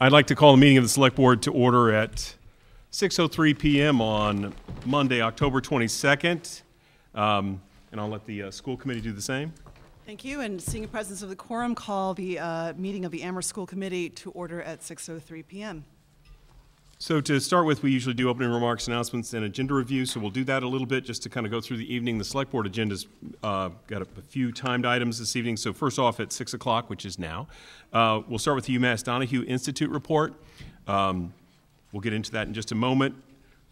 I'd like to call the meeting of the Select Board to order at 6:03 PM on Monday, October 22nd. Um, And I'll let the uh, school committee do the same. Thank you, and seeing a presence of the quorum, call the uh, meeting of the Amherst School Committee to order at 6:03 PM. So to start with, we usually do opening remarks, announcements, and agenda review, so we'll do that a little bit, just to kind of go through the evening. The Select Board agenda's uh, got a a few timed items this evening, so first off, at 6 o'clock, which is now, uh, we'll start with the UMass Donahue Institute report. Um, We'll get into that in just a moment.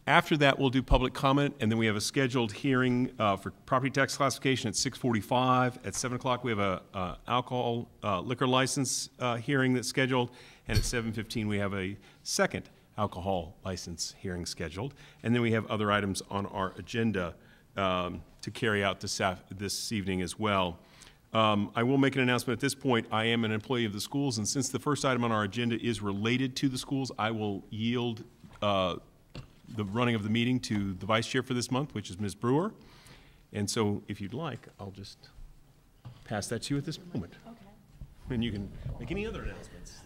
After that, we'll do public comment, and then we have a scheduled hearing uh, for property tax classification at 6:45. At 7 o'clock, we have a uh, alcohol uh, liquor license uh, hearing that's scheduled, and at 7:15, we have a second alcohol license hearing scheduled. And then we have other items on our agenda um, to carry out this af- this evening as well. Um, I will make an announcement at this point. I am an employee of the schools, and since the first item on our agenda is related to the schools, I will yield uh, the running of the meeting to the vice chair for this month, which is Ms. Brewer. And so if you'd like, I'll just pass that to you at this moment. Okay. And you can make any other announcements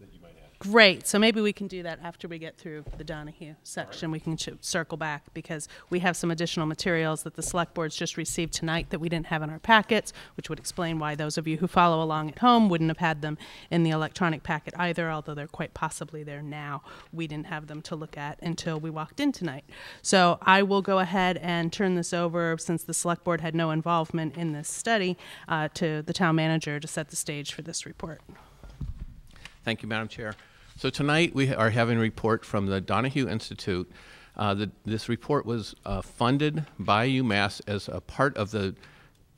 that you might have. Great. So maybe we can do that after we get through the Donahue section. We can circle back because we have some additional materials that the select boards just received tonight that we didn't have in our packets, which would explain why those of you who follow along at home wouldn't have had them in the electronic packet either, although they're quite possibly there now. We didn't have them to look at until we walked in tonight. So I will go ahead and turn this over, since the select board had no involvement in this study, uh, to the town manager to set the stage for this report. Thank you, Madam Chair. So tonight, we are having a report from the Donahue Institute. Uh, the- This report was uh, funded by UMass as a part of the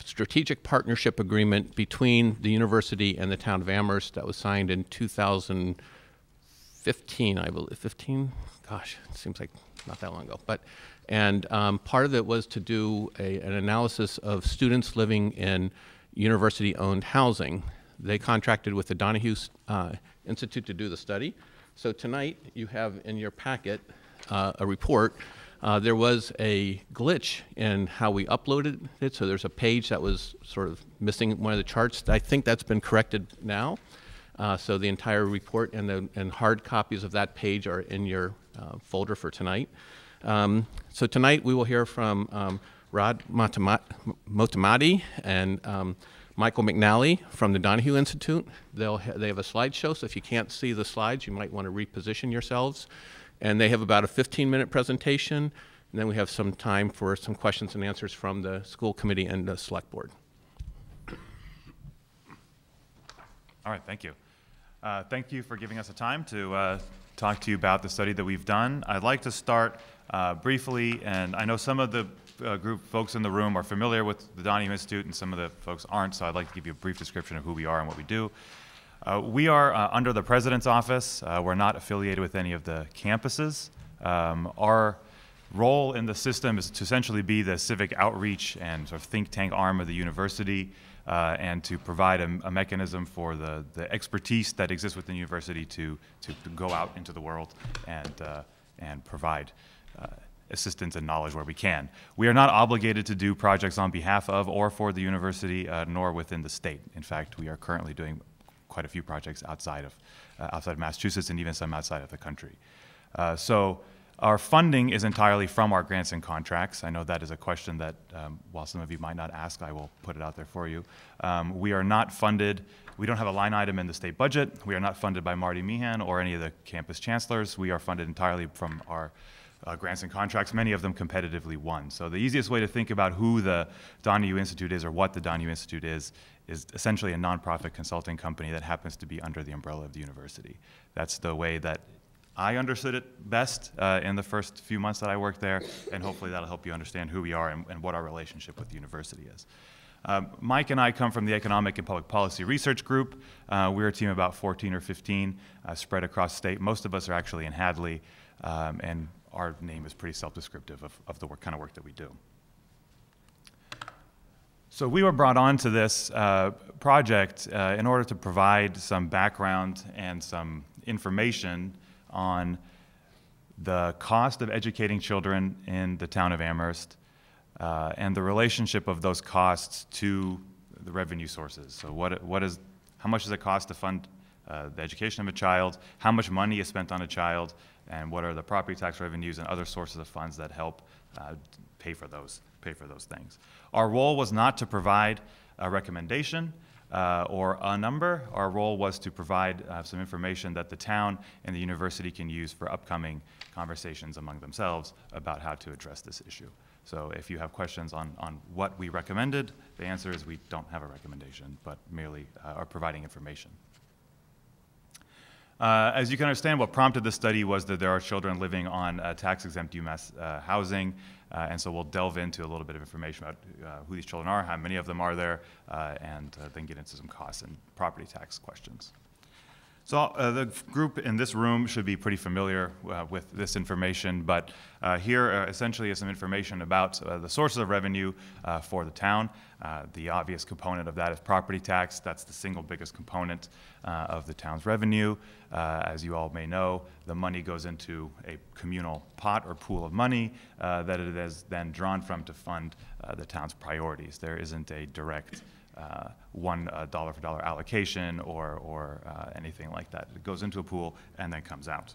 strategic partnership agreement between the university and the town of Amherst that was signed in 2015, I believe, 15? Gosh, it seems like not that long ago. But, and um, part of it was to do a- an analysis of students living in university-owned housing. They contracted with the Donahue uh, Institute to do the study. So tonight, you have in your packet uh, a report. Uh, There was a glitch in how we uploaded it, so there's a page that was sort of missing one of the charts. I think that's been corrected now. Uh, So the entire report and the, and hard copies of that page are in your uh, folder for tonight. Um, So tonight, we will hear from um, Rod Motamedi and um, Michael McNally from the Donahue Institute. They'll ha- they have a slideshow, so if you can't see the slides, you might want to reposition yourselves. And they have about a 15-minute presentation, and then we have some time for some questions and answers from the school committee and the select board. All right, thank you. Uh, Thank you for giving us the time to uh, talk to you about the study that we've done. I'd like to start uh, briefly, and I know some of the uh, group folks in the room are familiar with the Donahue Institute, and some of the folks aren't, so I'd like to give you a brief description of who we are and what we do. Uh, We are uh, under the President's Office. Uh, We're not affiliated with any of the campuses. Um, Our role in the system is to essentially be the civic outreach and sort of think tank arm of the university uh, and to provide a, a mechanism for the, the expertise that exists within the university to, to, to go out into the world and, uh, and provide assistance and knowledge where we can. We are not obligated to do projects on behalf of or for the university, uh, nor within the state. In fact, we are currently doing quite a few projects outside of, uh, outside of Massachusetts and even some outside of the country. Uh, so our funding is entirely from our grants and contracts. I know that is a question that, um, while some of you might not ask, I will put it out there for you. Um, we are not funded, we don't have a line item in the state budget. We are not funded by Marty Meehan or any of the campus chancellors. We are funded entirely from our uh, grants and contracts, many of them competitively won. So the easiest way to think about who the Donahue Institute is or what the Donahue Institute is, is essentially a nonprofit consulting company that happens to be under the umbrella of the university. That's the way that I understood it best uh, in the first few months that I worked there, and hopefully that'll help you understand who we are and, and what our relationship with the university is. Um, Mike and I come from the Economic and Public Policy Research Group. Uh, we're a team of about 14 or 15 uh, spread across state. Most of us are actually in Hadley, um, and our name is pretty self-descriptive of, of the work, kind of work that we do. So we were brought on to this uh, project uh, in order to provide some background and some information on the cost of educating children in the town of Amherst uh, and the relationship of those costs to the revenue sources. So what, what is, how much does it cost to fund uh, the education of a child, how much money is spent on a child, and what are the property tax revenues and other sources of funds that help uh, pay for those pay for those things. Our role was not to provide a recommendation uh, or a number. Our role was to provide uh, some information that the town and the university can use for upcoming conversations among themselves about how to address this issue. So if you have questions on, on what we recommended, the answer is we don't have a recommendation, but merely uh, are providing information. Uh, as you can understand, what prompted this study was that there are children living on uh, tax-exempt UMass uh, housing, uh, and so we'll delve into a little bit of information about uh, who these children are, how many of them are there, uh, and then get into some costs and property tax questions. So uh, the group in this room should be pretty familiar uh, with this information, but uh, here uh, essentially is some information about uh, the sources of revenue uh, for the town. the obvious component of that is property tax. That's the single biggest component of the town's revenue. as you all may know, the money goes into a communal pot or pool of money that it is then drawn from to fund the town's priorities. There isn't a direct uh, one uh, dollar for dollar allocation or, or uh, anything like that. It goes into a pool and then comes out.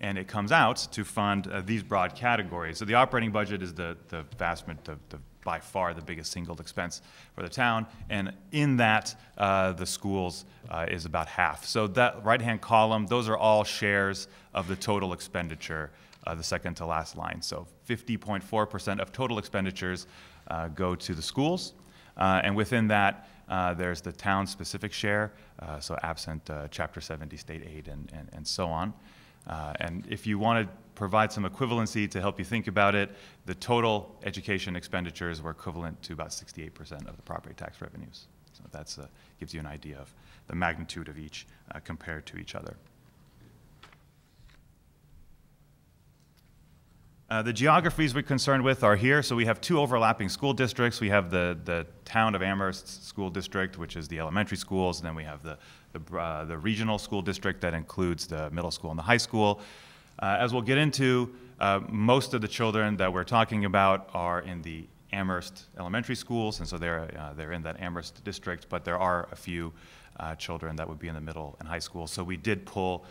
And it comes out to fund uh, these broad categories. So the operating budget is the, the vast, the, the, by far the biggest single expense for the town. And in that, uh, the schools uh, is about half. So that right-hand column, those are all shares of the total expenditure, the second to last line. So 50.4% of total expenditures uh, go to the schools. Uh, and within that, uh, there's the town-specific share, so absent Chapter 70 state aid and, and, and so on. and if you want to provide some equivalency to help you think about it, the total education expenditures were equivalent to about 68% of the property tax revenues. So that uh, gives you an idea of the magnitude of each uh, compared to each other. Uh, the geographies we're concerned with are here. So we have two overlapping school districts. We have the, the town of Amherst School District, which is the elementary schools, and then we have the, the, uh, the regional school district that includes the middle school and the high school. Uh, as we'll get into, uh, most of the children that we're talking about are in the Amherst elementary schools, and so they're, uh, they're in that Amherst district, but there are a few children that would be in the middle and high school. So we did pull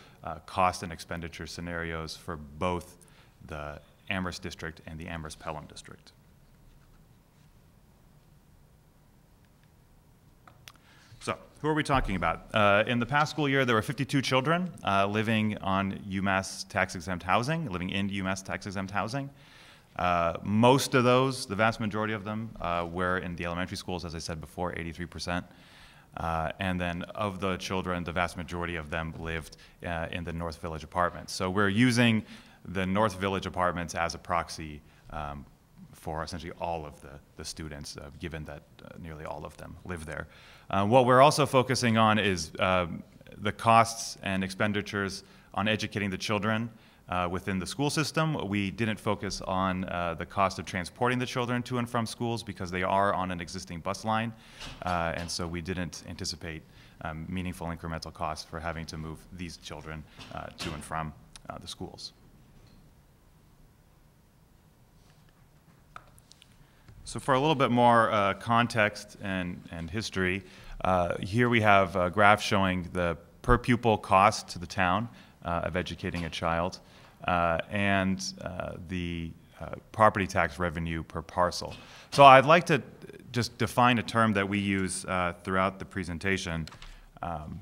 cost and expenditure scenarios for both the Amherst District and the Amherst Pelham District. So, who are we talking about? Uh, in the past school year, there were 52 children uh, living on UMass tax exempt housing, living in UMass tax exempt housing. Uh, most of those, the vast majority of them, uh, were in the elementary schools, as I said before, 83%. Uh, and then of the children, the vast majority of them lived uh, in the North Village apartments. So we're using the North Village apartments as a proxy um, for essentially all of the, the students, uh, given that uh, nearly all of them live there. Uh, what we're also focusing on is um, the costs and expenditures on educating the children uh, within the school system. We didn't focus on uh, the cost of transporting the children to and from schools because they are on an existing bus line, uh, and so we didn't anticipate um, meaningful incremental costs for having to move these children to and from the schools. So for a little bit more uh, context and, and history, uh, here we have a graph showing the per pupil cost to the town uh, of educating a child uh, and uh, the uh, property tax revenue per parcel. So I'd like to just define a term that we use throughout the presentation. Um,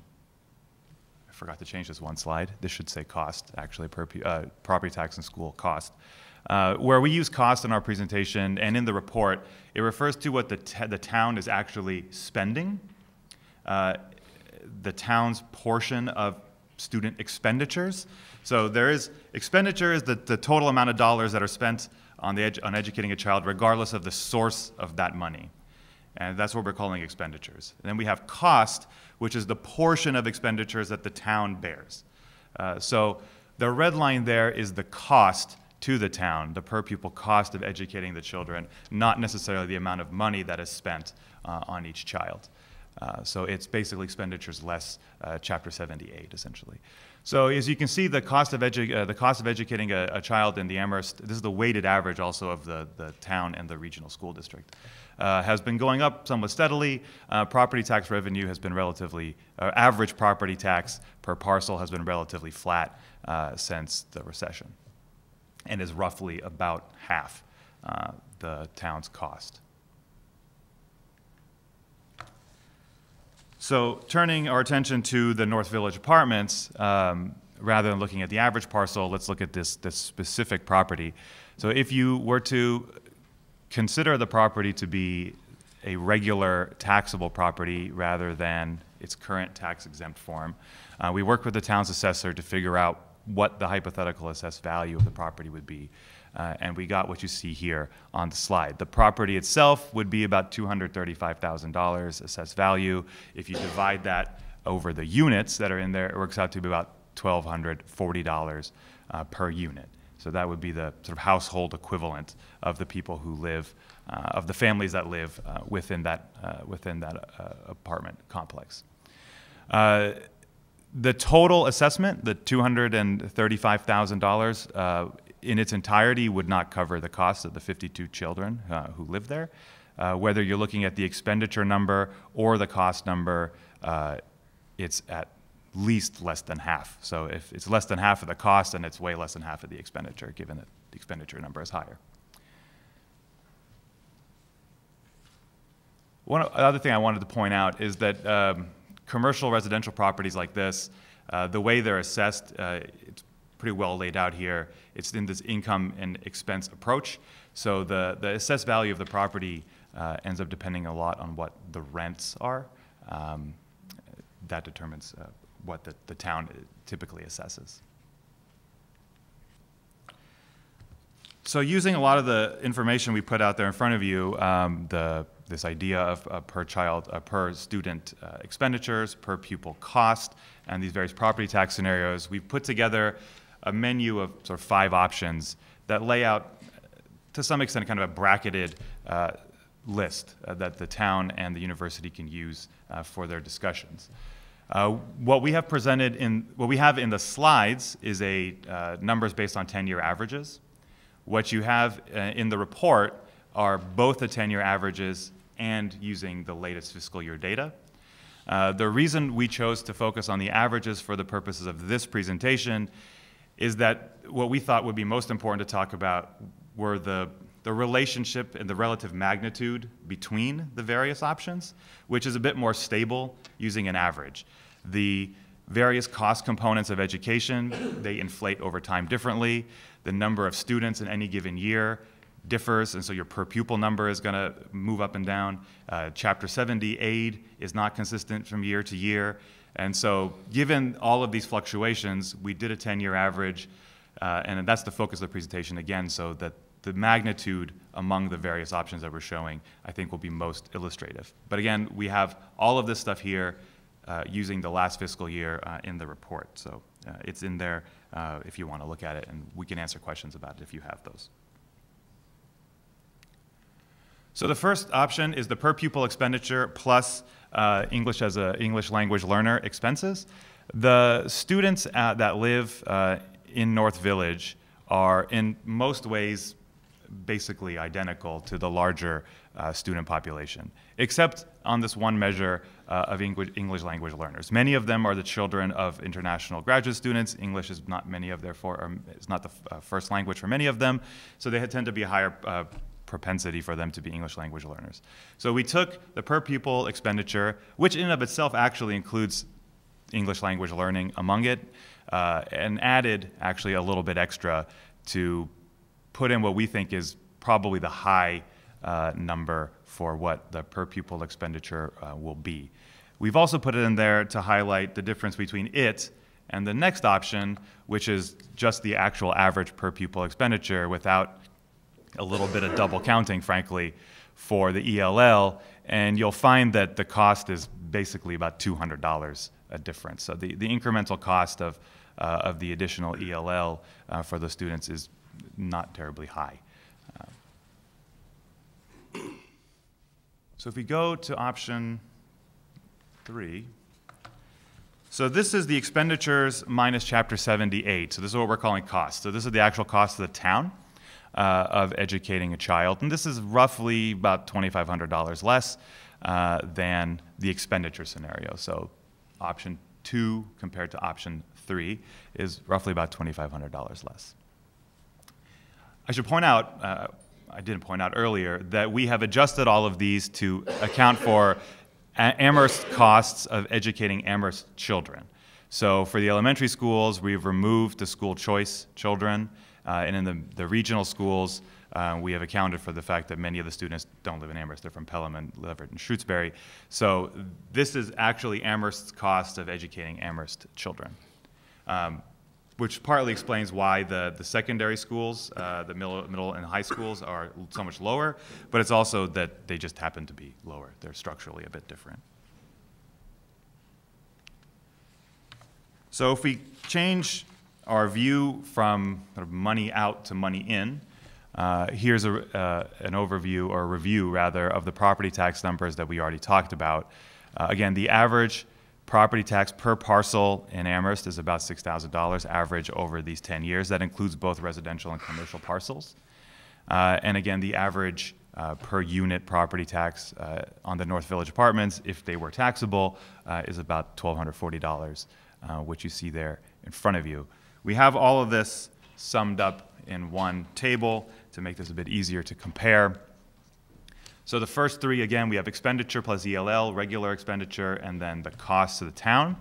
I forgot to change this one slide. This should say cost, actually, per property tax and school cost. Uh, where we use cost in our presentation and in the report, it refers to what the, the town is actually spending, uh, the town's portion of student expenditures. So there is expenditure is the, the total amount of dollars that are spent on, the on educating a child, regardless of the source of that money. And that's what we're calling expenditures. And then we have cost, which is the portion of expenditures that the town bears. Uh, so the red line there is the cost to the town, the per pupil cost of educating the children, not necessarily the amount of money that is spent uh, on each child. Uh, So it's basically expenditures less uh, Chapter 78, essentially. So as you can see, the cost of edu, uh, the cost of educating a, a child in the Amherst, this is the weighted average also of the, the town and the regional school district, uh, has been going up somewhat steadily. Uh, property tax revenue has been relatively, average property tax per parcel has been relatively flat since the recession, and is roughly about half uh, the town's cost. So turning our attention to the North Village Apartments, um, rather than looking at the average parcel, let's look at this, this specific property. So if you were to consider the property to be a regular taxable property rather than its current tax exempt form, uh, we worked with the town's assessor to figure out what the hypothetical assessed value of the property would be. Uh, and we got what you see here on the slide. The property itself would be about $235,000 assessed value. If you divide that over the units that are in there, it works out to be about $1,240 uh, per unit. So that would be the sort of household equivalent of the people who live, uh, of the families that live uh, within that, uh, within that uh, apartment complex. The total assessment, the $235,000, uh, in its entirety would not cover the cost of the 52 children uh, who live there. Uh, whether you're looking at the expenditure number or the cost number, uh, it's at least less than half. So if it's less than half of the cost, then it's way less than half of the expenditure, given that the expenditure number is higher. One other thing I wanted to point out is that um, commercial residential properties like this, uh, the way they're assessed, uh, it's pretty well laid out here. It's in this income and expense approach. So the, the assessed value of the property uh, ends up depending a lot on what the rents are. Um, that determines uh, what the, the town typically assesses. So using a lot of the information we put out there in front of you, um, the, this idea of uh, per child, uh, per student uh, expenditures, per pupil cost, and these various property tax scenarios, we've put together a menu of sort of five options that lay out, to some extent, kind of a bracketed uh, list uh, that the town and the university can use for their discussions. Uh, what we have presented in, what we have in the slides is a uh, numbers based on 10-year averages. What you have uh, in the report are both the 10-year averages and using the latest fiscal year data. Uh, the reason we chose to focus on the averages for the purposes of this presentation is that what we thought would be most important to talk about were the, the relationship and the relative magnitude between the various options, which is a bit more stable using an average. The various cost components of education, they inflate over time differently. The number of students in any given year differs, and so your per pupil number is going to move up and down. Uh, Chapter 70 aid is not consistent from year to year. And so, given all of these fluctuations, we did a 10 year average, uh, and that's the focus of the presentation again, so that the magnitude among the various options that we're showing, I think, will be most illustrative. But again, we have all of this stuff here uh, using the last fiscal year uh, in the report. So uh, it's in there uh, if you want to look at it, and we can answer questions about it if you have those. So the first option is the per pupil expenditure plus uh, English as a English language learner expenses. The students uh, that live uh, in North Village are in most ways basically identical to the larger uh, student population, except on this one measure uh, of English, English language learners. Many of them are the children of international graduate students. English is not many of therefore um, is not the uh, first language for many of them, so they tend to be higher propensity for them to be English language learners. So we took the per pupil expenditure, which in and of itself actually includes English language learning among it, uh, and added actually a little bit extra to put in what we think is probably the high uh, number for what the per pupil expenditure uh, will be. We've also put it in there to highlight the difference between it and the next option, which is just the actual average per pupil expenditure without a little bit of double counting, frankly, for the ELL. And you'll find that the cost is basically about $200 a difference. So the, the incremental cost of, uh, of the additional ELL uh, for the students is not terribly high. So if we go to option three. So this is the expenditures minus chapter 78. So this is what we're calling costs. So this is the actual cost of the town uh, of educating a child. And this is roughly about $2,500 less uh, than the expenditure scenario. So option two compared to option three is roughly about $2,500 less. I should point out, uh, I didn't point out earlier, that we have adjusted all of these to account for Amherst costs of educating Amherst children. So for the elementary schools, we've removed the school choice children, uh, and in the, the regional schools, uh, we have accounted for the fact that many of the students don't live in Amherst. They're from Pelham and Leverett and Shutesbury. So this is actually Amherst's cost of educating Amherst children. Um, which partly explains why the, the secondary schools, uh, the middle, middle and high schools are so much lower, but it's also that they just happen to be lower. They're structurally a bit different. So if we change our view from sort of money out to money in, uh, here's a, uh, an overview or a review rather of the property tax numbers that we already talked about. Uh, again, the average property tax per parcel in Amherst is about $6,000 average over these 10 years. That includes both residential and commercial parcels. Uh, and again, the average uh, per unit property tax uh, on the North Village apartments, if they were taxable, is about $1,240, uh, which you see there in front of you. We have all of this summed up in one table to make this a bit easier to compare. So the first three, again, we have expenditure plus ELL, regular expenditure, and then the cost to the town.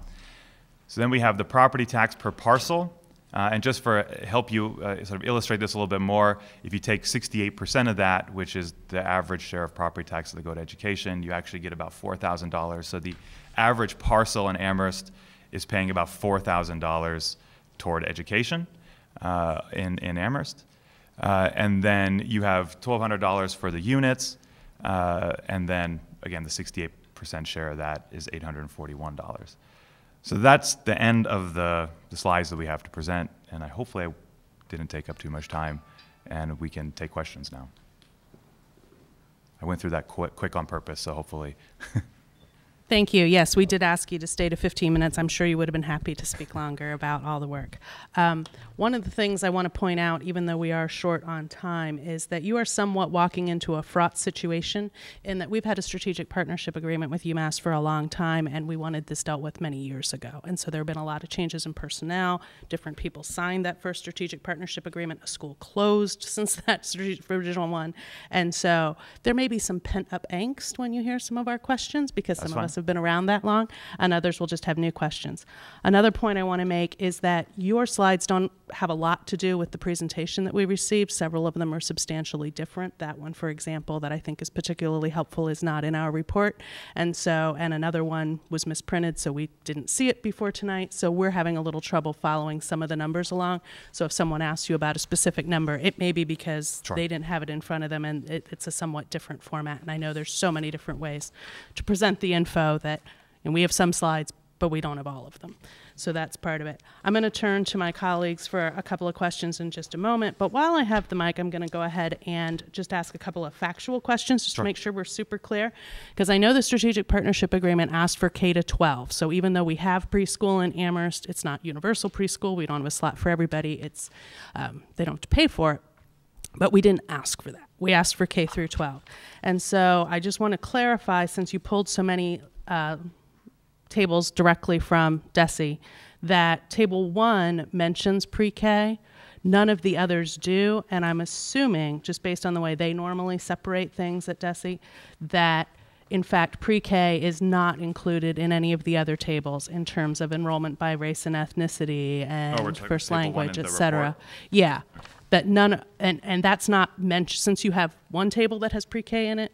So then we have the property tax per parcel. Uh, and just for help you uh, sort of illustrate this a little bit more, if you take 68% of that, which is the average share of property taxes that go to education, you actually get about $4,000. So the average parcel in Amherst is paying about $4,000 toward education uh, in, in Amherst. Uh, and then you have $1,200 for the units, uh, and then again, the 68% share of that is $841. So that's the end of the, the slides that we have to present, and I hopefully I didn't take up too much time, and we can take questions now. I went through that quick, quick on purpose, so hopefully. Thank you. Yes, we did ask you to stay to 15 minutes. I'm sure you would have been happy to speak longer about all the work. Um, one of the things I want to point out, even though we are short on time, is that you are somewhat walking into a fraught situation in that we've had a strategic partnership agreement with UMass for a long time, and we wanted this dealt with many years ago. And so there have been a lot of changes in personnel. Different people signed that first strategic partnership agreement. A school closed since that original one. And so there may be some pent up angst when you hear some of our questions because That's some fine. of us have been around that long, and others will just have new questions. Another point I want to make is that your slides don't have a lot to do with the presentation that we received. Several of them are substantially different. That one, for example, that I think is particularly helpful is not in our report. And so, and another one was misprinted, so we didn't see it before tonight. So we're having a little trouble following some of the numbers along. So if someone asks you about a specific number, it may be because Sure. they didn't have it in front of them and it, it's a somewhat different format. And I know there's so many different ways to present the info that, and we have some slides, but we don't have all of them. So that's part of it. I'm going to turn to my colleagues for a couple of questions in just a moment. But while I have the mic, I'm going to go ahead and just ask a couple of factual questions just Sure. to make sure we're super clear. Because I know the strategic partnership agreement asked for K to 12. So even though we have preschool in Amherst, it's not universal preschool. We don't have a slot for everybody. It's um, they don't have to pay for it but we didn't ask for that. We asked for K through 12. And so I just want to clarify, since you pulled so many uh, tables directly from DESE, that table one mentions pre-K. None of the others do, and I'm assuming, just based on the way they normally separate things at DESE, that in fact pre-K is not included in any of the other tables in terms of enrollment by race and ethnicity and Oh, first language, et cetera. Yeah, but none, and, and that's not mentioned, since you have one table that has pre-K in it,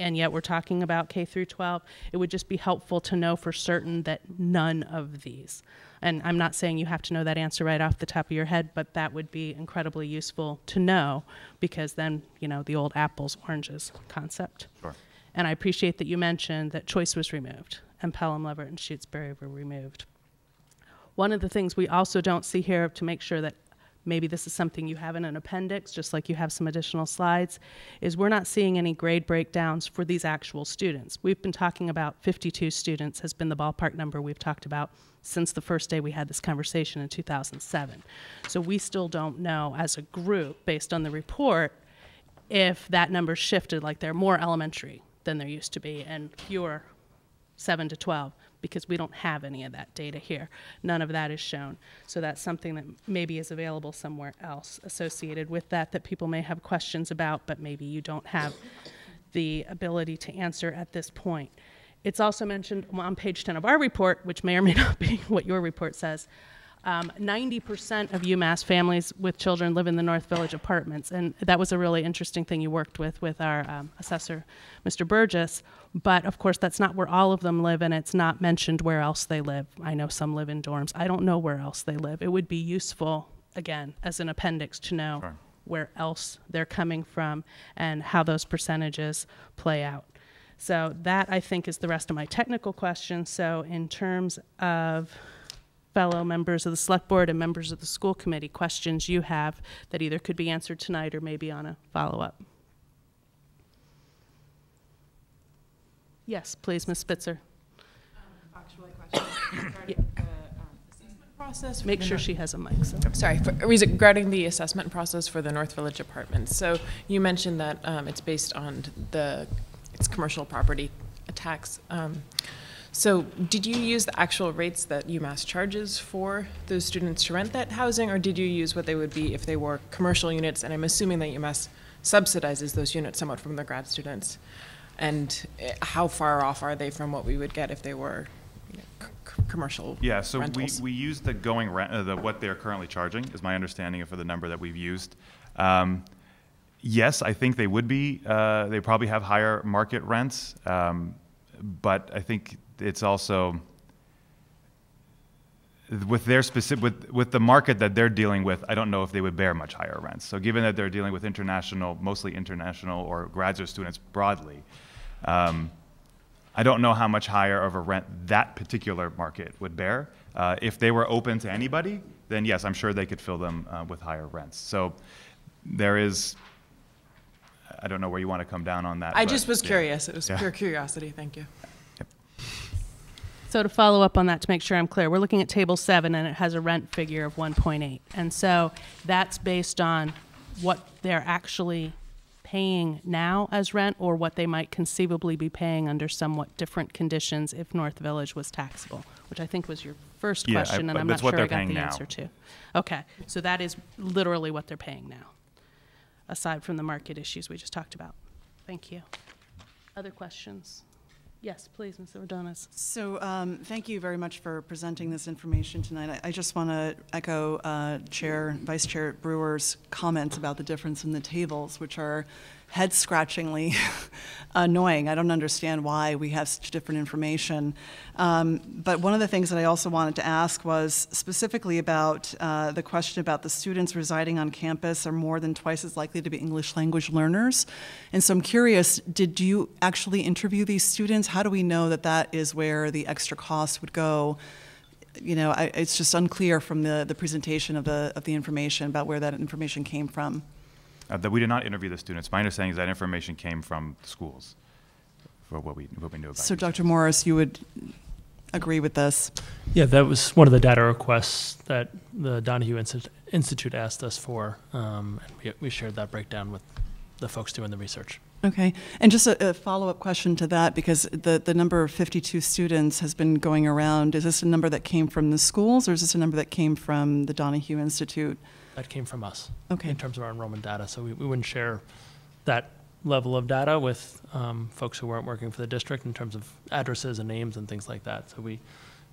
and yet we're talking about K through 12, it would just be helpful to know for certain that none of these. And I'm not saying you have to know that answer right off the top of your head, but that would be incredibly useful to know because then, you know, the old apples, oranges concept. Sure. And I appreciate that you mentioned that choice was removed and Pelham, Leverett, and Shutesbury were removed. One of the things we also don't see here to make sure that maybe this is something you have in an appendix, just like you have some additional slides, is we're not seeing any grade breakdowns for these actual students. We've been talking about 52 students has been the ballpark number we've talked about since the first day we had this conversation in 2007. So we still don't know as a group, based on the report, if that number shifted, like they're more elementary than there used to be and fewer 7 to 12 because we don't have any of that data here. None of that is shown. So that's something that maybe is available somewhere else associated with that that people may have questions about, but maybe you don't have the ability to answer at this point. It's also mentioned on page 10 of our report, which may or may not be what your report says. Um, 90% of UMass families with children live in the North Village apartments, and that was a really interesting thing you worked with with our um, assessor, Mr. Burgess. But of course, that's not where all of them live, and it's not mentioned where else they live. I know some live in dorms. I don't know where else they live. It would be useful, again, as an appendix to know Sure. where else they're coming from and how those percentages play out. So that I think is the rest of my technical questions. So in terms of fellow members of the select board and members of the school committee, questions you have that either could be answered tonight or maybe on a follow-up. Yes, please, Ms. Spitzer. Actually, a question regarding the um, assessment process. Make sure North- she has a mic, so. Sorry, for- regarding the assessment process for the North Village Apartments. So you mentioned that um, it's based on the, it's commercial property tax. So did you use the actual rates that UMass charges for those students to rent that housing? Or did you use what they would be if they were commercial units? And I'm assuming that UMass subsidizes those units somewhat from the grad students. And eh, how far off are they from what we would get if they were you know, commercial Yeah, so we, we use the going rent, uh, the, what they're currently charging, is my understanding for the number that we've used. Um, Yes, I think they would be, uh, they probably have higher market rents, um, but I think it's also, with their specific, with, with the market that they're dealing with, I don't know if they would bear much higher rents. So given that they're dealing with international, mostly international or graduate students broadly, um, I don't know how much higher of a rent that particular market would bear. Uh, if they were open to anybody, then yes, I'm sure they could fill them uh, with higher rents. So there is, I don't know where you want to come down on that. I but, just was yeah. curious. It was Yeah. pure curiosity. Thank you. So to follow up on that, to make sure I'm clear, we're looking at table seven and it has a rent figure of 1.8. And so that's based on what they're actually paying now as rent or what they might conceivably be paying under somewhat different conditions if North Village was taxable, which I think was your first Yeah, I- question and I'm not what sure I got the now. answer to. Okay, so that is literally what they're paying now, aside from the market issues we just talked about. Thank you. Other questions? Yes, please, Ms. Ordonez. So, um, thank you very much for presenting this information tonight. I- I just want to echo uh, Chair, Vice Chair Brewer's comments about the difference in the tables, which are head-scratchingly annoying. I don't understand why we have such different information. Um, But one of the things that I also wanted to ask was specifically about uh, the question about the students residing on campus are more than twice as likely to be English language learners. And so I'm curious, did you actually interview these students? How do we know that that is where the extra costs would go? You know, I, it's just unclear from the, the presentation of the, of the information about where that information came from. Uh, That we did not interview the students. My understanding is that information came from schools for what we, what we knew about. So, these. Dr. Morris, you would agree with this? Yeah, that was one of the data requests that the Donahue Insti- Institute asked us for, um, and we, we shared that breakdown with the folks doing the research. Okay, and just a, a follow-up question to that, because the, the number of 52 students has been going around. Is this a number that came from the schools, or is this a number that came from the Donahue Institute? That came from us Okay, in terms of our enrollment data, so we, we wouldn't share that level of data with um, folks who weren't working for the district in terms of addresses and names and things like that. So we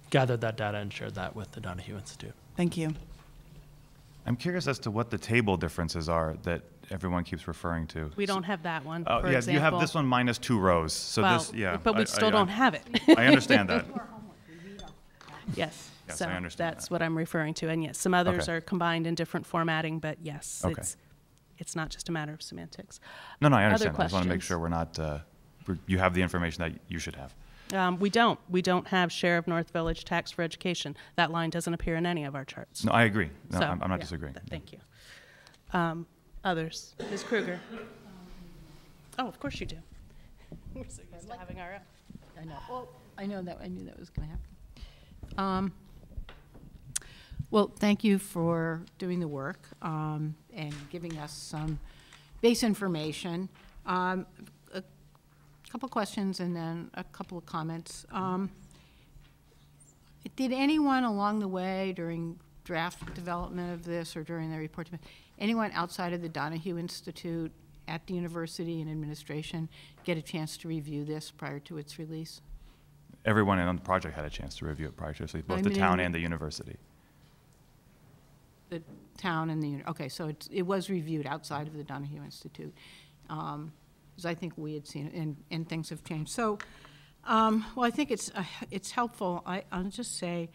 gathered that data and shared that with the Donahue Institute. thank you. I'm curious as to what the table differences are that everyone keeps referring to. We don't have that one, Oh, for yeah, example. you have this one minus two rows, so Well, this, yeah. But we I- still I- don't have it. I understand that. Yes. Yes, So I understand that's that. what I'm referring to. And yes, some others Okay. are combined in different formatting, but yes, Okay. it's, it's not just a matter of semantics. No, no, I understand. I just want to make sure we're not, uh, you have the information that you should have. Um, we don't. We don't have share of North Village tax for education. That line doesn't appear in any of our charts. No, I agree. No, So, I'm I'm not yeah, disagreeing. th- Thank you. Um, Others? Ms. Krueger? Oh, of course you do. We're so used to having our. I know, well, I know that, I knew that was gonna happen. Um, Well, thank you for doing the work, um, and giving us some base information. Um, a couple questions and then a couple of comments. Um, Did anyone along the way during draft development of this or during the report, anyone outside of the Donahue Institute at the university and administration get a chance to review this prior to its release? Everyone on the project had a chance to review it prior to, its release, both I the town and the university. The town and the, okay, so it's, it was reviewed outside of the Donahue Institute. Because I think we had seen and, and things have changed. So, um, well, I think it's, uh, it's helpful. I, I'll just say,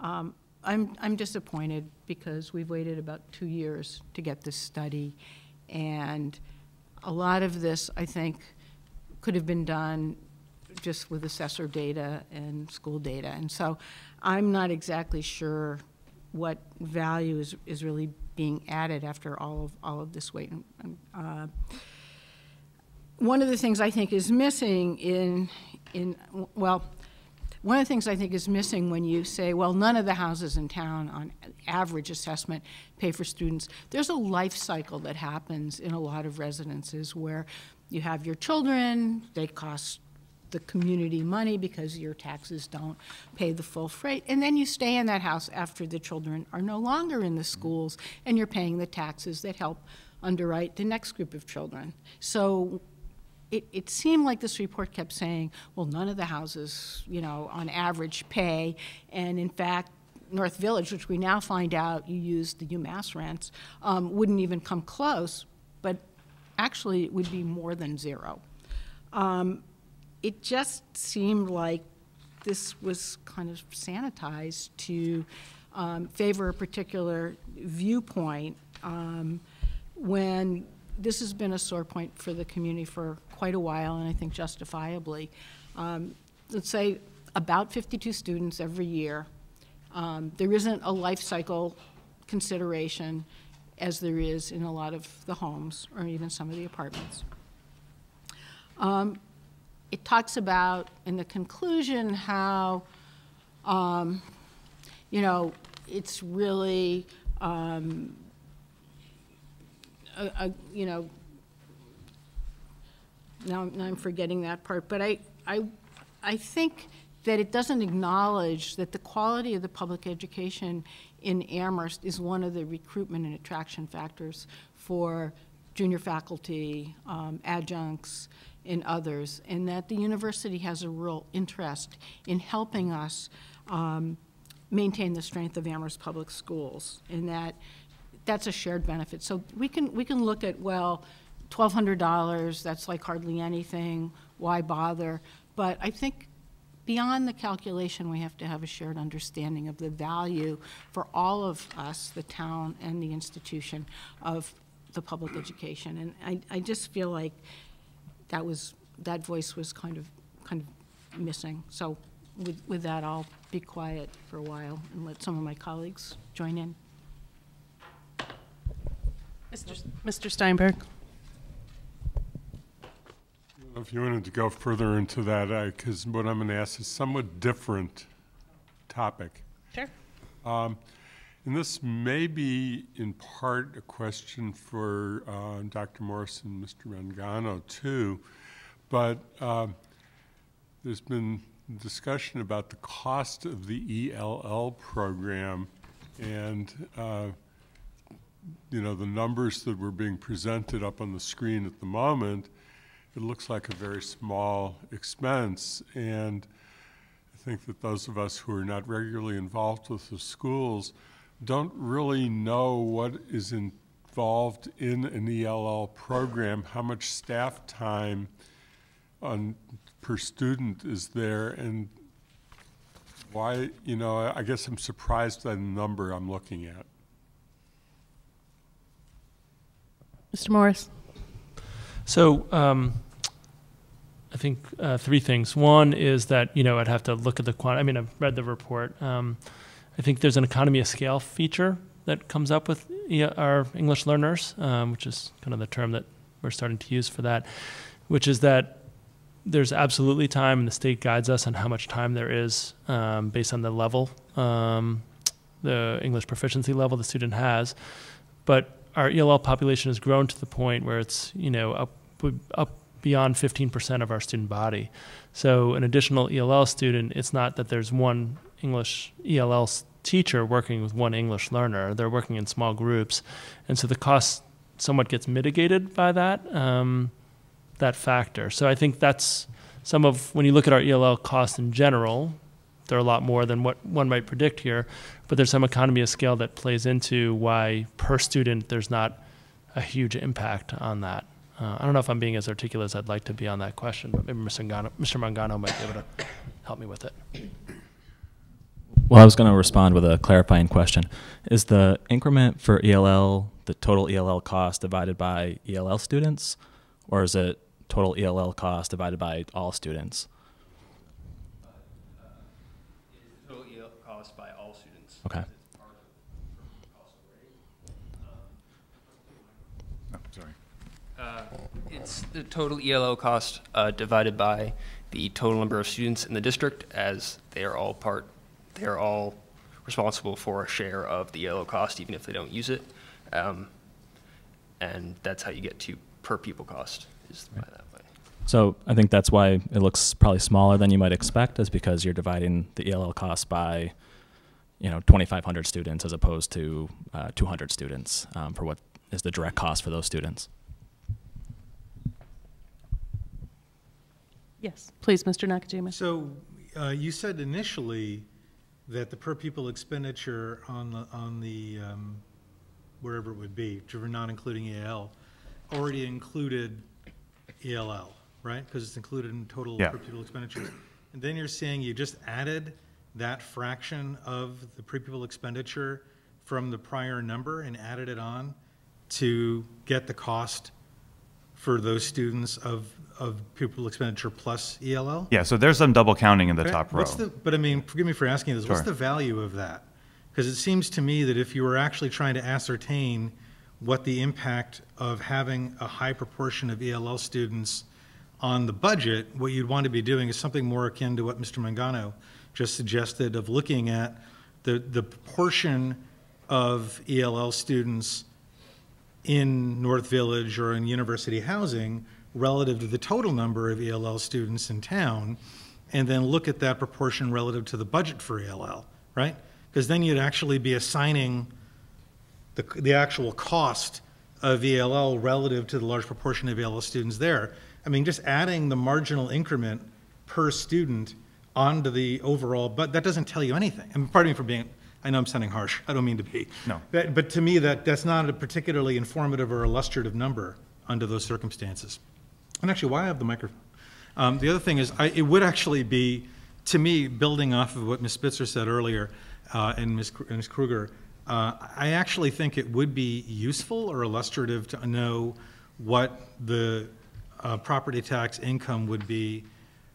um, I'm, I'm disappointed because we've waited about two years to get this study. And a lot of this, I think, could have been done just with assessor data and school data. And so I'm not exactly sure what value is, is really being added after all of, all of this and, uh, One of the things I think is missing in, in, well, one of the things I think is missing when you say, well, none of the houses in town on average assessment pay for students, there's a life cycle that happens in a lot of residences where you have your children, they cost the community money because your taxes don't pay the full freight, and then you stay in that house after the children are no longer in the schools, and you're paying the taxes that help underwrite the next group of children. So it, it seemed like this report kept saying, well, none of the houses, you know, on average pay. And in fact, North Village, which we now find out you use the UMass rents, um, wouldn't even come close, but actually it would be more than zero. Um, it just seemed like this was kind of sanitized to um, favor a particular viewpoint um, when this has been a sore point for the community for quite a while, and I think justifiably. Um, let's say about 52 students every year. Um, there isn't a life cycle consideration as there is in a lot of the homes or even some of the apartments. Um, it talks about in the conclusion how, um, you know, it's really, um, a, a, you know, now, now I'm forgetting that part, but I, I, I think that it doesn't acknowledge that the quality of the public education in Amherst is one of the recruitment and attraction factors for junior faculty, um, adjuncts, and others, and that the university has a real interest in helping us um, maintain the strength of Amherst Public Schools, and that that's a shared benefit. So we can, we can look at, well, $1,200, that's like hardly anything, why bother? But I think beyond the calculation, we have to have a shared understanding of the value for all of us, the town and the institution, of the public education. And I, I just feel like that was, that voice was kind of, kind of missing. So with, with that, I'll be quiet for a while and let some of my colleagues join in. Mr. Mr. Steinberg? If you wanted to go further into that, because what I'm going to ask is somewhat different topic. Sure. Um, And this may be in part a question for uh, Dr. Morris and Mr. Mangano too, but um, there's been discussion about the cost of the ELL program and, uh, you know, the numbers that were being presented up on the screen at the moment, it looks like a very small expense. And I think that those of us who are not regularly involved with the schools don't really know what is involved in an ELL program, how much staff time on, per student is there, and why, you know, I- I guess I'm surprised by the number I'm looking at. Mr. Morris? So, um, I think uh, three things. One is that you know I'd have to look at the quant. I mean, I've read the report. Um, I think there's an economy of scale feature that comes up with our English learners, um, which is kind of the term that we're starting to use for that, which is that there's absolutely time, and the state guides us on how much time there is um, based on the level, um, the English proficiency level the student has. But our ELL population has grown to the point where it's you know up up beyond 15% of our student body. So an additional ELL student, it's not that there's one English ELL teacher working with one English learner. They're working in small groups, and so the cost somewhat gets mitigated by that um, that factor. So I think that's some of when you look at our ELL costs in general, they're a lot more than what one might predict here. But there's some economy of scale that plays into why per student there's not a huge impact on that. Uh, I don't know if I'm being as articulate as I'd like to be on that question, but maybe Mr. Mangano, Mr. Mangano might be able to help me with it. Well, I was going to respond with a clarifying question. Is the increment for ELL the total ELL cost divided by ELL students, or is it total ELL cost divided by all students? Total EL cost by all students. Okay. Oh, sorry. Uh, It's the total ELL cost uh, divided by the total number of students in the district, as they are all part, they are all responsible for a share of the ELL cost, even if they don't use it. Um, And that's how you get to per pupil cost, is by that way. So I think that's why it looks probably smaller than you might expect, is because you're dividing the ELL cost by, you know, 2,500 students as opposed to uh, 200 students um, for what is the direct cost for those students. Yes, please, Mr. Nakajima. So uh, you said initially that the per pupil expenditure on the, on the, um, wherever it would be, not including EL, already included ELL, right? Because it's included in total Yeah. per pupil expenditures. And then you're saying you just added that fraction of the per pupil expenditure from the prior number and added it on to get the cost for those students of, of pupil expenditure plus ELL? Yeah, so there's some double counting in the Okay, top row. What's the, but I mean, forgive me for asking this, what's Sure. the value of that? Because it seems to me that if you were actually trying to ascertain what the impact of having a high proportion of ELL students on the budget, what you'd want to be doing is something more akin to what Mr. Mangano just suggested of looking at the, the proportion of ELL students in North Village or in university housing relative to the total number of ELL students in town, and then look at that proportion relative to the budget for ELL, right? Because then you'd actually be assigning the, the actual cost of ELL relative to the large proportion of ELL students there. I mean, just adding the marginal increment per student onto the overall, but that doesn't tell you anything. And pardon me for being, I know I'm sounding harsh, I don't mean to be. No. But, but to me, that, that's not a particularly informative or illustrative number under those circumstances. And actually, why I have the microphone? Um, the other thing is, I, it would actually be, to me, building off of what Ms. Spitzer said earlier, uh, and Ms. And Ms. Krueger, uh, I actually think it would be useful or illustrative to know what the uh, property tax income would be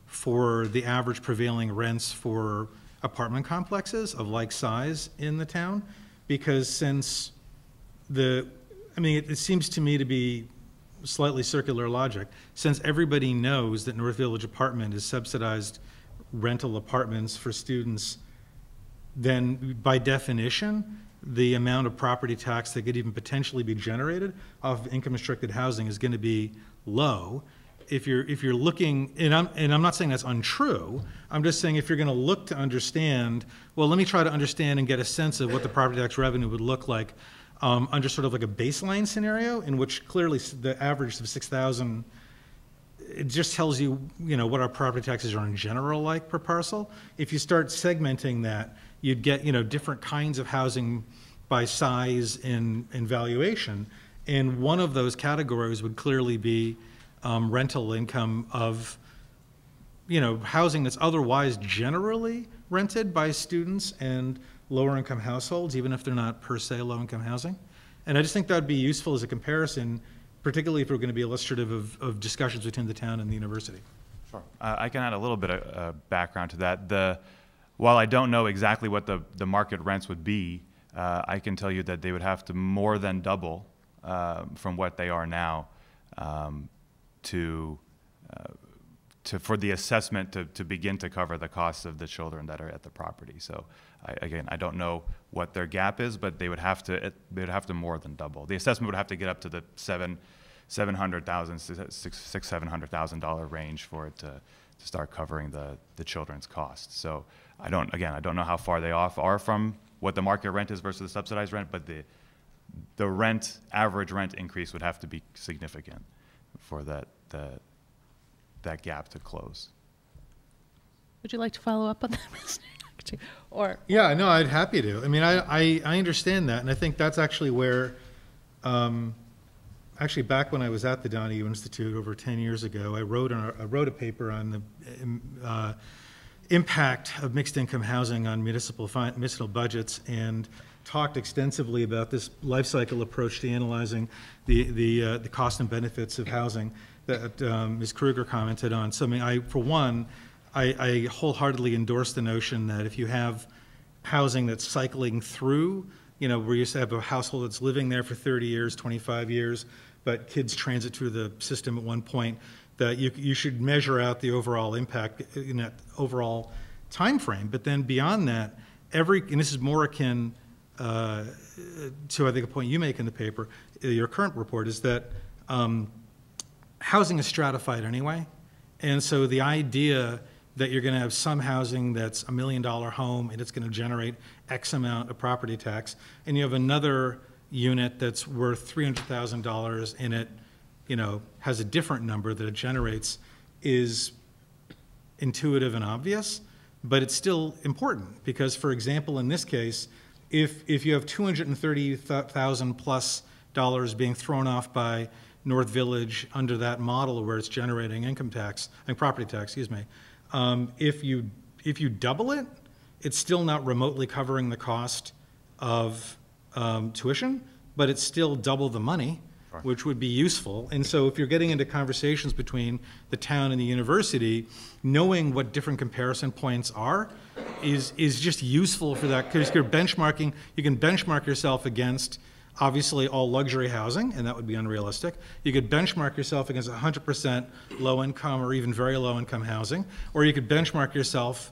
for the average prevailing rents for apartment complexes of like size in the town, because since the, I mean, it, it seems to me to be slightly circular logic, since everybody knows that North Village Apartment is subsidized rental apartments for students, then by definition, the amount of property tax that could even potentially be generated off of income restricted housing is going to be low. If you're, if you're looking, and I'm, and I'm not saying that's untrue, I'm just saying if you're going to look to understand, well, let me try to understand and get a sense of what the property tax revenue would look like um, under sort of like a baseline scenario in which clearly the average of 6,000 it just tells you, you know, what our property taxes are in general like per parcel. If you start segmenting that, you'd get, you know, different kinds of housing by size and, and valuation. And one of those categories would clearly be um, rental income of, you know, housing that's otherwise generally rented by students and lower income households, even if they're not per se low income housing. And I just think that'd be useful as a comparison, particularly if we're going to be illustrative of, of discussions between the town and the university. Sure. Uh, I can add a little bit of uh, background to that. The, while I don't know exactly what the, the market rents would be, uh, I can tell you that they would have to more than double uh, from what they are now um, to, uh, to, for the assessment to, to begin to cover the costs of the children that are at the property. So I, again, I don't know what their gap is, but they would have to, it, they would have to more than double. The assessment would have to get up to the seven, seven hundred thousand, six, six, seven hundred thousand dollar range for it to, to start covering the, the children's costs. So I don't, again, I don't know how far they off are from what the market rent is versus the subsidized rent, but the, the rent, average rent increase would have to be significant for that, the, that gap to close. Would you like to follow up on that, Mr. Akhti? Or, Yeah, no, I'd happy to. I mean, I, I, I understand that, and I think that's actually where, um, actually, back when I was at the Donahue Institute over ten years ago, I wrote, on a- I wrote a paper on the, um, uh, impact of mixed-income housing on municipal, fi- municipal budgets, and talked extensively about this life cycle approach to analyzing the, the, uh, the cost and benefits of housing that um, Ms. Krueger commented on. So, I mean, I, for one, I, I wholeheartedly endorse the notion that if you have housing that's cycling through, you know, where you have a household that's living there for 30 years, 25 years, but kids transit through the system at one point, that you, you should measure out the overall impact in that overall time frame. But then beyond that, every, and this is more akin uh, to, I think, a point you make in the paper, uh, your current report, is that um, housing is stratified anyway. And so the idea that you're going to have some housing that's a million dollar home and it's going to generate X amount of property tax, and you have another unit that's worth $300,000 and it, you know, has a different number that it generates is intuitive and obvious, but it's still important because, for example, in this case, if, if you have 230,000 plus dollars being thrown off by North Village under that model where it's generating income tax, and property tax, excuse me, um, if you, if you double it, it's still not remotely covering the cost of um, tuition, but it's still double the money, which would be useful. And so if you're getting into conversations between the town and the university, knowing what different comparison points are is, is just useful for that, because you're benchmarking, you can benchmark yourself against, obviously, all luxury housing, and that would be unrealistic. You could benchmark yourself against 100% low-income or even very low-income housing, or you could benchmark yourself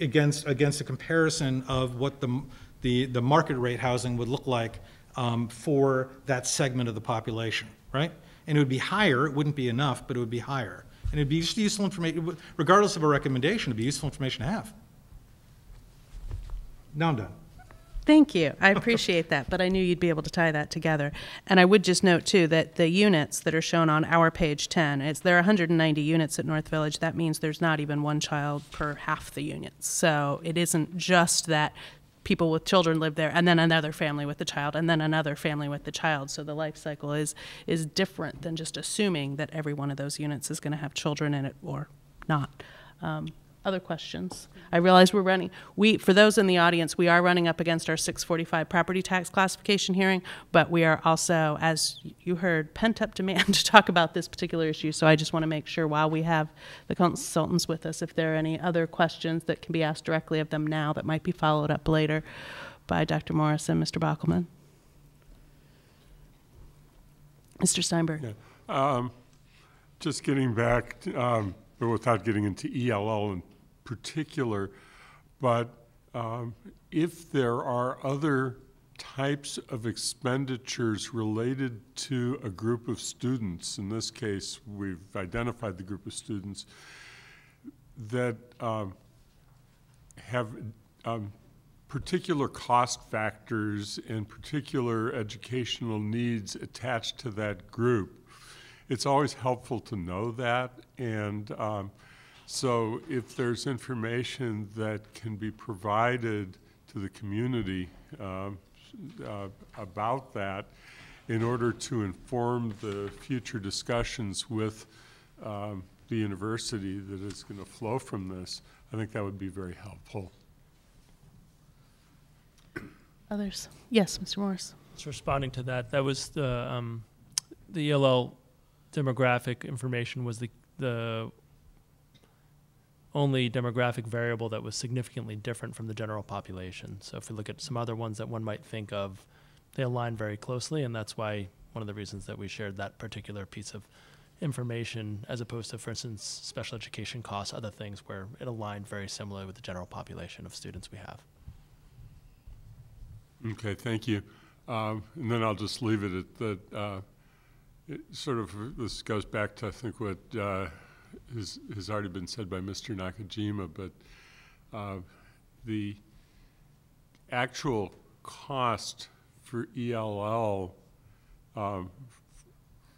against, against a comparison of what the, the, the market rate housing would look like um, for that segment of the population, right? And it would be higher, it wouldn't be enough, but it would be higher. And it'd be just useful information, regardless of a recommendation, it'd be useful information to have. Now I'm done. thank you, I appreciate that, but I knew you'd be able to tie that together. And I would just note, too, that the units that are shown on our page 10, it's, there are 190 units at North Village. That means there's not even one child per half the units. So it isn't just that people with children live there, and then another family with the child, and then another family with the child. So the life cycle is is different than just assuming that every one of those units is going to have children in it or not. Um, other questions? I realize we're running. We, for those in the audience, we are running up against our 645 property tax classification hearing, but we are also, as you heard, pent up demand to talk about this particular issue. So I just want to make sure while we have the consultants with us, if there are any other questions that can be asked directly of them now that might be followed up later by Dr. Morris and Mr. Bockelman. Mr. Steinberg. Yeah. Um, Just getting back, um, without getting into ELL in particular, but um, if there are other types of expenditures related to a group of students, in this case, we've identified the group of students, that um, have um, particular cost factors and particular educational needs attached to that group. It's always helpful to know that, and um, so if there's information that can be provided to the community um, uh, about that in order to inform the future discussions with um, the university that is going to flow from this, I think that would be very helpful. Others? Yes, Mr. Morris. Just responding to that, that was the, um, the ELL demographic information was the, the only demographic variable that was significantly different from the general population. So if we look at some other ones that one might think of, they align very closely, and that's why one of the reasons that we shared that particular piece of information as opposed to, for instance, special education costs, other things where it aligned very similarly with the general population of students we have. Okay, thank you. Um, And then I'll just leave it at that, uh, sort of, this goes back to, I think, what uh, has has already been said by Mr. Nakajima, but uh, the actual cost for ELL, um,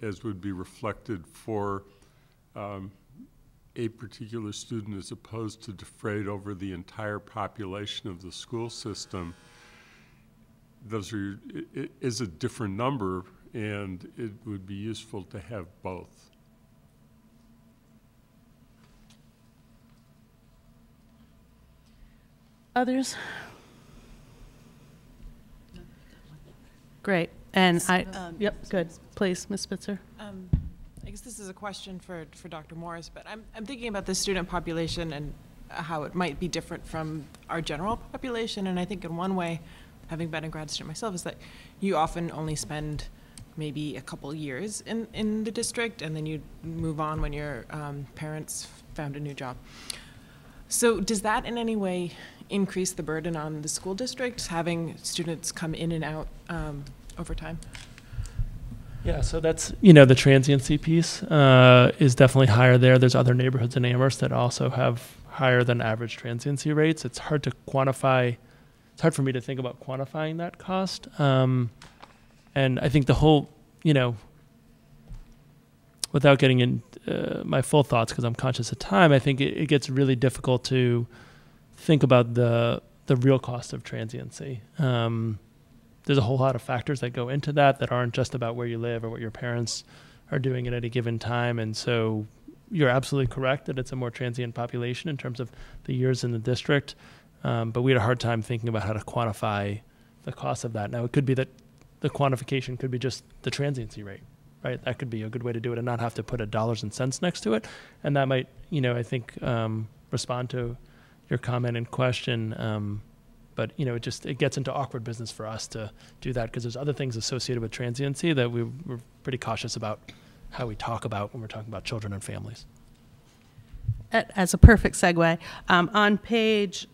as would be reflected for um, a particular student as opposed to defrayed over the entire population of the school system, those are, i- i- is a different number, and it would be useful to have both. Others? Great, and I, Um, yep, good, please, Ms. Spitzer. Um, I guess this is a question for, for Dr. Morris, but I'm, I'm thinking about the student population and how it might be different from our general population. And I think in one way, having been a grad student myself, is that you often only spend maybe a couple years in, in the district, and then you move on when your um, parents found a new job. So does that in any way increase the burden on the school districts, having students come in and out um, over time? Yeah, so that's, you know, the transiency piece uh, is definitely higher there. There's other neighborhoods in Amherst that also have higher than average transiency rates. It's hard to quantify, it's hard for me to think about quantifying that cost. Um, and I think the whole, you know, without getting in uh, my full thoughts because I'm conscious of time, I think it, it gets really difficult to think about the the real cost of transiency. Um, there's a whole lot of factors that go into that that aren't just about where you live or what your parents are doing at any given time. And so you're absolutely correct that it's a more transient population in terms of the years in the district. Um, but we had a hard time thinking about how to quantify the cost of that. Now, it could be that the quantification could be just the transiency rate, right? That could be a good way to do it and not have to put a dollars and cents next to it. And that might, you know, I think um, respond to your comment and question. Um, but you know, it just it gets into awkward business for us to do that because there's other things associated with transiency that we, we're pretty cautious about how we talk about when we're talking about children and families. As a perfect segue, um, on page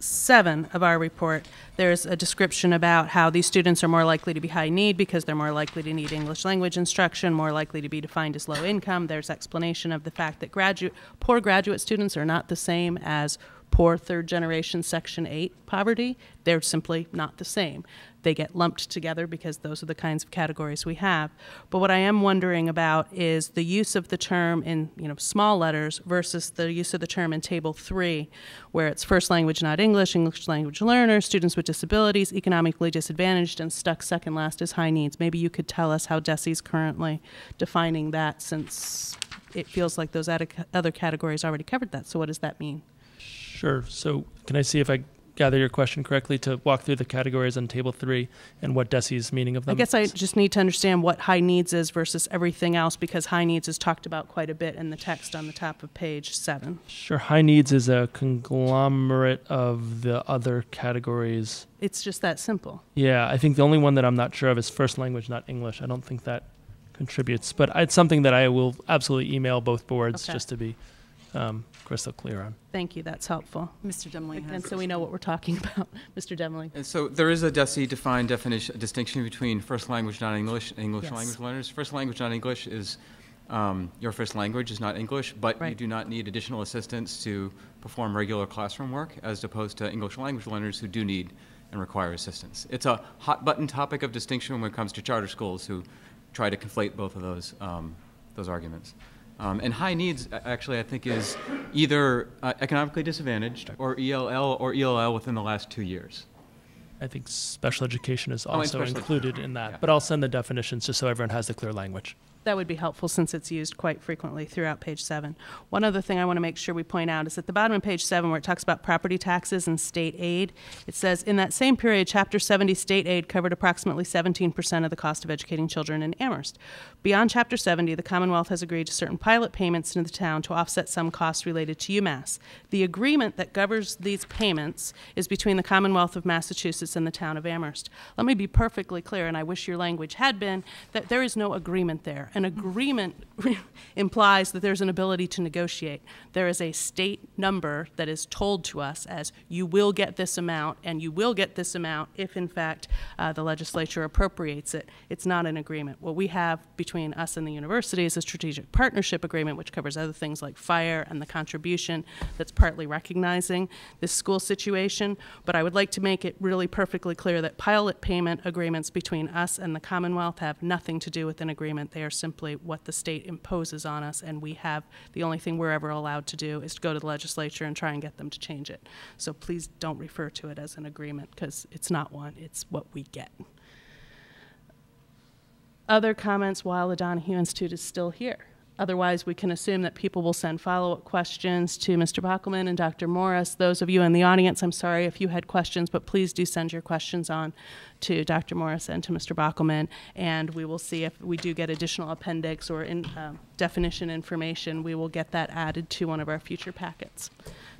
seven of our report, there's a description about how these students are more likely to be high need because they're more likely to need English language instruction, more likely to be defined as low income. There's explanation of the fact that graduate, poor graduate students are not the same as poor third generation Section 8 poverty. They're simply not the same. They get lumped together because those are the kinds of categories we have. But what I am wondering about is the use of the term in you know small letters versus the use of the term in Table 3, where it's first language not English, English language learners, students with disabilities, economically disadvantaged, and stuck second last is high needs. Maybe you could tell us how DESE's currently defining that since it feels like those other categories already covered that. So what does that mean? Sure. So can I see if I gather your question correctly to walk through the categories on table three and what DESE's meaning of them? I guess I just need to understand what high needs is versus everything else because high needs is talked about quite a bit in the text on the top of page seven. Sure. High needs is a conglomerate of the other categories. It's just that simple. Yeah, I think the only one that I'm not sure of is first language, not English. I don't think that contributes, but it's something that I will absolutely email both boards Okay. just to be um, crystal clear on. Thank you, that's helpful. Mr. Demling has. And so we know what we're talking about. Mr. Demling. And so there is a DESE defined definition, distinction between first language, non-English, and English Yes. language learners. First language, non-English is, um, your first language is not English, but you do not need additional assistance to perform regular classroom work as opposed to English language learners who do need and require assistance. It's a hot button topic of distinction when it comes to charter schools who try to conflate both of those, um, those arguments. Um, and high needs, actually, I think is either uh, economically disadvantaged or ELL or ELL within the last two years. I think special education is Oh, also special- included in that, yeah. but I'll send the definitions just so everyone has the clear language. That would be helpful since it's used quite frequently throughout page seven. One other thing I want to make sure we point out is at the bottom of page seven, where it talks about property taxes and state aid, it says in that same period, Chapter 70 state aid covered approximately 17% of the cost of educating children in Amherst. Beyond Chapter 70, the Commonwealth has agreed to certain pilot payments into the town to offset some costs related to UMass. The agreement that governs these payments is between the Commonwealth of Massachusetts and the town of Amherst. Let me be perfectly clear, and I wish your language had been, that there is no agreement there. An agreement implies that there's an ability to negotiate. There is a state number that is told to us as you will get this amount, and you will get this amount if, in fact, uh, the legislature appropriates it. It's not an agreement. What we have between us and the university is a strategic partnership agreement, which covers other things like fire and the contribution that's partly recognizing this school situation. But I would like to make it really perfectly clear that pilot payment agreements between us and the Commonwealth have nothing to do with an agreement. They are simply what the state imposes on us, and we have, the only thing we're ever allowed to do is to go to the legislature and try and get them to change it. So please don't refer to it as an agreement, because it's not one, it's what we get. Other comments while the Donahue Institute is still here? Otherwise, we can assume that people will send follow-up questions to Mr. Bockelman and Dr. Morris. Those of you in the audience, I'm sorry if you had questions, but please do send your questions on to Dr. Morris and to Mr. Bockelman, and we will see if we do get additional appendix or in, um, definition information. We will get that added to one of our future packets.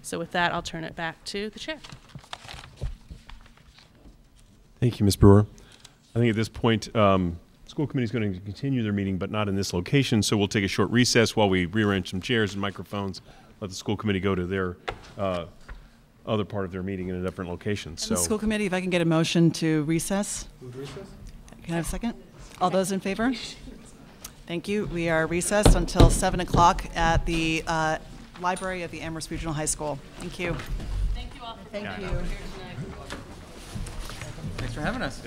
So with that, I'll turn it back to the chair. Thank you, Ms. Brewer. I think at this point, um, school committee is going to continue their meeting, but not in this location, so we'll take a short recess while we rearrange some chairs and microphones, let the school committee go to their uh, other part of their meeting in a different location, And the school committee, if I can get a motion to recess? recess. Can I have a second? All those in favor? Thank you. We are recessed until 7 o'clock at the uh, library of the Amherst Regional High School. Thank you. Thank you all. Thank you. Thanks for having us.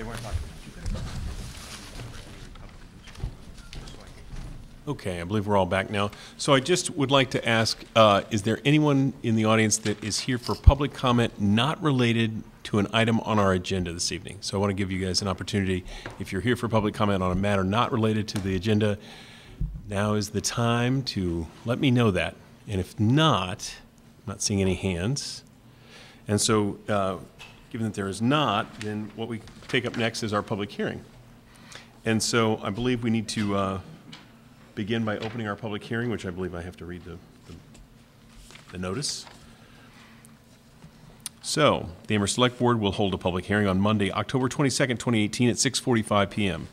Okay, I believe we're all back now. So I just would like to ask, uh, is there anyone in the audience that is here for public comment not related to an item on our agenda this evening? So I want to give you guys an opportunity, if you're here for public comment on a matter not related to the agenda, now is the time to let me know that. And if not, I'm not seeing any hands. And so, uh, given that there is not, then what we take up next is our public hearing. And so I believe we need to uh, begin by opening our public hearing, which I believe I have to read the, the- the notice. So, the Amherst Select Board will hold a public hearing on Monday, October 22nd, 2018, at 6:45 PM.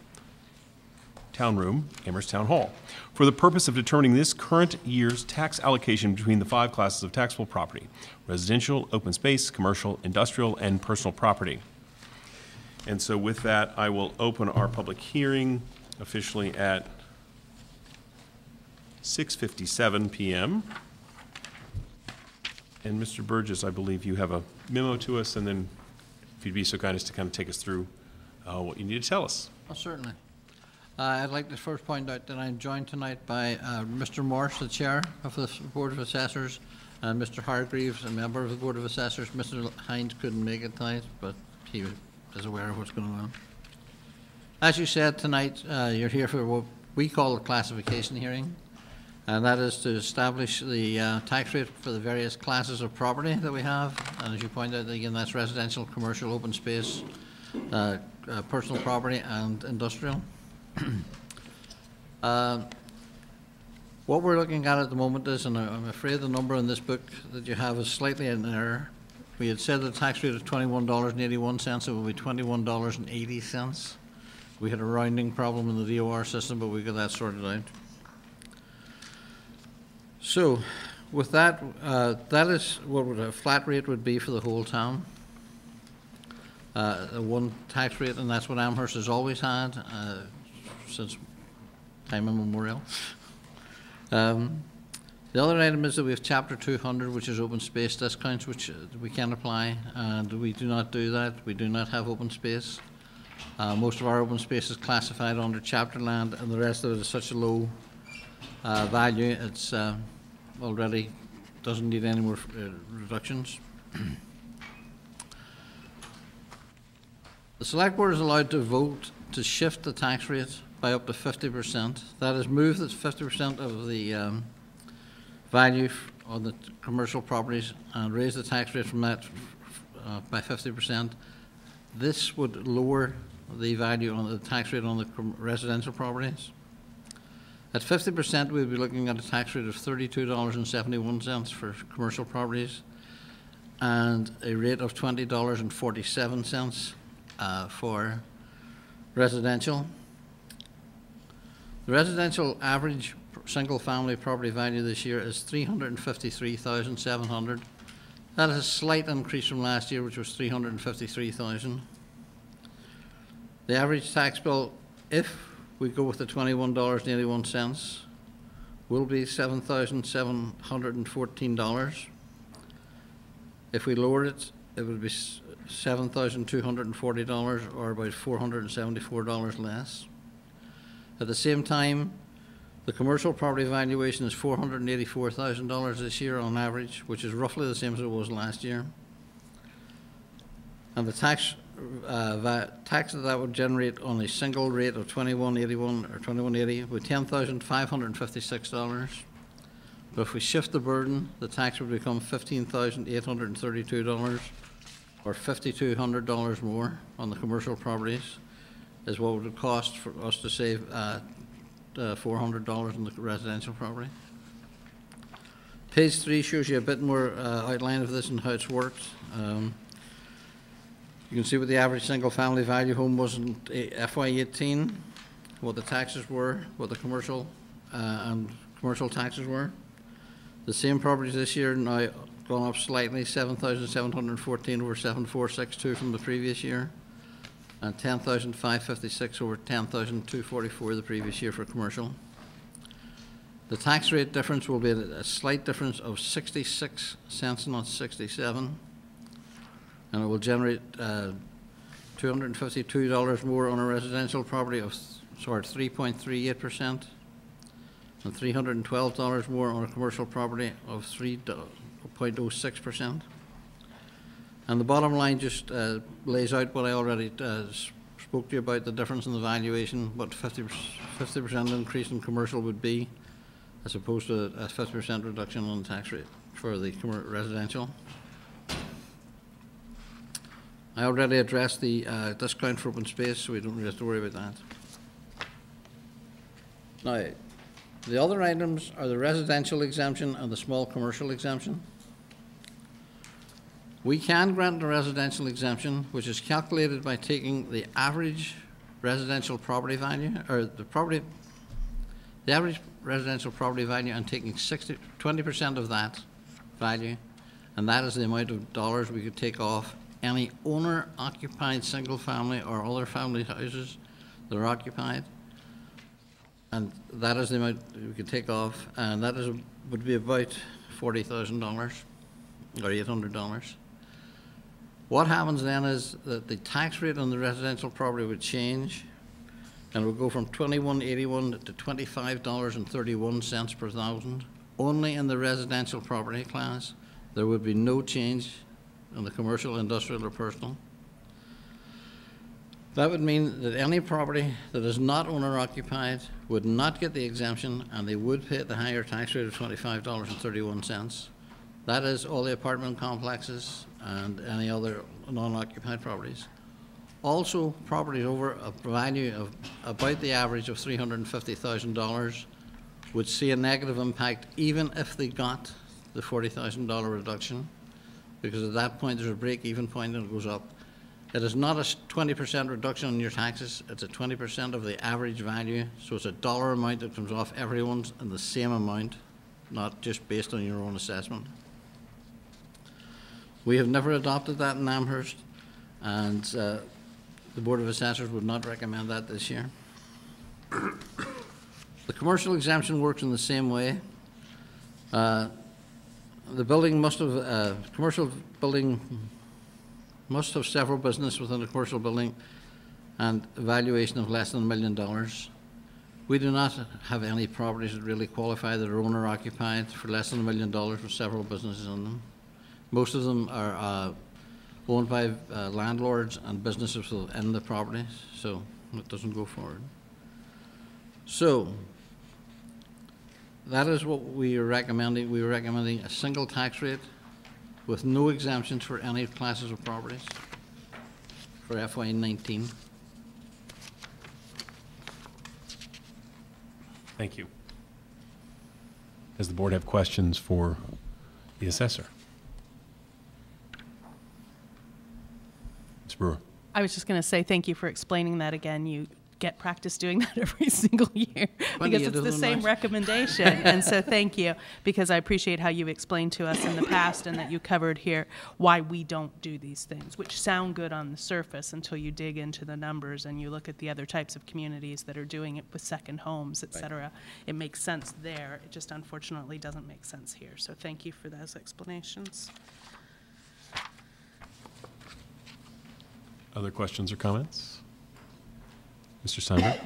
Town Room, Amherst Town Hall, for the purpose of determining this current year's tax allocation between the five classes of taxable property: residential, open space, commercial, industrial, and personal property. And so with that, I will open our public hearing officially at 6:57 PM. And Mr. Burgess, I believe you have a memo to us, and then if you'd be so kind as to kind of take us through uh, what you need to tell us. Oh, certainly. Uh, I'd like to first point out that I'm joined tonight by uh, Mr. Morse, the Chair of the Board of Assessors, and Mr. Hargreaves, a member of the Board of Assessors. Mr. Hines couldn't make it tonight, but he is aware of what's going on. As you said tonight, uh, you're here for what we call a classification hearing, and that is to establish the uh, tax rate for the various classes of property that we have. And as you pointed out, again, that's residential, commercial, open space, uh, uh, personal property, and industrial. Uh, What we're looking at at the moment is, and I'm afraid the number in this book that you have is slightly in error. We had said the tax rate eighty-one cents, it will be twenty-one dollars and eighty cents. We had a rounding problem in the DOR system, but we got that sorted out. So, with that, uh, that is what would a flat rate would be for the whole town. Uh, one tax rate, and that's what Amherst has always had, uh, since time immemorial. Um, The other item is that we have chapter two hundred, which is open space discounts, which uh, we can apply, and we do not do that. We do not have open space. Uh, most of our open space is classified under chapter land, and the rest of it is such a low, uh, value, it's, uh, already doesn't need any more, uh, reductions. The select board is allowed to vote to shift the tax rate by up to fifty percent. That is, move fifty percent of the um, value on the commercial properties and raise the tax rate from that uh, by fifty percent. This would lower the value on the tax rate on the residential properties. At fifty percent, we'd be looking at a tax rate of thirty-two dollars and seventy-one cents for commercial properties and a rate of twenty dollars and forty-seven cents uh, for residential. The residential average single-family property value this year is three hundred and fifty-three thousand seven hundred. That is a slight increase from last year, which was three hundred and fifty-three thousand. The average tax bill, if we go with the twenty-one dollars and eighty-one cents, will be seven thousand seven hundred and fourteen dollars. If we lowered it, it would be seven thousand two hundred and forty dollars, or about four hundred and seventy-four dollars less. At the same time, the commercial property valuation is four hundred and eighty-four thousand dollars this year on average, which is roughly the same as it was last year. And the tax, uh, va- tax that that would generate on a single rate of twenty-one eighty-one or twenty-one eighty would ten thousand five hundred and fifty-six dollars. But if we shift the burden, the tax would become fifteen thousand eight hundred and thirty-two dollars, or fifty-two hundred dollars more on the commercial properties, is what it would cost for us to save, uh, uh, four hundred dollars on the residential property. Page three shows you a bit more, uh, outline of this and how it's worked. Um, you can see what the average single-family value home was in FY eighteen, what the taxes were, what the commercial, uh, and commercial taxes were. The same properties this year now gone up slightly, seven thousand seven hundred and fourteen over seven four six two from the previous year, and 10,556 over 10,244 the previous year for commercial. The tax rate difference will be a slight difference of sixty-six cents, not sixty-seven, and it will generate uh, two hundred and fifty-two dollars more on a residential property of, sorry, three point three eight percent and three hundred and twelve dollars more on a commercial property of three point oh six percent. And the bottom line just uh, lays out what I already uh, spoke to you about, the difference in the valuation, what fifty percent increase in commercial would be, as opposed to a fifty percent reduction on the tax rate for the residential. I already addressed the uh, discount for open space, so we don't really have to worry about that. Now, the other items are the residential exemption and the small commercial exemption. We can grant a residential exemption, which is calculated by taking the average residential property value, or the property, the average residential property value and taking 60, 20% of that value, and that is the amount of dollars we could take off any owner-occupied single-family or other family houses that are occupied. And that is the amount we could take off, and that is, would be about forty thousand dollars, or eight hundred dollars. What happens then is that the tax rate on the residential property would change, and it would go from twenty-one eighty-one to twenty-five dollars and thirty-one cents per thousand, only in the residential property class. There would be no change in the commercial, industrial, or personal. That would mean that any property that is not owner occupied would not get the exemption and they would pay the higher tax rate of twenty-five dollars and thirty-one cents. That is all the apartment complexes and any other non-occupied properties. Also, properties over a value of about the average of three hundred and fifty thousand dollars would see a negative impact even if they got the forty thousand dollar reduction, because at that point, there's a break-even point and it goes up. It is not a twenty percent reduction in your taxes, it's a twenty percent of the average value, so it's a dollar amount that comes off everyone's in the same amount, not just based on your own assessment. We have never adopted that in Amherst, and uh, the Board of Assessors would not recommend that this year. The commercial exemption works in the same way. Uh, The building must have, uh, commercial building must have several business within a commercial building and valuation of less than a million dollars. We do not have any properties that really qualify that are owner occupied for less than a million dollars with several businesses in them. Most of them are uh, owned by uh, landlords and businesses within the property, so it doesn't go forward. So, that is what we are recommending. We are recommending a single tax rate with no exemptions for any classes of properties for FY nineteen. Thank you. Does the board have questions for the assessor? Ms. Brewer? I was just going to say thank you for explaining that again. You get practice doing that every single year Funny because it's do the same nice. recommendation. and so thank you because I appreciate how you've explained to us in the past and that you covered here why we don't do these things, which sound good on the surface until you dig into the numbers and you look at the other types of communities that are doing it with second homes, et cetera. It makes sense there. It just unfortunately doesn't make sense here. So thank you for those explanations. Other questions or comments? Mr. Steinberg?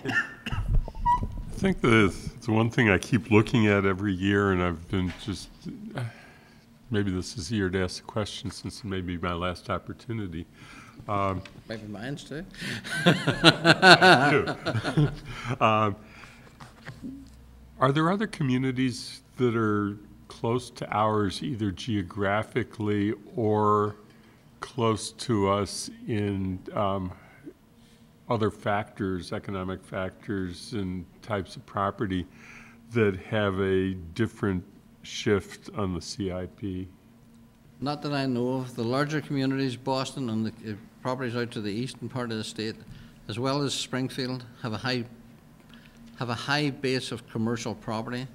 I think the, the one thing I keep looking at every year, and I've been just, maybe this is the year to ask the question since it may be my last opportunity. Um, Maybe mine's too. Um, Are there other communities that are close to ours, either geographically or close to us in um, other factors, economic factors and types of property that have a different shift on the CIP? Not that I know of. The larger communities, Boston and the uh, properties out to the eastern part of the state, as well as Springfield, have a high, have a high base of commercial property.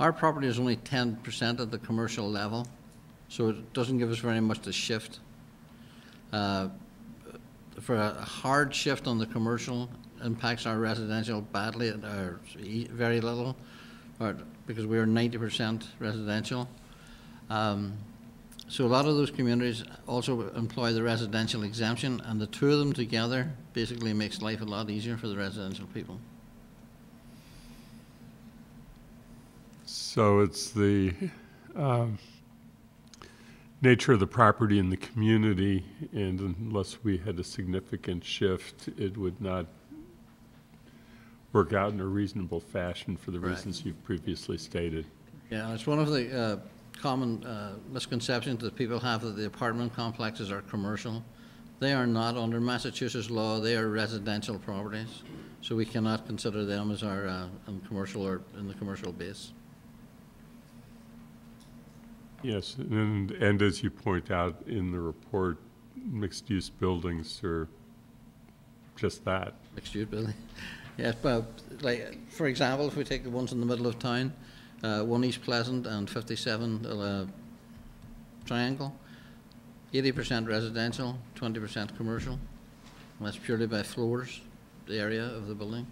Our property is only ten percent at the commercial level, so it doesn't give us very much to shift. Uh, For a hard shift on the commercial impacts our residential badly, or e- very little, or, because we are ninety percent residential. Um, so a lot of those communities also employ the residential exemption, and the two of them together basically makes life a lot easier for the residential people. So it's the um, nature of the property in the community, and unless we had a significant shift, it would not work out in a reasonable fashion for the Right. reasons you've previously stated. Yeah, it's one of the uh, common uh, misconceptions that people have that the apartment complexes are commercial. They are not under Massachusetts law, they are residential properties, so we cannot consider them as our, uh, in commercial or in the commercial base. Yes, and, and as you point out in the report, mixed-use buildings are just that. Mixed use building. Yes, but like, for example, if we take the ones in the middle of town, uh, one East Pleasant and fifty-seven, uh, Triangle, eighty percent residential, twenty percent commercial. And that's purely by floors, the area of the building.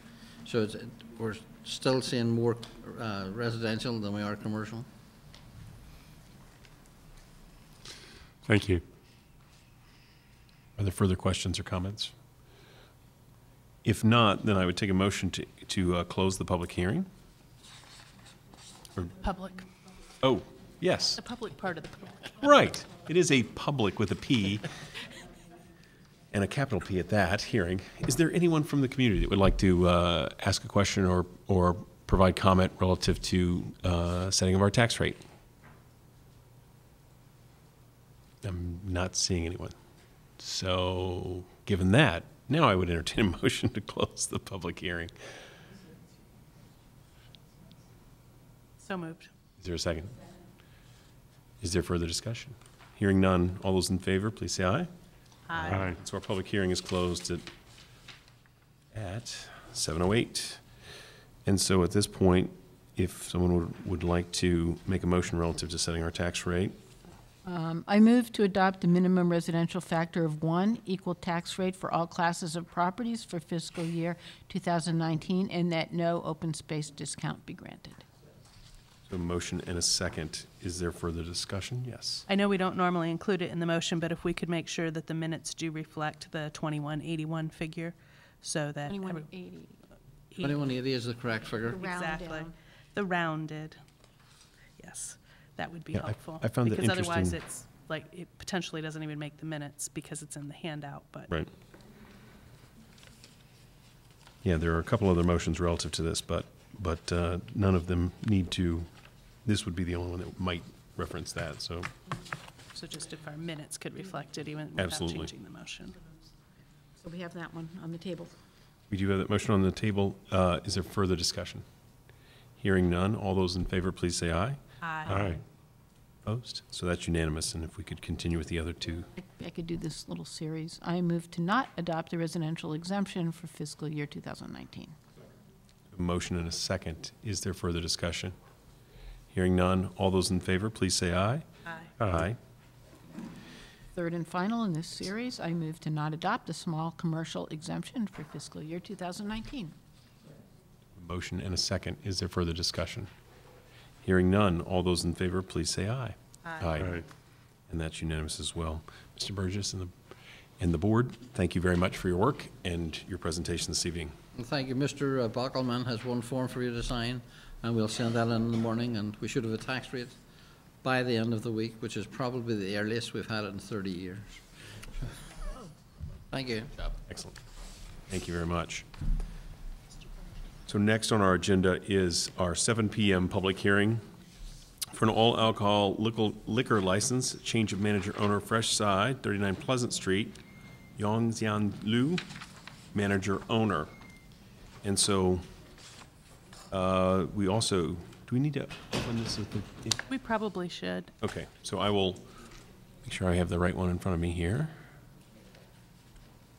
So it's, we're still seeing more, uh, residential than we are commercial. Thank you. Are there further questions or comments? If not, then I would take a motion to, to uh, close the public hearing. Public, Oh, yes, the public part of the public. right. It is a public with a P and a capital P at that hearing. Is there anyone from the community that would like to uh, ask a question or, or provide comment relative to uh, setting of our tax rate? I'm not seeing anyone. So, given that, now I would entertain a motion to close the public hearing. So moved. Is there a second? Is there further discussion? Hearing none, all those in favor, please say aye. Aye. aye. So our public hearing is closed at, at 7:08. And so at this point, if someone would, would like to make a motion relative to setting our tax rate, Um, I move to adopt a minimum residential factor of one, equal tax rate for all classes of properties for fiscal year 2019, and that no open space discount be granted. a motion and a second. Is there further discussion? Yes. I know we don't normally include it in the motion, but if we could make sure that the minutes do reflect the 2181 figure, so that. every- 2180. Twenty-one eighty is the correct figure. Round Exactly. The rounded, yes, that would be Yeah, helpful. I found that Because otherwise, it's, like, it potentially doesn't even make the minutes because it's in the handout, but. Right. Yeah, there are a couple other motions relative to this, but, but uh, none of them need to, this would be the only one that might reference that, so. So just if our minutes could reflect it even without Absolutely. changing the motion. So we have that one on the table. We do have that motion on the table. Uh, Is there further discussion? Hearing none, all those in favor, please say aye. Aye. Opposed? So that's unanimous, and if we could continue with the other two. I- I could do this little series. I move to not adopt the residential exemption for fiscal year 2019. A motion and a second. Is there further discussion? Hearing none, all those in favor, please say aye. Aye. Aye. Third and final in this series, I move to not adopt the small commercial exemption for fiscal year 2019. A motion and a second. Is there further discussion? Hearing none, all those in favor, please say aye. Aye. And that's unanimous as well. Mr. Burgess and the, and the board, thank you very much for your work and your presentation this evening. And thank you. Mr. Uh, Bockelman has one form for you to sign, and we'll send that in in the morning, and we should have a tax rate by the end of the week, which is probably the earliest we've had it in 30 years. Thank you. Excellent. Thank you very much. So next on our agenda is our 7 PM public hearing for an all-alcohol liquor- liquor license, change of manager owner, Fresh Side, 39 Pleasant Street, Yong Xian Lu, manager owner. And so uh, we also, do we need to open this? at the- We probably should. Okay, so I will make sure I have the right one in front of me here.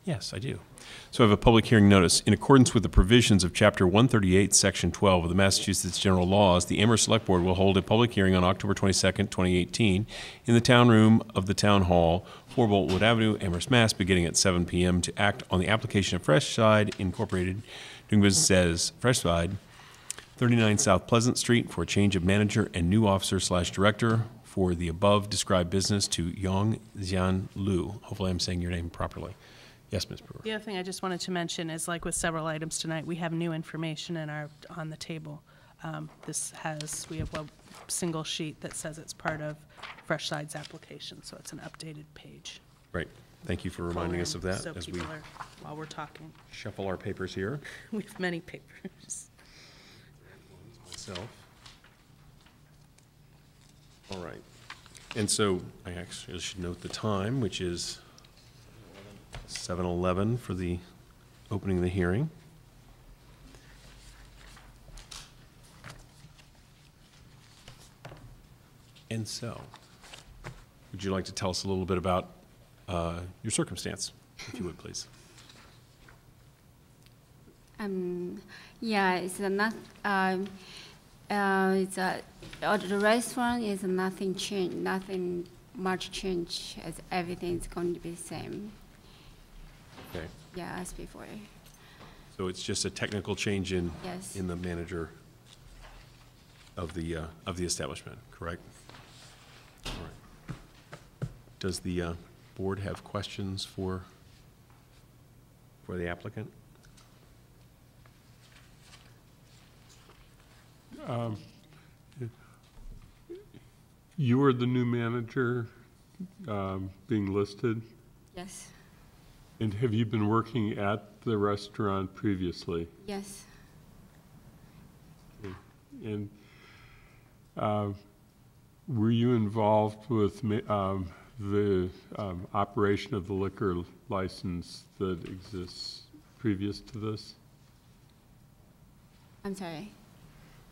Yes, I do. So I have a public hearing notice. In accordance with the provisions of Chapter 138, Section 12 of the Massachusetts General Laws, the Amherst Select Board will hold a public hearing on October 22, 2018, in the Town Room of the Town Hall, 4 Boltwood Avenue, Amherst, Mass., beginning at 7 p.m. to act on the application of Fresh Side Incorporated, doing business as Fresh Side, 39 South Pleasant Street for a change of manager and new officer slash director for the above described business to Yong Xian Lu. Hopefully I'm saying your name properly. Yes, Ms. Brewer. The other thing I just wanted to mention is, like with several items tonight, we have new information in our, on the table. Um, This has, we have a single sheet that says it's part of Fresh Side's application, so it's an updated page. Right. Thank you for reminding us of that So as we are, while we're talking, shuffle our papers here. we have many papers. Myself. All right. And so I actually should note the time, which is 7:11 for the opening of the hearing. And so, would you like to tell us a little bit about uh, your circumstance, if you would, please? Um, yeah, it's not, um, uh, it's a, uh, the restaurant is nothing change, nothing much change, as everything is going to be same, Okay. yeah, as before. So it's just a technical change in, Yes. in the manager of the, uh, of the establishment, correct? All right. Does the uh, board have questions for, for the applicant? Um, You are the new manager um, being listed, Yes, and have you been working at the restaurant previously? yes, And uh, were you involved with um, the um, operation of the liquor license that exists previous to this? I'm sorry.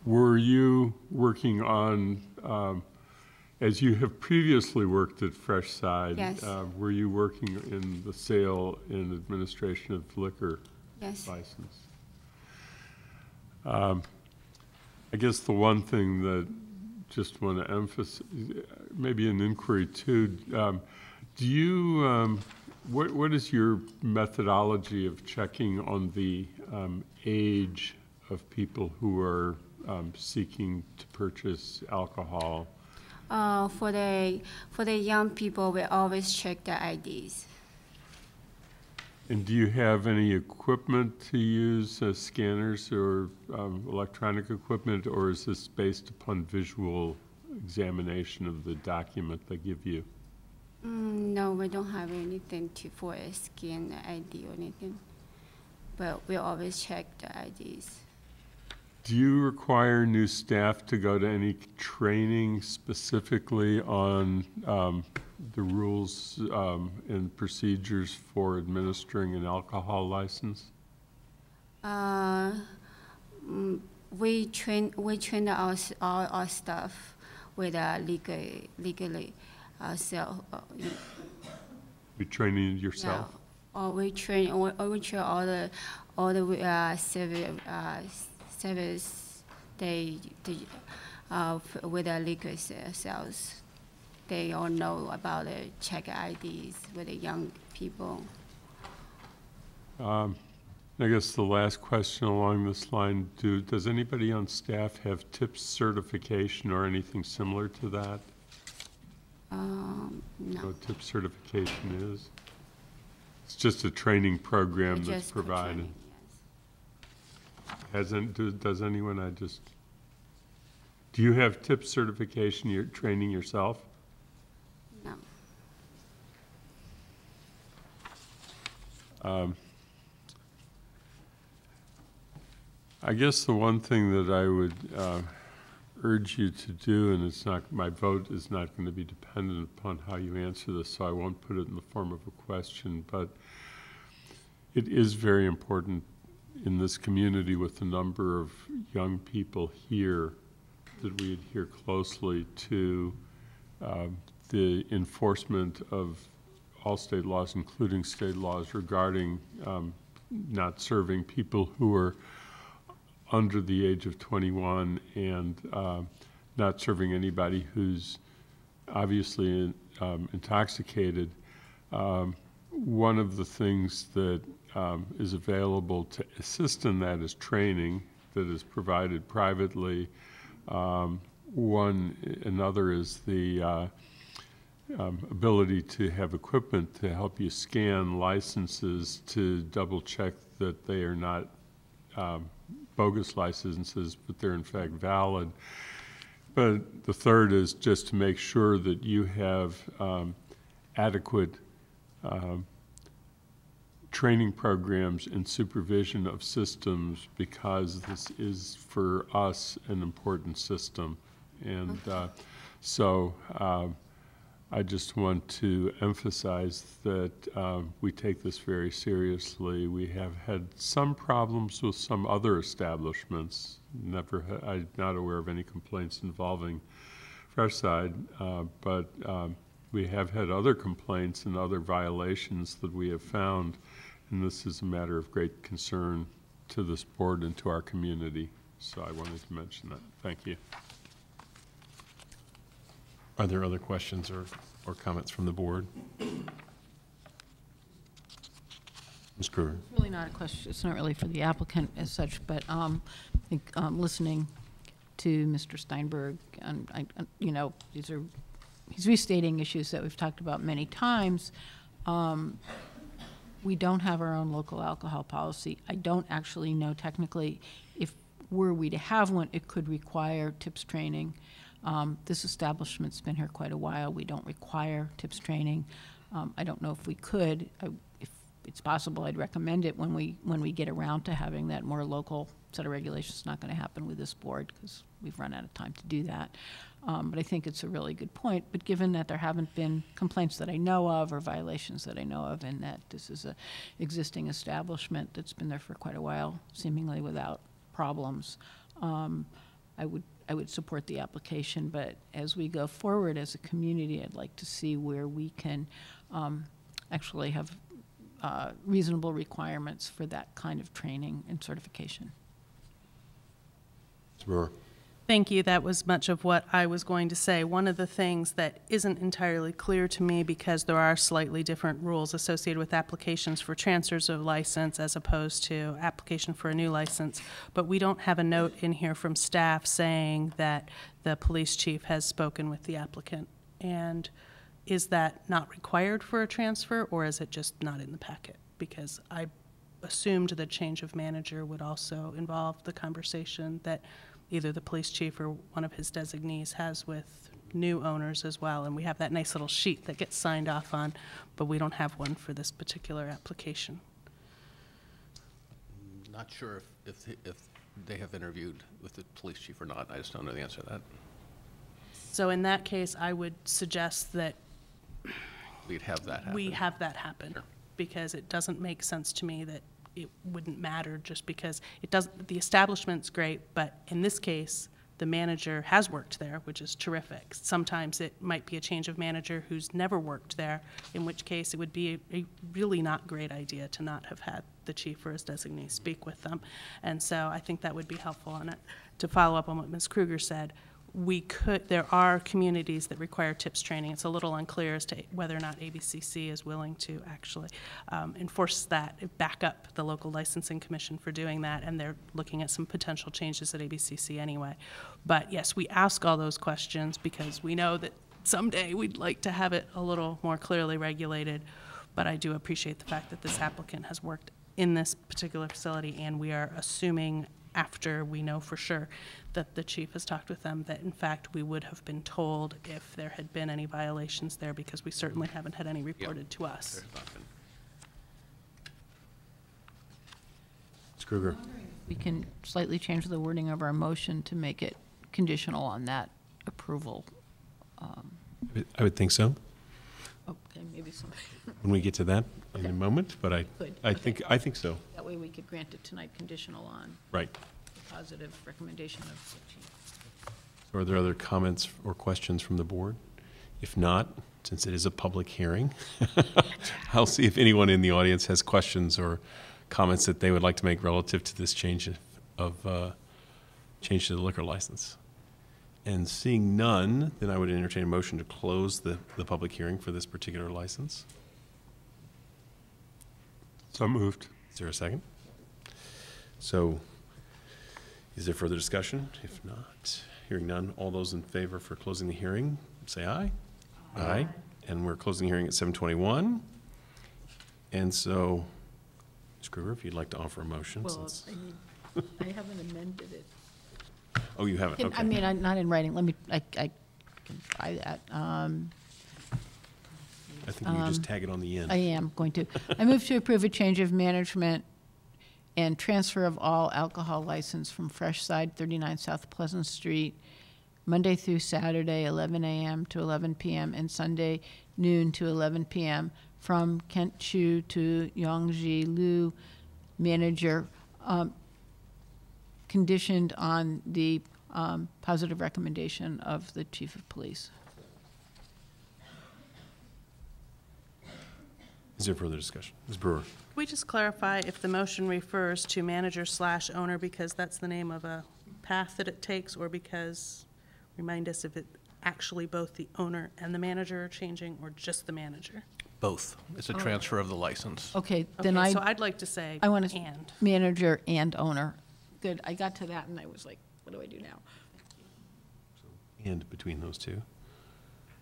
Were you working on, um, as you have previously worked at Fresh Side? Yes. uh, Were you working in the sale and administration of liquor Yes. license? Um, I guess the one thing that just want to emphasize, maybe an inquiry too, um, do you, um, what, what is your methodology of checking on the um, age of people who are um, seeking to purchase alcohol? Uh, for the, for the young people, we always check their IDs. And do you have any equipment to use, uh, scanners or um, electronic equipment, or is this based upon visual examination of the document they give you? Mm, no, we don't have anything to, for a scan ID or anything. but we always check the IDs. Do you require new staff to go to any training specifically on um, the rules um, and procedures for administering an alcohol license? Uh, mm, we train we train our our, our staff with uh, legal legally uh, self. Uh, you- training yourself? yeah, or we train or, or we train all the all the uh, service uh, service they they uh, f- with the se- sales. They all know about the check IDs with the young people. Um, I guess the last question along this line, do, does anybody on staff have TIPS certification or anything similar to that? Um, no. What TIPS certification is? It's just a training program It's that's provided. training, Hasn't, do- does anyone, I just, do you have tip certification, you're training yourself? No. Um, I guess the one thing that I would uh, urge you to do, and it's not, my vote is not going to be dependent upon how you answer this, so I won't put it in the form of a question, but it is very important in this community with the number of young people here that we adhere closely to um, the enforcement of all state laws, including state laws regarding um, not serving people who are under the age of 21 and uh, not serving anybody who's obviously um, intoxicated. Um, One of the things that um, is available to assist in that is training that is provided privately. Um, One, another is the uh, um, ability to have equipment to help you scan licenses to double check that they are not um, bogus licenses, but they're in fact valid. But the third is just to make sure that you have um, adequate um, training programs and supervision of systems because this is for us an important system. And uh, so um, I just want to emphasize that uh, we take this very seriously. We have had some problems with some other establishments. Never, ha- I'm not aware of any complaints involving Freshside, uh, but um, we have had other complaints and other violations that we have found, and this is a matter of great concern to this board and to our community. So I wanted to mention that. Thank you. Are there other questions or, or comments from the board? Ms. Brewer? Really not a question, it's not really for the applicant as such, but um, I think um, listening to Mr. Steinberg, and I, and, you know, these are, he's restating issues that we've talked about many times. Um, We don't have our own local alcohol policy. I don't actually know technically if, were we to have one, it could require tips training. Um, This establishment's been here quite a while. We don't require tips training. Um, I don't know if we could. I- If it's possible, I'd recommend it when we, when we get around to having that more local set of regulations. It's not going to happen with this board because we've run out of time to do that. Um, But I think it's a really good point. But given that there haven't been complaints that I know of or violations that I know of, and that this is an existing establishment that's been there for quite a while, seemingly without problems, um, I would, I would support the application. But as we go forward as a community, I'd like to see where we can um, actually have uh, reasonable requirements for that kind of training and certification. Ms. Brewer? Thank you. That was much of what I was going to say. One of the things that isn't entirely clear to me, because there are slightly different rules associated with applications for transfers of license as opposed to application for a new license, but we don't have a note in here from staff saying that the police chief has spoken with the applicant. And is that not required for a transfer, or is it just not in the packet? Because I assumed the change of manager would also involve the conversation that either the police chief or one of his designees has with new owners as well. And we have that nice little sheet that gets signed off on, but we don't have one for this particular application. Not sure if, if, if they have interviewed with the police chief or not. I just don't know the answer to that. So in that case, I would suggest that We'd have that happen. we have that happen. Sure. Because it doesn't make sense to me that it wouldn't matter just because it doesn't, the establishment's great, but in this case, the manager has worked there, which is terrific. Sometimes it might be a change of manager who's never worked there, in which case it would be a, a really not great idea to not have had the chief or his designee speak with them. And so I think that would be helpful. And to follow up on what Ms. Krueger said, we could, there are communities that require TIPS training. It's a little unclear as to whether or not ABCC is willing to actually um, enforce that, back up the local licensing commission for doing that, and they're looking at some potential changes at ABCC anyway. But yes, we ask all those questions because we know that someday we'd like to have it a little more clearly regulated. But I do appreciate the fact that this applicant has worked in this particular facility, and we are assuming after we know for sure that the chief has talked with them, that in fact we would have been told if there had been any violations there, because we certainly haven't had any reported to us. There's not. Ms. Krueger? We can slightly change the wording of our motion to make it conditional on that approval. Um, I would think so, Okay, maybe somebody, when we get to that in a moment, but I, Good, I okay. think, I think so, that way we could grant it tonight conditional on right. the positive recommendation of the chief. Are there other comments or questions from the board? If not, since it is a public hearing, I'll see if anyone in the audience has questions or comments that they would like to make relative to this change of- of, uh, change to the liquor license. And seeing none, then I would entertain a motion to close the, the public hearing for this particular license. So moved. Is there a second? So, is there further discussion? If not, hearing none, all those in favor for closing the hearing, say aye. Aye. And we're closing the hearing at seven twenty-one. And so, Ms. Krueger, if you'd like to offer a motion, Well, since, I mean, I haven't amended it. Oh, you haven't, okay. I mean, I'm not in writing, let me, I, I can try that. Um, I think you just um, tag it on the end. I am going to. I move to approve a change of management and transfer of all alcohol license from Fresh Side, 39 South Pleasant Street, Monday through Saturday, 11 a.m. to 11 p.m., and Sunday noon to 11 p.m., from Kent Chu to Yongji Lu, manager, um, conditioned on the um, positive recommendation of the chief of police. Is there further discussion? Ms. Brewer? Can we just clarify if the motion refers to manager slash owner because that's the name of a path that it takes, or because, remind us if it actually both the owner and the manager are changing, or just the manager? Both. It's a transfer of the license. Okay, then Okay, I. so I'd like to say I want to. and. Manager and owner. Good, I got to that and I was like, what do I do now? And between those two?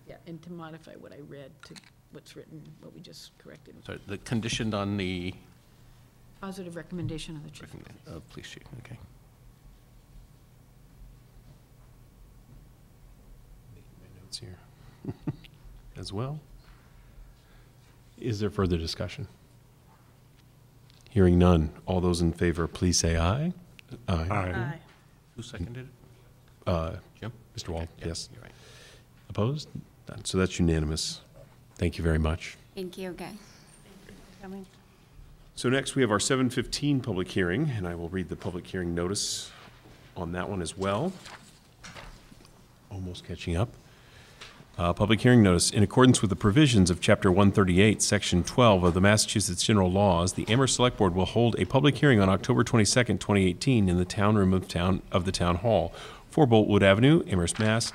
Yeah, and to modify what I read to what's written, what we just corrected. Sorry, the conditioned on the, Positive recommendation of the chief. uh, police chief, okay. Making my notes here as well. Is there further discussion? Hearing none. All those in favor, please say aye. Aye. Aye. Who seconded it? Uh, Jim? Mr. Wall, Yeah, yes. You're right. Opposed? None. So that's unanimous. Thank you very much. Thank you, guys. Coming. So next, we have our 7:15 public hearing, and I will read the public hearing notice on that one as well. Almost catching up. Uh, Public hearing notice. In accordance with the provisions of Chapter 138, Section 12 of the Massachusetts General Laws, the Amherst Select Board will hold a public hearing on October 22nd, 2018, in the Town Room of Town, of the Town Hall, 4 Boltwood Avenue, Amherst, Mass.,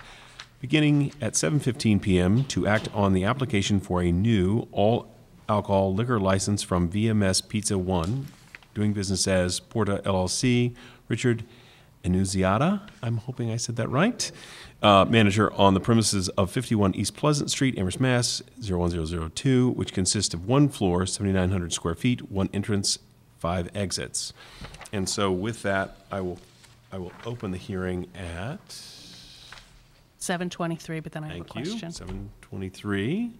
beginning at 7:15 PM to act on the application for a new all-alcohol liquor license from VMS Pizza One, doing business as Porta LLC, Richard Annunziata, I'm hoping I said that right, uh, manager on the premises of 51 East Pleasant Street, Amherst, Mass. 01002, which consists of one floor, 7,900 square feet, one entrance, five exits. And so with that, I will, I will open the hearing at, 723, but then I have a thank you, question. 7:23.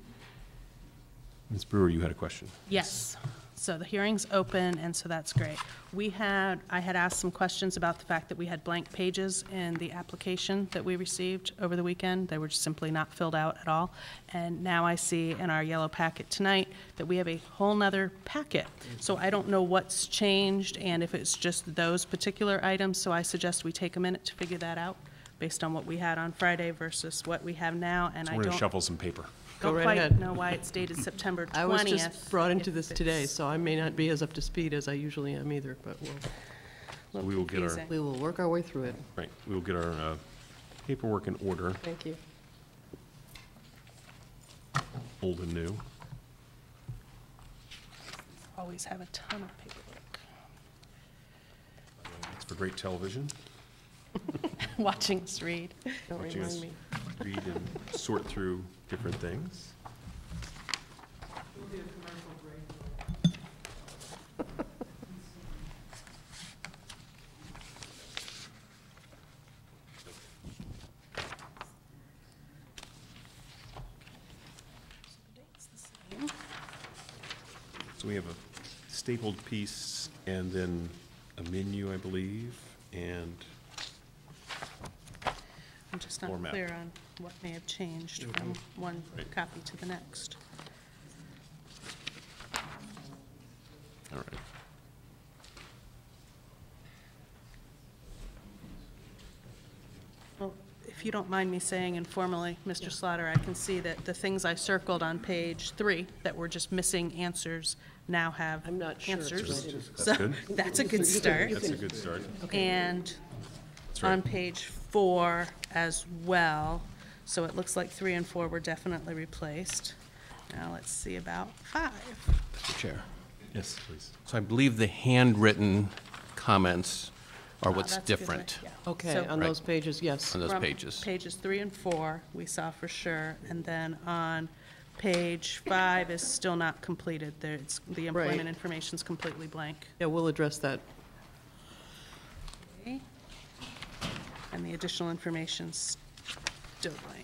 Ms. Brewer, you had a question? Yes. So the hearing's open, and so that's great. We had, I had asked some questions about the fact that we had blank pages in the application that we received over the weekend. They were just simply not filled out at all. And now I see in our yellow packet tonight that we have a whole nother packet. So I don't know what's changed and if it's just those particular items, so I suggest we take a minute to figure that out based on what we had on Friday versus what we have now, and So I we're going don't to shuffle some paper. Go don't right quite ahead. know why it's dated September 20th. I was just brought into this today, so I may not be as up to speed as I usually am either, but we'll, So we will get our, we will work our way through it. right, we will get our uh, paperwork in order, Thank you. old and new. Always have a ton of paperwork. It's for great television. Watching us read. Don't Watching us remind me. read and sort through different things. So we have a stapled piece and then a menu, I believe, and I'm just not Floor map. clear on what may have changed from one copy to the next. All right. Well, if you don't mind me saying informally, Mr. Slaughter, I can see that the things I circled on page three that were just missing answers now have I'm not sure. answers. didn't- That's So good. That's a good start. That's a good start. And right. on page four as well, so it looks like three and four were definitely replaced. Now let's see about five. Mr. Chair. Yes, please. So I believe the handwritten comments are Ah, what's that's a good way, different yeah. Okay, So- on those pages, yes. on those From pages. Pages three and four, we saw for sure, and then on page five is still not completed. There, it's, the employment Right. information's completely blank. Yeah, we'll address that. Okay. And the additional information's still blank.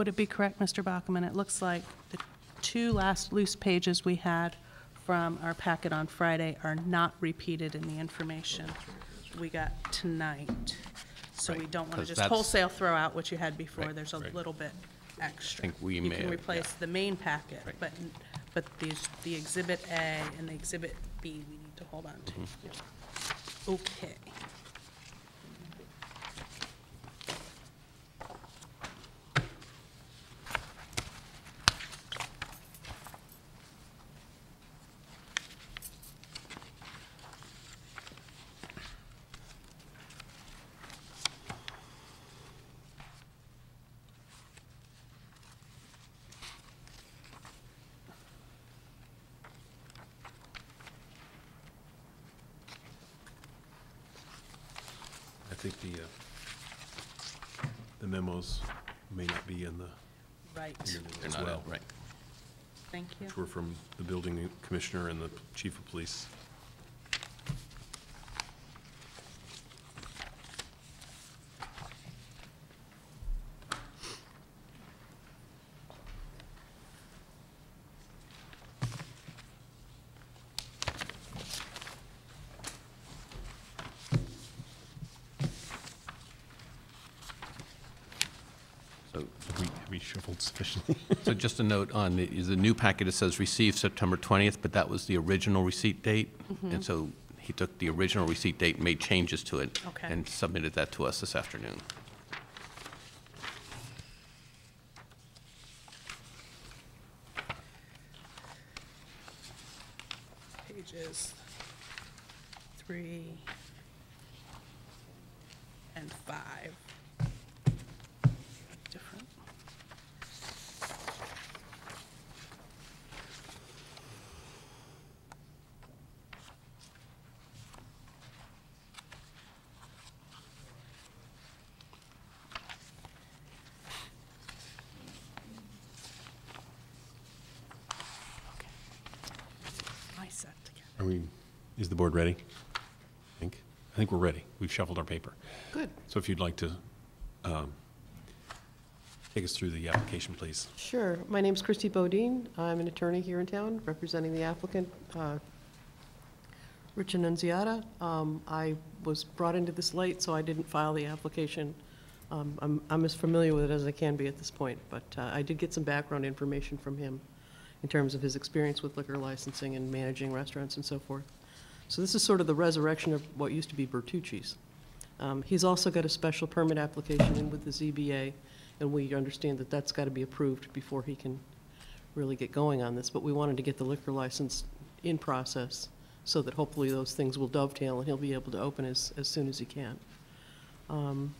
Would it be correct, Mr. Bockelman? It looks like the two last loose pages we had from our packet on Friday are not repeated in the information we got tonight. So we Right, don't want 'cause to just that's- wholesale throw out what you had before. Right, There's a right. little bit extra. think we You may can have- replace yeah. the main packet, Right. but, but these, the Exhibit A and the Exhibit B, we need to hold on to. Mm-hmm. Okay. I think the, uh, the memos may not be in the, Right. in the They're as not well. out, right. Thank you. Which were from the building commissioner and the chief of police. So Have we, have we shuffled sufficiently. So just a note on the, is the new packet, it says received September 20th, but that was the original receipt date. Mm-hmm. And so he took the original receipt date, made changes to it. Okay. And submitted that to us this afternoon. Pages three and five. Different. Okay. My set together. Are we, is the board ready? I think, I think we're ready. We've shuffled our paper. Good. So if you'd like to um, take us through the application, please. Sure. My name's Christy Bodine. I'm an attorney here in town, representing the applicant, uh, Rich Annunziata. Um, I was brought into this late, so I didn't file the application. Um, I'm, I'm as familiar with it as I can be at this point, but uh, I did get some background information from him in terms of his experience with liquor licensing and managing restaurants and so forth. So this is sort of the resurrection of what used to be Bertucci's. Um, He's also got a special permit application in with the ZBA, and we understand that that's got to be approved before he can really get going on this. But we wanted to get the liquor license in process so that hopefully those things will dovetail and he'll be able to open as, as soon as he can. Um,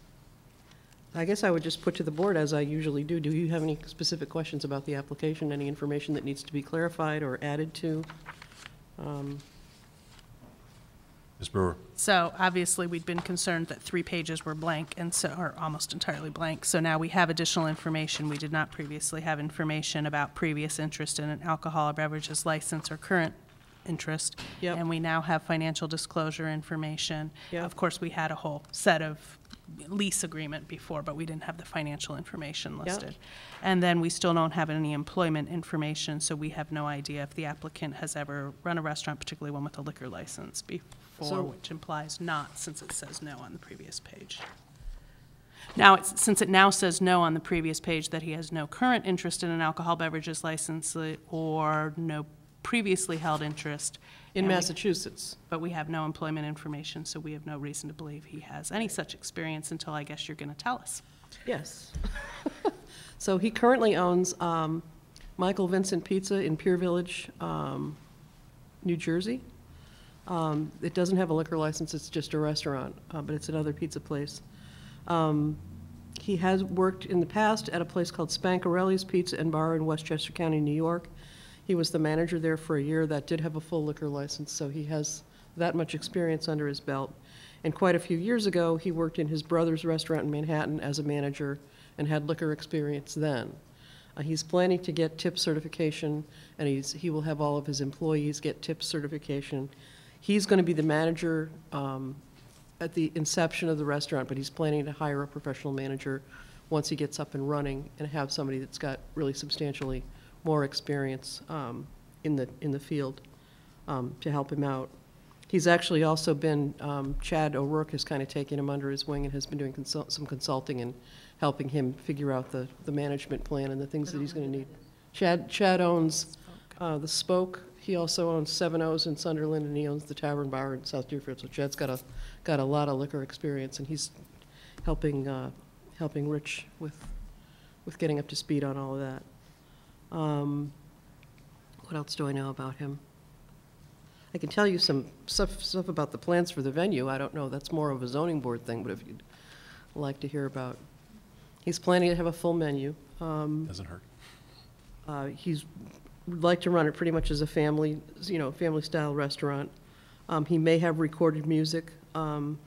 I guess I would just put to the board, as I usually do, do you have any specific questions about the application, any information that needs to be clarified or added to? Um, Ms. Brewer? So obviously, we'd been concerned that three pages were blank and so, or almost entirely blank. So now we have additional information. We did not previously have information about previous interest in an alcohol or beverages license or current interest. Yep. And we now have financial disclosure information. Yep. Of course, we had a whole set of lease agreement before, but we didn't have the financial information Yep. listed. And then we still don't have any employment information, so we have no idea if the applicant has ever run a restaurant, particularly one with a liquor license before, So- which implies not, since it says no on the previous page. Now, it's, since it now says no on the previous page, that he has no current interest in an alcohol beverages license uh, or no previously held interest. In and we- Massachusetts. But we have no employment information, so we have no reason to believe he has any such experience until I guess you're going to tell us. Yes. So he currently owns um, Michael Vincent Pizza in Pier Village, um, New Jersey. Um, It doesn't have a liquor license, it's just a restaurant, uh, but it's another pizza place. Um, He has worked in the past at a place called Spancarelli's Pizza and Bar in Westchester County, New York. He was the manager there for a year, that did have a full liquor license, so he has that much experience under his belt. And quite a few years ago, he worked in his brother's restaurant in Manhattan as a manager and had liquor experience then. Uh, He's planning to get tip certification, and he's, he will have all of his employees get tip certification. He's going to be the manager um, at the inception of the restaurant, but he's planning to hire a professional manager once he gets up and running and have somebody that's got really substantially more experience um, in the, in the field um, to help him out. He's actually also been, um, Chad O'Rourke has kind of taken him under his wing and has been doing some consulting and helping him figure out the, the management plan and the things that he's going to need. Chad, Chad owns uh, the Spoke. He also owns Seven O's in Sunderland, and he owns the Tavern Bar in South Deerfield. So Chad's got a, got a lot of liquor experience, and he's helping, uh, helping Rich with, with getting up to speed on all of that. Um, What else do I know about him? I can tell you some stuff, stuff about the plans for the venue. I don't know, that's more of a zoning board thing, but if you'd like to hear about. He's planning to have a full menu. Um, Doesn't hurt. uh, He's, would like to run it pretty much as a family, you know, family-style restaurant. Um, He may have recorded music. Um,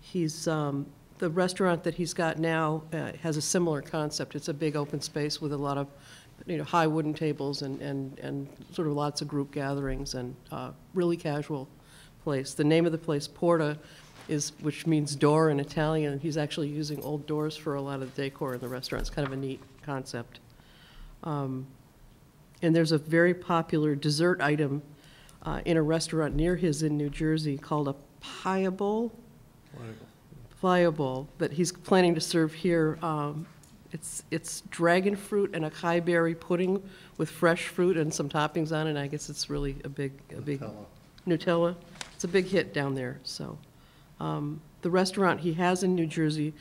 He's, um, the restaurant that he's got now uh, has a similar concept. It's a big open space with a lot of, you know, high wooden tables and, and, and sort of lots of group gatherings and uh, really casual place. The name of the place, Porta, is, which means door in Italian. He's actually using old doors for a lot of the decor in the restaurant. It's kind of a neat concept. Um, And there's a very popular dessert item uh, in a restaurant near his in New Jersey called a pie bowl. Pie bowl that he's planning to serve here um, It's, it's dragon fruit and acai berry pudding with fresh fruit and some toppings on it. I guess it's really a big, a big. Nutella. It's a big hit down there, so. um, The restaurant he has in New Jersey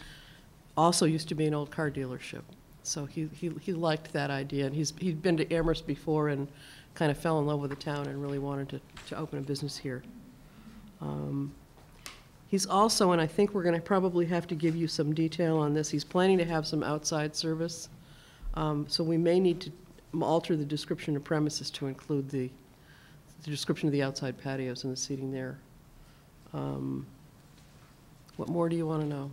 also used to be an old car dealership. So he, he, he liked that idea, and he's, he'd been to Amherst before and kind of fell in love with the town and really wanted to, to open a business here. Um, He's also, and I think we're gonna probably have to give you some detail on this, he's planning to have some outside service. Um, so we may need to alter the description of premises to include the, the description of the outside patios and the seating there. Um, What more do you wanna know?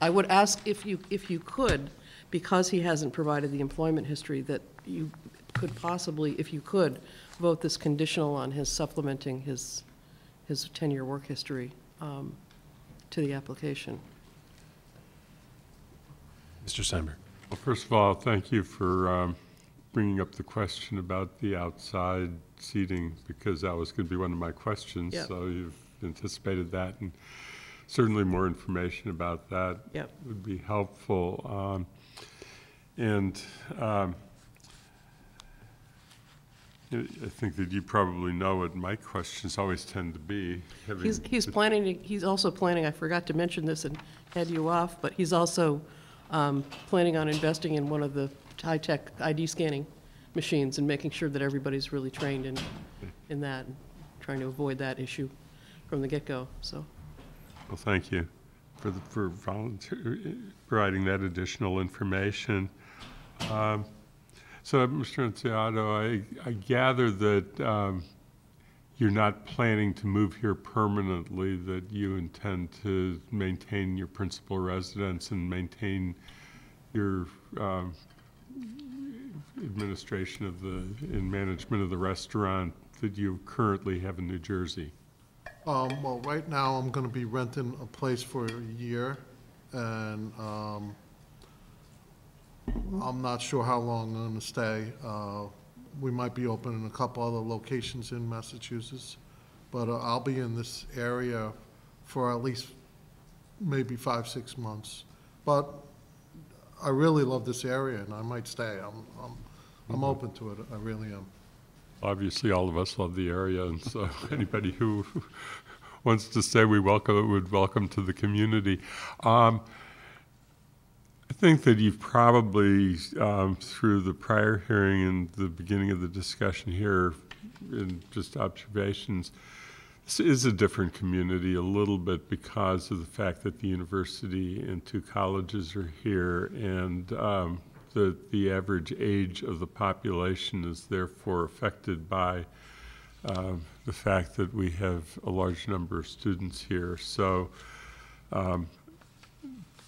I would ask if you, if you could, because he hasn't provided the employment history, that you could possibly, if you could, vote this conditional on his supplementing his, his 10-year work history um, to the application. Mr. Steinberg. Well, first of all, thank you for um, bringing up the question about the outside seating, because that was going to be one of my questions. Yep. So you've anticipated that, and certainly more information about that Yep. would be helpful. Um, And um, I think that you probably know what my questions always tend to be. He's, he's planning, to- he's also planning, I forgot to mention this and head you off, but he's also um, planning on investing in one of the high-tech ID scanning machines and making sure that everybody's really trained in, in that, and trying to avoid that issue from the get-go, so. Well, thank you for, the- for volunteer, providing that additional information. Um, So, Mr. Annunziata, I, I gather that um, you're not planning to move here permanently, that you intend to maintain your principal residence and maintain your um, administration of the, and management of the restaurant that you currently have in New Jersey? Um, well, right now, I'm gonna be renting a place for a year, and, um, I'm not sure how long I'm gonna stay. Uh, we might be opening a couple other locations in Massachusetts, but uh, I'll be in this area for at least maybe five, six months. But I really love this area, and I might stay. I'm, I'm, I'm Mhm. open to it, I really am. Obviously, all of us love the area, and so anybody who wants to say we welcome it would welcome to the community. Um, think that you've probably, um, through the prior hearing and the beginning of the discussion here, in just observations, this is a different community a little bit because of the fact that the university and two colleges are here, and um, the the average age of the population is therefore affected by um, the fact that we have a large number of students here. So, um,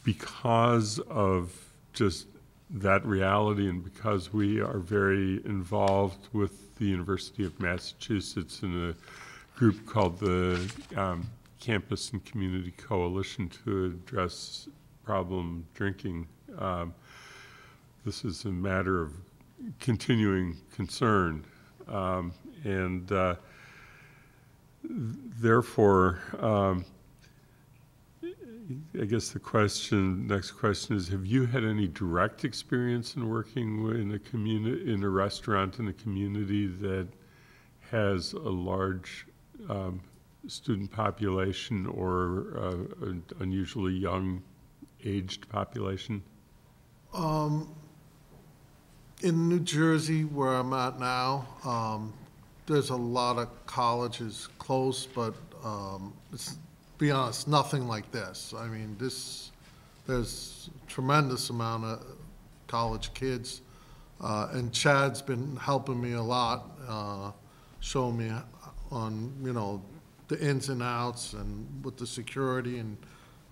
because of just that reality and because we are very involved with the University of Massachusetts in a group called the um, Campus and Community Coalition to address problem drinking, um, this is a matter of continuing concern. Um, and uh, therefore, um, I guess the question, next question is, have you had any direct experience in working in a community, in a restaurant in a community that has a large um, student population or uh, an unusually young aged population? Um, in New Jersey, where I'm at now, um, there's a lot of colleges close, but, um, it's, be honest, nothing like this. I mean, this, there's tremendous amount of college kids. Uh, and Chad's been helping me a lot, uh, showing me on, you know, the ins and outs and with the security and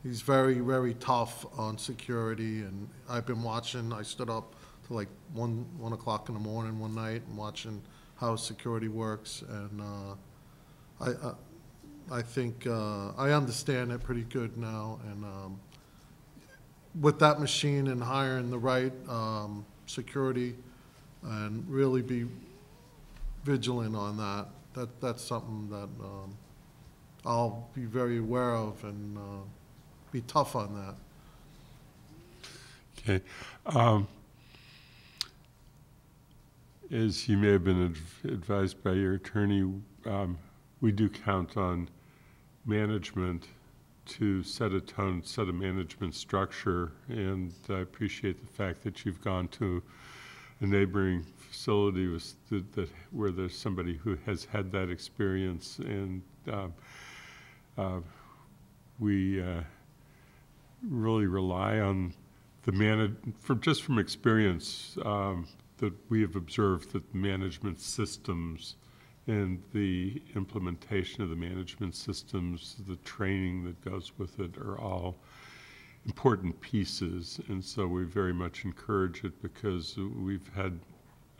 he's very, very tough on security and I've been watching, I stood up to like one, one o'clock in the morning one night and watching how security works and, uh, I, I, I think, uh, I understand it pretty good now and, um, with that machine and hiring the right, um, security and really be vigilant on that, that, that's something that, um, I'll be very aware of and, uh, be tough on that. Okay. Um, As you may have been adv- advised by your attorney, um, we do count on management to set a tone, set a management structure, and I appreciate the fact that you've gone to a neighboring facility with, that, where there's somebody who has had that experience, and um, uh, we uh, really rely on the manag, from, just from experience, um, that we have observed that management systems and the implementation of the management systems, the training that goes with it are all important pieces. And so we very much encourage it because we've had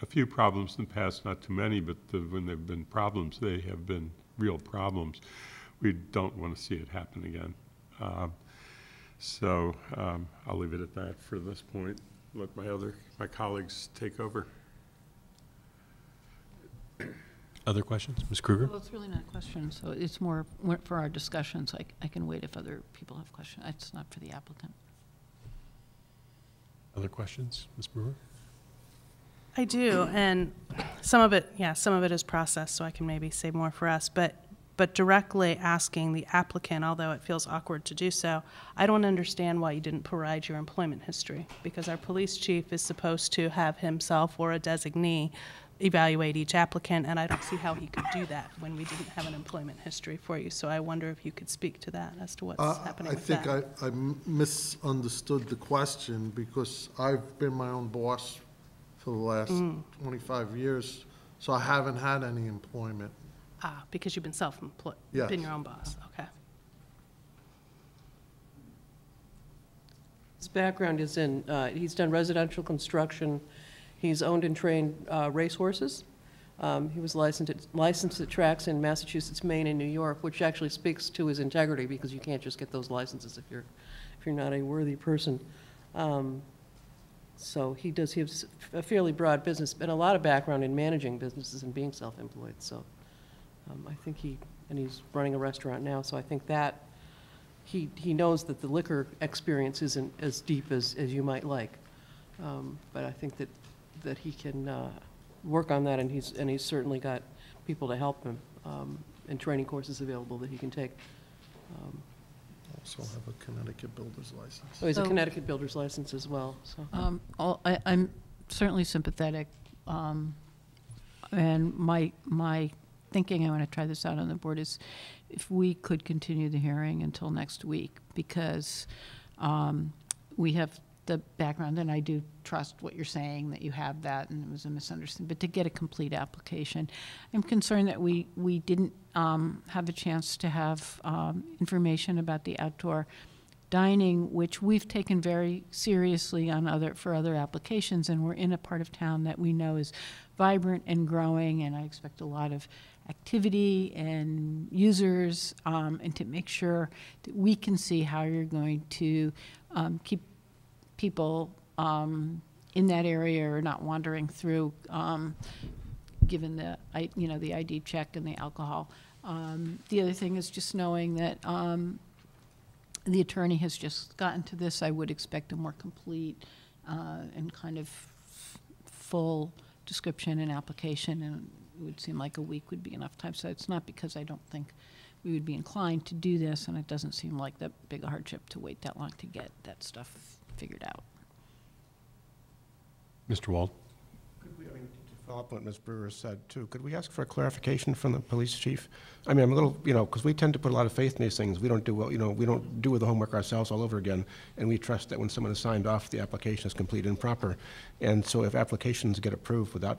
a few problems in the past, not too many, but the, when there've been problems, they have been real problems. We don't want to see it happen again. Um, so um, I'll leave it at that for this point. Let my other, my colleagues take over. Other questions? Ms. Krueger? Well, it's really not a question, so it's more more for our discussion, so I, I can wait if other people have questions. It's not for the applicant. Other questions? Ms. Brewer? I do, and some of it, yeah, some of it is processed, so I can maybe say more for us, but, but directly asking the applicant, although it feels awkward to do so, I don't understand why you didn't provide your employment history, because our police chief is supposed to have himself or a designee evaluate each applicant, and I don't see how he could do that when we didn't have an employment history for you, so I wonder if you could speak to that, as to what's Uh, happening I with think that. I, I misunderstood the question because I've been my own boss for the last Mm. 25 years, so I haven't had any employment. Ah, because you've been self-employed, Yes. been your own boss, okay. His background is in, uh, he's done residential construction, he's owned and trained uh, racehorses. Um, He was licensed at, licensed at tracks in Massachusetts, Maine, and New York, which actually speaks to his integrity, because you can't just get those licenses if you're, if you're not a worthy person. Um, So he does, he has a fairly broad business, and a lot of background in managing businesses and being self-employed, so um, I think he, and he's running a restaurant now, so I think that, he, he knows that the liquor experience isn't as deep as, as you might like. Um, But I think that, that he can uh, work on that, and he's, and he's certainly got people to help him, um, and training courses available that he can take. Um, Also have a Connecticut builder's license. Oh, he's a Connecticut builder's license as well, so. Um, all- I, I'm certainly sympathetic, um, and my, my thinking, I want to try this out on the board, is if we could continue the hearing until next week, because um, we have the background, and I do trust what you're saying, that you have that, and it was a misunderstanding, but to get a complete application. I'm concerned that we, we didn't um, have a chance to have um, information about the outdoor dining, which we've taken very seriously on other, for other applications, and we're in a part of town that we know is vibrant and growing, and I expect a lot of activity and users, um, and to make sure that we can see how you're going to um, keep people um, in that area are not wandering through, um, given the, you know, the ID check and the alcohol. Um, The other thing is just knowing that um, the attorney has just gotten to this, I would expect a more complete uh, and kind of full description and application, and it would seem like a week would be enough time. So it's not because I don't think we would be inclined to do this, and it doesn't seem like that big a hardship to wait that long to get that stuff figured out. Mr. Wald? Could we, I mean, to follow up what Ms. Brewer said, too, could we ask for a clarification from the police chief? I mean, I'm a little, you know, because we tend to put a lot of faith in these things. We don't do, well, you know, we don't do the homework ourselves all over again, and we trust that when someone is signed off, the application is complete and proper. And so if applications get approved without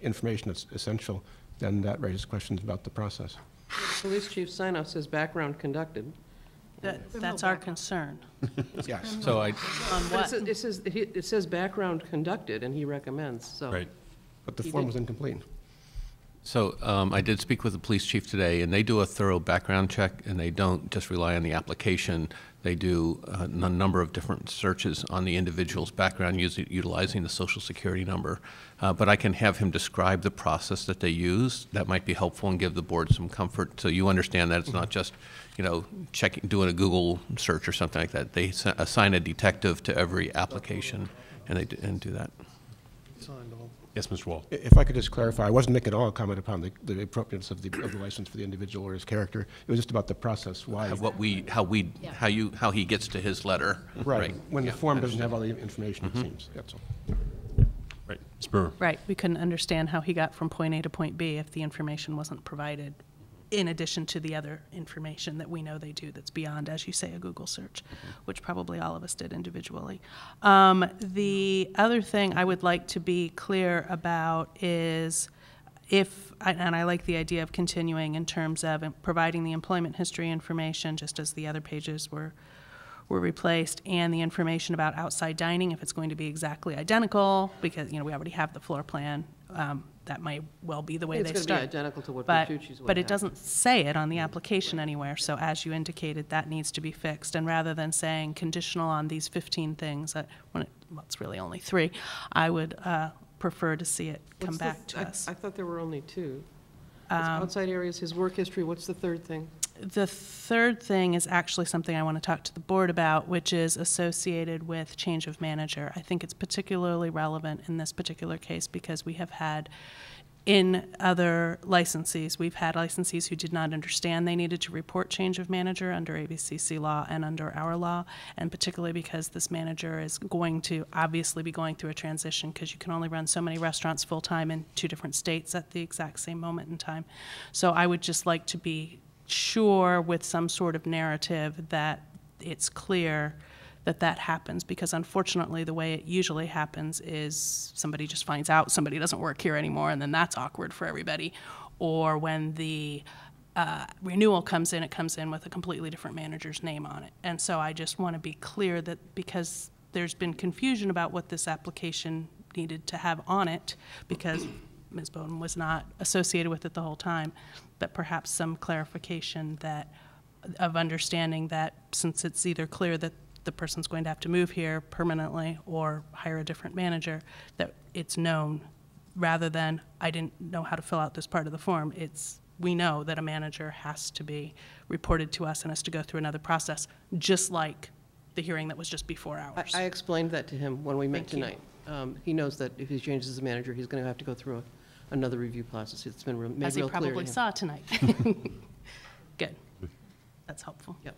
information that's essential, then that raises questions about the process. Police chief sign-off says background conducted. That, that's our concern. Yes. So I, On But what? It says- it says, it says background conducted, and he recommends, so. Right. But the He form did- was incomplete. So um, I did speak with the police chief today, and they do a thorough background check, and they don't just rely on the application. They do uh, a number of different searches on the individual's background using, utilizing the social security number. Uh, but I can have him describe the process that they use. That might be helpful and give the board some comfort, so you understand that it's not just, you know, checking, doing a Google search or something like that. They assign a detective to every application, and they d- and do that. Yes, Mr. Wall. If I could just clarify, I wasn't making at all a comment upon the, the appropriateness of the, of the license for the individual or his character. It was just about the process, why. How- What we, how we, how you, how he gets to his letter. Right, when the form doesn't have all the information, it Mhm. seems, that's all. Right, Ms. Brewer. Right, we couldn't understand how he got from point A to point B if the information wasn't provided in addition to the other information that we know they do that's beyond, as you say, a Google search, which probably all of us did individually. Um, the other thing I would like to be clear about is if, and I like the idea of continuing in terms of providing the employment history information, just as the other pages were were replaced, and the information about outside dining, if it's going to be exactly identical, because, you know, we already have the floor plan, um, that might well be the way It's they start. identical to what But- Bertucci's But it doesn't say it on the application anywhere, so as you indicated, that needs to be fixed. And rather than saying conditional on these 15 things, that, when it, well, it's really only three, I would uh, prefer to see it come What's the- back to I- us. I thought there were only two. Um, Outside areas, his work history, what's the third thing? The third thing is actually something I want to talk to the board about, which is associated with change of manager. I think it's particularly relevant in this particular case because we have had, in other licensees, we've had licensees who did not understand they needed to report change of manager under ABCC law and under our law, and particularly because this manager is going to obviously be going through a transition because you can only run so many restaurants full-time in two different states at the exact same moment in time. So I would just like to be sure with some sort of narrative that it's clear that that happens because unfortunately the way it usually happens is somebody just finds out somebody doesn't work here anymore and then that's awkward for everybody or when the uh, renewal comes in it comes in with a completely different manager's name on it and so i just want to be clear that because there's been confusion about what this application needed to have on it because Ms. Bowden was not associated with it the whole time, but perhaps some clarification that, of understanding that since it's either clear that the person's going to have to move here permanently or hire a different manager, that it's known, rather than, I didn't know how to fill out this part of the form, it's, we know that a manager has to be reported to us and has to go through another process, just like the hearing that was just before ours. I explained that to him when we met Thank tonight. Um, He knows that if he changes his manager, he's going to have to go through a- another review process. It's been re- made As he real clear to probably him. saw tonight. Good. That's helpful. Yep.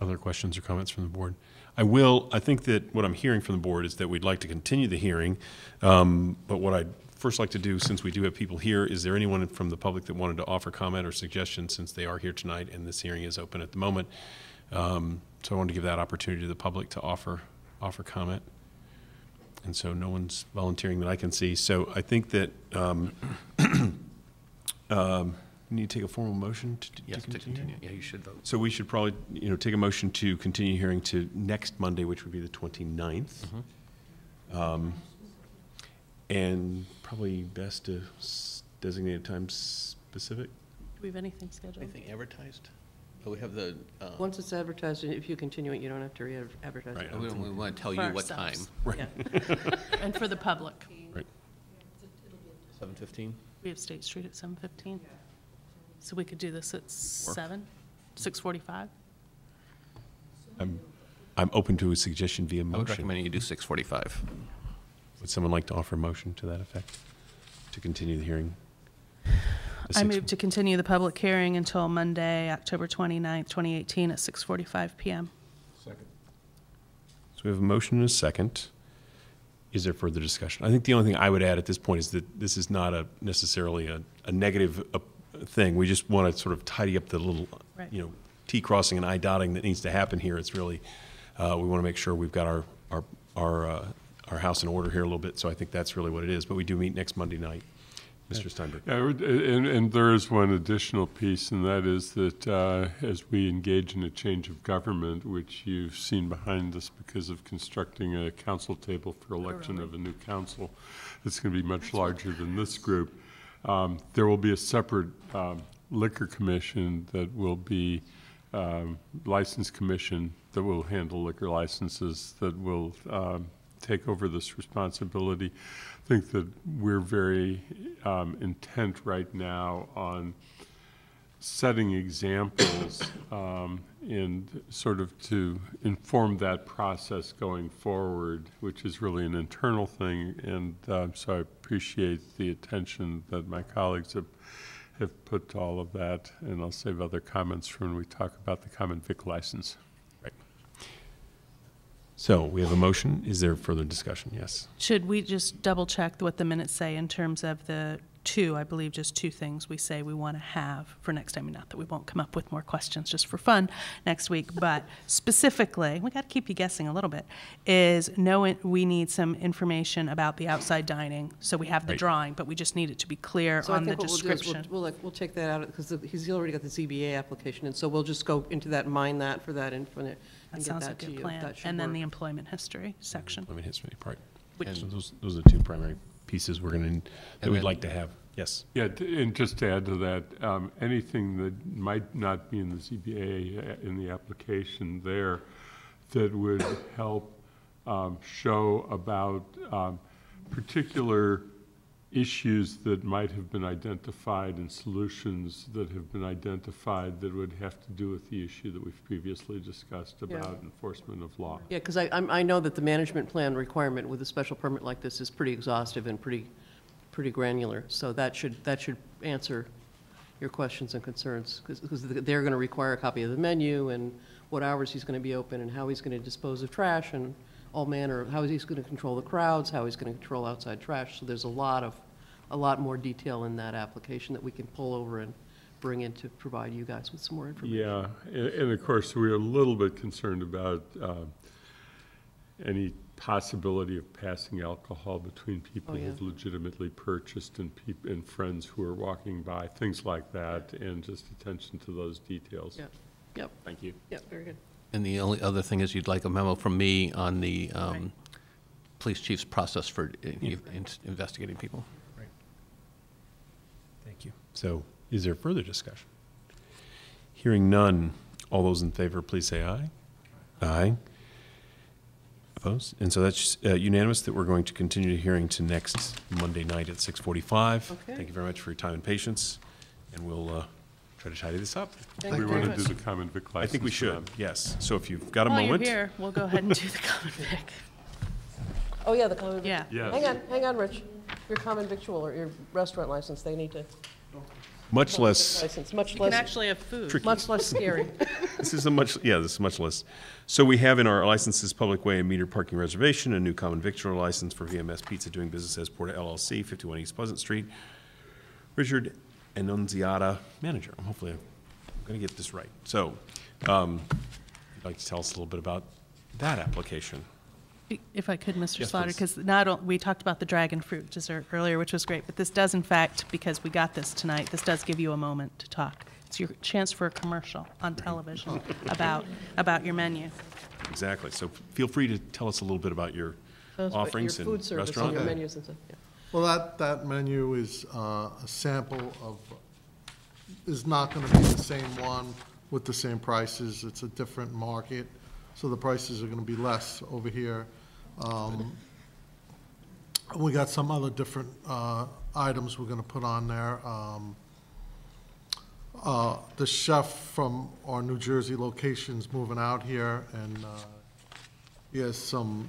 Other questions or comments from the board? I will, I think that what I'm hearing from the board is that we'd like to continue the hearing. Um, But what I'd first like to do, since we do have people here, is there anyone from the public that wanted to offer comment or suggestion since they are here tonight and this hearing is open at the moment? Um, So I want to give that opportunity to the public to offer, offer comment. And so no one's volunteering that I can see. So I think that um, um, we need to take a formal motion to to Yes, to continue. Yeah, you should vote. So we should probably, you know, take a motion to continue hearing to next Monday, which would be the 29th. Um, And probably best to designate a time specific. Do we have anything scheduled? Anything advertised? We have the, uh, Once it's advertised, if you continue it, you don't have to re-advertise it. we don't- we want to tell For you what time. ourselves. Right. And for the public. Right. 7:15? We have State Street at 7:15. So we could do this at 7, 6:45? I'm, I'm open to a suggestion via motion. I would motion. recommend you do 6:45. Would someone like to offer a motion to that effect, to continue the hearing? The I move to continue the public hearing until Monday, October 29th, 2018, at 6:45 PM. Second. So we have a motion and a second. Is there further discussion? I think the only thing I would add at this point is that this is not a necessarily a, a negative uh, thing. We just want to sort of tidy up the little, Right. you know, T crossing and I dotting that needs to happen here. It's really, uh, we want to make sure we've got our, our, our, uh, our house in order here a little bit. So I think that's really what it is. But we do meet next Monday night. Mr. Steinberg. Yeah, and, and there is one additional piece, and that is that uh, as we engage in a change of government, which you've seen behind us because of constructing a council table for election of a new council, that's going to be much larger than this group. Um, There will be a separate um, liquor commission that will be um, license commission that will handle liquor licenses, that will um, take over this responsibility. I think that we're very um, intent right now on setting examples um, and sort of to inform that process going forward, which is really an internal thing. And uh, so I appreciate the attention that my colleagues have, have put to all of that. And I'll save other comments for when we talk about the common vic license. So we have a motion. Is there further discussion? Yes. Should we just double check what the minutes say in terms of the two, I believe just two things we say we want to have for next time? Not that we won't come up with more questions just for fun next week, but specifically, we got to keep you guessing a little bit, is no, we need some information about the outside dining. So we have the Right. drawing, but we just need it to be clear So I on the think what we'll do is description. we'll, we'll, like, we'll take that out, because he's already got the ZBA application, and so we'll just go into that, and mine that for that, and, for the- That sounds that like to a you. good plan. That should And then work. the employment history section. Employment history part. Which- And so those, those are the two primary pieces we're going to, that we'd then- like to have. Yes. Yeah, t- and just to add to that, um, anything that might not be in the ZBA, uh, in the application there, that would help um, show about um, particular issues that might have been identified and solutions that have been identified that would have to do with the issue that we've previously discussed Yeah. about enforcement of law. Yeah, because I, I'm- I know that the management plan requirement with a special permit like this is pretty exhaustive and pretty, pretty granular, so that should, that should answer your questions and concerns, because they're going to require a copy of the menu and what hours he's going to be open and how he's going to dispose of trash and all manner, of how he's going to control the crowds, how he's going to control outside trash. So there's a lot of, a lot more detail in that application that we can pull over and bring in to provide you guys with some more information. Yeah, and, and of course, we're a little bit concerned about um, any possibility of passing alcohol between people Oh, yeah. who've legitimately purchased and peop, and friends who are walking by, things like that, and just attention to those details. Yep, yep, Thank you. yep, very good. And the only other thing is you'd like a memo from me on the um, police chief's process for uh, in- investigating people. Thank you. So is there further discussion? Hearing none, all those in favor, please say aye. Aye. Opposed? And so that's uh, unanimous that we're going to continue the hearing to next Monday night at 6:45. Okay. Thank you very much for your time and patience, and we'll uh, try to tidy this up. Thank We you want to do much. the common vic I license. think we for should, them. yes. So if you've got a While moment. you're here, we'll go ahead and do the common vic. Oh, yeah, the common. vic- Yeah. Yes. Hang on, hang on, Rich. Your common victual or your restaurant license, they need to. Much less, License, much You can less, actually have food. Tricky. much less scary. this is a much, yeah, this is much less. So we have in our licenses, public way and meter parking reservation, a new common victual license for VMS Pizza doing business as Porta LLC, 51 East Pleasant Street. Richard Annunziata, manager. Hopefully, I'm going to get this right. So, um, you'd like to tell us a little bit about that application? If I could, Mr. Yes, Slaughter, because not, on- we talked about the dragon fruit dessert earlier, which was great, but this does in fact, because we got this tonight, this does give you a moment to talk. It's your chance for a commercial on television about, about your menu. Exactly. So feel free to tell us a little bit about your Those- but offerings Your and food service and restaurant. your menus and stuff, yeah. Well, that, that menu is uh, a sample of, is not going to be the same one with the same prices. It's a different market, so the prices are going to be less over here. Um, We got some other different uh, items we're going to put on there. Um, uh, The chef from our New Jersey location's moving out here, and uh, he has some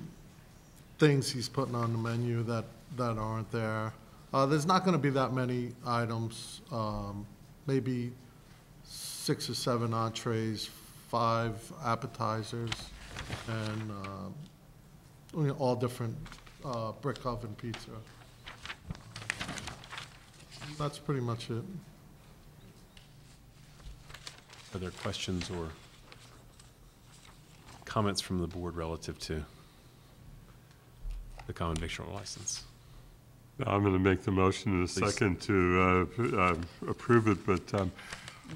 things he's putting on the menu that, that aren't there. Uh, there's not gonna be that many items, um, maybe six or seven entrees, five appetizers, and, uh, all different, uh, brick oven pizza. That's pretty much it. Are there questions or comments from the board relative to the common victual license? I'm going to make the motion in a Please. second to uh, uh, approve it, but um,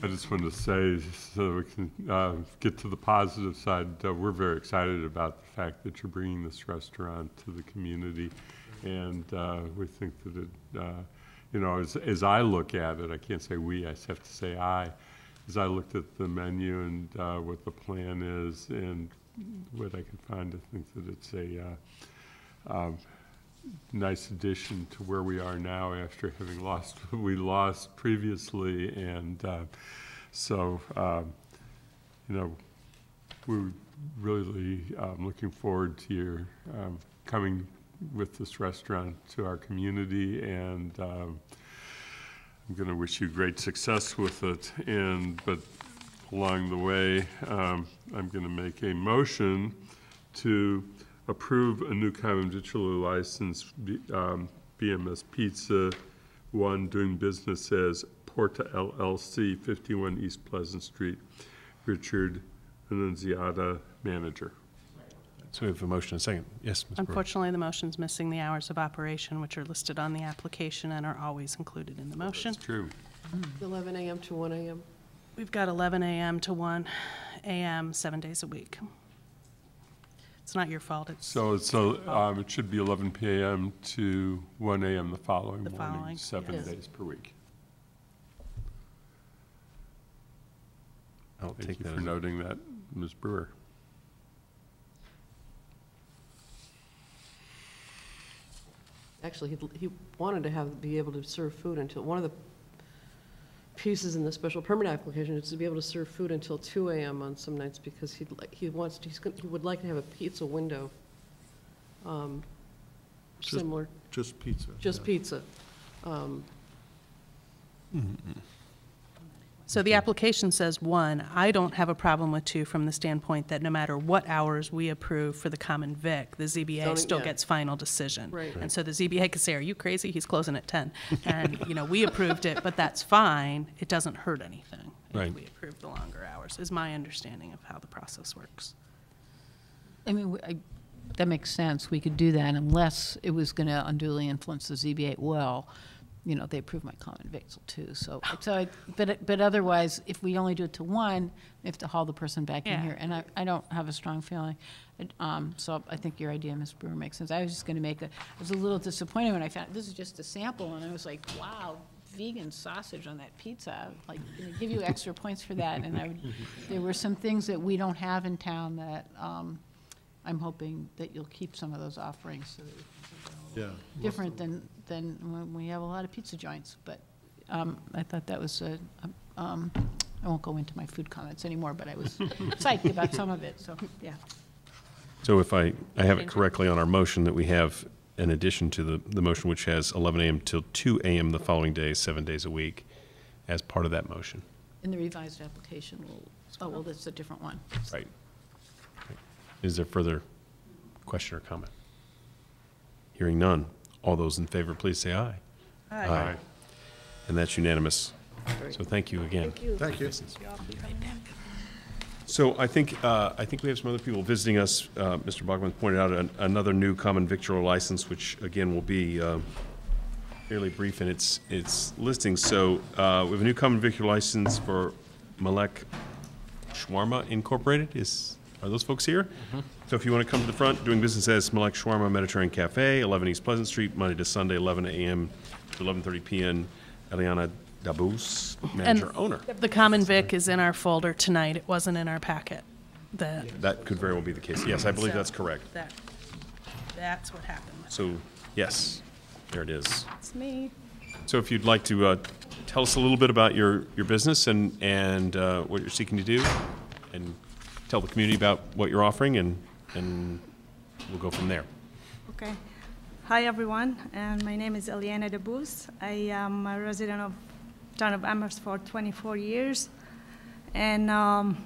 I just want to say, so we can uh, get to the positive side, uh, we're very excited about the fact that you're bringing this restaurant to the community, and uh, we think that it, uh, you know, as, as I look at it, I can't say we, I have to say I, as I looked at the menu and uh, what the plan is and what I can find, I think that it's a uh, um, nice addition to where we are now after having lost what we lost previously. And uh, so, um, you know, we're really um, looking forward to your um, coming with this restaurant to our community. And um, I'm going to wish you great success with it. And but along the way, um, I'm going to make a motion to approve a new common victualler license, B- um, BMS Pizza, one doing business as Porta LLC, 51 East Pleasant Street. Richard Annunziata, manager. So we have a motion and a second. Yes, Ms. Brewer. Unfortunately, the motion's missing the hours of operation, which are listed on the application and are always included in the motion. That's true. 11 AM to 1 AM. We've got 11 AM to 1 AM, seven days a week. It's not your fault, it's So, so um, it should be 11 PM to 1 AM the following The morning, following, seven yes. days per week. I'll Thank take you that for as noting that, Ms. Brewer. Actually, he, he wanted to have, be able to serve food until, one of the pieces in the special permit application is to be able to serve food until 2 AM on some nights because he'd, like he wants, to- he's, gonna- he would like to have a pizza window. um, Just- Similar, Just pizza. just yeah. pizza. Um, So the application says one. I don't have a problem with two from the standpoint that no matter what hours we approve for the common vic, the ZBA Zoning, still yeah. gets final decision. Right. And so the ZBA could say, are you crazy? He's closing at 10. And, you know, we approved it, but that's fine. It doesn't hurt anything. Right. If we approve the longer hours, is my understanding of how the process works. I mean, I- that makes sense. We could do that unless it was going to unduly influence the ZBA. Well, you know, they approve my common victual too, so, so, I- but, it- but otherwise, if we only do it to one, we have to haul the person back in Yeah. here. And I, I don't have a strong feeling. It, Um, so I think your idea, Ms. Brewer, makes sense. I was just going to make a, I was a little disappointed when I found, this is just a sample, and I was like, wow, vegan sausage on that pizza, like, you know, give you extra points for that. And I would, there were some things that we don't have in town that, um, I'm hoping that you'll keep some of those offerings so that we can keep it a Yeah. different than, than when we have a lot of pizza joints. But um, I thought that was a, a- um, I won't go into my food comments anymore, but I was psyched about some of it, so, yeah. So if I, I have it correctly on our motion that we have an addition to the, the motion which has 11 AM till 2 AM the following day, seven days a week, as part of that motion. In the revised application, we'll, oh, well, that's a different one. Right. Is there further question or comment? Hearing none. All those in favor, please say aye. Aye. And that's unanimous. So thank you again. Thank you. Thank you. So I think, uh, I think we have some other people visiting us. Uh, Mr. Bockelman pointed out an- another new common victual license, which again will be uh, fairly brief in its, its listing. So uh, we have a new common victual license for Malek Shawarma Incorporated. Is, are those folks here? So if you want to come to the front, doing business as Malek Shawarma Mediterranean Cafe, 11 East Pleasant Street, Monday to Sunday, 11 a.m. to 11:30 p.m. Eliana Dabus, manager, owner. The common vic is in our folder tonight. It wasn't in our packet. The, That could very well be the case. Yes, I believe So- that's correct. that, that's what happened. So, yes, there it is. It's me. So if you'd like to uh, tell us a little bit about your, your business and, and uh, what you're seeking to do, and tell the community about what you're offering, and, and we'll go from there. Okay. Hi, everyone, and my name is Eliana Debus. I am a resident of town of Amherst for 24 years, and um,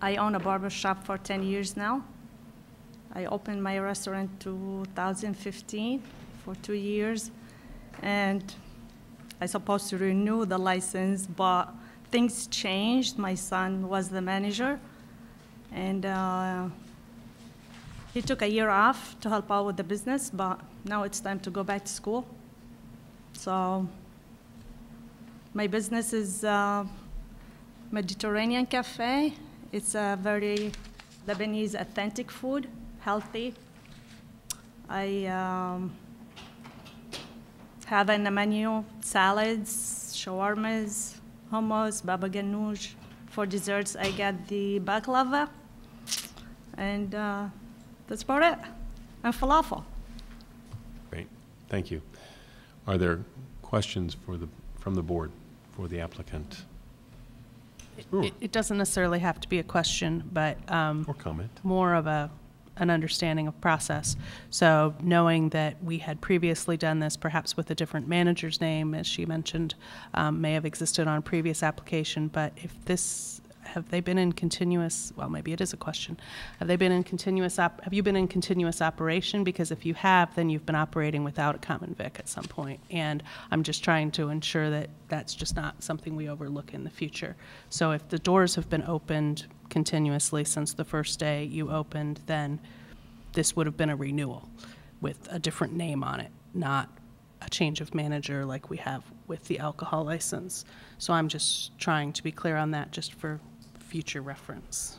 I own a barber shop for 10 years now. I opened my restaurant 2015 for two years, and I supposed to renew the license, but things changed. My son was the manager, and uh, He took a year off to help out with the business, but now it's time to go back to school. So my business is uh, Mediterranean Cafe. It's a very Lebanese authentic food, healthy. I um, have in the menu salads, shawarmas, hummus, baba ganoush. For desserts, I get the baklava, and uh, that's about it. And falafel. Great, thank you. Are there questions for the, from the board for the applicant? It, it doesn't necessarily have to be a question, but um, Or comment. more of a an understanding of process. So knowing that we had previously done this, perhaps with a different manager's name, as she mentioned, um, may have existed on a previous application. But if this have they been in continuous? Well, maybe it is a question. Have they been in continuous? Have you been in continuous operation? Because if you have, then you've been operating without a common vic at some point. And I'm just trying to ensure that that's just not something we overlook in the future. So if the doors have been opened continuously since the first day you opened, then this would have been a renewal with a different name on it, not a change of manager like we have with the alcohol license. So I'm just trying to be clear on that just for future reference.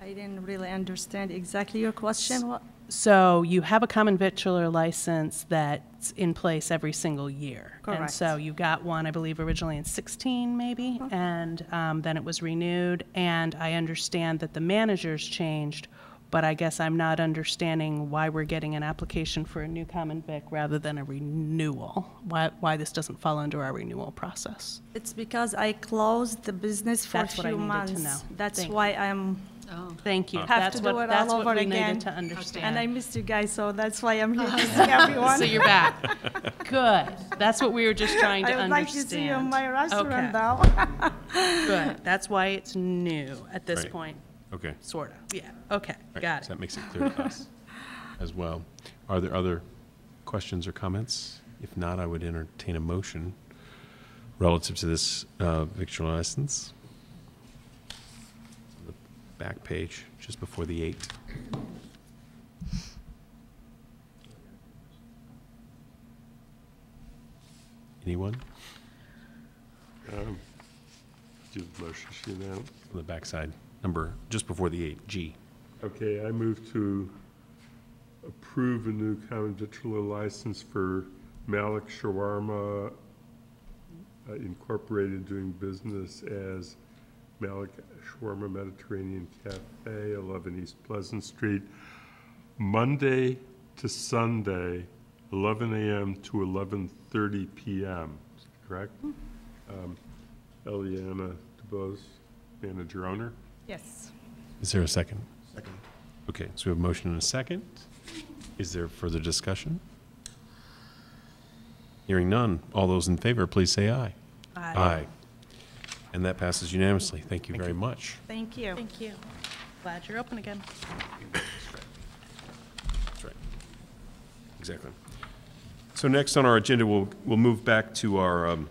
I didn't really understand exactly your question. What? So you have a common victualler license that's in place every single year. And so you got one, I believe, originally in 16 maybe, and um, then it was renewed. And I understand that the managers changed, but I guess I'm not understanding why we're getting an application for a new common vic rather than a renewal. Why, why this doesn't fall under our renewal process. It's because I closed the business for That's a what I few needed months. to know. That's Thank why I'm. Oh. Thank you. Have That's to do what- it that's all what over we needed again. to understand. And I missed you guys, so that's why I'm here to see everyone. So you're back. Good. That's what we were just trying to I would like to see you in understand. my restaurant, Okay. though. Good. That's why it's new at this Right. point. Okay. Sort of. Yeah. Okay. Right, Got so it. That makes it clear to us as well. Are there other questions or comments? If not, I would entertain a motion relative to this uh, victual license. The Back page, just before the eight. Anyone? Um, Do the motion sheet now. On the backside, number, just before the eight, G. Okay, I move to approve a new common victualler license for Malik Shawarma uh, Incorporated doing business as Malik Shawarma Mediterranean Cafe, 11 East Pleasant Street, Monday to Sunday, 11 a.m. to 11:30 p.m. Is that Correct? Um, Eliana DeBose, manager owner. Yes. Is there a second? Second. Okay, so we have a motion and a second. Is there further discussion? Hearing none. All those in favor, please say aye. Aye. And that passes unanimously. Thank you very much. Thank you. Thank you. Glad you're open again. That's right. Exactly. So next on our agenda, we'll, we'll move back to our um,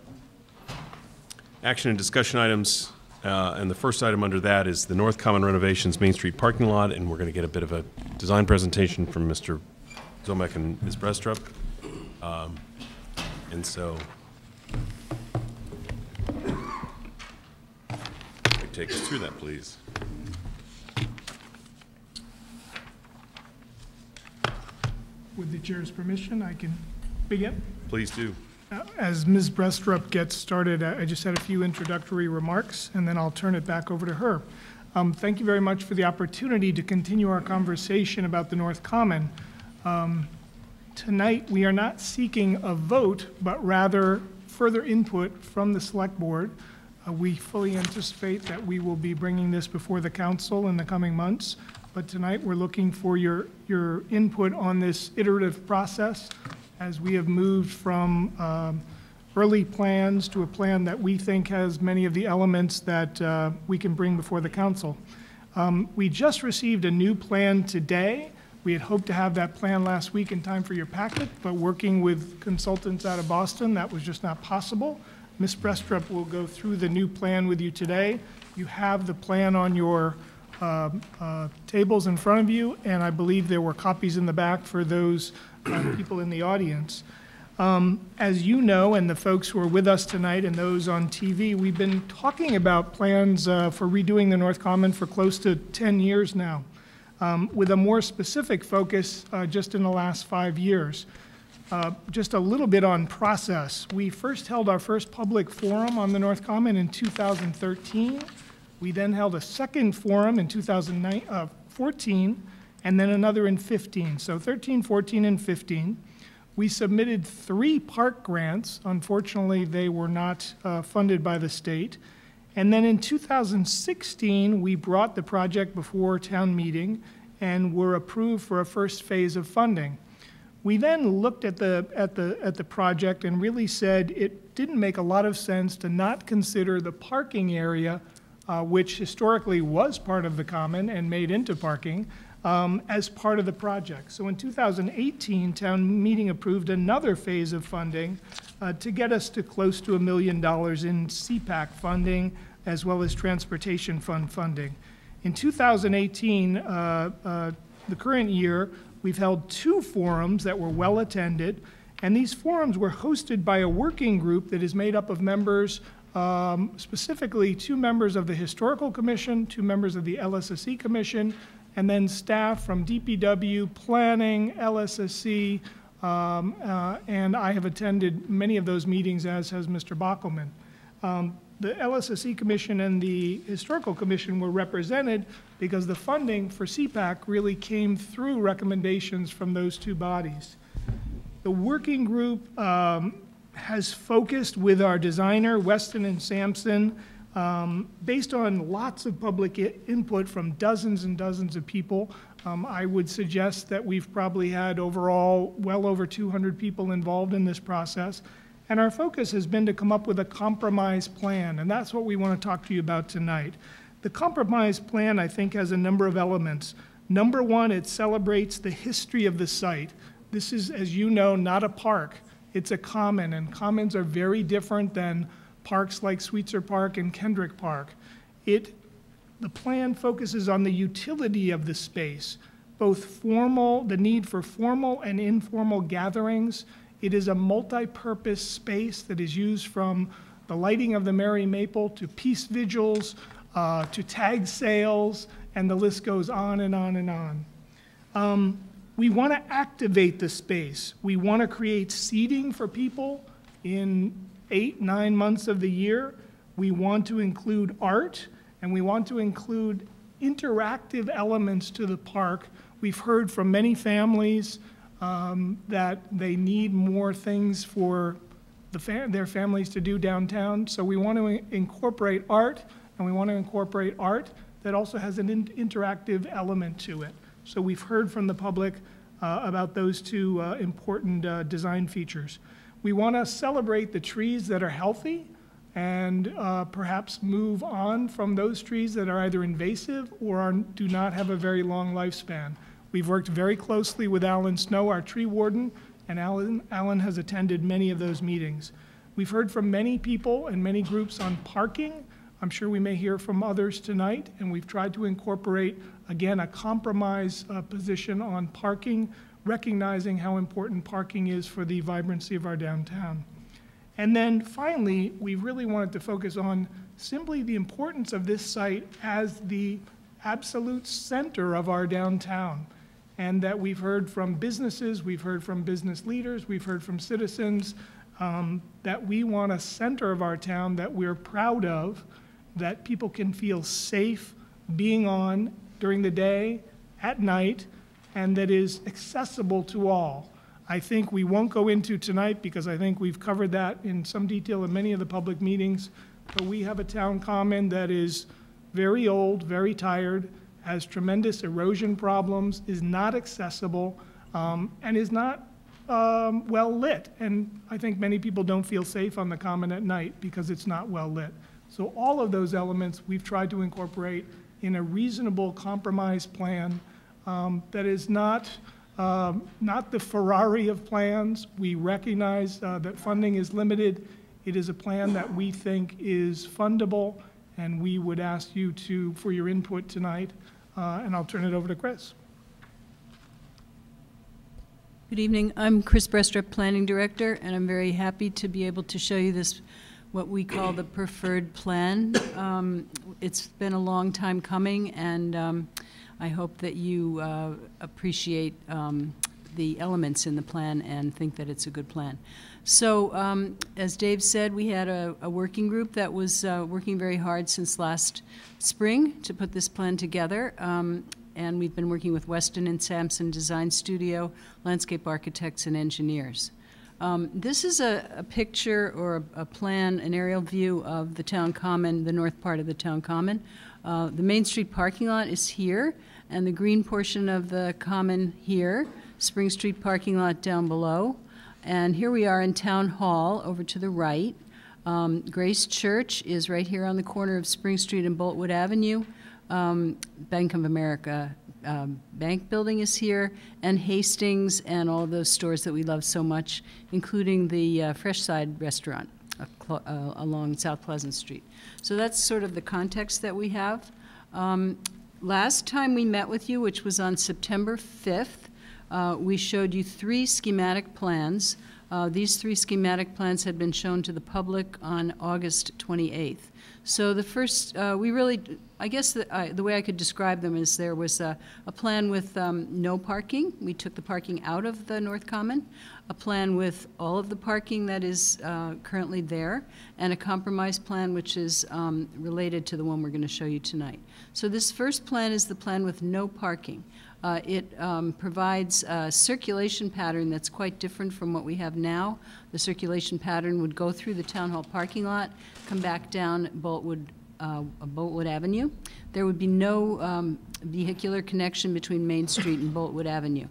action and discussion items. Uh, And the first item under that is the North Common renovations Main Street parking lot, and we're going to get a bit of a design presentation from Mr. Ziomek and Ms. Brestrup. Um, And so, take us through that, please. With the chair's permission, I can begin. Please do. As Ms. Brestrup gets started, I I just had a few introductory remarks, and then I'll turn it back over to her. Um, Thank you very much for the opportunity to continue our conversation about the North Common. Um, Tonight, we are not seeking a vote, but rather further input from the Select Board. Uh, We fully anticipate that we will be bringing this before the council in the coming months, but tonight, we're looking for your, your input on this iterative process as we have moved from um, early plans to a plan that we think has many of the elements that uh, we can bring before the council. Um, We just received a new plan today. We had hoped to have that plan last week in time for your packet, but working with consultants out of Boston, that was just not possible. Ms. Brestrup will go through the new plan with you today. You have the plan on your um, uh, tables in front of you, and I believe there were copies in the back for those uh, people in the audience. Um, As you know, and the folks who are with us tonight and those on TV, we've been talking about plans uh, for redoing the North Common for close to 10 years now, um, with a more specific focus uh, just in the last five years. Uh, Just a little bit on process. We first held our first public forum on the North Common in 2013. We then held a second forum in 2014, and then another in 15. So 13, 14, and 15. We submitted three park grants. Unfortunately, they were not uh, funded by the state. And then in 2016, we brought the project before town meeting and were approved for a first phase of funding. We then looked at the, at the, at the project and really said it didn't make a lot of sense to not consider the parking area, uh, which historically was part of the common and made into parking, um, as part of the project. So in 2018, town meeting approved another phase of funding uh, to get us to close to a million dollars in CPAC funding as well as transportation fund funding. In 2018, uh, uh, the current year, we've held two forums that were well attended, and these forums were hosted by a working group that is made up of members um, specifically two members of the Historical Commission, two members of the LSSE Commission, and then staff from DPW, Planning, LSSE, um, uh, and I have attended many of those meetings, as has Mr. Bockelman. Um, the LSSE Commission and the Historical Commission were represented because the funding for CPAC really came through recommendations from those two bodies. The working group um, has focused with our designer, Weston and Sampson, um, based on lots of public input from dozens and dozens of people. Um, I would suggest that we've probably had overall well over 200 people involved in this process. And our focus has been to come up with a compromise plan, and that's what we want to talk to you about tonight. The compromise plan, I think, has a number of elements. Number one, it celebrates the history of the site. This is, as you know, not a park, it's a common, and commons are very different than parks like Sweetser Park and Kendrick Park. It, the plan focuses on the utility of the space, both formal, the need for formal and informal gatherings. It is a multi-purpose space that is used from the lighting of the Merry Maple to peace vigils, uh, to tag sales, and the list goes on and on and on. Um, we want to activate the space. We want to create seating for people in eight, nine months of the year. We want to include art, and we want to include interactive elements to the park. We've heard from many families um, that they need more things for the fa- their families to do downtown. So we want to in- incorporate art, and we want to incorporate art that also has an in- interactive element to it. So we've heard from the public uh, about those two uh, important uh, design features. We want to celebrate the trees that are healthy and uh, perhaps move on from those trees that are either invasive or are, do not have a very long lifespan. We've worked very closely with Alan Snow, our tree warden, and Alan, Alan has attended many of those meetings. We've heard from many people and many groups on parking. I'm sure we may hear from others tonight, and we've tried to incorporate, again, a compromise uh, position on parking, recognizing how important parking is for the vibrancy of our downtown. And then finally, we really wanted to focus on simply the importance of this site as the absolute center of our downtown. And that we've heard from businesses, we've heard from business leaders, we've heard from citizens, um, that we want a center of our town that we're proud of, that people can feel safe being on during the day, at night, and that is accessible to all. I think we won't go into tonight because I think we've covered that in some detail in many of the public meetings. But we have a town common that is very old, very tired, has tremendous erosion problems, is not accessible, um, and is not um, well lit. And I think many people don't feel safe on the common at night because it's not well lit. So all of those elements we've tried to incorporate in a reasonable compromise plan um, that is not um, not the Ferrari of plans. We recognize uh, that funding is limited It is a plan that we think is fundable, and we would ask you to, for your input tonight, uh, and I'll turn it over to Chris. Good evening. I'm Chris Brestrup, Planning Director, and I'm very happy to be able to show you this, what we call the preferred plan. Um, It's been a long time coming, and um, I hope that you uh, appreciate um, the elements in the plan and think that it's a good plan. So, um, as Dave said, we had a, a working group that was uh, working very hard since last spring to put this plan together. Um, and we've been working with Weston and Sampson Design Studio, landscape architects, and engineers. Um, this is a, a picture or a, a plan, an aerial view of the town common, the north part of the town common. Uh, the Main Street parking lot is here, and the green portion of the common here, Spring Street parking lot down below. And here we are in Town Hall over to the right. Um, Grace Church is right here on the corner of Spring Street and Boltwood Avenue. Um, Bank of America um, Bank Building is here, and Hastings, and all those stores that we love so much, including the uh, Fresh Side Restaurant uh, along South Pleasant Street. So that's sort of the context that we have. Um, last time we met with you, which was on September 5th, uh, we showed you three schematic plans. Uh, these three schematic plans had been shown to the public on August 28th. So the first, uh, we really, I guess the, uh, the way I could describe them is there was a, a plan with um, no parking. We took the parking out of the North Common. A plan with all of the parking that is uh, currently there, and a compromise plan which is um, related to the one we're going to show you tonight. So this first plan is the plan with no parking. Uh, It um, provides a circulation pattern that's quite different from what we have now. The circulation pattern would go through the Town Hall parking lot, come back down Boltwood, uh, Boltwood Avenue. There would be no um, vehicular connection between Main Street and Boltwood Avenue.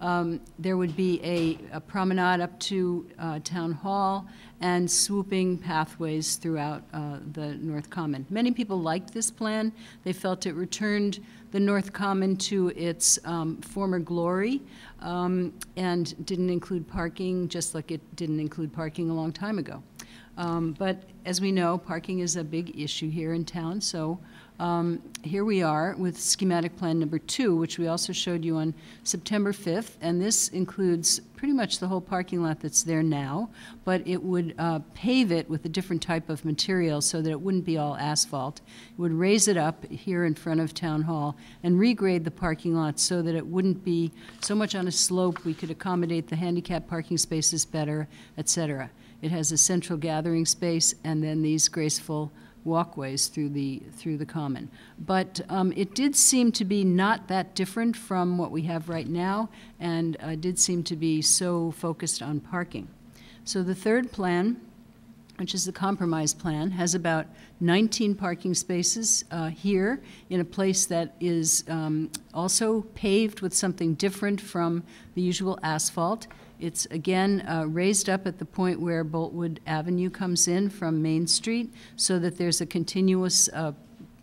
Um, There would be a a promenade up to uh, Town Hall and swooping pathways throughout uh, the North Common. Many people liked this plan. They felt it returned the North Common to its um, former glory um, and didn't include parking, just like it didn't include parking a long time ago. Um, But as we know, parking is a big issue here in town, so um, here we are with schematic plan number two, which we also showed you on September 5th, and this includes pretty much the whole parking lot that's there now, but it would uh, pave it with a different type of material so that it wouldn't be all asphalt. It would raise it up here in front of Town Hall and regrade the parking lot so that it wouldn't be so much on a slope, we could accommodate the handicap parking spaces better, et cetera. It has a central gathering space and then these graceful walkways through the, through the common. But um, it did seem to be not that different from what we have right now, and uh, did seem to be so focused on parking. So the third plan, which is the compromise plan, has about 19 parking spaces uh, here in a place that is um, also paved with something different from the usual asphalt. It's again uh, raised up at the point where Boltwood Avenue comes in from Main Street so that there's a continuous uh,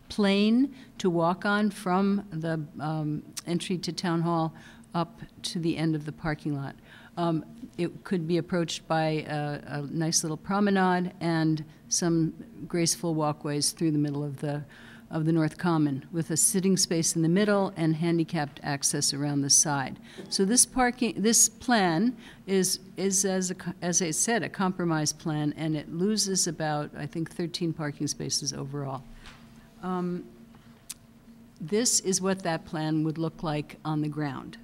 plane to walk on from the um, entry to Town Hall up to the end of the parking lot. Um, It could be approached by a, a nice little promenade and some graceful walkways through the middle of the, of the North Common, with a sitting space in the middle and handicapped access around the side. So this parking, this plan is, is as, a as I said, a compromise plan, and it loses about, I think, 13 parking spaces overall. Um, This is what that plan would look like on the ground.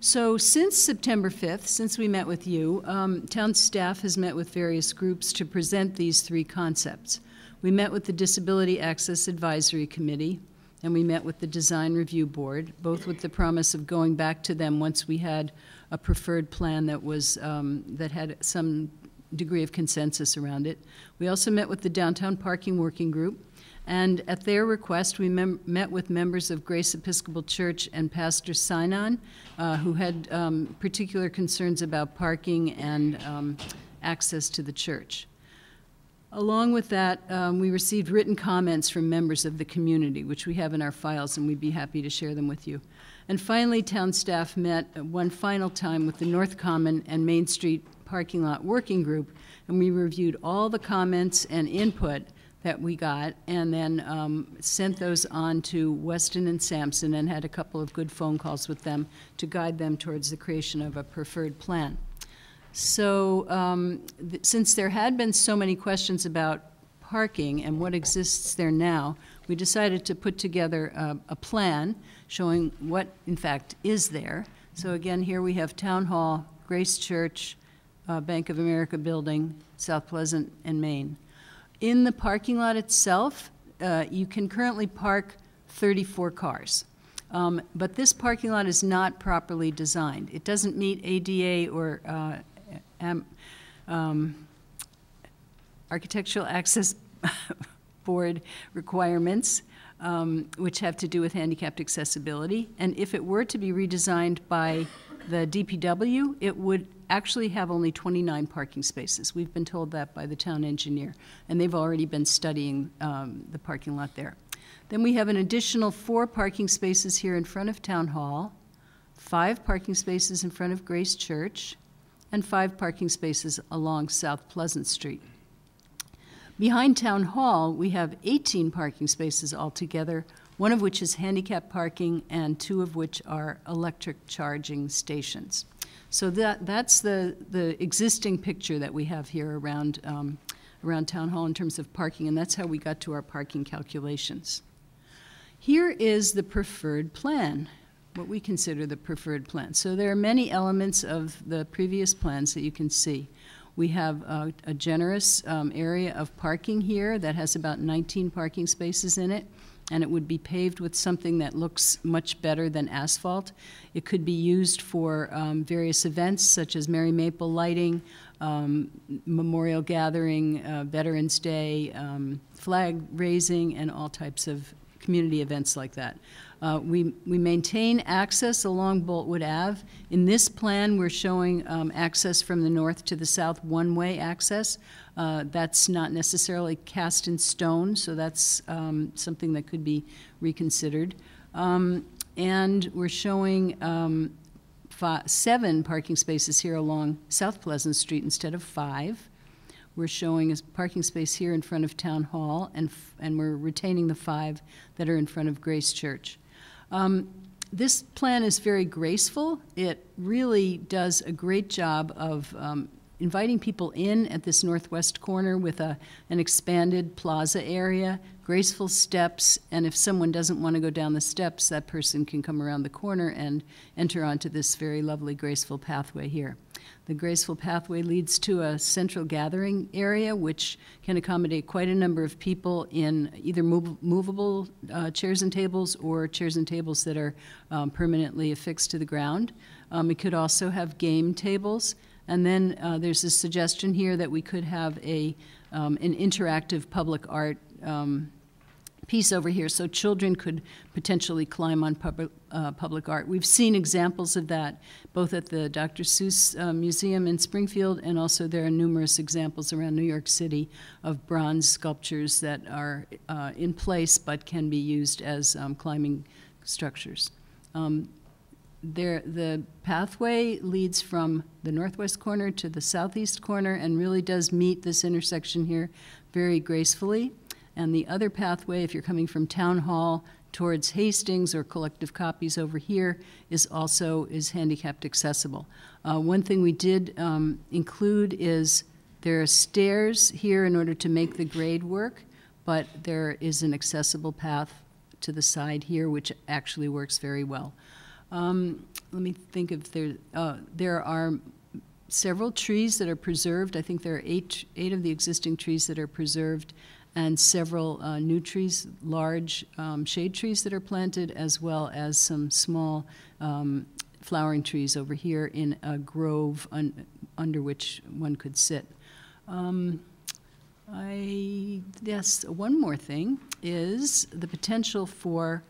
So since September 5th, since we met with you, um, town staff has met with various groups to present these three concepts. We met with the Disability Access Advisory Committee, and we met with the Design Review Board, both with the promise of going back to them once we had a preferred plan that was, um, that had some degree of consensus around it. We also met with the Downtown Parking Working Group, and at their request, we met with members of Grace Episcopal Church and Pastor Sinon, uh, who had um, particular concerns about parking and um, access to the church. Along with that, um, we received written comments from members of the community, which we have in our files, and we'd be happy to share them with you. And finally, town staff met one final time with the North Common and Main Street parking lot working group, and we reviewed all the comments and input that we got, and then um, sent those on to Weston and Sampson, and had a couple of good phone calls with them to guide them towards the creation of a preferred plan. So, um, th- since there had been so many questions about parking and what exists there now, we decided to put together a, a plan showing what, in fact, is there. So again, here we have Town Hall, Grace Church, uh, Bank of America Building, South Pleasant, and Main. In the parking lot itself, uh, you can currently park 34 cars. Um, But this parking lot is not properly designed. It doesn't meet ADA or am- um, Architectural Access Board requirements, um, which have to do with handicapped accessibility. And if it were to be redesigned by the DPW, it would actually have only 29 parking spaces. We've been told that by the town engineer, and they've already been studying um, the parking lot there. Then we have an additional four parking spaces here in front of Town Hall, five parking spaces in front of Grace Church, and five parking spaces along South Pleasant Street. Behind Town Hall, we have 18 parking spaces altogether, one of which is handicap parking and two of which are electric charging stations. So that, that's the, the existing picture that we have here around, um, around Town Hall in terms of parking, and that's how we got to our parking calculations. Here is the preferred plan, what we consider the preferred plan. So there are many elements of the previous plans that you can see. We have a, a generous um, area of parking here that has about 19 parking spaces in it, and it would be paved with something that looks much better than asphalt. It could be used for um, various events such as Merry Maple lighting, um, memorial gathering, uh, Veterans Day, um, flag raising, and all types of community events like that. Uh, We, we maintain access along Boltwood Ave. In this plan, we're showing um, access from the north to the south, one-way access. Uh, That's not necessarily cast in stone, so that's um, something that could be reconsidered. Um, And we're showing um, fi- seven parking spaces here along South Pleasant Street instead of five. We're showing a parking space here in front of Town Hall, and, and we're retaining the five that are in front of Grace Church. Um, This plan is very graceful. It really does a great job of um, inviting people in at this northwest corner with a, an expanded plaza area, graceful steps, and if someone doesn't want to go down the steps, that person can come around the corner and enter onto this very lovely graceful pathway here. The graceful pathway leads to a central gathering area, which can accommodate quite a number of people in either mov- movable uh, chairs and tables or chairs and tables that are um, permanently affixed to the ground. Um, It could also have game tables. And then uh, there's a suggestion here that we could have a, um, an interactive public art um, piece over here, so children could potentially climb on public, uh, public art. We've seen examples of that, both at the Dr. Seuss uh, Museum in Springfield, and also there are numerous examples around New York City of bronze sculptures that are uh, in place but can be used as um, climbing structures. Um, there, the pathway leads from the northwest corner to the southeast corner and really does meet this intersection here very gracefully. And the other pathway, if you're coming from Town Hall towards Hastings or Collective Copies over here, is also is handicapped accessible. Uh, one thing we did um, include is there are stairs here in order to make the grade work, but there is an accessible path to the side here, which actually works very well. Um, let me think if there, uh, there are several trees that are preserved. I think there are eight, eight of the existing trees that are preserved and several uh, new trees, large um, shade trees that are planted, as well as some small um, flowering trees over here in a grove un- under which one could sit. Um, I, yes, one more thing is the potential for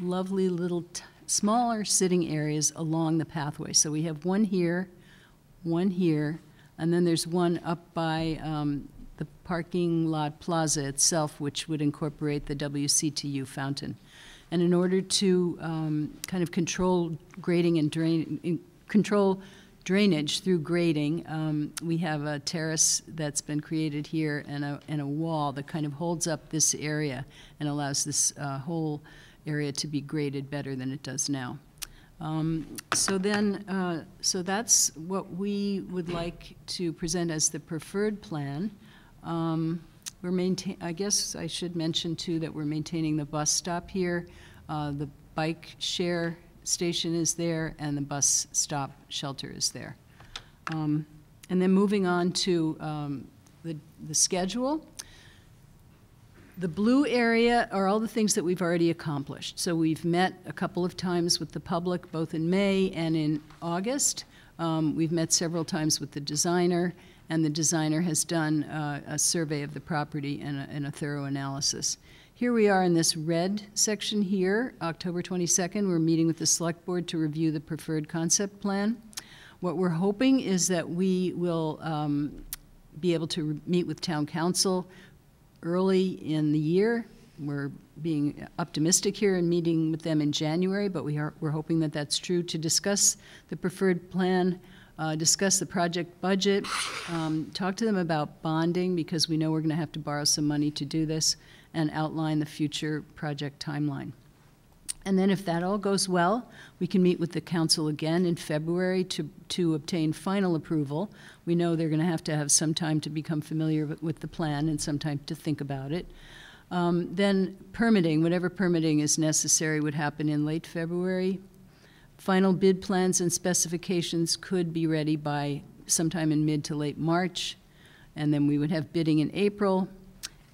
lovely little smaller sitting areas along the pathway. So we have one here, one here, and then there's one up by um, parking lot plaza itself, which would incorporate the WCTU fountain. And in order to um, kind of control grading and drain, in- control drainage through grading. Um, We have a terrace that's been created here and a, and a wall that kind of holds up this area and allows this uh, whole area to be graded better than it does now. Um, So then, uh, so that's what we would like to present as the preferred plan. Um, We're maintain, I guess I should mention too that we're maintaining the bus stop here. Uh, The bike share station is there and the bus stop shelter is there. Um, And then moving on to um, the, the schedule. The blue area are all the things that we've already accomplished. So we've met a couple of times with the public, both in May and in August. Um, We've met several times with the designer, and the designer has done uh, a survey of the property and a, and a thorough analysis. Here we are in this red section here, October 22nd. We're meeting with the Select Board to review the preferred concept plan. What we're hoping is that we will um, be able to meet with Town Council early in the year. We're being optimistic here and meeting with them in January, but we are, we're hoping that that's true, to discuss the preferred plan, uh, discuss the project budget, um, talk to them about bonding, because we know we're going to have to borrow some money to do this, and outline the future project timeline. And then if that all goes well, we can meet with the council again in February to, to obtain final approval. We know they're going to have to have some time to become familiar with- the plan and some time to think about it. Um, Then permitting, whatever permitting is necessary would happen in late February. Final bid plans and specifications could be ready by sometime in mid to late March. And then we would have bidding in April.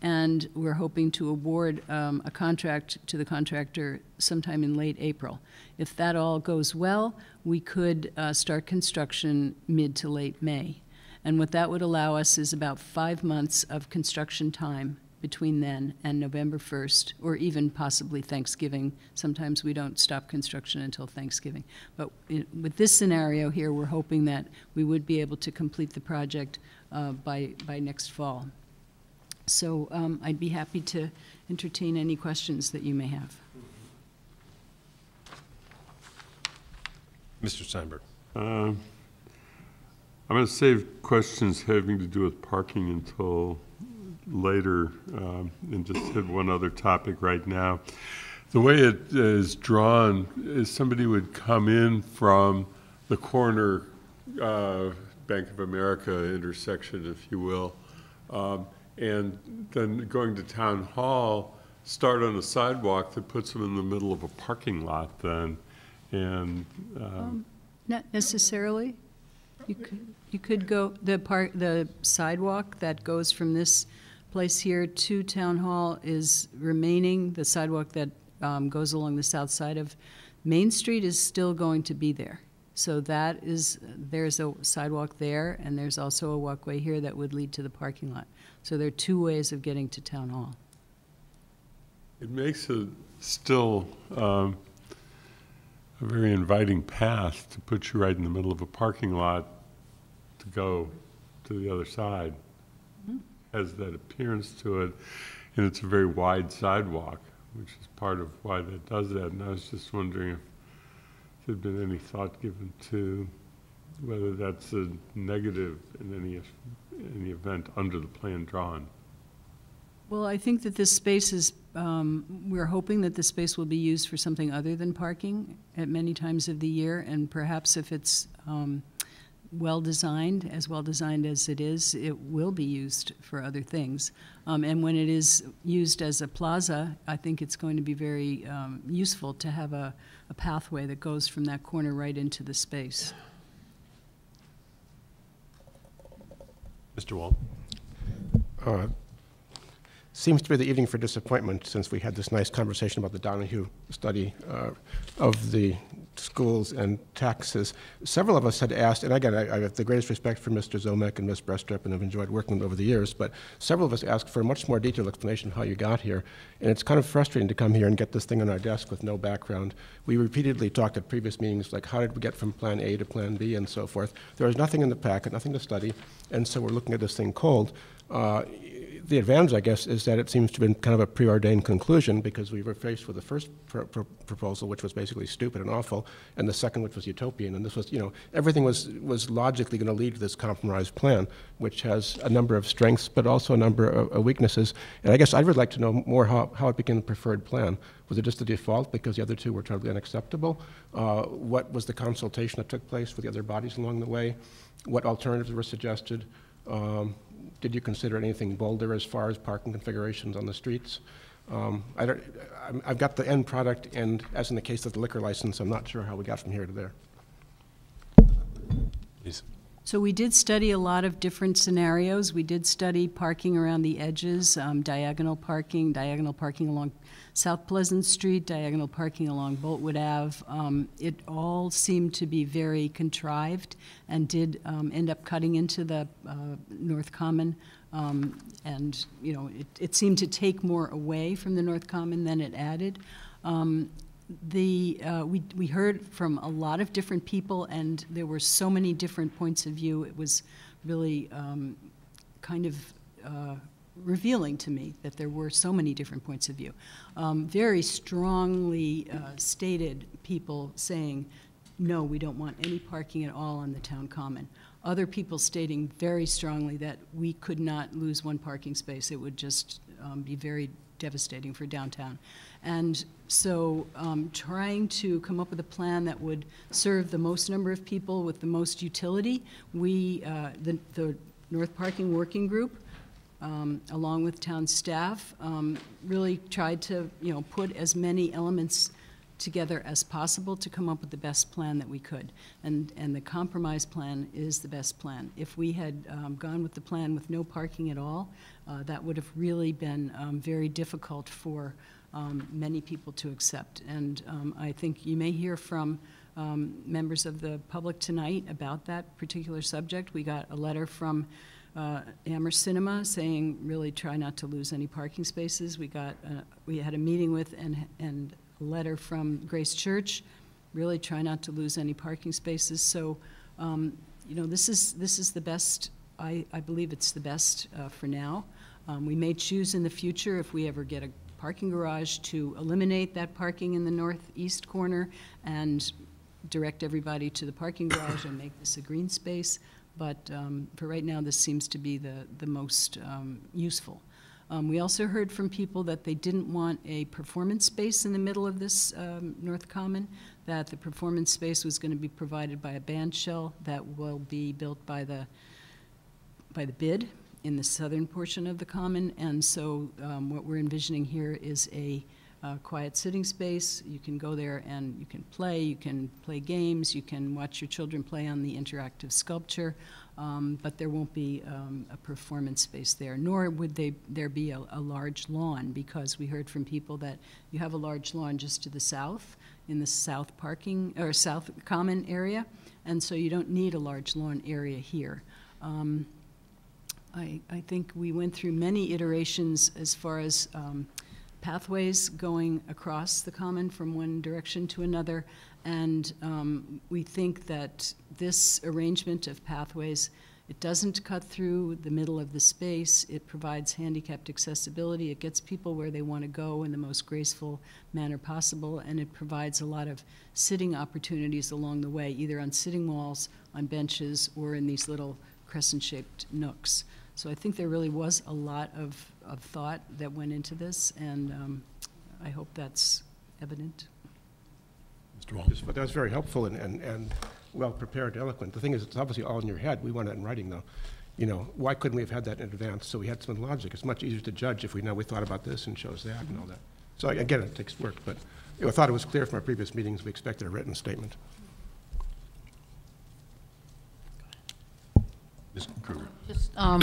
And we're hoping to award um, a contract to the contractor sometime in late April. If that all goes well, we could uh, start construction mid to late May. And what that would allow us is about five months of construction time between then and November 1st, or even possibly Thanksgiving. Sometimes we don't stop construction until Thanksgiving. But i- with this scenario here, we're hoping that we would be able to complete the project uh, by, by next fall. So um, I'd be happy to entertain any questions that you may have. Mr. Steinberg. Um, I'm going to save questions having to do with parking until later, um, and just hit one other topic right now. The way it is drawn is somebody would come in from the corner uh, Bank of America intersection, if you will, um, and then going to Town Hall, start on a sidewalk that puts them in the middle of a parking lot then, and um, Not necessarily. You could, you could go, the part, the sidewalk that goes from this place here to Town Hall is remaining. The sidewalk that um, goes along the south side of Main Street is still going to be there. So that is, there's a sidewalk there, and there's also a walkway here that would lead to the parking lot. So there are two ways of getting to Town Hall. It makes it still um, a very inviting path to put you right in the middle of a parking lot to go to the other side. Has that appearance to it, and it's a very wide sidewalk, which is part of why that does that. And I was just wondering if there'd been any thought given to whether that's a negative in any, any event under the plan drawn. Well, I think that this space is, um, we're hoping that the space will be used for something other than parking at many times of the year, and perhaps if it's um, well-designed, as well-designed as it is, it will be used for other things. Um, And when it is used as a plaza, I think it's going to be very um, useful to have a a pathway that goes from that corner right into the space. Mr. Wall. Uh, Seems to be the evening for disappointment, since we had this nice conversation about the Donahue study uh, of the schools and taxes. Several of us had asked, and again, I I have the greatest respect for Mr. Ziomek and Ms. Brestrup, and have enjoyed working with them over the years, but several of us asked for a much more detailed explanation of how you got here. And it's kind of frustrating to come here and get this thing on our desk with no background. We repeatedly talked at previous meetings, like how did we get from Plan A to Plan B and so forth. There was nothing in the packet, nothing to study, and so we're looking at this thing cold. Uh, the advantage, I guess, is that it seems to have been kind of a preordained conclusion because we were faced with the first pr- pr- proposal, which was basically stupid and awful, and the second, which was utopian. And this was, you know, everything was, was logically going to lead to this compromise plan, which has a number of strengths, but also a number of, of weaknesses. And I guess I would like to know more how, how it became the preferred plan. Was it just the default because the other two were totally unacceptable? Uh, what was the consultation that took place with the other bodies along the way? What alternatives were suggested? Um, did you consider anything bolder as far as parking configurations on the streets? Um, I don't, I'm- I've got the end product, and as in the case of the liquor license, I'm not sure how we got from here to there. Please. So we did study a lot of different scenarios. We did study parking around the edges, um, diagonal parking, diagonal parking along South Pleasant Street, diagonal parking along Boltwood Ave. Um, It all seemed to be very contrived and did um, end up cutting into the uh, North Common. Um, And, you know, it, it seemed to take more away from the North Common than it added. Um, the, uh, we, we heard from a lot of different people, and there were so many different points of view. It was really um, kind of uh, revealing to me that there were so many different points of view. Um, very strongly uh, stated people saying, no, we don't want any parking at all on the town common. Other people stating very strongly that we could not lose one parking space. It would just um, be very devastating for downtown. And so um, trying to come up with a plan that would serve the most number of people with the most utility, we, uh, the, the North Parking Working Group, um, along with town staff, um, really tried to, you know, put as many elements together as possible to come up with the best plan that we could. And, and the compromise plan is the best plan. If we had um, gone with the plan with no parking at all, uh, that would have really been um, very difficult for um, many people to accept. And um, I think you may hear from um, members of the public tonight about that particular subject. We got a letter from uh, Amherst Cinema saying, really try not to lose any parking spaces. We got, uh, we had a meeting with and, and a letter from Grace Church, really try not to lose any parking spaces. So, um, you know, this is, this is the best, I, I believe it's the best uh, for now. Um, We may choose in the future, if we ever get a parking garage, to eliminate that parking in the northeast corner and direct everybody to the parking garage and make this a green space. But um, for right now, this seems to be the, the most um, useful. Um, We also heard from people that they didn't want a performance space in the middle of this um, North Common, that the performance space was going to be provided by a band shell that will be built by the, by the bid in the southern portion of the common. And so um, what we're envisioning here is a uh, quiet sitting space. You can go there and you can play, you can play games, you can watch your children play on the interactive sculpture, um, but there won't be um, a performance space there, nor would they, there be a, a large lawn, because we heard from people that you have a large lawn just to the south, in the south parking, or south common area, and so you don't need a large lawn area here. Um, I, I think we went through many iterations as far as um, pathways going across the common from one direction to another, and um, we think that this arrangement of pathways, it doesn't cut through the middle of the space, it provides handicapped accessibility, it gets people where they want to go in the most graceful manner possible, and it provides a lot of sitting opportunities along the way, either on sitting walls, on benches, or in these little crescent-shaped nooks. So I think there really was a lot of, of thought that went into this, and um, I hope that's evident. Mr. Walters. But that was very helpful and, and, and well-prepared, eloquent. The thing is, it's obviously all in your head. We want it in writing, though. You know, why couldn't we have had that in advance? So we had some logic. It's much easier to judge if we know we thought about this and chose that and all that. So again, it takes work, but you know, I thought it was clear from our previous meetings, we expected a written statement. Ms. Krueger. Just, um,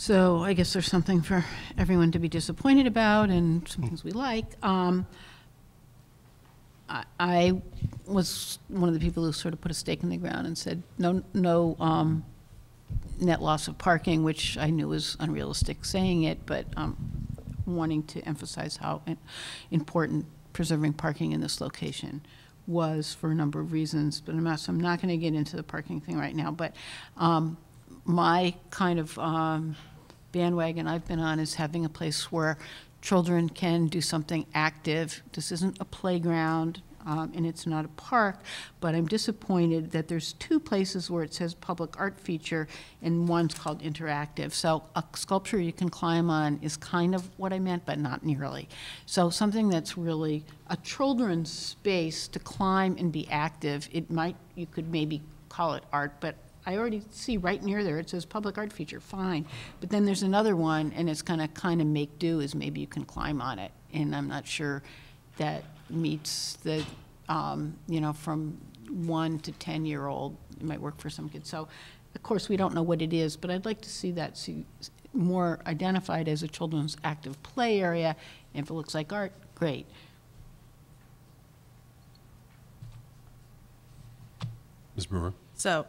So I guess there's something for everyone to be disappointed about and some things we like. Um, I- I was one of the people who sort of put a stake in the ground and said, no, no um, net loss of parking, which I knew was unrealistic saying it, but um, wanting to emphasize how important preserving parking in this location was for a number of reasons, but I'm not, so I'm not going to get into the parking thing right now, but um, my kind of um, bandwagon I've been on is having a place where children can do something active. This isn't a playground, um, and it's not a park, but I'm disappointed that there's two places where it says public art feature, and one's called interactive. So a sculpture you can climb on is kind of what I meant, but not nearly. So something that's really a children's space to climb and be active, it might, you could maybe call it art, but I already see right near there, it says public art feature, fine. But then there's another one, and it's gonna kind of make do, is maybe you can climb on it. And I'm not sure that meets the, um, you know, from one to 10-year-old, it might work for some kids. So, of course, we don't know what it is, but I'd like to see that see, more identified as a children's active play area. If it looks like art, great. Ms. Brewer? So,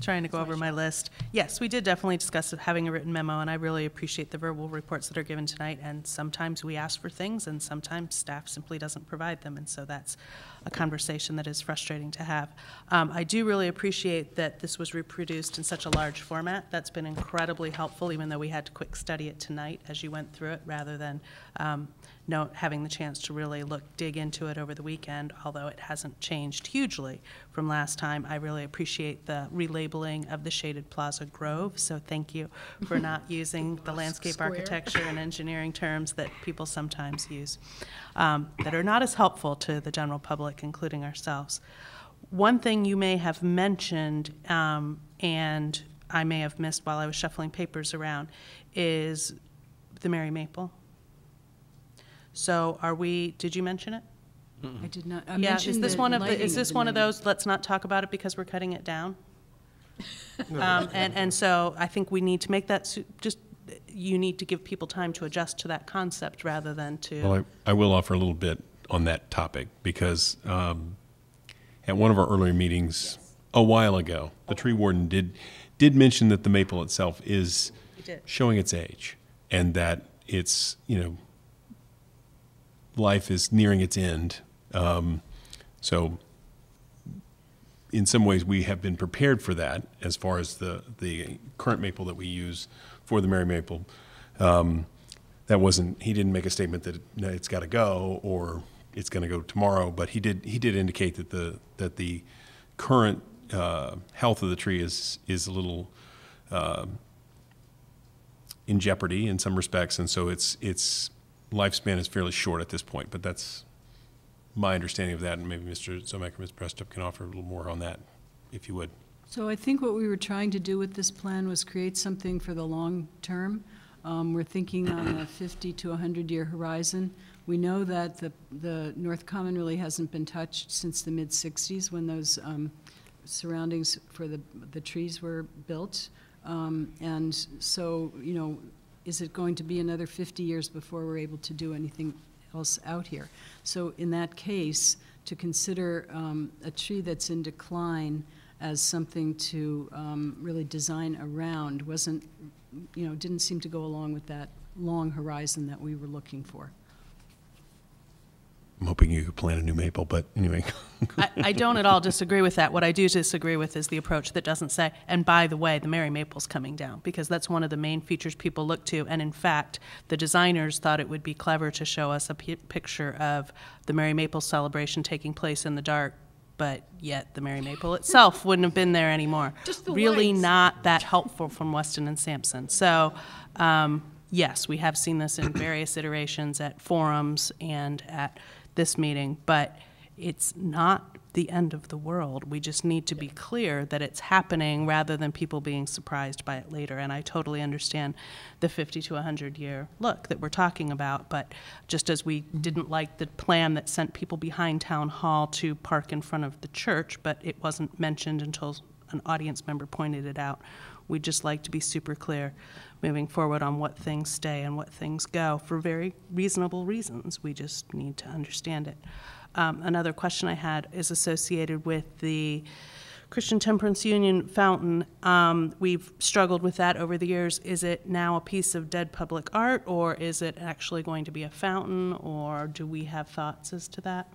trying to go over my list. Yes, we did definitely discuss having a written memo, and I really appreciate the verbal reports that are given tonight. And sometimes we ask for things, and sometimes staff simply doesn't provide them, and so that's a conversation that is frustrating to have. Um, I do really appreciate that this was reproduced in such a large format. That's been incredibly helpful, even though we had to quick study it tonight as you went through it, rather than um, no, having the chance to really look, dig into it over the weekend, although it hasn't changed hugely from last time. I really appreciate the relabeling of the shaded Plaza Grove, so thank you for not using the landscape Square. architecture and engineering terms that people sometimes use, um, that are not as helpful to the general public, including ourselves. One thing you may have mentioned, um, and I may have missed while I was shuffling papers around, is the Merry Maple. So are we, did you mention it? I did not, I Yeah, mentioned is this the one of, the lighting is this the one of Mary- those, let's not talk about it because we're cutting it down? No, Um, and, and so I think we need to make that, su- just, you need to give people time to adjust to that concept rather than to. Well, I, I will offer a little bit on that topic because um, at one of our earlier meetings a while ago, the tree warden did did mention that the maple itself is He did. showing its age and that it's you know life is nearing its end. Um, so in some ways, we have been prepared for that as far as the, the current maple that we use for the Merry Maple. Um, that wasn't, he didn't make a statement that it's got to go or it's going to go tomorrow, but he did, he did indicate that the, that the current uh, health of the tree is, is a little um in jeopardy in some respects, and so its, its lifespan is fairly short at this point, but that's my understanding of that, and maybe Mr. Ziomek or Ms. Brestrup can offer a little more on that, if you would. So I think what we were trying to do with this plan was create something for the long term. Um, We're thinking on a 50 to 100-year horizon. We know that the, the North Common really hasn't been touched since the mid-60s, when those um, surroundings for the, the trees were built. Um, And so, you know, is it going to be another 50 years before we're able to do anything else out here? So in that case, to consider um, a tree that's in decline as something to um, really design around wasn't, you know, didn't seem to go along with that long horizon that we were looking for. I'm hoping you could plant a new maple, but anyway. I, I don't at all disagree with that. What I do disagree with is the approach that doesn't say, and by the way, the Merry Maple's coming down, because that's one of the main features people look to. And in fact, the designers thought it would be clever to show us a picture of the Merry Maple celebration taking place in the dark, but yet the Merry Maple itself wouldn't have been there anymore. Just the really lights. not that helpful from Weston and Sampson. So, um, yes, we have seen this in various iterations at forums and at this meeting, but it's not the end of the world. We just need to be clear that it's happening rather than people being surprised by it later. And I totally understand the 50 to 100 year look that we're talking about, but just as we didn't like the plan that sent people behind town hall to park in front of the church, but it wasn't mentioned until an audience member pointed it out. We'd just like to be super clear moving forward on what things stay and what things go for very reasonable reasons. We just need to understand it. Um, another question I had is associated with the Christian Temperance Union fountain. Um, we've struggled with that over the years. Is it now a piece of dead public art, or is it actually going to be a fountain, or do we have thoughts as to that?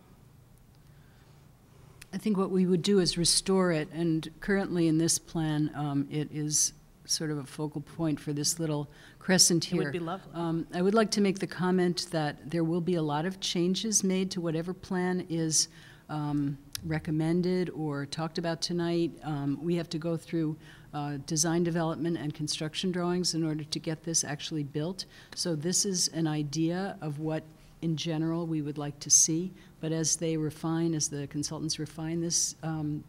I think what we would do is restore it, and currently in this plan, um, it is sort of a focal point for this little crescent It here. would be lovely. Um, I would like to make the comment that there will be a lot of changes made to whatever plan is um, recommended or talked about tonight. Um, We have to go through uh, design development and construction drawings in order to get this actually built. So this is an idea of what, in general, we would like to see. But as they refine, as the consultants refine this um,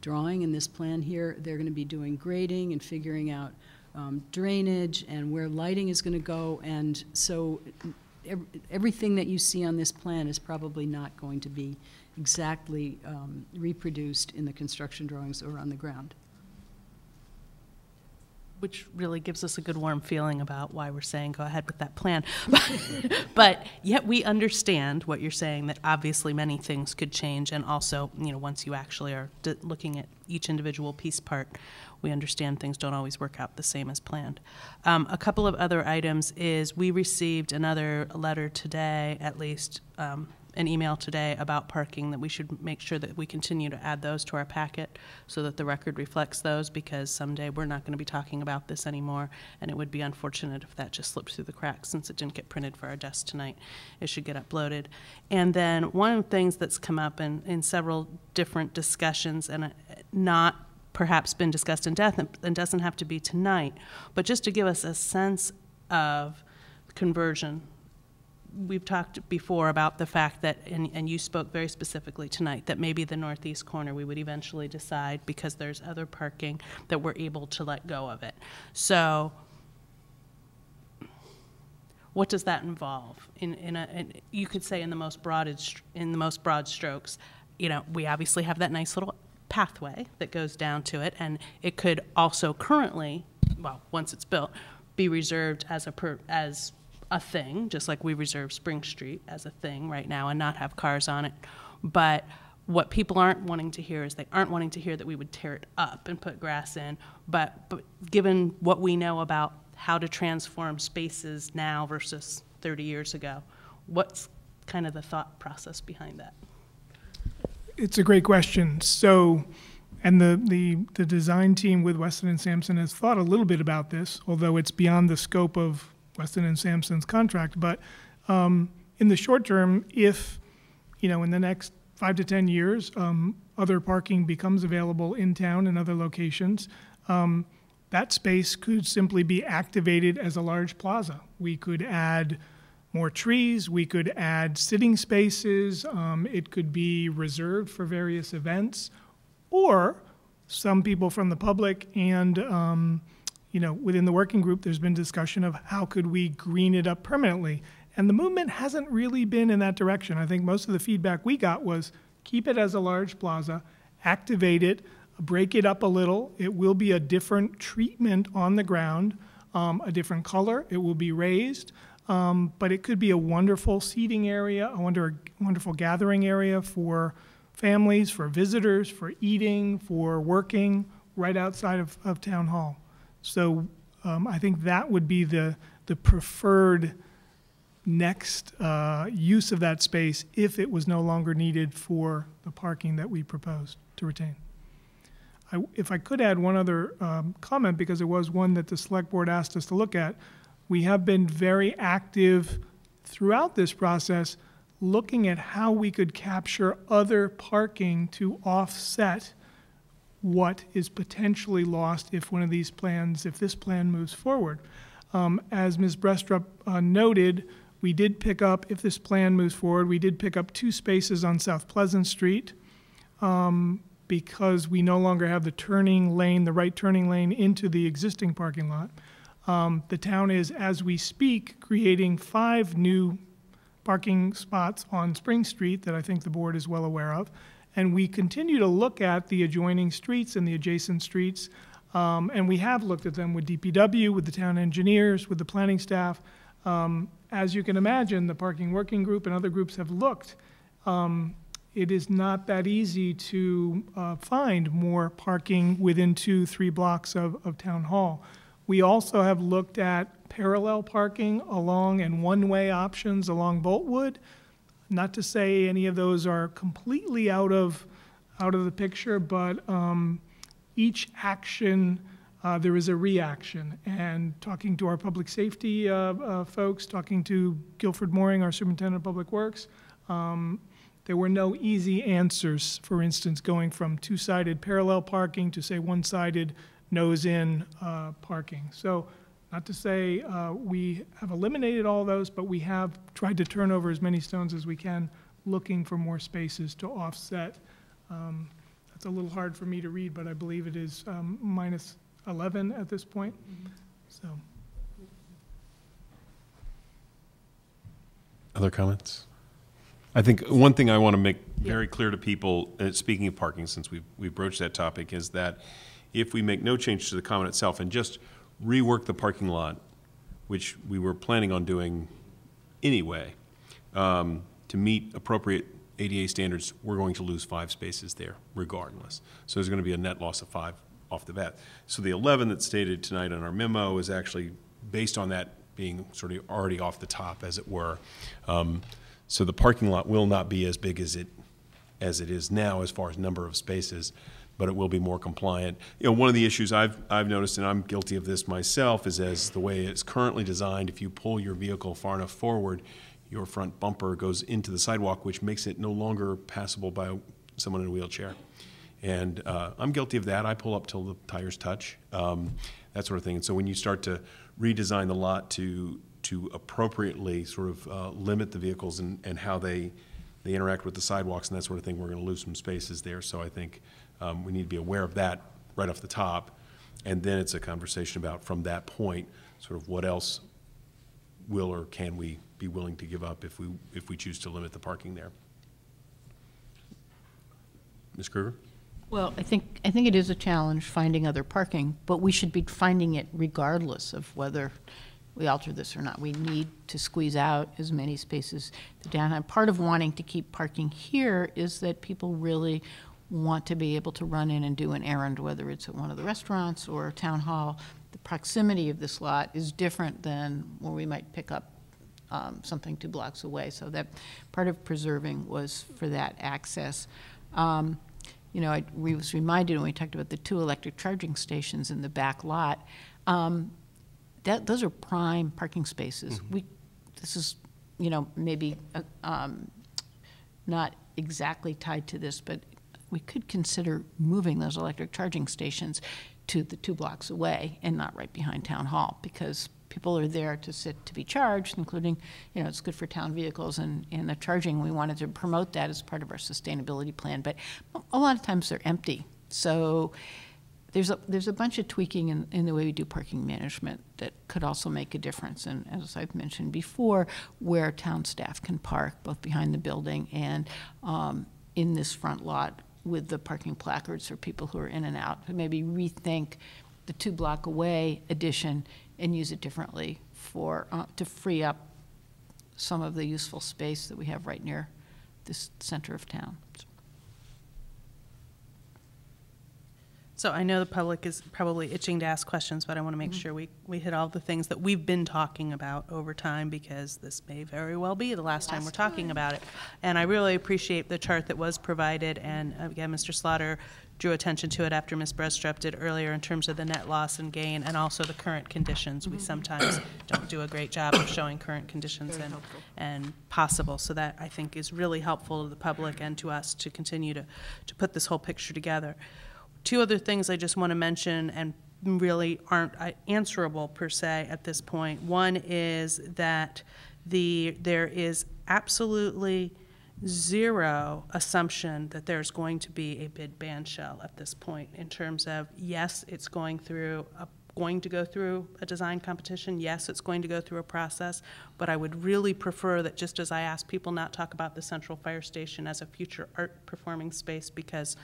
drawing in this plan here, they're going to be doing grading and figuring out um, drainage and where lighting is going to go. And so ev- everything that you see on this plan is probably not going to be exactly um, reproduced in the construction drawings or on the ground. Which really gives us a good warm feeling about why we're saying go ahead with that plan. but yet we understand what you're saying that obviously many things could change, and also, you know, once you actually are looking at each individual piece part, we understand things don't always work out the same as planned. Um, a couple of other items is we received another letter today, at least. Um, an email today about parking that we should make sure that we continue to add those to our packet so that the record reflects those because someday we're not going to be talking about this anymore and it would be unfortunate if that just slipped through the cracks since it didn't get printed for our desk tonight. It should get uploaded. And then one of the things that's come up in, in several different discussions and uh, not perhaps been discussed in depth and doesn't have to be tonight, but just to give us a sense of conversion we've talked before about the fact that, and, and you spoke very specifically tonight, that maybe the northeast corner we would eventually decide because there's other parking that we're able to let go of it. So, what does that involve? In, in a, in, you could say in the most broad, in the most broad strokes, you know, we obviously have that nice little pathway that goes down to it, and it could also currently, well, once it's built, be reserved as a per, as a thing, just like we reserve Spring Street as a thing right now and not have cars on it. But what people aren't wanting to hear is they aren't wanting to hear that we would tear it up and put grass in. But, but given what we know about how to transform spaces now versus 30 years ago, what's kind of the thought process behind that? It's a great question. So, and the, the, the design team with Weston and Sampson has thought a little bit about this, although it's beyond the scope of Weston and Sampson's contract. But um, in the short term, if you know, in the next five to ten years, um, other parking becomes available in town and other locations, um, that space could simply be activated as a large plaza. We could add more trees. We could add sitting spaces. Um, it could be reserved for various events, or some people from the public and um, you know, within the working group, there's been discussion of how could we green it up permanently. And the movement hasn't really been in that direction. I think most of the feedback we got was keep it as a large plaza, activate it, break it up a little. It will be a different treatment on the ground, um, a different color. It will be raised. Um, but it could be a wonderful seating area, a wonder, wonderful gathering area for families, for visitors, for eating, for working right outside of, of Town Hall. So um, I think that would be the, the preferred next uh, use of that space if it was no longer needed for the parking that we proposed to retain. I, if I could add one other um, comment, because it was one that the select board asked us to look at, we have been very active throughout this process looking at how we could capture other parking to offset what is potentially lost if one of these plans, if this plan moves forward. Um, as Ms. Brestrup uh, noted, we did pick up, if this plan moves forward, we did pick up two spaces on South Pleasant Street um, because we no longer have the turning lane, the right turning lane into the existing parking lot. Um, the town is, as we speak, creating five new parking spots on Spring Street that I think the board is well aware of. And we continue to look at the adjoining streets and the adjacent streets. Um, and we have looked at them with DPW, with the town engineers, with the planning staff. Um, as you can imagine, the parking working group and other groups have looked. Um, it is not that easy to uh, find more parking within two, three blocks of, of town hall. We also have looked at parallel parking along and one-way options along Boltwood. Not to say any of those are completely out of, out of the picture, but um, each action uh, there is a reaction. And talking to our public safety uh, uh, folks, talking to Guilford Mooring, our superintendent of public works, um, there were no easy answers. For instance, going from two-sided parallel parking to say one-sided nose-in uh, parking. So, not to say uh, we have eliminated all those, but we have tried to turn over as many stones as we can, looking for more spaces to offset. Um, that's a little hard for me to read, but I believe it is um, minus 11 at this point. So. Other comments? I think one thing I want to make very clear to people, uh, speaking of parking, since we've, we've broached that topic, is that if we make no change to the common itself and just rework the parking lot, which we were planning on doing anyway, um, to meet appropriate ADA standards, we're going to lose five spaces there regardless. So there's going to be a net loss of five off the bat. So the 11 that's stated tonight on our memo is actually based on that being sort of already off the top, as it were. Um, so the parking lot will not be as big as it as it is now as far as number of spaces, but it will be more compliant. You know, one of the issues I've I've noticed, and I'm guilty of this myself, is as the way it's currently designed, if you pull your vehicle far enough forward, your front bumper goes into the sidewalk, which makes it no longer passable by someone in a wheelchair. And uh, I'm guilty of that. I pull up till the tires touch, um, that sort of thing. And so when you start to redesign the lot to to appropriately sort of uh, limit the vehicles and, and how they they interact with the sidewalks and that sort of thing, we're going to lose some spaces there. So I think um, we need to be aware of that right off the top, and then it's a conversation about from that point, sort of what else will or can we be willing to give up if we if we choose to limit the parking there. Ms. Krueger? Well, I think, I think it is a challenge finding other parking, but we should be finding it regardless of whether we alter this or not. We need to squeeze out as many spaces to downtown. Part of wanting to keep parking here is that people really want to be able to run in and do an errand, whether it's at one of the restaurants or town hall. The proximity of this lot is different than where we might pick up um, something two blocks away. So that part of preserving was for that access. Um, you know, I we was reminded when we talked about the two electric charging stations in the back lot. Um, that those are prime parking spaces. We, this is, you know, maybe uh, um, not exactly tied to this, but we could consider moving those electric charging stations to the two blocks away and not right behind town hall because people are there to sit to be charged, including, you know, it's good for town vehicles and, and the charging. We wanted to promote that as part of our sustainability plan, but a lot of times they're empty. So there's a, there's a bunch of tweaking in, in the way we do parking management that could also make a difference. And as I've mentioned before, where town staff can park, both behind the building and um, in this front lot with the parking placards for people who are in and out, maybe rethink the two block away addition and use it differently for, uh, to free up some of the useful space that we have right near this center of town. So I know the public is probably itching to ask questions, but I want to make sure we, we hit all the things that we've been talking about over time because this may very well be the last time we're talking about it. And I really appreciate the chart that was provided, and uh, again, Mr. Slaughter drew attention to it after Ms. Brestrup did earlier in terms of the net loss and gain and also the current conditions. We sometimes don't do a great job of showing current conditions and, and possible. So that I think is really helpful to the public and to us to continue to, to put this whole picture together. Two other things I just want to mention and really aren't uh, answerable per se at this point. One is that the there is absolutely zero assumption that there's going to be a bid ban shell at this point in terms of yes, it's going through a going to go through a design competition. Yes, it's going to go through a process, but I would really prefer that just as I ask people not talk about the central fire station as a future art performing space because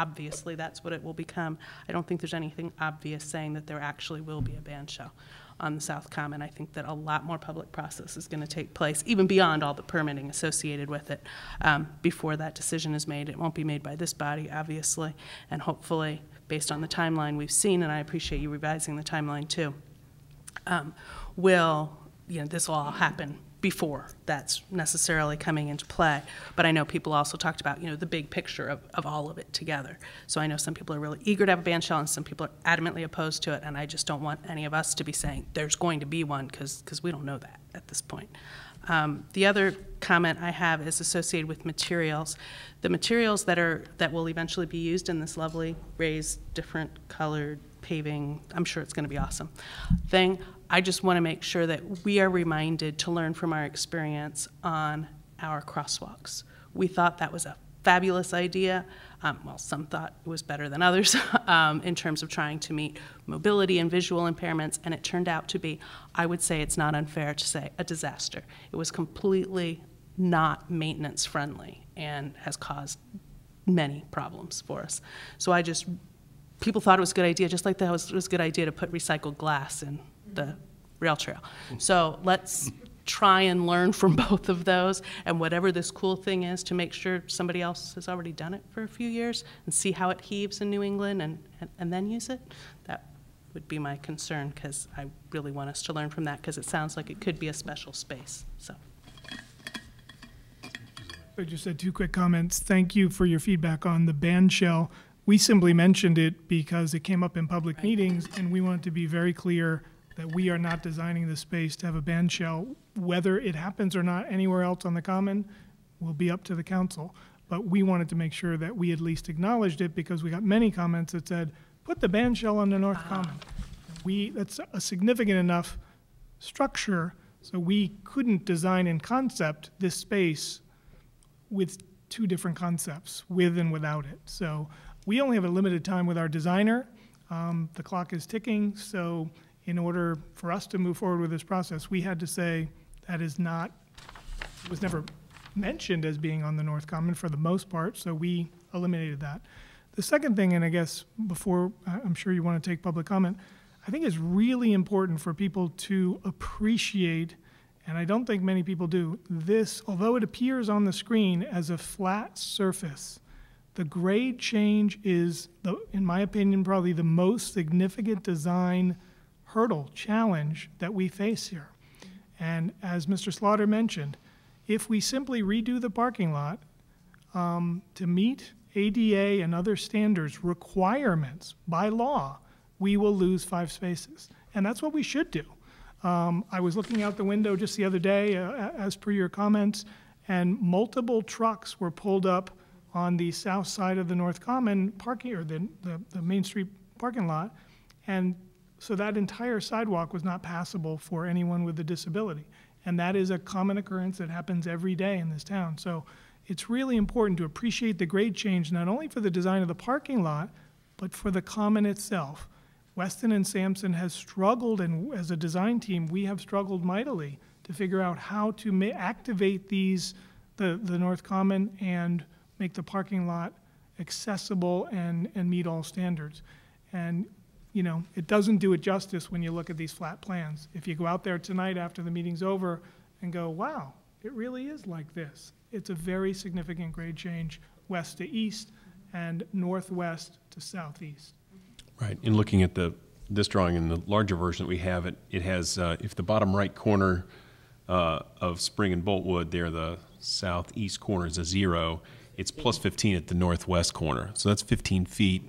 obviously that's what it will become. I don't think there's anything obvious saying that there actually will be a band shell on the South Common. I think that a lot more public process is going to take place, even beyond all the permitting associated with it, um, before that decision is made. It won't be made by this body, obviously, and hopefully, based on the timeline we've seen, and I appreciate you revising the timeline too, um, will you know, this will all happen before that's necessarily coming into play. But I know people also talked about, you know, the big picture of, of all of it together. So I know some people are really eager to have a band shell and some people are adamantly opposed to it. And I just don't want any of us to be saying there's going to be one because we don't know that at this point. Um, the other comment I have is associated with materials. The materials that are that will eventually be used in this lovely raised, different colored paving, I'm sure it's going to be awesome thing. I just want to make sure that we are reminded to learn from our experience on our crosswalks. We thought that was a fabulous idea. Um, well, some thought it was better than others um, in terms of trying to meet mobility and visual impairments, and it turned out to be, I would say it's not unfair to say, a disaster. It was completely not maintenance friendly and has caused many problems for us. So I just, people thought it was a good idea, just like that was, was a good idea to put recycled glass in the rail trail. So let's try and learn from both of those and whatever this cool thing is to make sure somebody else has already done it for a few years and see how it heaves in New England and, and, and then use it. That would be my concern because I really want us to learn from that because it sounds like it could be a special space. So. I just had two quick comments. Thank you for your feedback on the band shell. We simply mentioned it because it came up in public meetings, and we wanted to be very clear that we are not designing the space to have a band shell. Whether it happens or not anywhere else on the common will be up to the council. But we wanted to make sure that we at least acknowledged it because we got many comments that said, put the band shell on the North Common. We, that's a significant enough structure, so we couldn't design in concept this space with two different concepts, with and without it. So we only have a limited time with our designer. Um, the clock is ticking, so in order for us to move forward with this process, we had to say that is not, was never mentioned as being on the North Common for the most part, so we eliminated that. The second thing, and I guess before I'm sure you want to take public comment, I think it's really important for people to appreciate, and I don't think many people do, this, although it appears on the screen as a flat surface, the grade change is, the, in my opinion, probably the most significant design hurdle, challenge that we face here. And as Mr. Slaughter mentioned, if we simply redo the parking lot um, to meet ADA and other standards requirements by law, we will lose five spaces. And that's what we should do. Um, I was looking out the window just the other day, uh, as per your comments, and multiple trucks were pulled up on the south side of the North Common parking, or the, the, the Main Street parking lot, and so that entire sidewalk was not passable for anyone with a disability. And that is a common occurrence that happens every day in this town. So it's really important to appreciate the grade change, not only for the design of the parking lot, but for the common itself. Weston and Sampson has struggled, and as a design team, we have struggled mightily to figure out how to activate these, the, the North Common, and make the parking lot accessible and, and meet all standards. And you know, it doesn't do it justice when you look at these flat plans. If you go out there tonight after the meeting's over and go, wow, it really is like this. It's a very significant grade change west to east and northwest to southeast. Right. In looking at the this drawing in the larger version that we have, it it has uh, if the bottom right corner uh, of Spring and Boltwood, there the southeast corner is a zero. It's plus 15 at the northwest corner, so that's 15 feet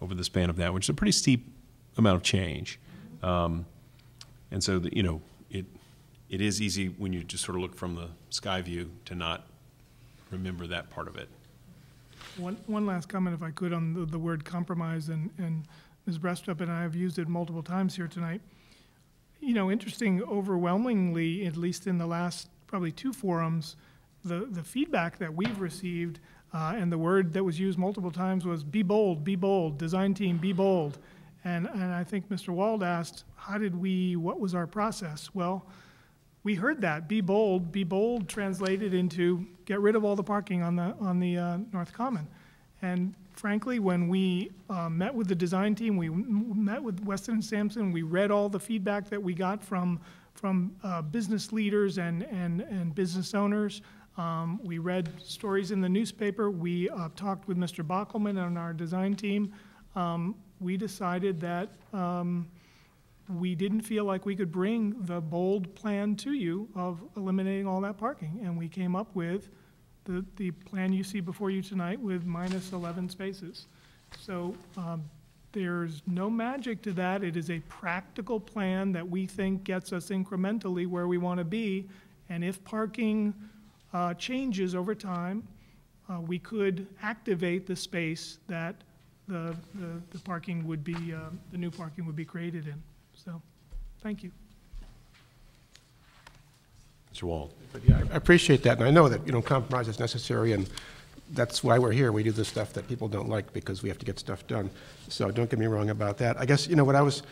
over the span of that, which is a pretty steep amount of change. Um, and so, the, you know, it, it is easy when you just sort of look from the sky view to not remember that part of it. One, one last comment, if I could, on the, the word compromise, and, and Ms. Brestrup and I have used it multiple times here tonight. You know, interesting, overwhelmingly, at least in the last probably two forums, the, the feedback that we've received uh, and the word that was used multiple times was be bold, be bold, design team, be bold. And, and I think Mr. Wald asked, how did we, what was our process? Well, we heard that, be bold, be bold translated into get rid of all the parking on the, on the uh, North Common. And frankly, when we uh, met with the design team, we met with Weston and Sampson, we read all the feedback that we got from, from uh, business leaders and, and, and business owners. Um, we read stories in the newspaper. We uh, talked with Mr. Bockelman and our design team. Um, we decided that um, we didn't feel like we could bring the bold plan to you of eliminating all that parking. And we came up with the, the plan you see before you tonight with minus 11 spaces. So um, there's no magic to that. It is a practical plan that we think gets us incrementally where we want to be. And if parking uh, changes over time, uh, we could activate the space that the, the, the parking would be, uh, the new parking would be created in. So, thank you. Mr. Wald. But yeah, I appreciate that, and I know that, you know, compromise is necessary, and that's why we're here. We do the stuff that people don't like because we have to get stuff done. So don't get me wrong about that. I guess, you know, what I was,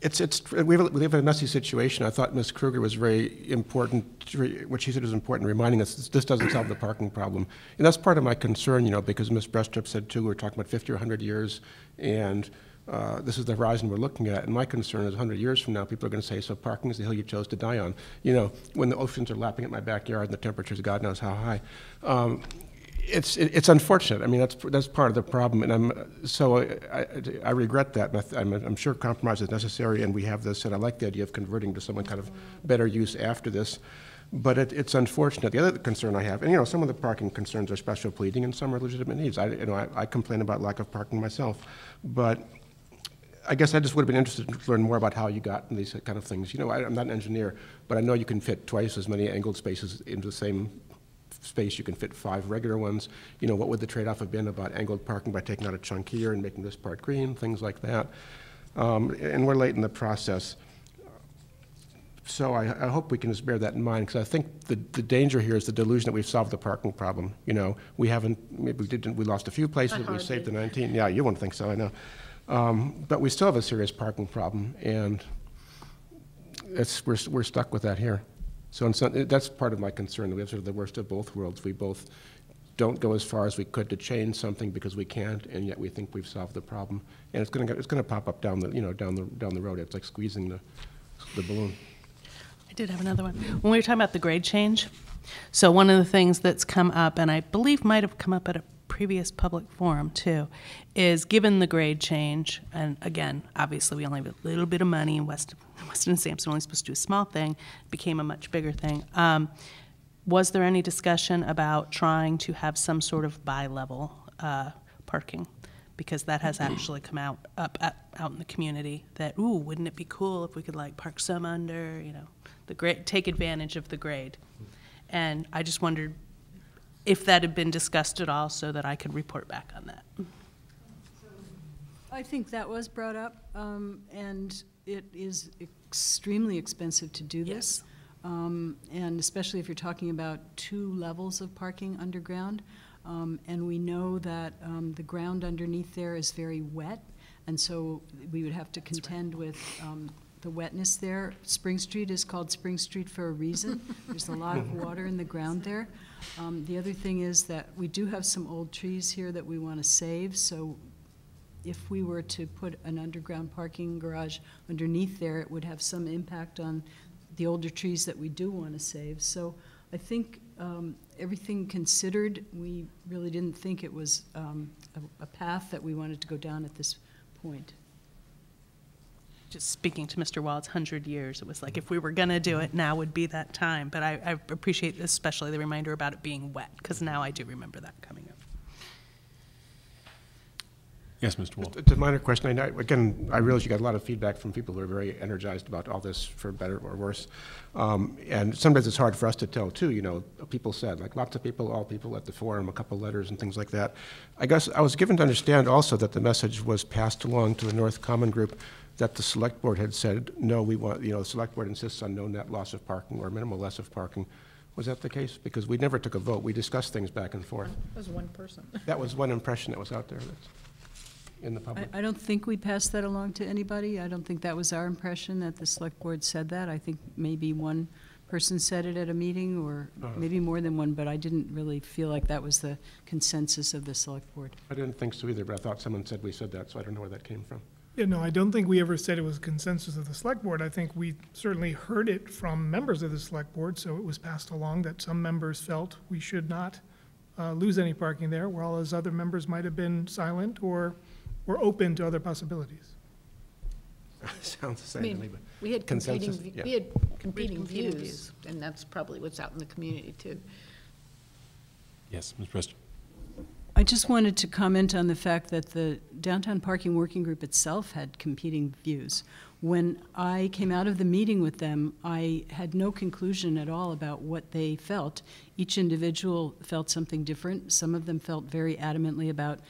it's, it's, we have, a- we have a messy situation. I thought Ms. Krueger was very important, re- what she said was important, reminding us this- this doesn't solve the parking problem. And that's part of my concern, you know, because Ms. Brestrup said too, we're talking about 50 or 100 years, and uh, this is the horizon we're looking at. And my concern is 100 years from now, people are going to say, so parking is the hill you chose to die on. You know, when the oceans are lapping at my backyard and the temperature's God knows how high. Um, it's it- it's unfortunate. I mean, that's that's part of the problem, and I'm so I, I, regret that. I th- I'm, sure compromise is necessary, and we have this. And I like the idea of converting to some kind of better use after this. But it, it's unfortunate. The other concern I have, and you know, some of the parking concerns are special pleading, and some are legitimate needs. I you know I, I complain about lack of parking myself, but I guess I just would have been interested to learn more about how you got these kind of things. You know, I, I'm not an engineer, but I know you can fit twice as many angled spaces into the same space. You can fit five regular ones. You know, what would the trade-off have been about angled parking by taking out a chunk here and making this part green, things like that. Um, and we're late in the process. So I, I hope we can just bear that in mind, because I think the, the danger here is the delusion that we've solved the parking problem. You know, we haven't, maybe we didn't, we lost a few places, but we saved the 19. Yeah, you wouldn't think so, I know. Um, but we still have a serious parking problem, and it's, we're, we're stuck with that here. So some, that's part of my concern, we have sort of the worst of both worlds. We both don't go as far as we could to change something because we can't, and yet we think we've solved the problem. And it's gonna, it's gonna pop up down the, you know, down the, down the road. It's like squeezing the, the balloon. I did have another one. When we were talking about the grade change, so one of the things that's come up, and I believe might have come up at a previous public forum too, is given the grade change, and again, obviously we only have a little bit of money in West, Weston and Sampson, only supposed to do a small thing, became a much bigger thing. Um, was there any discussion about trying to have some sort of bi-level uh, parking? Because that has actually come out up, up out in the community. That ooh, wouldn't it be cool if we could like park some under, you know, the grade, take advantage of the grade. And I just wondered if that had been discussed at all, so that I could report back on that. I think that was brought up, um, and it is extremely expensive to do this. Um, And especially if you're talking about two levels of parking underground. Um, And we know that um, the ground underneath there is very wet, and so we would have to contend with um, the wetness there. Spring Street is called Spring Street for a reason. There's a lot of water in the ground there. Um, The other thing is that we do have some old trees here that we want to save, so if we were to put an underground parking garage underneath there, it would have some impact on the older trees that we do want to save. So I think um, everything considered, we really didn't think it was um, a a path that we wanted to go down at this point. Just speaking to Mr. Wald's hundred years, it was like if we were gonna do it, now would be that time. But I, I appreciate especially the reminder about it being wet, because now I do remember that coming. Yes, Mr. Wald. It's a minor question. I know, again, I realize you got a lot of feedback from people who are very energized about all this, for better or worse. Um, and sometimes it's hard for us to tell too. You know, people said, like lots of people, all people at the forum, a couple letters and things like that. I guess I was given to understand also that the message was passed along to the North Common Group that the select board had said, no, we want, you know, the select board insists on no net loss of parking or minimal loss of parking. Was that the case? Because we never took a vote. We discussed things back and forth. That was one person. That was one impression that was out there that's in the public. I, I don't think we passed that along to anybody. I don't think that was our impression, that the select board said that. I think maybe one person said it at a meeting, or Uh-huh. maybe more than one, but I didn't really feel like that was the consensus of the select board. I didn't think so either, but I thought someone said we said that, so I don't know where that came from. Yeah, no, I don't think we ever said it was consensus of the select board. I think we certainly heard it from members of the select board, so it was passed along that some members felt we should not uh, lose any parking there, whereas other members might have been silent or were open to other possibilities. Sounds the I same to me, mean, but. we had competing, consensus, v- yeah. we had competing competing views, views. and that's probably what's out in the community, too. Yes, Ms. Preston. I just wanted to comment on the fact that the downtown parking working group itself had competing views. When I came out of the meeting with them, I had no conclusion at all about what they felt. Each individual felt something different. Some of them felt very adamantly about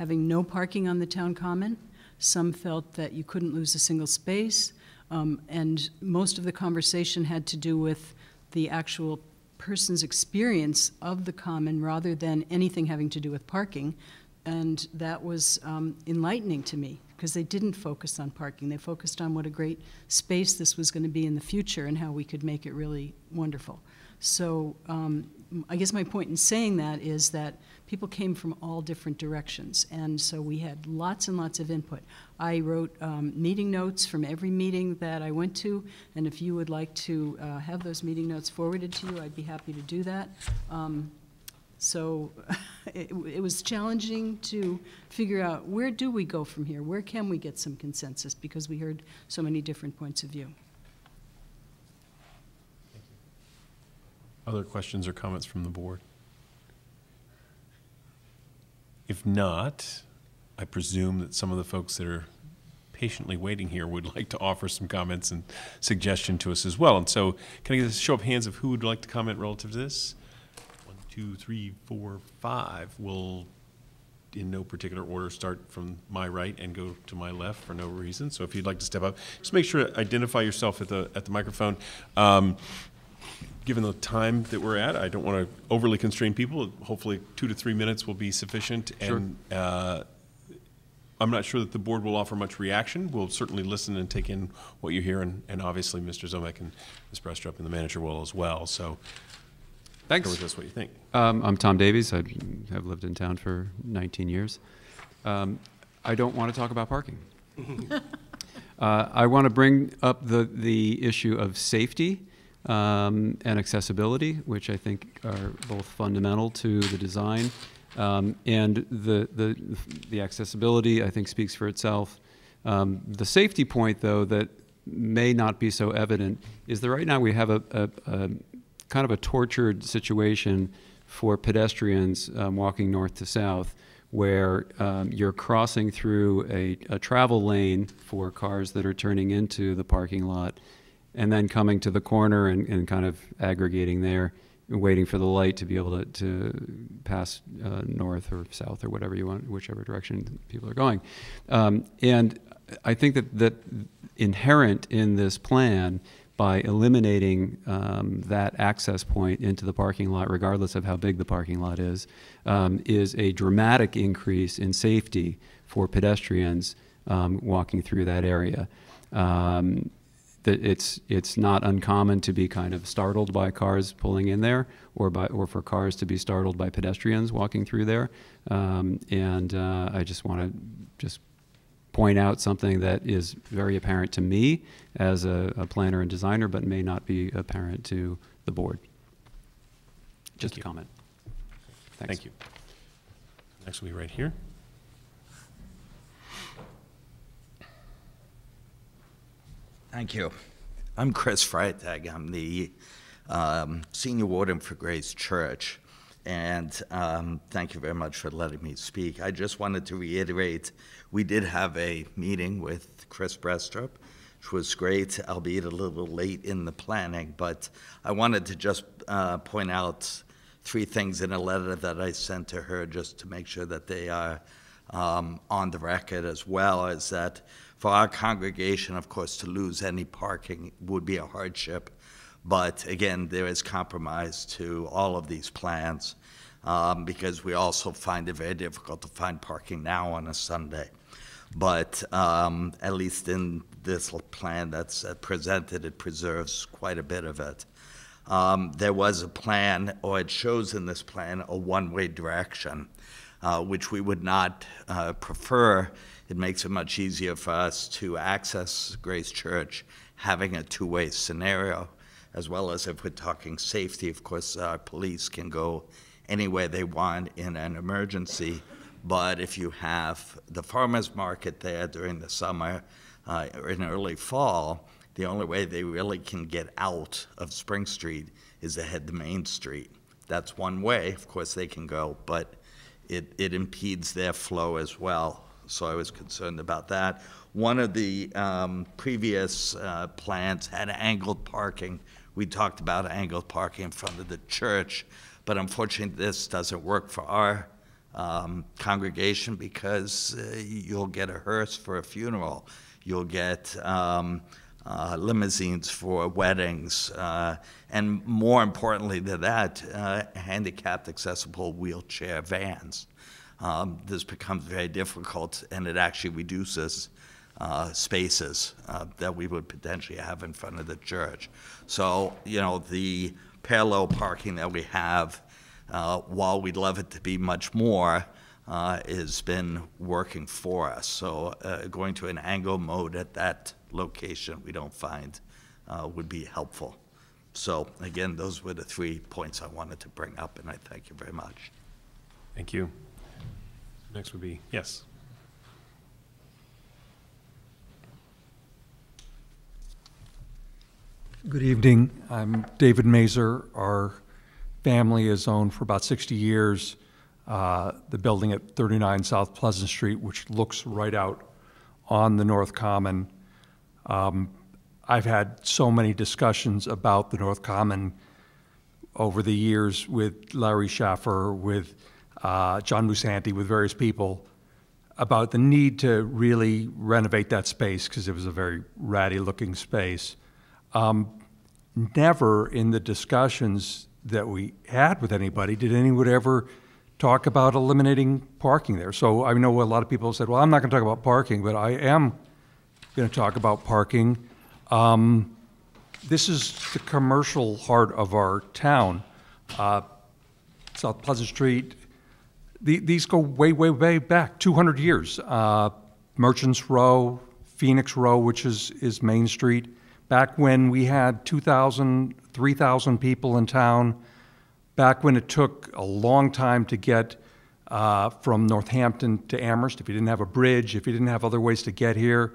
having no parking on the town common. Some felt that you couldn't lose a single space. Um, and most of the conversation had to do with the actual person's experience of the common rather than anything having to do with parking. And that was um, enlightening to me because they didn't focus on parking. They focused on what a great space this was going to be in the future and how we could make it really wonderful. So um, I guess my point in saying that is that people came from all different directions, and so we had lots and lots of input. I wrote um, meeting notes from every meeting that I went to, and if you would like to uh, have those meeting notes forwarded to you, I'd be happy to do that. Um, so it, it was challenging to figure out where do we go from here? Where can we get some consensus? Because we heard so many different points of view. Other questions or comments from the board? If not, I presume that some of the folks that are patiently waiting here would like to offer some comments and suggestion to us as well. And so, can I get a show of hands of who would like to comment relative to this? One, two, three, four, five. We'll, in no particular order, start from my right and go to my left for no reason. So if you'd like to step up, just make sure to identify yourself at the, at the microphone. Um, given the time that we're at, I don't want to overly constrain people. Hopefully, two to three minutes will be sufficient. Sure. And uh, I'm not sure that the board will offer much reaction. We'll certainly listen and take in what you hear, and, and obviously, Mr. Ziomek and Ms. Brestrup and the manager will as well. So, Thanks. share with us what you think. Um, I'm Tom Davies. I have lived in town for 19 years. Um, I don't want to talk about parking. Uh, I want to bring up the, the issue of safety um, and accessibility, which I think are both fundamental to the design. Um, and the, the, the accessibility, I think, speaks for itself. Um, the safety point, though, that may not be so evident is that right now we have a, a, a kind of a tortured situation for pedestrians um, walking north to south where um, you're crossing through a, a travel lane for cars that are turning into the parking lot and then coming to the corner and, and kind of aggregating there waiting for the light to be able to, to pass uh, north or south or whatever you want, whichever direction people are going. Um, and I think that, that inherent in this plan by eliminating um, that access point into the parking lot, regardless of how big the parking lot is, um, is a dramatic increase in safety for pedestrians um, walking through that area. Um, that it's it's not uncommon to be kind of startled by cars pulling in there, or by or for cars to be startled by pedestrians walking through there. Um, and uh, I just want to just point out something that is very apparent to me as a, a planner and designer, but may not be apparent to the board. Just a comment. Thanks. Thank you. Next will be right here. Thank you. I'm Chris Freitag. I'm the um, senior warden for Grace Church. And um, thank you very much for letting me speak. I just wanted to reiterate we did have a meeting with Chris Brestrup, which was great, albeit a little late in the planning. But I wanted to just uh, point out three things in a letter that I sent to her just to make sure that they are um, on the record, as well as that for our congregation, of course, to lose any parking would be a hardship. But again, there is compromise to all of these plans um, because we also find it very difficult to find parking now on a Sunday. But um, at least in this plan that's uh, presented, it preserves quite a bit of it. Um, there was a plan, or it shows in this plan, a one-way direction, uh, which we would not uh, prefer. It makes it much easier for us to access Grace Church having a two-way scenario, as well as if we're talking safety, of course, our police can go anywhere they want in an emergency. But if you have the farmer's market there during the summer, uh, in early fall, the only way they really can get out of Spring Street is to head to Main Street. That's one way, of course, they can go, but it, it impedes their flow as well. So I was concerned about that. One of the um, previous uh, plans had angled parking. We talked about angled parking in front of the church, but unfortunately, this doesn't work for our um, congregation because uh, you'll get a hearse for a funeral. You'll get um, uh, limousines for weddings, uh, and more importantly than that, uh, handicapped accessible wheelchair vans. Um, this becomes very difficult, and it actually reduces uh, spaces uh, that we would potentially have in front of the church. So, you know, the parallel parking that we have, uh, while we'd love it to be much more, uh, has been working for us. So uh, going to an angle mode at that location, we don't find uh, would be helpful. So again, those were the three points I wanted to bring up, and I thank you very much. Thank you. Next would be, yes. Good evening. I'm David Mazer. Our family has owned for about 60 years uh, the building at 39 South Pleasant Street, which looks right out on the North Common. Um, I've had so many discussions about the North Common over the years with Larry Shaffer, with uh, John Musante, with various people about the need to really renovate that space because it was a very ratty looking space. Um, never in the discussions that we had with anybody did anyone ever talk about eliminating parking there. So I know a lot of people said, well, I'm not going to talk about parking, but I am going to talk about parking. Um, this is the commercial heart of our town. Uh, South Pleasant Street, the, these go way, way, way back, 200 years. Uh, Merchants Row, Phoenix Row, which is, is Main Street. Back when we had 2,000, 3,000 people in town, back when it took a long time to get uh, from Northampton to Amherst, if you didn't have a bridge, if you didn't have other ways to get here.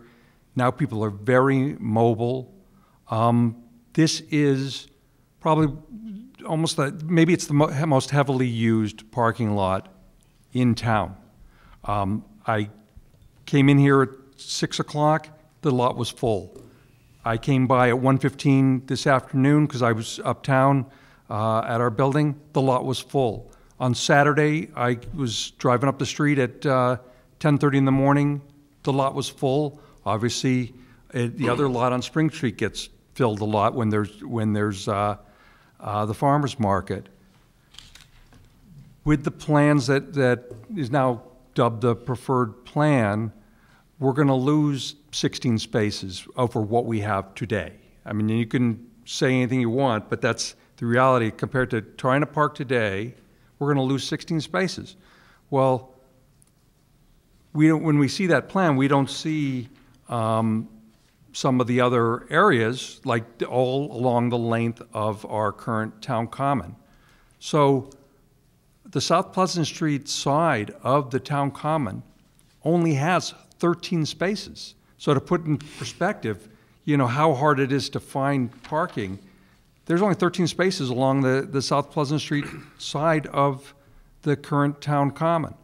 Now people are very mobile. Um, this is probably almost the, maybe it's the mo most heavily used parking lot in town. Um, I came in here at six o'clock. The lot was full. I came by at 1:15 this afternoon because I was uptown uh, at our building. The lot was full. On Saturday, I was driving up the street at uh, 10:30 in the morning. The lot was full. Obviously, it, the other lot on Spring Street gets filled a lot when there's when there's uh, uh, the farmers market. With the plans that that is now dubbed the preferred plan, we're going to lose 16 spaces over what we have today. I mean, you can say anything you want, but that's the reality compared to trying to park today, we're going to lose 16 spaces. Well, we don't, when we see that plan, we don't see um, some of the other areas, like all along the length of our current town common. So the South Pleasant Street side of the town common only has 13 spaces. So to put in perspective, you know, how hard it is to find parking, there's only 13 spaces along the, the South Pleasant Street side of the current town common.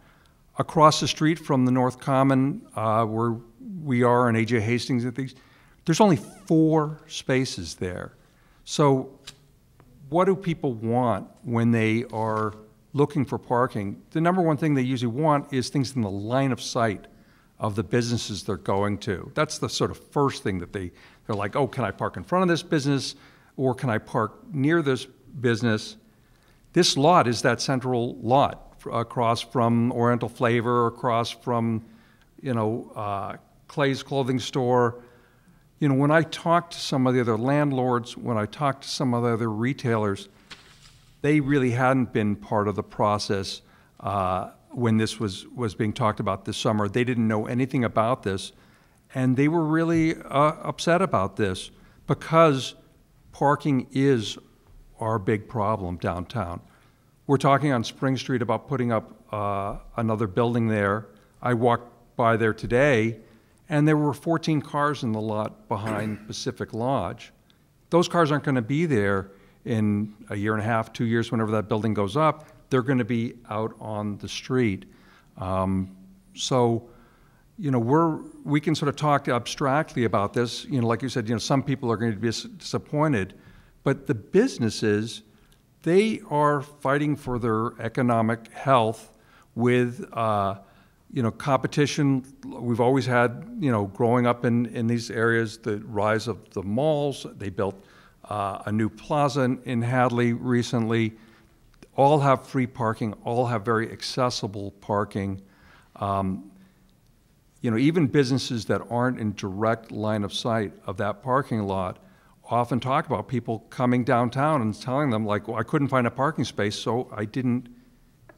Across the street from the North Common, uh, where we are and AJ Hastings and things, there's only four spaces there. So what do people want when they are looking for parking? The number one thing they usually want is things in the line of sight of the businesses they're going to. That's the sort of first thing that they, they're like, oh, can I park in front of this business or can I park near this business? This lot is that central lot across from Oriental Flavor, across from, you know, uh, Clay's clothing store. You know, when I talked to some of the other landlords, when I talked to some of the other retailers, they really hadn't been part of the process uh, when this was, was being talked about this summer. They didn't know anything about this, and they were really uh, upset about this because parking is our big problem downtown. We're talking on Spring Street about putting up uh, another building there. I walked by there today, and there were 14 cars in the lot behind Pacific Lodge. Those cars aren't going to be there in a year and a half, two years, whenever that building goes up. They're going to be out on the street. Um, So, you know, we're, we can sort of talk abstractly about this. You know, like you said, you know, some people are going to be disappointed, but the businesses, they are fighting for their economic health with, uh, you know, competition. We've always had, you know, growing up in, in these areas, the rise of the malls. They built uh, a new plaza in- in Hadley recently. All have free parking, all have very accessible parking. Um, you know, even businesses that aren't in direct line of sight of that parking lot often talk about people coming downtown and telling them, like, well, I couldn't find a parking space, so I didn't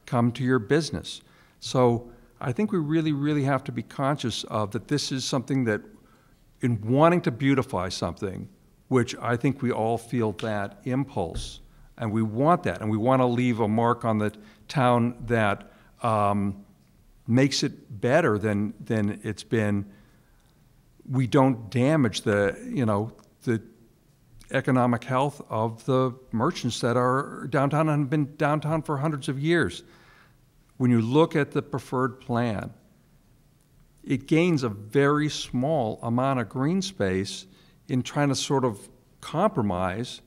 come to your business. So I think we really, really have to be conscious of that this is something that, in wanting to beautify something, which I think we all feel that impulse, and we want that, and we want to leave a mark on the town that um, makes it better than, than it's been. We don't damage the, you know, the economic health of the merchants that are downtown and have been downtown for hundreds of years. When you look at the preferred plan, it gains a very small amount of green space in trying to sort of compromise,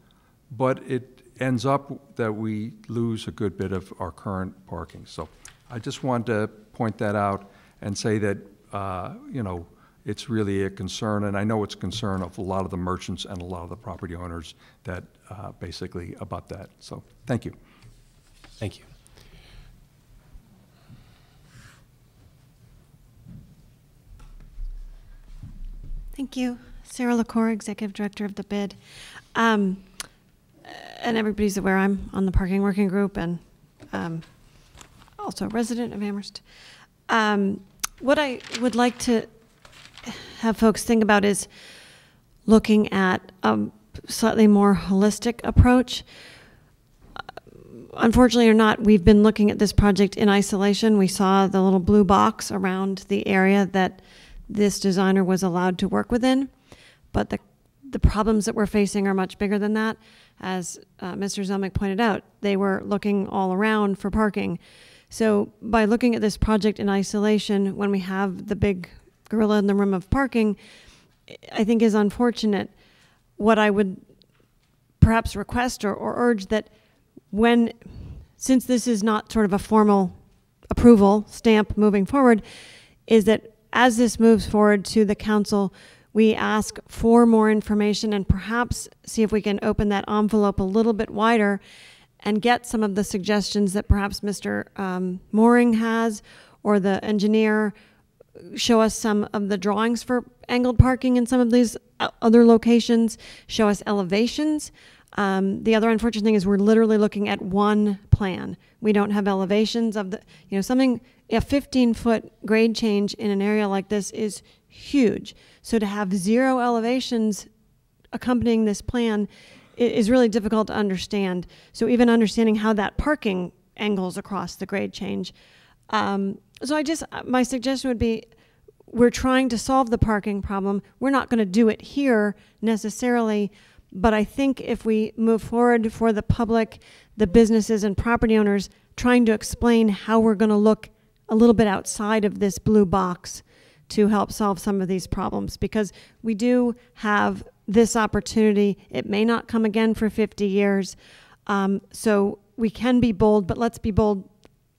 but it ends up that we lose a good bit of our current parking. So I just wanted to point that out and say that, uh, you know, it's really a concern, and I know it's a concern of a lot of the merchants and a lot of the property owners that uh, basically about that. So, thank you. Thank you. Thank you. Sarah LaCour, Executive Director of the BID. Um, and everybody's aware I'm on the parking working group and um, also a resident of Amherst. Um, what I would like to have folks think about is looking at a slightly more holistic approach. Unfortunately or not, we've been looking at this project in isolation. We saw the little blue box around the area that this designer was allowed to work within, but the the problems that we're facing are much bigger than that. As uh, Mr. Zelmick pointed out, they were looking all around for parking. So by looking at this project in isolation, when we have the big gorilla in the room of parking, I think is unfortunate. What I would perhaps request or, or urge that when, since this is not sort of a formal approval stamp moving forward, is that as this moves forward to the council, we ask for more information and perhaps see if we can open that envelope a little bit wider and get some of the suggestions that perhaps Mr. Um, Mooring has or the engineer show us some of the drawings for angled parking in some of these other locations, show us elevations. Um, the other unfortunate thing is we're literally looking at one plan. We don't have elevations of the, you know, something, a 15 foot grade change in an area like this is huge. So to have zero elevations accompanying this plan is really difficult to understand. So even understanding how that parking angles across the grade change. Um, so I just, my suggestion would be, we're trying to solve the parking problem. We're not going to do it here necessarily, but I think if we move forward for the public, the businesses and property owners, trying to explain how we're going to look a little bit outside of this blue box to help solve some of these problems because we do have this opportunity. It may not come again for 50 years. Um, so we can be bold, but let's be bold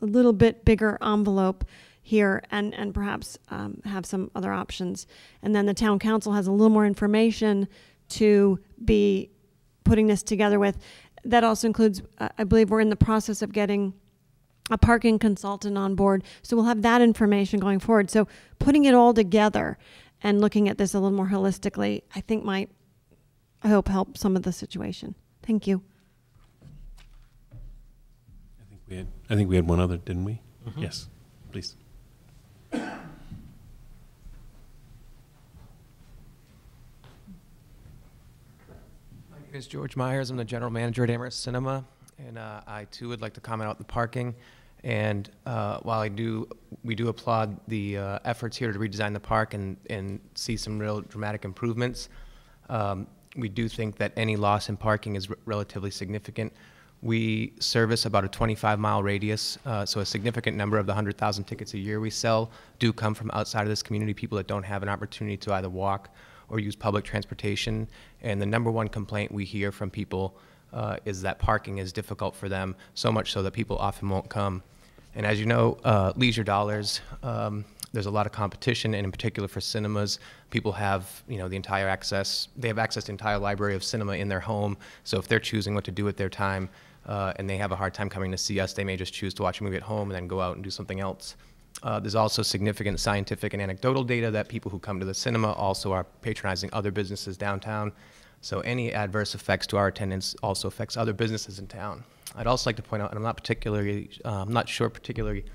a little bit bigger envelope here and, and perhaps um, have some other options. And then the town council has a little more information to be putting this together with. That also includes, uh, I believe we're in the process of getting a parking consultant on board. So we'll have that information going forward. So putting it all together and looking at this a little more holistically, I think might, I hope, help some of the situation. Thank you. I think We had, I think we had one other, didn't we? Mhm. Yes, please. My name is George Myers. I'm the general manager at Amherst Cinema, and uh, I too would like to comment on the parking. And uh, while I do, we do applaud the uh, efforts here to redesign the park and, and see some real dramatic improvements, um, we do think that any loss in parking is relatively significant. We service about a 25 mile radius, uh, so a significant number of the 100,000 tickets a year we sell do come from outside of this community, people that don't have an opportunity to either walk or use public transportation. And the number one complaint we hear from people uh, is that parking is difficult for them, so much so that people often won't come. And as you know, uh, leisure dollars, um, there's a lot of competition, and in particular for cinemas, people have you know the entire access. They have access to entire library of cinema in their home. So if they're choosing what to do with their time, uh, and they have a hard time coming to see us, they may just choose to watch a movie at home and then go out and do something else. Uh, there's also significant scientific and anecdotal data that people who come to the cinema also are patronizing other businesses downtown. So any adverse effects to our attendance also affects other businesses in town. I'd also like to point out, and I'm not particularly, uh, I'm not sure particularly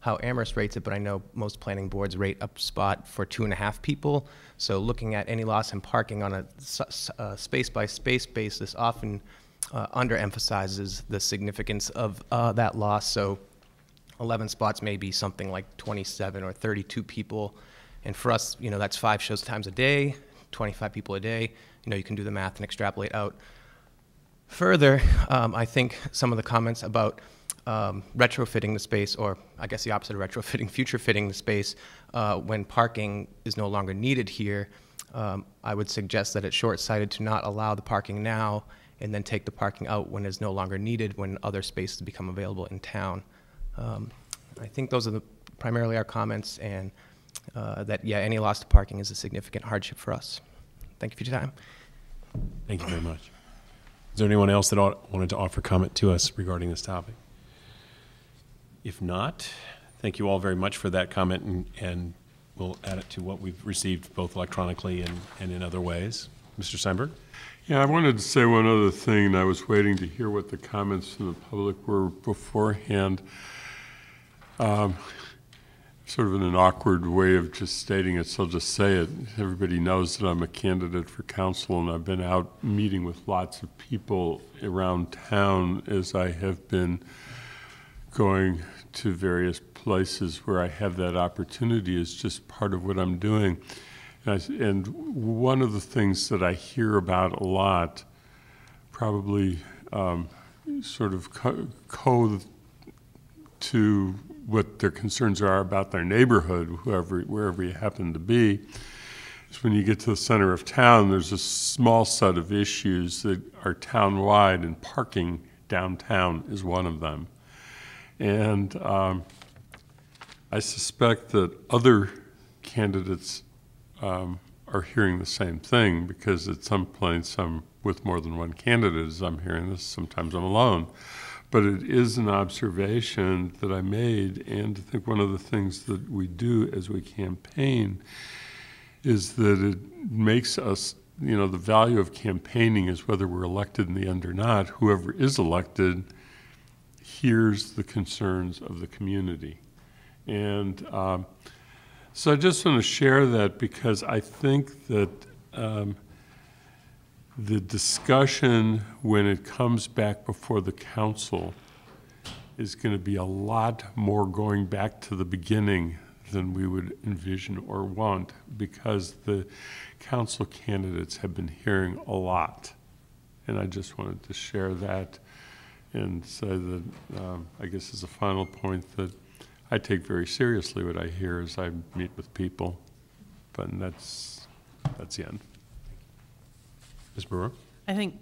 how Amherst rates it, but I know most planning boards rate a spot for two and a half people. So looking at any loss in parking on a, uh, space by space basis often uh, underemphasizes the significance of uh, that loss. So 11 spots may be something like 27 or 32 people. And for us, you know, that's five shows times a day, 25 people a day. You know, you can do the math and extrapolate out. Further, um, I think some of the comments about um, retrofitting the space, or I guess the opposite of retrofitting, future fitting the space uh, when parking is no longer needed here, um, I would suggest that it's short sighted to not allow the parking now and then take the parking out when it's no longer needed when other spaces become available in town. Um, I think those are the, primarily our comments, and uh, that, yeah, any loss to parking is a significant hardship for us. Thank you for your time. Thank you very much. Is there anyone else that wanted to offer comment to us regarding this topic? If not, thank you all very much for that comment, and, and we'll add it to what we've received both electronically and, and in other ways. Mr. Steinberg? Yeah, I wanted to say one other thing, and I was waiting to hear what the comments from the public were beforehand. Um, Sort of in an awkward way of just stating it, so I'll just say it. Everybody knows that I'm a candidate for council, and I've been out meeting with lots of people around town as I have been going to various places where I have that opportunity is just part of what I'm doing. And, I and one of the things that I hear about a lot, probably um, sort of co, co to what their concerns are about their neighborhood, whoever, wherever you happen to be, is when you get to the center of town, there's a small set of issues that are town-wide, and parking downtown is one of them. And um, I suspect that other candidates um, are hearing the same thing because at some points I'm with more than one candidate as I'm hearing this. Sometimes I'm alone. But it is an observation that I made, and I think one of the things that we do as we campaign is that it makes us, you know, the value of campaigning is whether we're elected in the end or not. Whoever is elected hears the concerns of the community. And um, so I just want to share that because I think that um, the discussion when it comes back before the council is going to be a lot more going back to the beginning than we would envision or want because the council candidates have been hearing a lot. And I just wanted to share that and say that, um, I guess as a final point, that I take very seriously what I hear as I meet with people. But that's, that's the end. Ms. Brewer? I think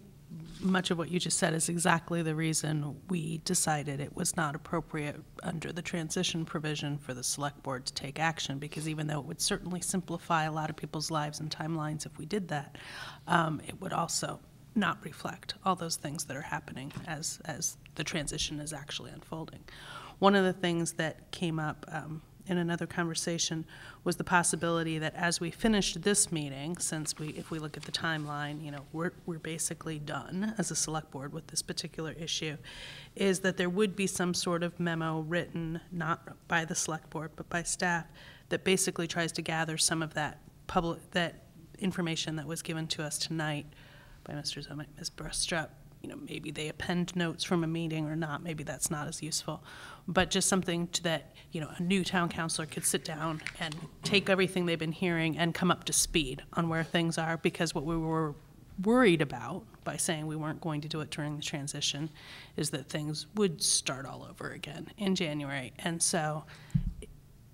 much of what you just said is exactly the reason we decided it was not appropriate under the transition provision for the select board to take action, because even though it would certainly simplify a lot of people's lives and timelines if we did that, um, it would also not reflect all those things that are happening as, as the transition is actually unfolding. One of the things that came up um, in another conversation was the possibility that as we finished this meeting, since we, if we look at the timeline, you know, we're, we're basically done as a select board with this particular issue, is that there would be some sort of memo written, not by the select board, but by staff, that basically tries to gather some of that public, that information that was given to us tonight by Mr. Ziomek, Ms. Brestrup, you know, maybe they append notes from a meeting or not, maybe that's not as useful. But just something to that, you know, a new town councilor could sit down and take everything they've been hearing and come up to speed on where things are, because what we were worried about by saying we weren't going to do it during the transition is that things would start all over again in January. And so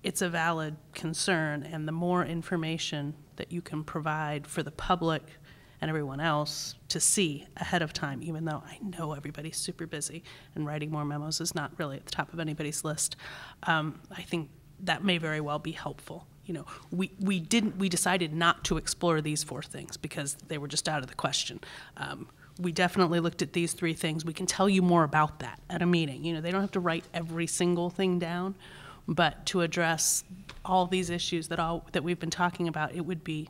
it's a valid concern, and the more information that you can provide for the public and everyone else to see ahead of time, even though I know everybody's super busy and writing more memos is not really at the top of anybody's list, um, I think that may very well be helpful. You know, we, we didn't, we decided not to explore these four things because they were just out of the question. Um, we definitely looked at these three things. We can tell you more about that at a meeting. You know, they don't have to write every single thing down, but to address all these issues that all that we've been talking about, it would be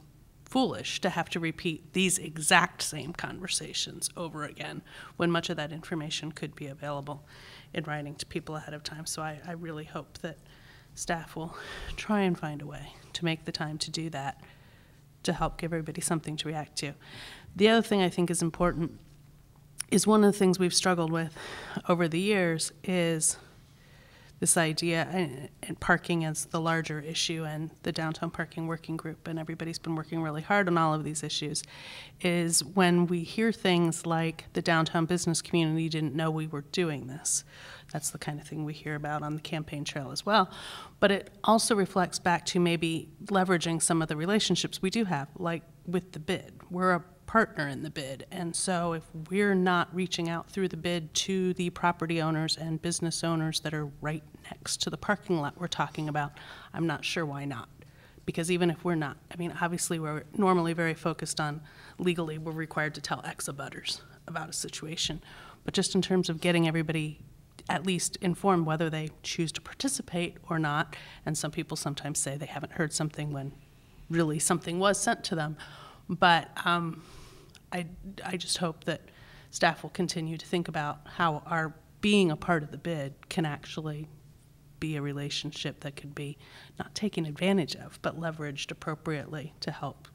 foolish to have to repeat these exact same conversations over again when much of that information could be available in writing to people ahead of time. So I, I really hope that staff will try and find a way to make the time to do that to help give everybody something to react to. The other thing I think is important is one of the things we've struggled with over the years is this idea and, and parking as the larger issue and the downtown parking working group and everybody's been working really hard on all of these issues is when we hear things like the downtown business community didn't know we were doing this. That's the kind of thing we hear about on the campaign trail as well. But it also reflects back to maybe leveraging some of the relationships we do have like with the bid. We're a partner in the bid. And so if we're not reaching out through the bid to the property owners and business owners that are right next to the parking lot we're talking about, I'm not sure why not. Because even if we're not, I mean, obviously we're normally very focused on legally, we're required to tell ex abutters about a situation. But just in terms of getting everybody at least informed whether they choose to participate or not, and some people sometimes say they haven't heard something when really something was sent to them. But um, I, I just hope that staff will continue to think about how our being a part of the bid can actually be a relationship that could be not taken advantage of, but leveraged appropriately to help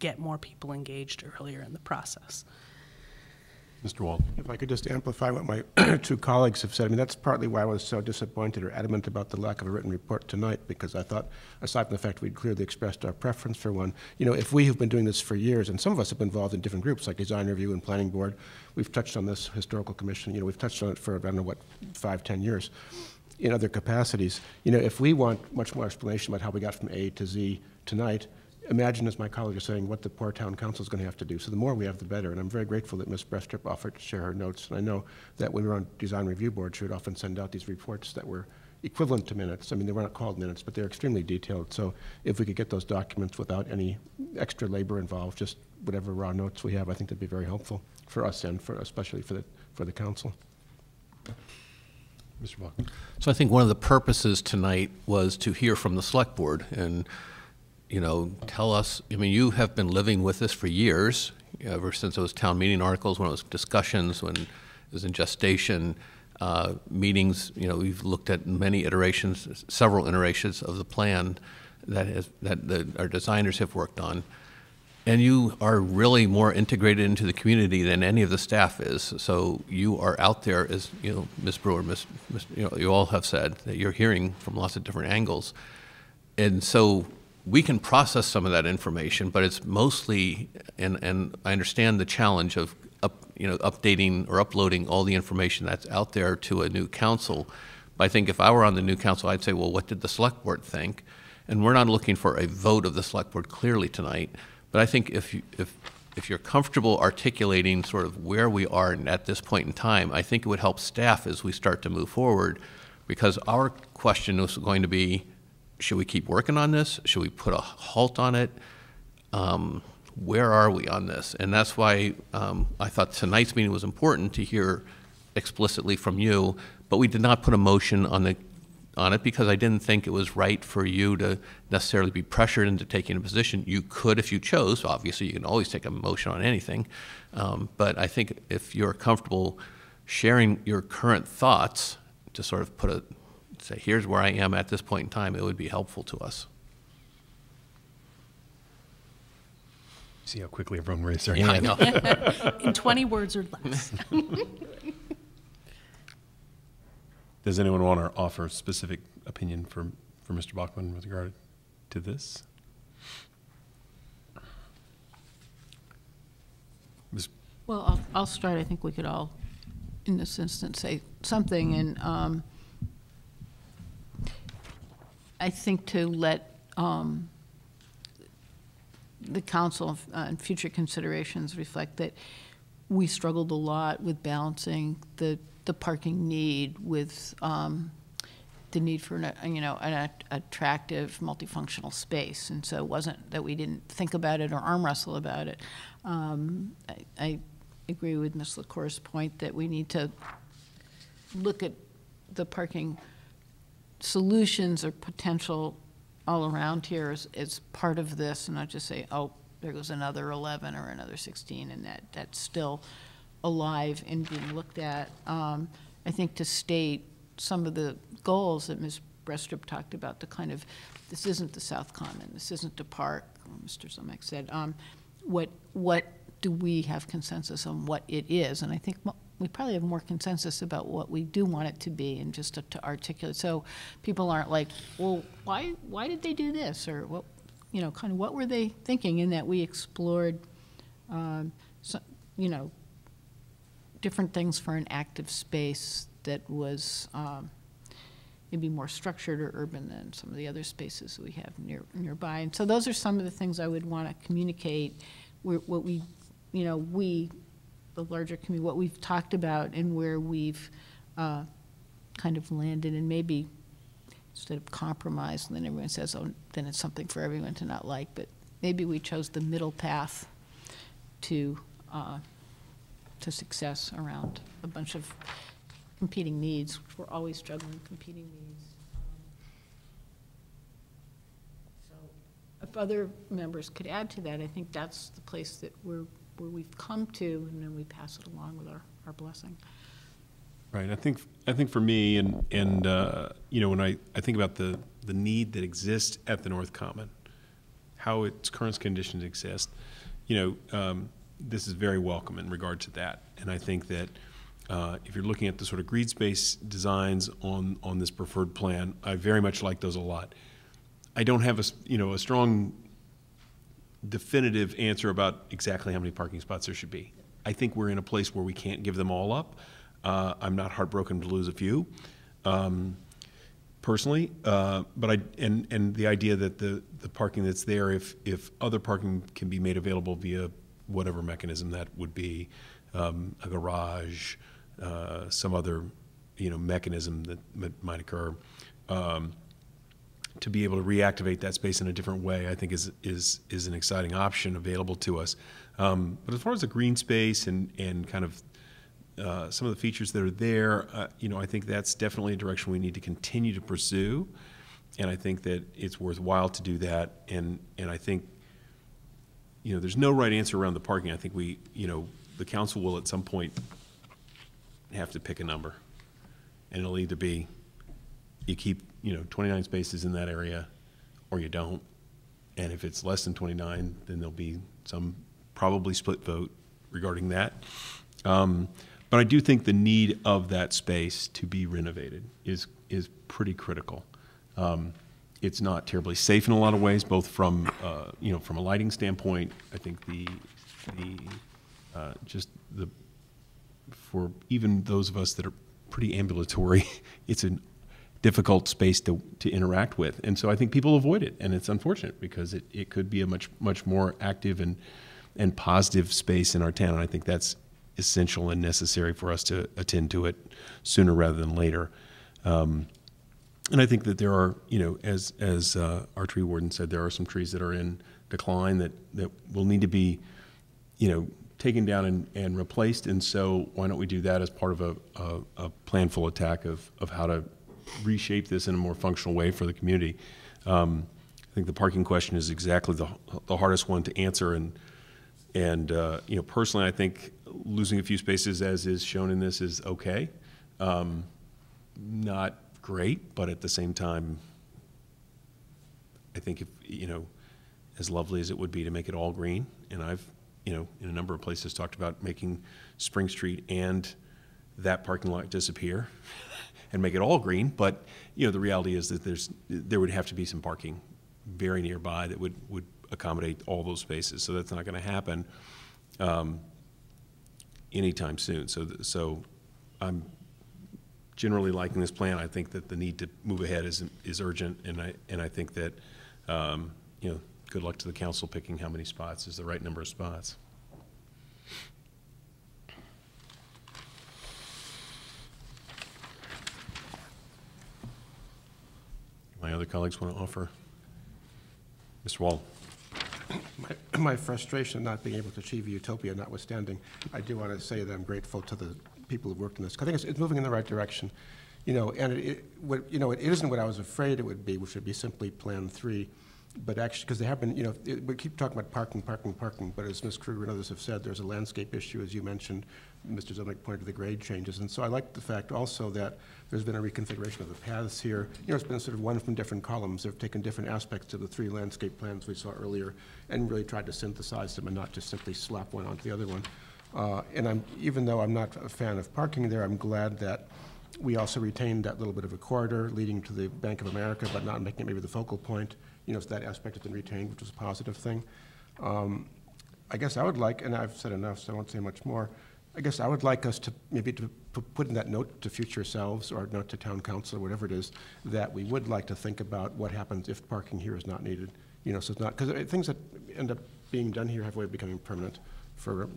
get more people engaged earlier in the process. Mr. Wald. If I could just amplify what my two colleagues have said, I mean, that's partly why I was so disappointed or adamant about the lack of a written report tonight, because I thought, aside from the fact we'd clearly expressed our preference for one, you know, if we have been doing this for years, and some of us have been involved in different groups, like Design Review and Planning Board, we've touched on this Historical Commission, you know, we've touched on it for, I don't know what, five, ten years in other capacities. You know, if we want much more explanation about how we got from A to Z tonight, imagine, as my colleague is saying, what the poor Town Council is going to have to do. So the more we have, the better. And I'm very grateful that Ms. Brestrup offered to share her notes. And I know that when we were on Design Review Board, she would often send out these reports that were equivalent to minutes. I mean, they were not called minutes, but they're extremely detailed. So if we could get those documents without any extra labor involved, just whatever raw notes we have, I think that'd be very helpful for us and for especially for the for the council. Mr. Bach. So I think one of the purposes tonight was to hear from the select board and you know, tell us, I mean, you have been living with this for years, ever since those town meeting articles, when it was discussions, when it was in gestation, uh, meetings, you know, we've looked at many iterations, several iterations of the plan that has, that the, our designers have worked on. And you are really more integrated into the community than any of the staff is. So you are out there, as you know, Ms. Brewer, Ms., Ms., you know, you all have said that you're hearing from lots of different angles, and so we can process some of that information, but it's mostly, and, and I understand the challenge of up, you know, updating or uploading all the information that's out there to a new council. But I think if I were on the new council, I'd say, well, what did the select board think? And we're not looking for a vote of the select board clearly tonight, but I think if you, if if you're comfortable articulating sort of where we are at this point in time, I think it would help staff as we start to move forward, because our question is going to be, should we keep working on this? Should we put a halt on it? Um, where are we on this? And that's why um, I thought tonight's meeting was important to hear explicitly from you, but we did not put a motion on the on it because I didn't think it was right for you to necessarily be pressured into taking a position. You could if you chose. Obviously, you can always take a motion on anything. Um, but I think if you're comfortable sharing your current thoughts to sort of put a say, here's where I am at this point in time, it would be helpful to us. See how quickly everyone raised their Yeah, I hand. know. In 20 words or less. Does anyone want to offer a specific opinion for, for Mr. Bockelman with regard to this? Ms. Well, I'll, I'll start. I think we could all, in this instance, say something, and um, I think to let um, the council uh, and future considerations reflect that we struggled a lot with balancing the, the parking need with um, the need for, an, uh, you know, an at- attractive, multifunctional space. And so it wasn't that we didn't think about it or arm wrestle about it. Um, I, I agree with Ms. LaCour's point that we need to look at the parking solutions or potential all around here as, as part of this, and not just say, oh, there goes another 11 or another 16, and that, that's still alive and being looked at. Um, I think to state some of the goals that Ms. Brestrup talked about, the kind of, this isn't the South Common, this isn't the park, Mr. Ziomek said, um, what, what do we have consensus on what it is? And I think we probably have more consensus about what we do want it to be and just to, to articulate. So people aren't like, well, why, why did they do this? Or what, you know, kind of what were they thinking in that we explored, um, so, you know, different things for an active space that was um, maybe more structured or urban than some of the other spaces we have near, nearby. And so those are some of the things I would want to communicate, where, what we, you know, we, the larger community, what we've talked about and where we've uh, kind of landed and maybe instead of compromise, and then everyone says, oh, then it's something for everyone to not like, but maybe we chose the middle path to, uh, to success around a bunch of competing needs. which We're always juggling competing needs. Um, So If other members could add to that, I think that's the place that we're, where we've come to, and then we pass it along with our, our blessing. Right. I think I think for me and and uh, you know when I, I think about the the need that exists at the North Common, how its current conditions exist, you know, um, this is very welcome in regard to that. And I think that uh, if you're looking at the sort of green space designs on on this preferred plan, I very much like those a lot. I don't have a you know a strong definitive answer about exactly how many parking spots there should be. I think we're in a place where we can't give them all up. Uh, I'm not heartbroken to lose a few, um, personally. Uh, but I and and the idea that the the parking that's there, if if other parking can be made available via whatever mechanism that would be, um, a garage, uh, some other you know mechanism that might occur. Um, to be able to reactivate that space in a different way, I think is is is an exciting option available to us. Um, but as far as the green space and and kind of uh, some of the features that are there, uh, you know, I think that's definitely a direction we need to continue to pursue, and I think that it's worthwhile to do that. And and I think, you know, there's no right answer around the parking. I think we, you know, the council will at some point have to pick a number, and it'll either be you keep, you know, 29 spaces in that area, or you don't. And if it's less than 29, then there'll be some probably split vote regarding that. Um, but I do think the need of that space to be renovated is is pretty critical. Um, it's not terribly safe in a lot of ways, both from uh, you know from a lighting standpoint. I think the the uh, just the for even those of us that are pretty ambulatory, it's a difficult space to, to interact with. And so I think people avoid it, and it's unfortunate because it, it could be a much much more active and and positive space in our town. And I think that's essential and necessary for us to attend to it sooner rather than later. Um, and I think that there are, you know, as as uh, our tree warden said, there are some trees that are in decline that that will need to be, you know, taken down and, and replaced. And so why don't we do that as part of a, a, a planful attack of, of how to reshape this in a more functional way for the community. Um, I think the parking question is exactly the, the hardest one to answer. And, and uh, you know, personally, I think losing a few spaces as is shown in this is okay. Um, not great, but at the same time, I think if, you know, as lovely as it would be to make it all green and I've, you know, in a number of places talked about making Spring Street and that parking lot disappear and make it all green, but, you know, the reality is that there's, there would have to be some parking very nearby that would, would accommodate all those spaces, so that's not gonna happen, um, anytime soon. So, so I'm generally liking this plan. I think that the need to move ahead is, is urgent, and I, and I think that, um, you know, good luck to the council picking how many spots is the right number of spots. My other colleagues want to offer? Mr. Wald? My- My frustration not being able to achieve utopia notwithstanding, I do want to say that I'm grateful to the people who worked on this. I think it's, it's moving in the right direction, you know, and it- it, what, you know, it isn't what I was afraid it would be, which would be simply Plan Three, but actually, because they have been, you know, it- we keep talking about parking, parking, parking, but as Ms. Krueger and others have said, there's a landscape issue, as you mentioned, Mr. Ziomek pointed to the grade changes, and so I like the fact also that there's been a reconfiguration of the paths here. You know, it's been sort of one from different columns. They've taken different aspects of the three landscape plans we saw earlier and really tried to synthesize them and not just simply slap one onto the other one. Uh, And I'm, even though I'm not a fan of parking there, I'm glad that we also retained that little bit of a corridor leading to the Bank of America, but not making it maybe the focal point. You know, so that aspect has been retained, which is a positive thing. Um, I guess I would like, and I've said enough, so I won't say much more. I guess I would like us to maybe to put in that note to future selves or note to town council or whatever it is, that we would like to think about what happens if parking here is not needed. You know, so it's not, because things that end up being done here have a way of becoming permanent for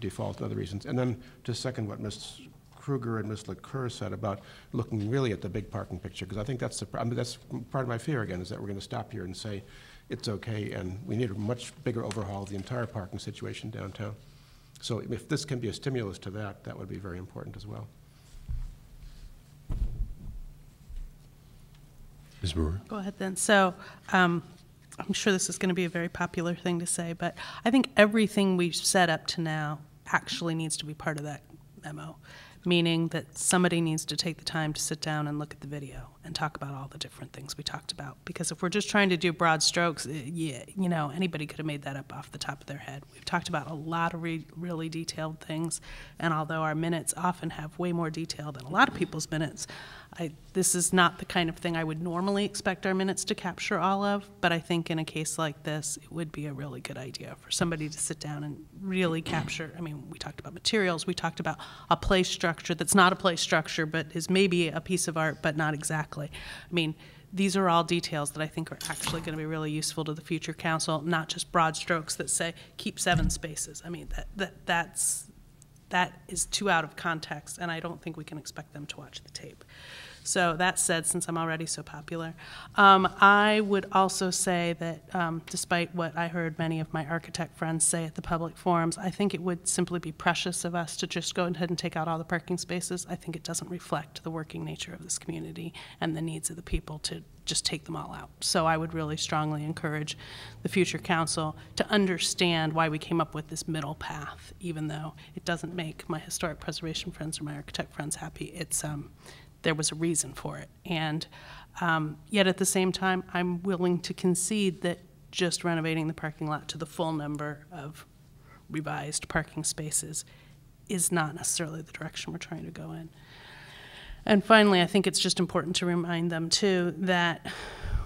default and other reasons. And then to second what Ms. Krueger and Ms. LaCour said about looking really at the big parking picture, because I think that's the, I mean, that's part of my fear again, is that we're going to stop here and say, it's okay, and we need a much bigger overhaul of the entire parking situation downtown. So if this can be a stimulus to that, that would be very important as well. Ms. Brewer? Go ahead then. So, um, I'm sure this is going to be a very popular thing to say, but I think everything we've set up to now actually needs to be part of that memo, meaning that somebody needs to take the time to sit down and look at the video and talk about all the different things we talked about. Because if we're just trying to do broad strokes, eh, yeah, you know, anybody could have made that up off the top of their head. We've talked about a lot of re- really detailed things, and although our minutes often have way more detail than a lot of people's minutes, I, this is not the kind of thing I would normally expect our minutes to capture all of, but I think in a case like this, it would be a really good idea for somebody to sit down and really capture. I mean, we talked about materials, we talked about a play structure that's not a play structure, but is maybe a piece of art, but not exactly. I mean, these are all details that I think are actually going to be really useful to the future council, not just broad strokes that say, keep seven spaces. I mean, that, that, that's, that is too out of context, and I don't think we can expect them to watch the tape. So that said, since I'm already so popular, um, I would also say that um, despite what I heard many of my architect friends say at the public forums, I think it would simply be precious of us to just go ahead and take out all the parking spaces. I think it doesn't reflect the working nature of this community and the needs of the people to just take them all out. So I would really strongly encourage the future council to understand why we came up with this middle path, even though it doesn't make my historic preservation friends or my architect friends happy. It's um, there was a reason for it, and um, yet at the same time, I'm willing to concede that just renovating the parking lot to the full number of revised parking spaces is not necessarily the direction we're trying to go in. And finally, I think it's just important to remind them too that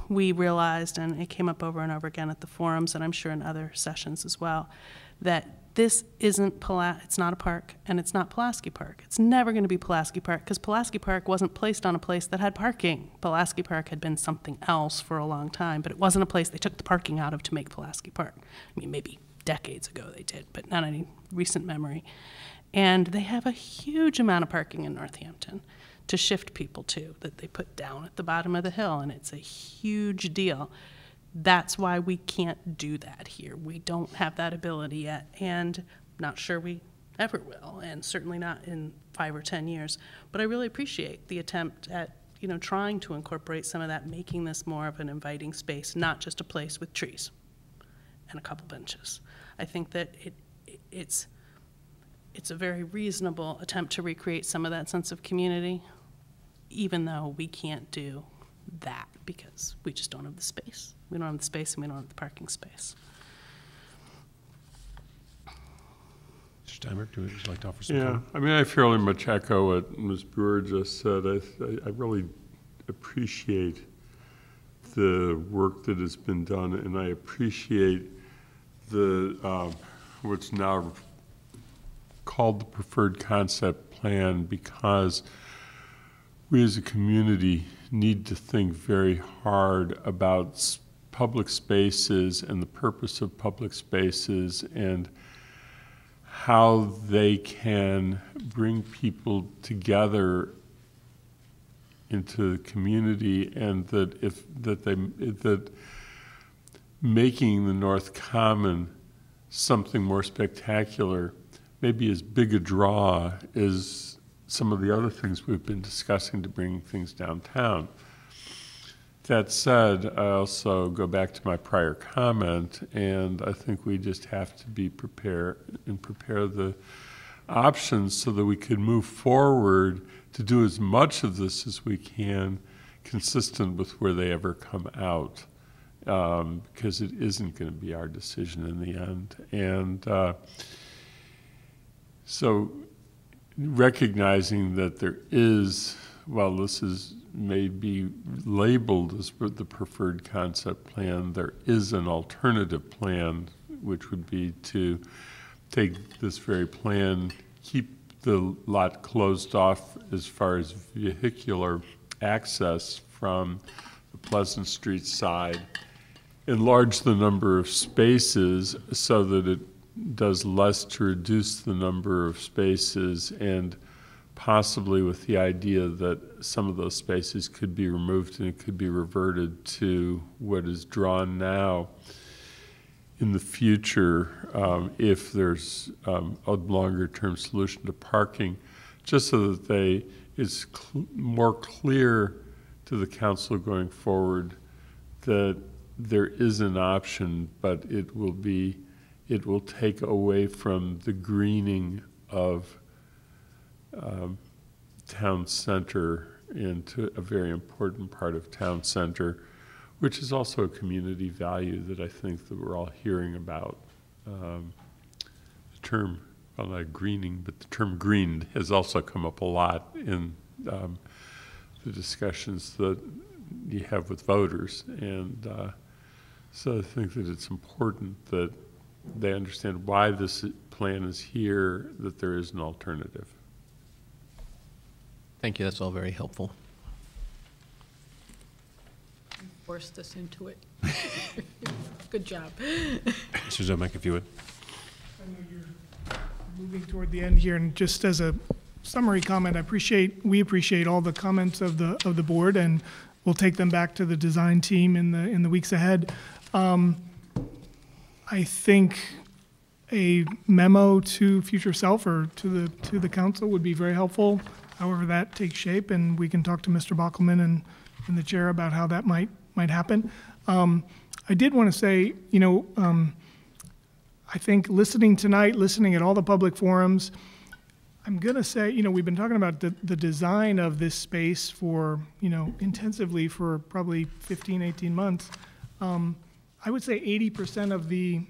we realized, and it came up over and over again at the forums, and I'm sure in other sessions as well, that this isn't Pula- it's not a park, and it's not Pulaski Park. It's never going to be Pulaski Park because Pulaski Park wasn't placed on a place that had parking. Pulaski Park had been something else for a long time, but it wasn't a place they took the parking out of to make Pulaski Park. I mean, maybe decades ago they did, but not any recent memory. And they have a huge amount of parking in Northampton to shift people to that they put down at the bottom of the hill, and it's a huge deal. That's why we can't do that here. We don't have that ability yet, and I'm not sure we ever will, and certainly not in five or 10 years. But I really appreciate the attempt at you know, trying to incorporate some of that, making this more of an inviting space, not just a place with trees and a couple benches. I think that it, it's, it's a very reasonable attempt to recreate some of that sense of community, even though we can't do that because we just don't have the space. We don't have the space and we don't have the parking space. Mr. Steinberg, do- would you like to offer some Yeah, comment? I mean, I fairly much echo what Ms. Brewer just said. I, I- I really appreciate the work that has been done, and I appreciate the, um, what's now called the preferred concept plan, because we as a community need to think very hard about s- public spaces and the purpose of public spaces and how they can bring people together into the community and that if that they that making the North Common something more spectacular maybe as big a draw as some of the other things we've been discussing to bring things downtown. That said, I also go back to my prior comment, and I think we just have to be prepared and prepare the options so that we can move forward to do as much of this as we can consistent with where they ever come out. Um, because it isn't going to be our decision in the end. And uh, so recognizing that there is, well, this is may be labeled as the preferred concept plan, there is an alternative plan, which would be to take this very plan, keep the lot closed off as far as vehicular access from the Pleasant Street side, enlarge the number of spaces so that it does less to reduce the number of spaces and possibly with the idea that some of those spaces could be removed and it could be reverted to what is drawn now in the future um, if there's um, a longer-term solution to parking, just so that they, it's cl- more clear to the council going forward that there is an option, but it will be, it will take away from the greening of um, town center into a very important part of town center, which is also a community value that I think that we're all hearing about. Um, the term, well, not greening, but the term greened has also come up a lot in um, the discussions that you have with voters. And uh, so I think that it's important that they understand why this plan is here, that there is an alternative. Thank you, that's all very helpful. Forced us into it. Good job. Mr. Ziomek, if you would. I know you're moving toward the end here, and just as a summary comment, I appreciate, we appreciate all the comments of the, of the board, and we'll take them back to the design team in the, in the weeks ahead. Um, I think a memo to future self or to the, to the council would be very helpful, however that takes shape, and we can talk to Mr. Bockelman and, and the chair about how that might, might happen. Um, I did want to say, you know, um, I think listening tonight, listening at all the public forums, I'm going to say, you know, we've been talking about the, the design of this space for, you know, intensively for probably 15, 18 months. Um, I would say 80% of the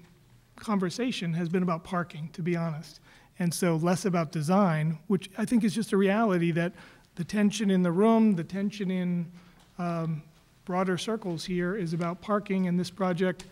conversation has been about parking, to be honest. And so less about design, which I think is just a reality that the tension in the room, the tension in um, broader circles here is about parking, and this project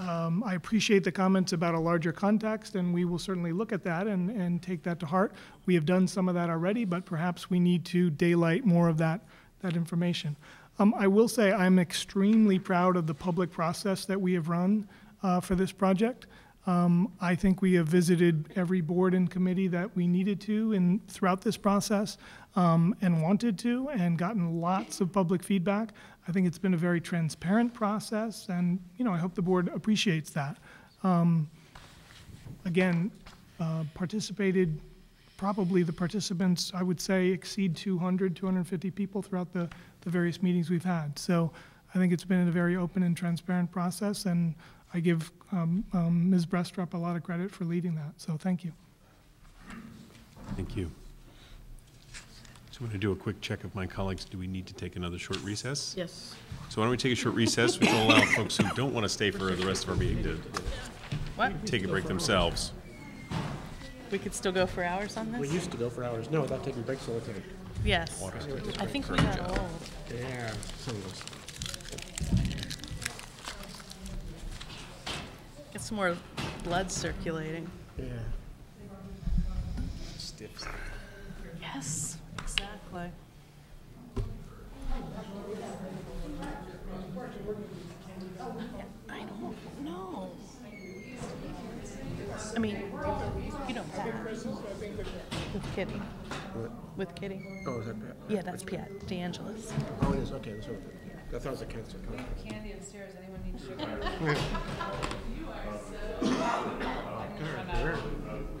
um, I appreciate the comments about a larger context, and we will certainly look at that and, and take that to heart. We have done some of that already, but perhaps we need to daylight more of that, that information. Um, I will say I'm extremely proud of the public process that we have run uh, for this project. Um, I think we have visited every board and committee that we needed to in, throughout this process um, and wanted to, and gotten lots of public feedback. I think it's been a very transparent process, and you know I hope the board appreciates that. Um, again, uh, participated. Probably the participants, I would say, exceed 200, 250 people throughout the, the various meetings we've had. So I think it's been a very open and transparent process, and I give um, um, Ms. Brestrup a lot of credit for leading that. So thank you. Thank you. So I'm going to do a quick check of my colleagues. Do we need to take another short recess? Yes. So why don't we take a short recess, which will allow folks who don't want to stay for the rest of our meeting to What? take a break themselves. We could still go for hours on this? We used to go for hours, no, without taking breaks all the time. Yes. I think we got old. Yeah, some of us. Get some more blood circulating. Yeah. Stiff. Yes, exactly. I don't know. I mean, you don't have. With Kitty. What? With Kitty. Oh, is that Pat? Yeah, that's Pat DeAngelis. Oh, it is, okay, that's what, I thought it was a cancer. Candy upstairs, anyone need sugar? you are so.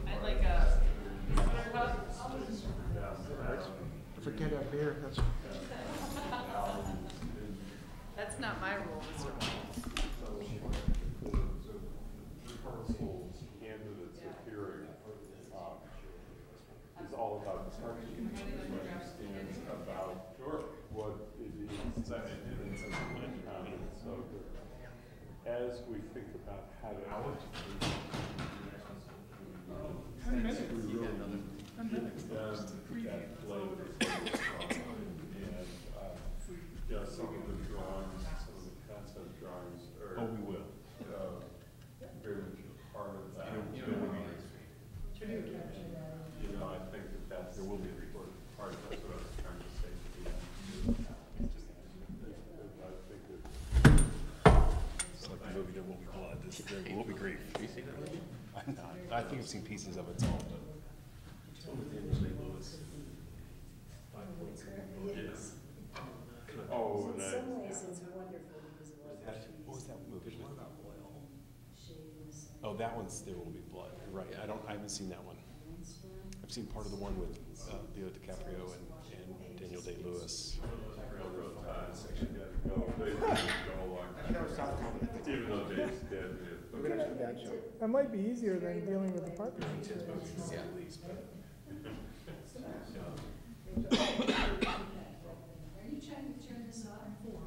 I'd like a cup. If we can't have beer, that's. That's not my rule, Mr. candidates appearing, is all about parking. Understands about what that. So as we think about how to. Ten minutes. We Ten minutes. give them that flavor. And, uh, yeah, some of the drawings, some of the concept drawings. Oh, we will. Uh, very much part of that. You know, I think that that's. There will be a report, part of what I was trying to say to the end. I think that It's like the movie There Will Be Blood. This, there will be grief. Have you seen that movie? I'm not. I think I've seen pieces of it. It's all, but. It's one with Daniel Day-Lewis. Five points. Yes. Oh, and I. ways, it's wonderful because of what That- What was that movie? Oh, that one's There Will Be Blood. Right. I don't, I haven't seen that one. I've seen part of the one with uh, Leo DiCaprio and, and Daniel Day-Lewis. Railroad ties, you gotta go, they gotta go along. Even though Dave's dead, We're gonna have a bad show. That might be easier than dealing with the parking. Yeah. Are you trying to turn this on for?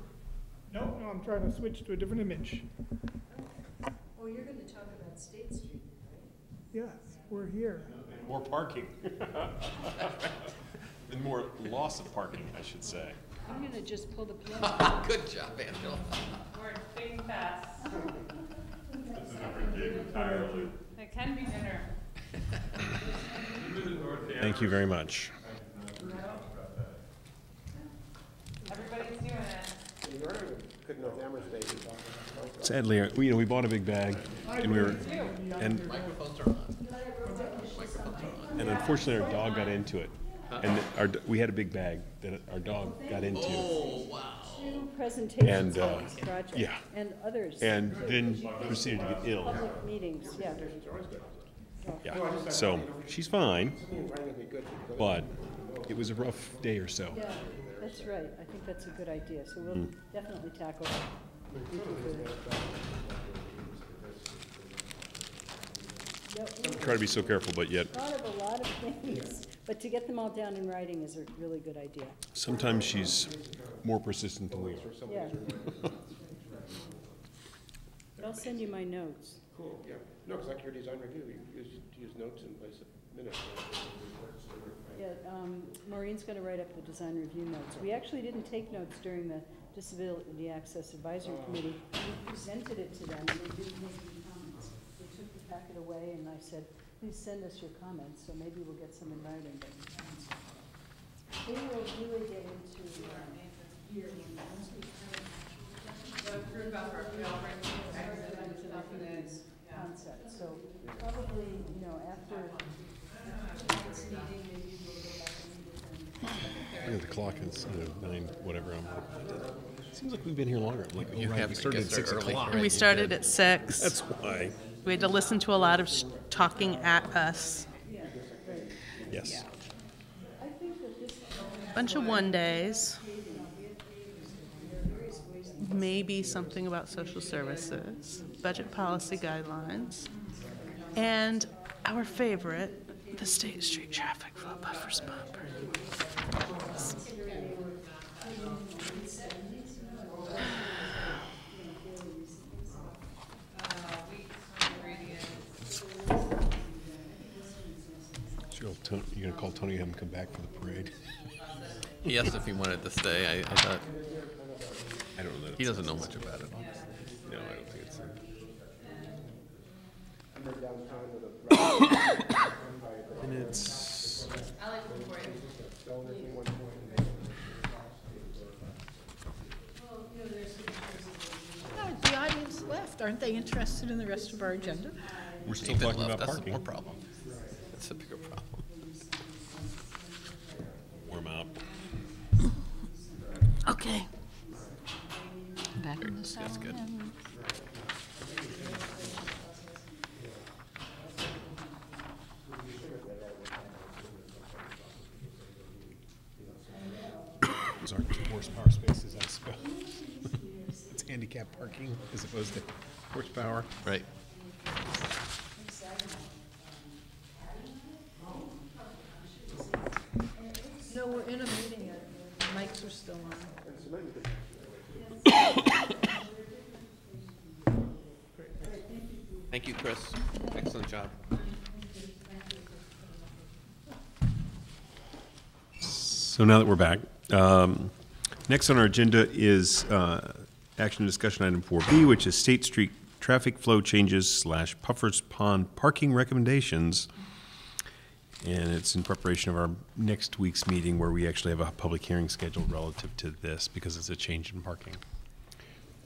No, no, I'm trying to switch to a different image. Oh, you're gonna talk about State Street, right? Yes, we're here. More parking. And more loss of parking, I should say. I'm gonna just pull the plug. Good job, Angela. We're big fast. This is a different game entirely. It can be dinner. Thank you very much. Everybody's doing it. You are good enough Amherst Day to talk about. Sadly, uh, we, you know, we bought a big bag and we were, and, Microphones are on. Microphones are on. and unfortunately our dog got into it. And our, we had a big bag that our dog got into. Oh, wow. Two presentations And, uh, on this project. yeah. And others. And then proceeded to get ill. Public meetings, yeah. Yeah, so she's fine, but it was a rough day or so. Yeah, that's right. I think that's a good idea. So we'll Mm. definitely tackle it. We can do that. Yep, we Try to be so careful, but yet Thought of a lot of things, but to get them all down in writing is a really good idea. sometimes she's more persistent than we are. Yeah. But I'll send you my notes. Cool, yeah. No, because like your design review, you use, use notes in place of minutes. Yeah, um, Maureen's gonna write up the design review notes. We actually didn't take notes during the Disability Access Advisory Committee. We presented it to them, and they didn't make any comments. They took the packet away, and I said, please send us your comments, so maybe we'll get some in writing, but we. They will really get into, um, here, when once we kind The group effort, we all bring of exit and into stuff and then, these yeah. concepts. So probably, you know, after this meeting, maybe we'll go back and meet with them. Look at the clock, is you know, nine, whatever, I'm seems like we've been here longer. I'm like, oh, You right, have we started at six there early. o'clock. And we started at six. That's why, We had to listen to a lot of talking at us. yes. I think that this. Bunch of one-days. Maybe something about social services, budget policy guidelines, and our favorite, the State Street traffic flow buffers bumper. gonna call Tony, and have him come back for the parade. He asked if he wanted to stay. I, I thought, I don't know. that he it's- doesn't know much about it. No, I don't think it's. Minutes. No, uh, The audience left. Aren't they interested in the rest of our agenda? We're still David talking left. about That's the parking. more problem. That's the bigger problem. Warm out. Okay. Back in the That's good. salon. Those aren't horsepower spaces, I suppose. It's handicap parking as opposed to horsepower. Right. No, we're in a meeting. yet. Mics are still on. Thank you, Chris. Excellent job. So now that we're back, um, next on our agenda is uh, action discussion item 4B, which is State Street traffic flow changes slash Puffers Pond parking recommendations. And it's in preparation of our next week's meeting where we actually have a public hearing scheduled relative to this because it's a change in parking.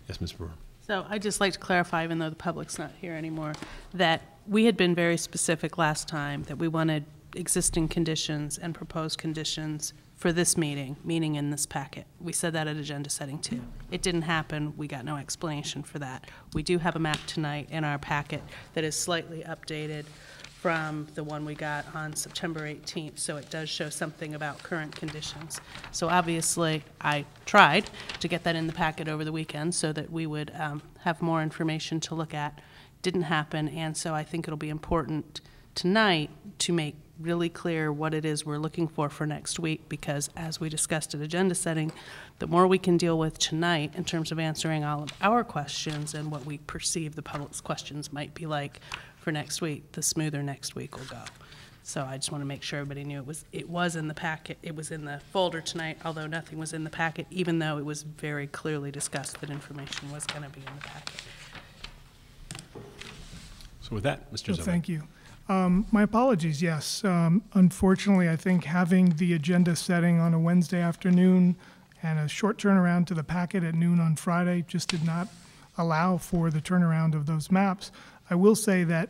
Yes, Ms. Brewer? So I'd just like to clarify, even though the public's not here anymore, that we had been very specific last time that we wanted existing conditions and proposed conditions for this meeting, meaning in this packet. We said that at agenda setting two. It didn't happen. We got no explanation for that. We do have a map tonight in our packet that is slightly updated from the one we got on September 18th, so it does show something about current conditions. So obviously, I tried to get that in the packet over the weekend so that we would um, have more information to look at. Didn't happen, and so I think it'll be important tonight to make really clear what it is we're looking for for next week, because as we discussed at agenda setting, the more we can deal with tonight in terms of answering all of our questions and what we perceive the public's questions might be like for next week, the smoother next week will go. So I just want to make sure everybody knew it was, it was in the packet, it was in the folder tonight, although nothing was in the packet, even though it was very clearly discussed that information was going to be in the packet. So with that, Mr. So Zimmer. Thank you. Um, My apologies, yes. Um, Unfortunately, I think having the agenda setting on a Wednesday afternoon and a short turnaround to the packet at noon on Friday just did not allow for the turnaround of those maps. I will say that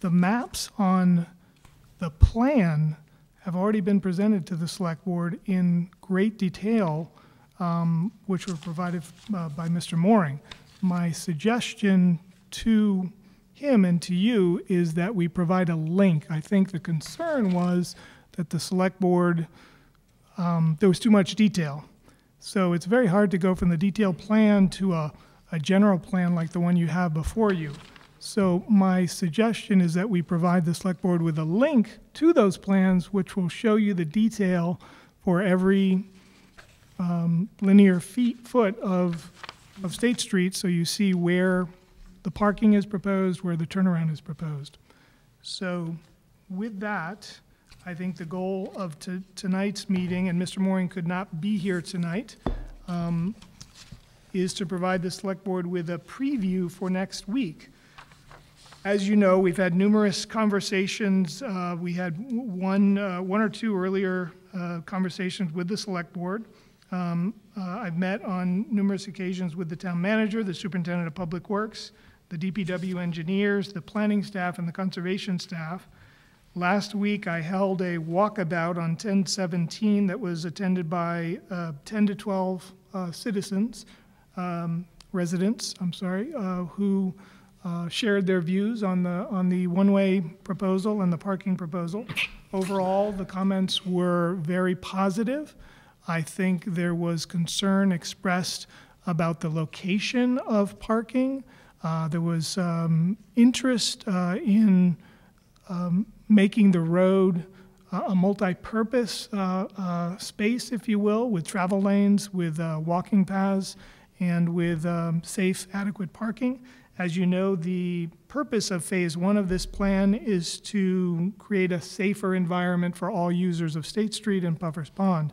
the maps on the plan have already been presented to the Select Board in great detail, um, which were provided uh, by Mr. Mooring. My suggestion to him and to you is that we provide a link. I think the concern was that the Select Board, um, there was too much detail. So it's very hard to go from the detailed plan to a, a general plan like the one you have before you. So my suggestion is that we provide the select board with a link to those plans, which will show you the detail for every um, linear feet, foot of, of State Street, so you see where the parking is proposed, where the turnaround is proposed. So with that, I think the goal of to- tonight's meeting, and Mr. Mooring could not be here tonight, um, is to provide the select board with a preview for next week. As you know, we've had numerous conversations. Uh, We had one, uh, one or two earlier uh, conversations with the select board. Um, uh, I've met on numerous occasions with the town manager, the superintendent of public works, the DPW engineers, the planning staff, and the conservation staff. Last week, I held a walkabout on 1017 that was attended by uh, 10 to 12 uh, citizens, um, residents, I'm sorry, who uh, shared their views on the, on the one-way proposal and the parking proposal. Overall, the comments were very positive. I think there was concern expressed about the location of parking. Uh, There was um, interest uh, in um, making the road a multi-purpose uh, uh, space, if you will, with travel lanes, with walking paths, and with um, safe, adequate parking. As you know, the purpose of Phase One of this plan is to create a safer environment for all users of State Street and Puffers Pond.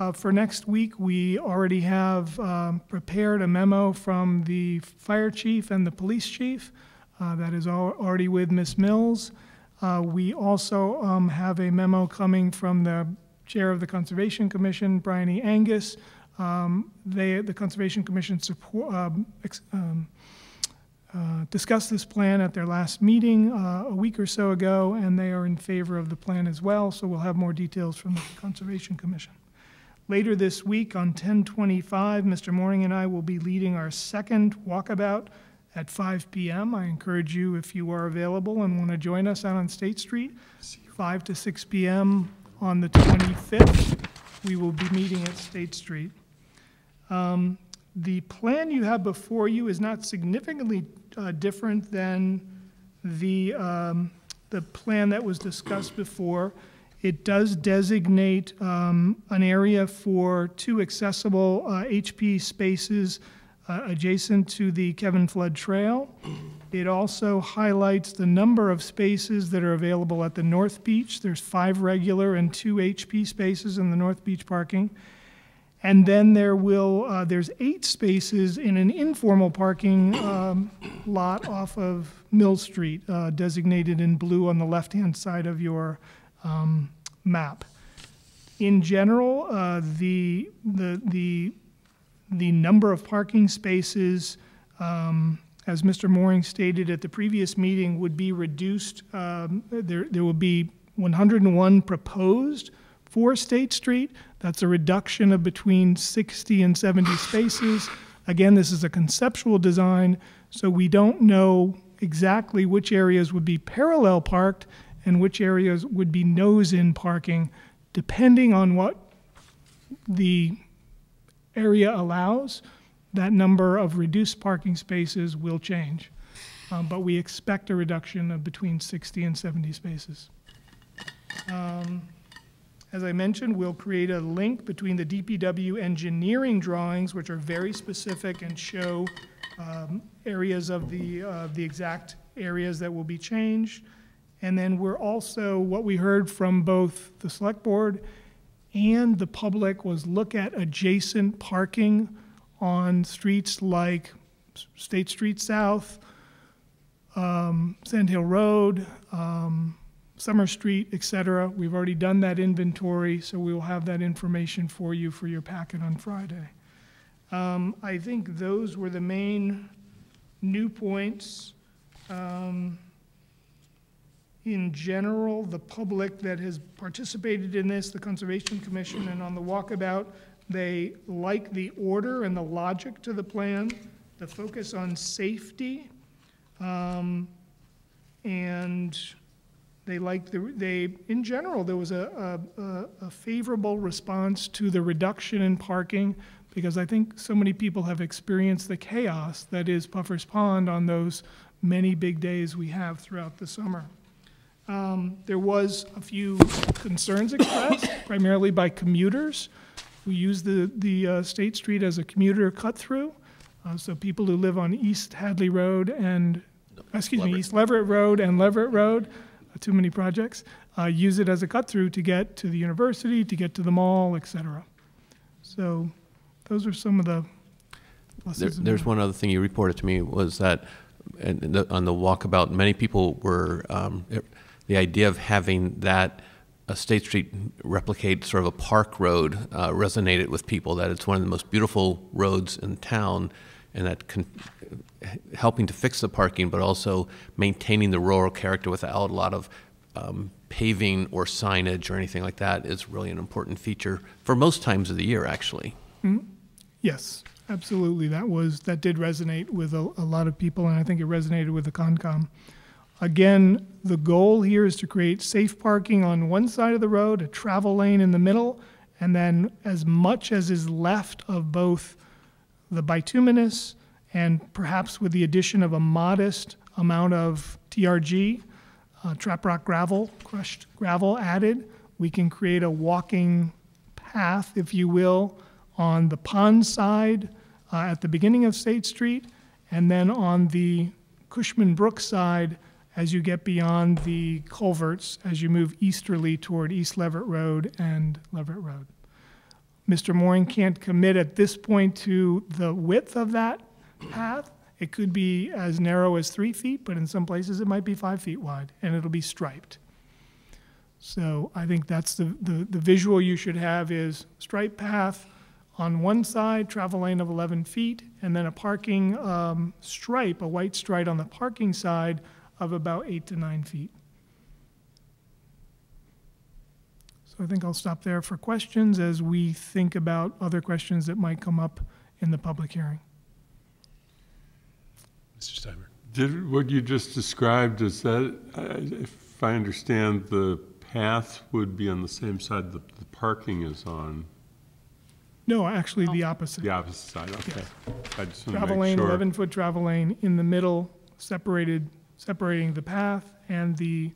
Uh, For next week, we already have um, prepared a memo from the fire chief and the police chief uh, that is al- already with Ms. Mills. Uh, We also um, have a memo coming from the Chair of the Conservation Commission, Brian E. Angus. Um, They, the Conservation Commission support, um, um, uh, discussed this plan at their last meeting uh, a week or so ago, and they are in favor of the plan as well, so we'll have more details from the Conservation Commission. Later this week, on 1025, Mr. Mooring and I will be leading our second walkabout at 5 p.m. I encourage you, if you are available and want to join us out on State Street, 5 to 6 p.m. on the 25th, we will be meeting at State Street. Um, The plan you have before you is not significantly uh, different than the, um, the plan that was discussed before. It does designate um, an area for two accessible uh, HP spaces uh, adjacent to the Kevin Flood Trail. It also highlights the number of spaces that are available at the North Beach. There's five regular and two HP spaces in the North Beach parking. And then there will, uh, there's eight spaces in an informal parking um, lot off of Mill Street, uh, designated in blue on the left-hand side of your um, map. In general, uh, the, the, the, the number of parking spaces, um, as Mr. Mooring stated at the previous meeting, would be reduced. Um, There, there will be 101 proposed for State Street. That's a reduction of between 60 and 70 spaces. Again, this is a conceptual design, so we don't know exactly which areas would be parallel parked and which areas would be nose-in parking, depending on what the area allows, that number of reduced parking spaces will change. Um, But we expect a reduction of between 60 and 70 spaces. Um, As I mentioned, we'll create a link between the DPW engineering drawings, which are very specific and show um, areas of the, uh, the exact areas that will be changed. And then we're also, what we heard from both the select board and the public was look at adjacent parking on streets like State Street South, um, Sand Hill Road, um, Summer Street, et cetera. We've already done that inventory, so we will have that information for you for your packet on Friday. Um, I think those were the main new points. Um, in general, the public that has participated in this, the Conservation Commission and on the walkabout, they like the order and the logic to the plan, the focus on safety, um, and they liked the, they, in general, there was a, a- a, favorable response to the reduction in parking, because I think so many people have experienced the chaos that is Puffer's Pond on those many big days we have throughout the summer. Um, There was a few concerns expressed, primarily by commuters. We use the, the uh, State Street as a commuter cut-through, uh, so people who live on East Hadley Road and, excuse me, East Leverett Road and Leverett Road, too many projects, uh, use it as a cut-through to get to the university, to get to the mall, et cetera. So those are some of the There, there's one other thing you reported to me was that, and the, on the walkabout, many people were, um, the idea of having that a State Street replicate sort of a park road uh, resonated with people. That it's one of the most beautiful roads in town, and that con- helping to fix the parking, but also maintaining the rural character without a lot of um, paving or signage or anything like that is really an important feature for most times of the year, actually. Mhm. Yes, absolutely. That was, that did resonate with a, a lot of people, and I think it resonated with the Concom. Again, the goal here is to create safe parking on one side of the road, a travel lane in the middle, and then as much as is left of both the bituminous and perhaps with the addition of a modest amount of TRG, uh, trap rock gravel, crushed gravel added, we can create a walking path, if you will, on the pond side uh, at the beginning of State Street, And then on the Cushman Brook side, as you get beyond the culverts, as you move easterly toward East Leverett Road and Leverett Road. Mr. Mooring can't commit at this point to the width of that path. It could be as narrow as three feet, but in some places it might be five feet wide, and it'll be striped. So I think that's the, the, the visual you should have is striped path on one side, travel lane of 11 feet, and then a parking um, stripe, a white stripe on the parking side of about eight to nine feet. So I think I'll stop there for questions as we think about other questions that might come up in the public hearing. Mr. Steinberg. Did, what you just described, is that, if I understand, the path would be on the same side that the parking is on? No, actually the opposite. The opposite side, okay. I just want Travel to make lane, sure. 11-foot travel lane in the middle, separated, separating the path and the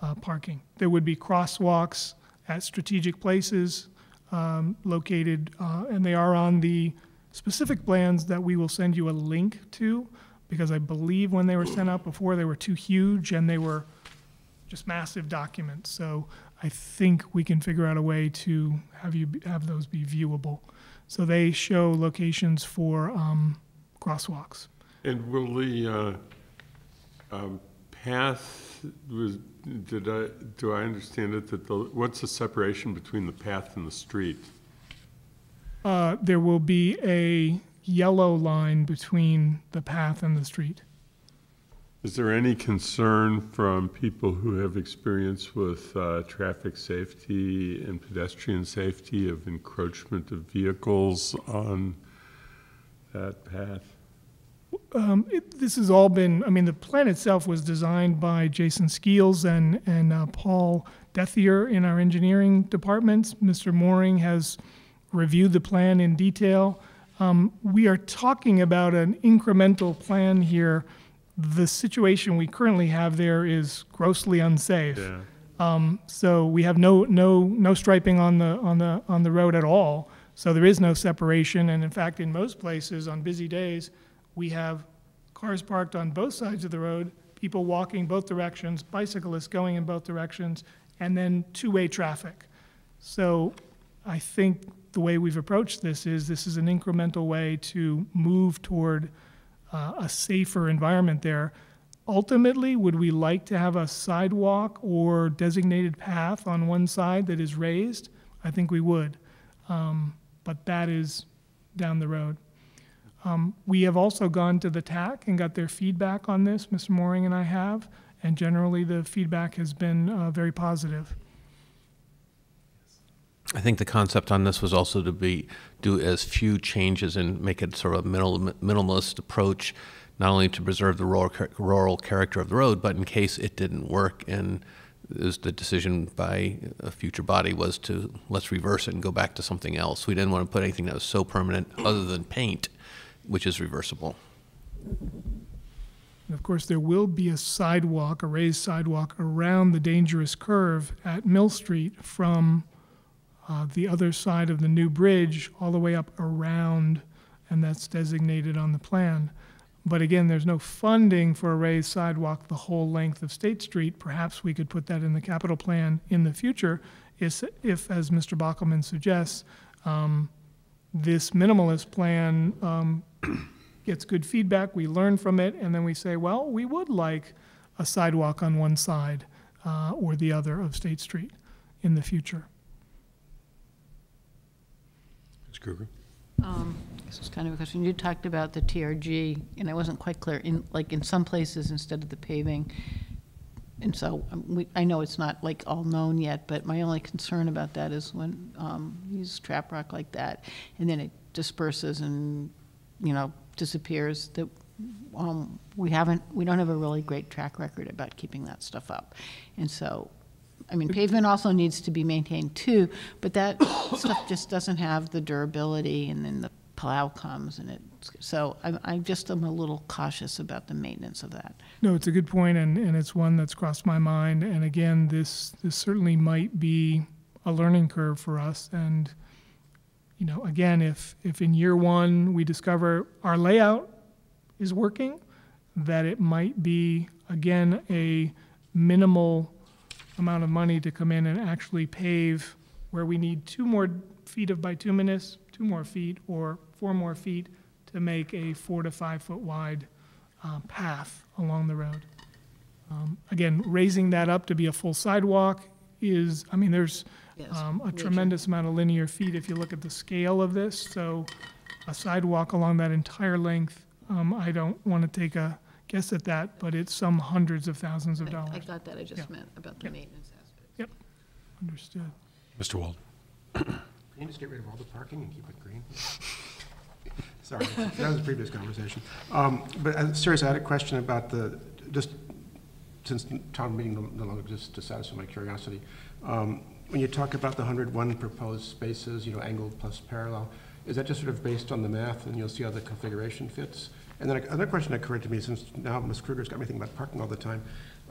uh, parking. There would be crosswalks at strategic places um, located, uh, and they are on the specific plans that we will send you a link to, because I believe when they were sent out before, they were too huge and they were just massive documents. So I think we can figure out a way to have you, have those be viewable. So they show locations for um, crosswalks. And will the uh, um, path, did I, do I understand it that the, what's the separation between the path and the street? Uh, There will be a yellow line between the path and the street. Is there any concern from people who have experience with uh, traffic safety and pedestrian safety of encroachment of vehicles on that path? Um, it, this has all been, I mean, the plan itself was designed by Jason Skeels and, and uh, Paul Dethier in our engineering departments. Mr. Mooring has reviewed the plan in detail. Um, we are talking about an incremental plan here. The situation we currently have there is grossly unsafe. Yeah. Um, so we have no, no, no striping on the, on the, on the road at all. So there is no separation. And in fact, in most places on busy days, we have cars parked on both sides of the road, people walking both directions, bicyclists going in both directions, and then two-way traffic. So I think the way we've approached this is this is an incremental way to move toward uh, a safer environment there. Ultimately, would we like to have a sidewalk or designated path on one side that is raised? I think we would. Um, but that is down the road. Um, we have also gone to the TAC and got their feedback on this, Mr. Mooring and I have, and generally the feedback has been uh, very positive. I think the concept on this was also to be, do as few changes and make it sort of a minimal, minimalist approach, not only to preserve the rural, rural character of the road, but in case it didn't work and is the decision by a future body was to, let's reverse it and go back to something else. We didn't want to put anything that was so permanent other than paint, which is reversible. And of course, there will be a sidewalk, a raised sidewalk around the dangerous curve at Mill Street from uh, the other side of the new bridge all the way up around, and that's designated on the plan. But again, there's no funding for a raised sidewalk the whole length of State Street. Perhaps we could put that in the capital plan in the future is if, as Mr. Bockelman suggests, um, this minimalist plan um, gets good feedback, we learn from it, and then we say, well, we would like a sidewalk on one side uh, or the other of State Street in the future. Ms. Krueger? Um, This is kind of a question. You talked about the TRG, and I wasn't quite clear, in, like, in some places, instead of the paving, and so, um, we, I know it's not like all known yet, but my only concern about that is when, um, you use trap rock like that, and then it disperses and, you know, disappears, that, um, we haven't, we don't have a really great track record about keeping that stuff up. And so, I mean, pavement also needs to be maintained too, but that stuff just doesn't have the durability, and then the plow comes, and it, so I, I just am a little cautious about the maintenance of that. No, it's a good point, and, and it's one that's crossed my mind. And again, this this certainly might be a learning curve for us. And you know, again, if if in year one we discover our layout is working, that it might be, again, a minimal amount of money to come in and actually pave where we need two more feet of bituminous, two more feet, or four more feet to make a four to five foot wide uh, path along the road. Um, Again, raising that up to be a full sidewalk is, I mean, there's Yes, um, a major. tremendous amount of linear feet if you look at the scale of this. So a sidewalk along that entire length, um, I don't want to take a guess at that, but it's some hundreds of thousands of dollars. I dollars. got that, I just Yeah. meant about the maintenance aspect. Yep, understood. Mr. Wald. Can you just get rid of all the parking and keep it green? Sorry, that was a previous conversation. Um, But uh, seriously, I had a question about the, just since town meeting no- no longer exists to satisfy my curiosity. um, When you talk about the 101 proposed spaces, you know, angled plus parallel, is that just sort of based on the math and you'll see how the configuration fits? And then another question occurred to me, since now Ms. Krueger's got me thinking about parking all the time.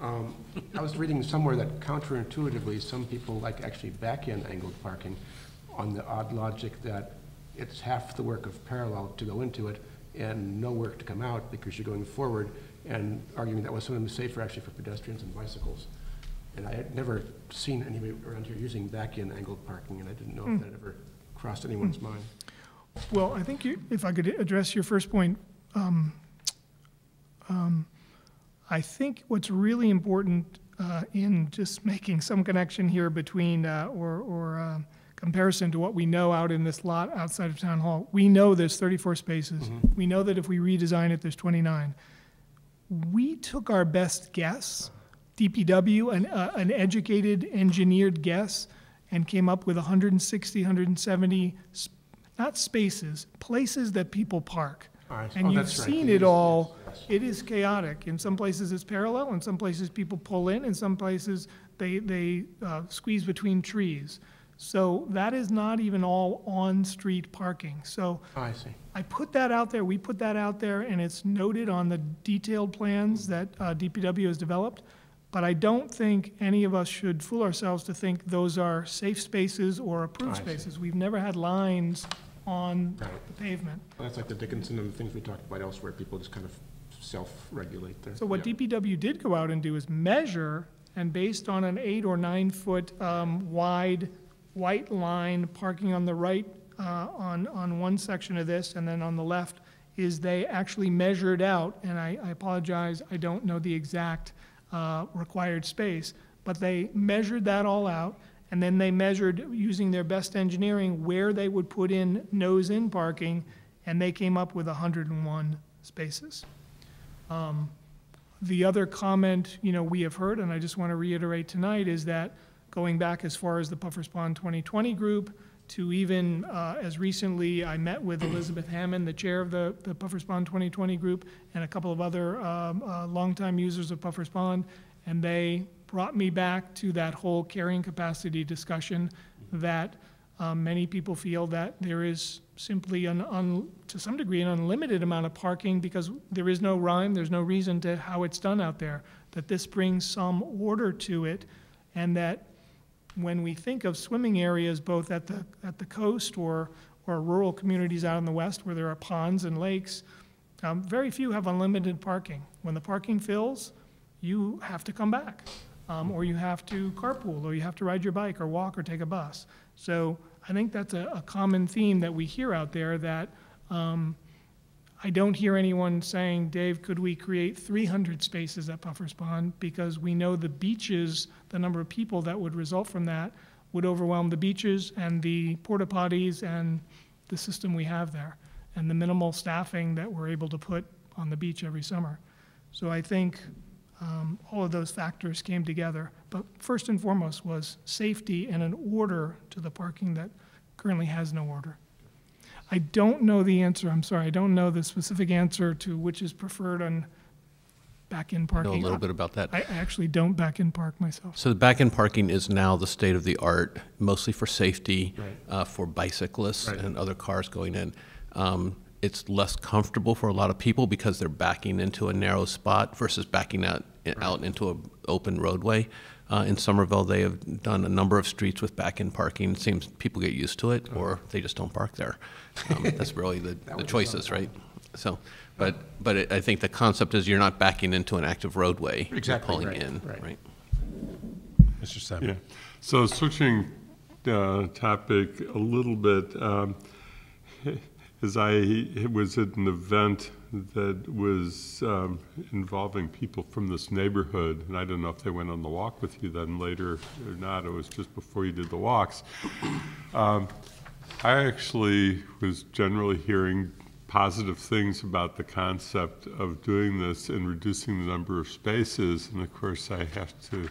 Um, I was reading somewhere that counterintuitively, some people like actually back-in angled parking on the odd logic that it's half the work of parallel to go into it and no work to come out because you're going forward and arguing that was sometimes safer actually for pedestrians and bicycles. And I had never seen anybody around here using back-in angled parking and I didn't know Hmm. if that had ever crossed anyone's mind. Well, I think you, if I could address your first point, um, um, I think what's really important uh, in just making some connection here between, uh, or, or uh, comparison to what we know out in this lot outside of Town Hall, we know there's 34 spaces. We know that if we redesign it, there's 29. We took our best guess, DPW, an, uh, an educated, engineered guess, and came up with 160, 170, s- not spaces, places that people park. Right. And Oh, you've that's right. seen it all. yes, It is chaotic. In some places it's parallel, in some places people pull in, in some places they, they uh, squeeze between trees. So that is not even all on-street parking. So Oh, I see. I put that out there, we put that out there, and it's noted on the detailed plans that uh, DPW has developed. But I don't think any of us should fool ourselves to think those are safe spaces or approved I see. spaces. We've never had lines on Right. the pavement. Well, That's like the Dickinson and the things we talked about elsewhere, people just kind of self-regulate their. So what yeah. DPW did go out and do is measure, and based on an eight or nine-foot um, wide white line parking on the right, uh, on, on one section of this, and then on the left, is they actually measured out, and I I apologize, I don't know the exact uh, required space, but they measured that all out, and then they measured, using their best engineering, where they would put in nose-in parking, and they came up with 101 spaces. Um, The other comment, you know, we have heard, and I just want to reiterate tonight, is that going back as far as the Puffers Pond 2020 group, to even uh, as recently, I met with Elizabeth Hammond, the chair of the, the Puffers Pond 2020 group, and a couple of other um, uh, longtime users of Puffers Pond, and they brought me back to that whole carrying capacity discussion that um, many people feel that there is simply an, un, to some degree, an unlimited amount of parking because there is no rhyme, there's no reason to how it's done out there. That this brings some order to it, and that when we think of swimming areas, both at the, at the coast or, or rural communities out in the west where there are ponds and lakes, um, very few have unlimited parking. When the parking fills, you have to come back, um, or you have to carpool, or you have to ride your bike, or walk, or take a bus. So I think that's a, a common theme that we hear out there that um, I don't hear anyone saying, Dave, could we create 300 spaces at Puffer's Pond? Because we know the beaches, the number of people that would result from that would overwhelm the beaches and the porta potties and the system we have there, and the minimal staffing that we're able to put on the beach every summer. So I think um, all of those factors came together. But first and foremost was safety and an order to the parking that currently has no order. I don't know the answer, I'm sorry, I don't know the specific answer to which is preferred on back-in parking. Know a parking. little bit about that. I I actually don't back-in park myself. So the back in parking is now the state of the art, mostly for safety, Right. uh, for bicyclists Right. and other cars going in. Um, It's less comfortable for a lot of people because they're backing into a narrow spot versus backing out, out into an open roadway. Uh, In Somerville, they have done a number of streets with back-in parking. It seems people get used to it, or they just don't park there. Um, That's really the the choices, right? So, but, but it- I think the concept is you're not backing into an active roadway. You're Exactly, Pulling right, in, right. right? Mr. Sapp. Yeah. So switching uh, topic a little bit, um, as I was at an event that was um, involving people from this neighborhood, and I don't know if they went on the walk with you then later or not, it was just before you did the walks. Um, I actually was generally hearing positive things about the concept of doing this and reducing the number of spaces, and of course I have to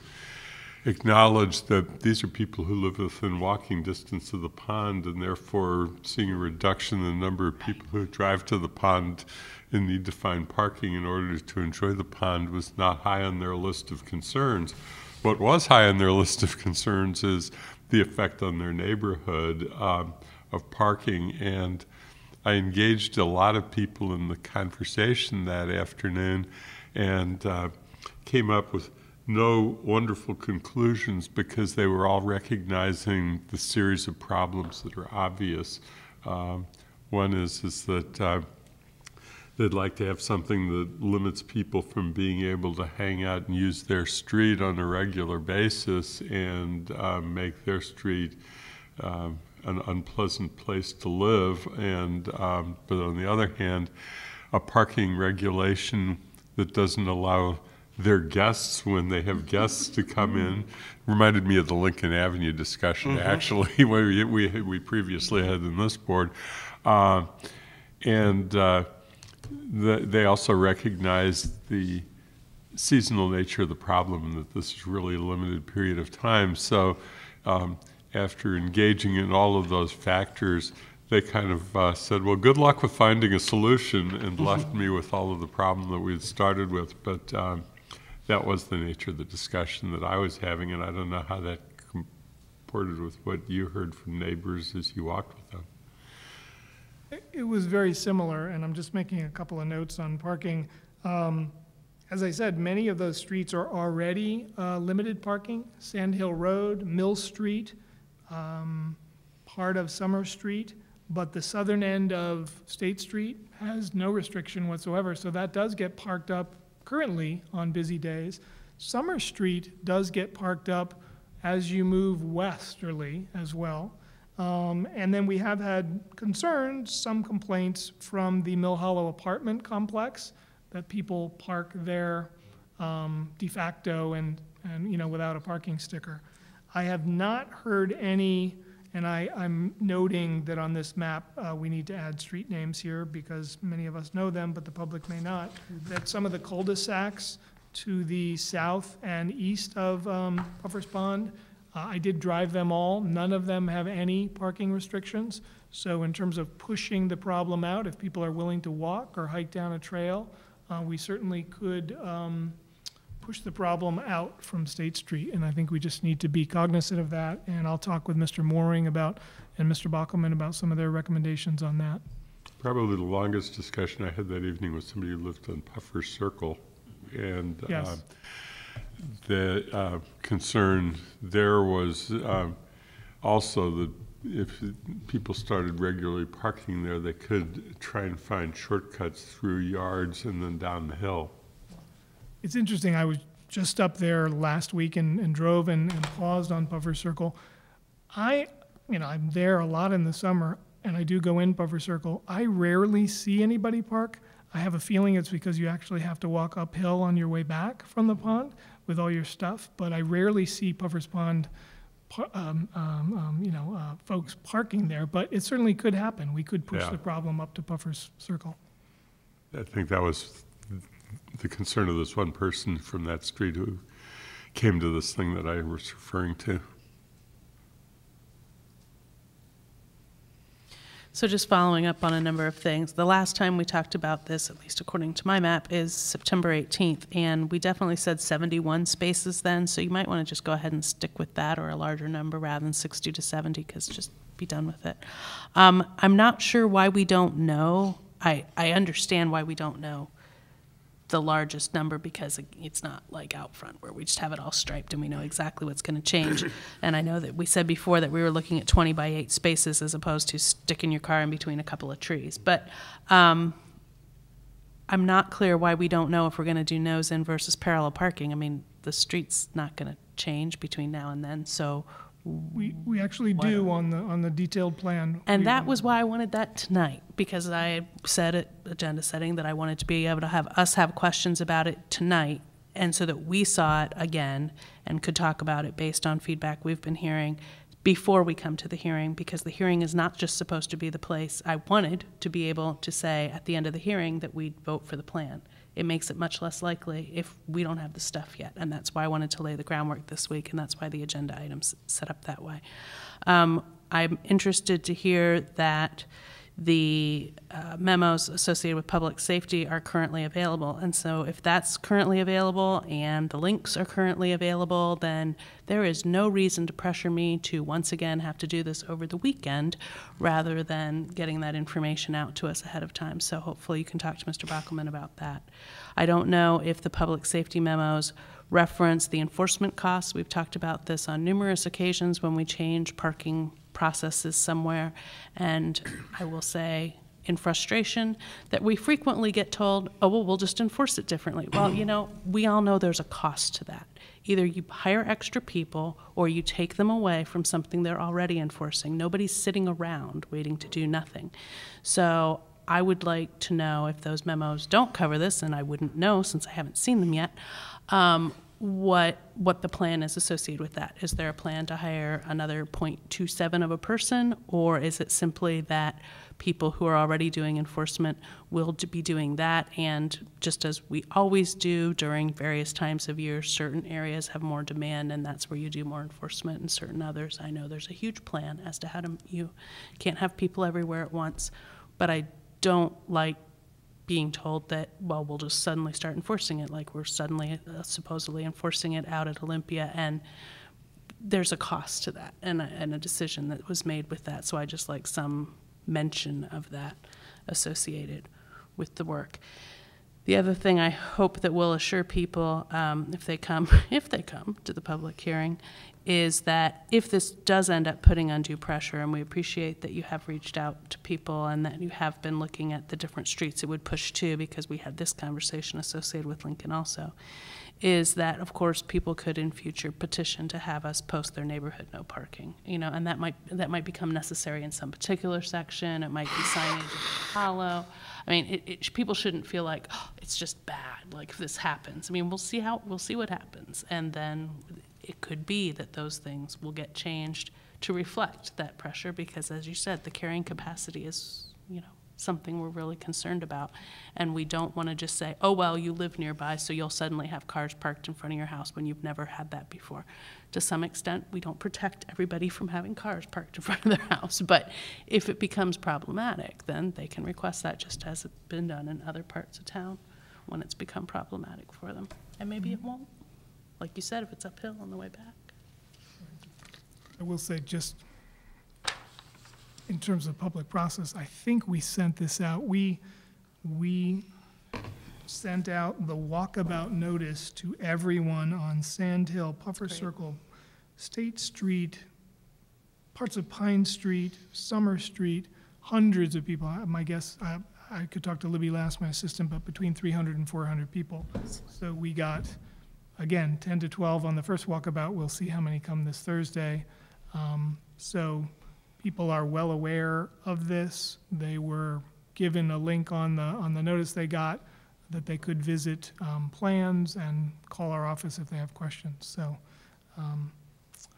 acknowledge that these are people who live within walking distance of the pond, and therefore seeing a reduction in the number of people who drive to the pond and need to find parking in order to enjoy the pond was not high on their list of concerns. What was high on their list of concerns is the effect on their neighborhood um, of parking, and I engaged a lot of people in the conversation that afternoon, and uh, came up with no wonderful conclusions because they were all recognizing the series of problems that are obvious. Um, one is is that uh, they'd like to have something that limits people from being able to hang out and use their street on a regular basis and uh, make their street um, an unpleasant place to live. And um, but on the other hand, a parking regulation that doesn't allow their guests when they have guests to come in reminded me of the Lincoln Avenue discussion Mhm. actually we, we we previously had in this board, uh, and uh, the, they also recognized the seasonal nature of the problem and that this is really a limited period of time. So um, after engaging in all of those factors, they kind of uh, said, well, good luck with finding a solution and left me with all of the problem that we had started with. But um, that was the nature of the discussion that I was having, and I don't know how that comported with what you heard from neighbors as you walked with them. It- It was very similar, and I'm just making a couple of notes on parking. Um, As I said, many of those streets are already uh, limited parking. Sand Hill Road, Mill Street, um, part of Summer Street, but the southern end of State Street has no restriction whatsoever, so that does get parked up currently on busy days. Summer Street does get parked up as you move westerly as well. Um, and then we have had concerns, some complaints from the Mill Hollow apartment complex that people park there um, de facto and, and, you know, without a parking sticker. I have not heard any, and I, I'm noting that on this map, uh, we need to add street names here because many of us know them, but the public may not, that some of the cul-de-sacs to the south and east of um, Puffer's Pond, uh, I did drive them all. None of them have any parking restrictions. So in terms of pushing the problem out, if people are willing to walk or hike down a trail, uh, we certainly could um, push the problem out from State Street. And I think we just need to be cognizant of that. And I'll talk with Mr. Mooring about, and Mr. Bockelman about some of their recommendations on that. Probably the longest discussion I had that evening was somebody who lived on Puffer Circle. And Yes. uh, the uh, concern there was um, also that if people started regularly parking there, they could try and find shortcuts through yards and then down the hill. It's interesting, I was just up there last week and, and drove and, and paused on Puffer Circle. I, you know, I'm there a lot in the summer, and I do go in Puffer Circle. I rarely see anybody park. I have a feeling it's because you actually have to walk uphill on your way back from the pond with all your stuff, but I rarely see Puffer's Pond, um, um, um, you know, uh, folks parking there, but it certainly could happen. We could push Yeah. the problem up to Puffer's Circle. I think that was the concern of this one person from that street who came to this thing that I was referring to. So just following up on a number of things, the last time we talked about this, at least according to my map, is September 18th, and we definitely said 71 spaces then, so you might want to just go ahead and stick with that or a larger number rather than 60 to 70, because just be done with it. Um, I'm not sure why we don't know. I, I understand why we don't know the largest number because it's not like out front where we just have it all striped and we know exactly what's going to change. and I know that we said before that we were looking at 20 by 8 spaces as opposed to sticking your car in between a couple of trees. But um, I'm not clear why we don't know if we're going to do nose in versus parallel parking. I mean, the street's not going to change between now and then, so. We, we actually do on the, on the detailed plan. And We- that was why I wanted that tonight, because I said at agenda setting that I wanted to be able to have us have questions about it tonight, and so that we saw it again and could talk about it based on feedback we've been hearing before we come to the hearing, because the hearing is not just supposed to be the place. I wanted to be able to say at the end of the hearing that we'd vote for the plan. It makes it much less likely if we don't have the stuff yet, and that's why I wanted to lay the groundwork this week, and that's why the agenda items set up that way. Um, I'm interested to hear that the uh, memos associated with public safety are currently available. And so if that's currently available and the links are currently available, then there is no reason to pressure me to once again have to do this over the weekend rather than getting that information out to us ahead of time. So hopefully you can talk to Mr. Bockelman about that. I don't know if the public safety memos reference the enforcement costs. We've talked about this on numerous occasions when we change parking processes somewhere. And I will say, in frustration, that we frequently get told, oh, well, we'll just enforce it differently. Well, you know, we all know there's a cost to that. Either you hire extra people or you take them away from something they're already enforcing. Nobody's sitting around waiting to do nothing. So I would like to know if those memos don't cover this, and I wouldn't know since I haven't seen them yet, um, what what the plan is associated with that. Is there a plan to hire another 0.27 of a person, or is it simply that people who are already doing enforcement will be doing that? And just as we always do during various times of year, certain areas have more demand, and that's where you do more enforcement, and certain others. I know there's a huge plan as to how to you can't have people everywhere at once, but I don't like being told that, well, we'll just suddenly start enforcing it, like we're suddenly uh, supposedly enforcing it out at Olympia, and there's a cost to that and a, and a decision that was made with that. So I just like some mention of that associated with the work. The other thing I hope that will assure people, um, if they come, if they come to the public hearing, is that if this does end up putting undue pressure, and we appreciate that you have reached out to people and that you have been looking at the different streets it would push to, because we had this conversation associated with Lincoln also, is that of course people could in future petition to have us post their neighborhood no parking, you know, and that might that might become necessary in some particular section. It might be signage hollow. I mean, it, it, people shouldn't feel like oh, it's just bad. Like if this happens, I mean, we'll see how we'll see what happens, and then it could be that those things will get changed to reflect that pressure because, as you said, the carrying capacity is, you know, something we're really concerned about. And we don't want to just say, oh, well, you live nearby, so you'll suddenly have cars parked in front of your house when you've never had that before. To some extent, we don't protect everybody from having cars parked in front of their house. But if it becomes problematic, then they can request that just as it's been done in other parts of town when it's become problematic for them. And maybe it won't. Like you said, if it's uphill on the way back. I will say, just in terms of public process, I think we sent this out. We, we sent out the walkabout notice to everyone on Sand Hill, Puffer Circle, State Street, parts of Pine Street, Summer Street, hundreds of people. My guess, I, I could talk to Libby Last, my assistant, but between 300 and 400 people. So we got, again, 10 to 12 on the first walkabout. We'll see how many come this Thursday. Um, So people are well aware of this. They were given a link on the, on the notice they got that they could visit um, plans and call our office if they have questions. So um,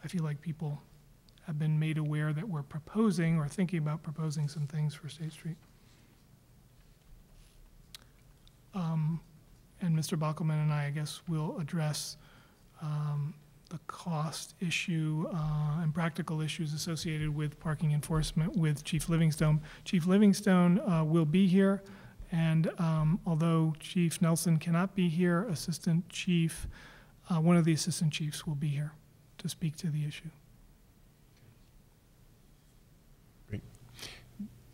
I feel like people have been made aware that we're proposing or thinking about proposing some things for State Street. Um, And Mr. Bockelman and I, I guess, will address um, the cost issue uh, and practical issues associated with parking enforcement with Chief Livingstone. Chief Livingstone uh, will be here, and um, although Chief Nelson cannot be here, Assistant Chief, uh, one of the assistant chiefs will be here to speak to the issue. Great.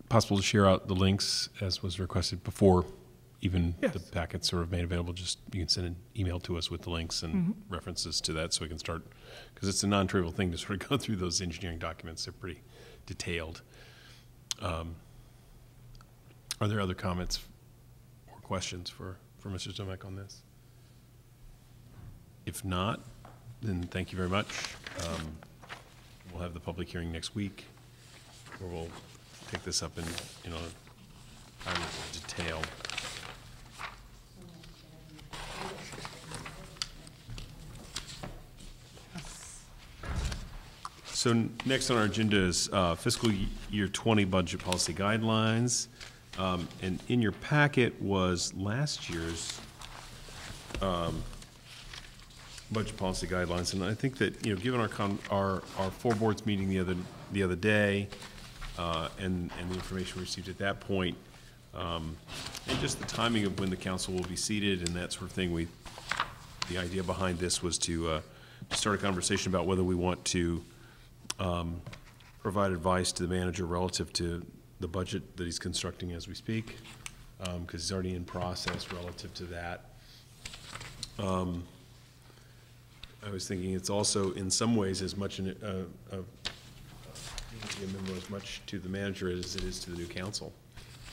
Possible to share out the links as was requested before even the packets sort of made available, just, you can send an email to us with the links and Mhm. references to that so we can start, because it's a non-trivial thing to sort of go through those engineering documents. They're pretty detailed. Um, Are there other comments or questions for, for Mr. Ziomek on this? If not, then thank you very much. Um, We'll have the public hearing next week, where we'll take this up in, time of detail. So next on our agenda is uh, fiscal year 20 budget policy guidelines. Um, And in your packet was last year's um, budget policy guidelines. And I think that, you know, given our, our, our four boards meeting the other, the other day, uh, and, and the information we received at that point, um, and just the timing of when the council will be seated and that sort of thing, we, the idea behind this was to, uh, to start a conversation about whether we want to um, provide advice to the manager relative to the budget that he's constructing as we speak, because he's already in process relative to that. Um, I was thinking it's also in some ways as much an, uh, a, a as much to the manager as it is to the new council.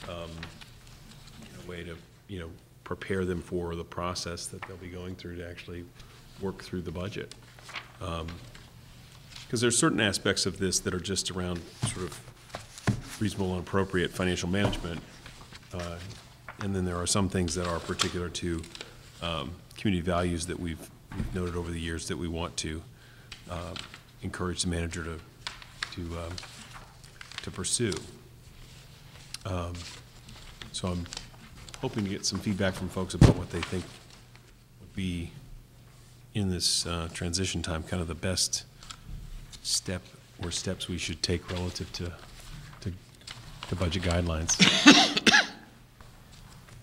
Um, A way to, you know, prepare them for the process that they'll be going through to actually work through the budget. Because there's certain aspects of this that are just around sort of reasonable and appropriate financial management. uh, And then there are some things that are particular to um, community values that we've we've noted over the years that we want to uh, encourage the manager to, to, um, to pursue. Um, So I'm hoping to get some feedback from folks about what they think would be in this uh, transition time, kind of the best step or steps we should take relative to, to, to budget guidelines.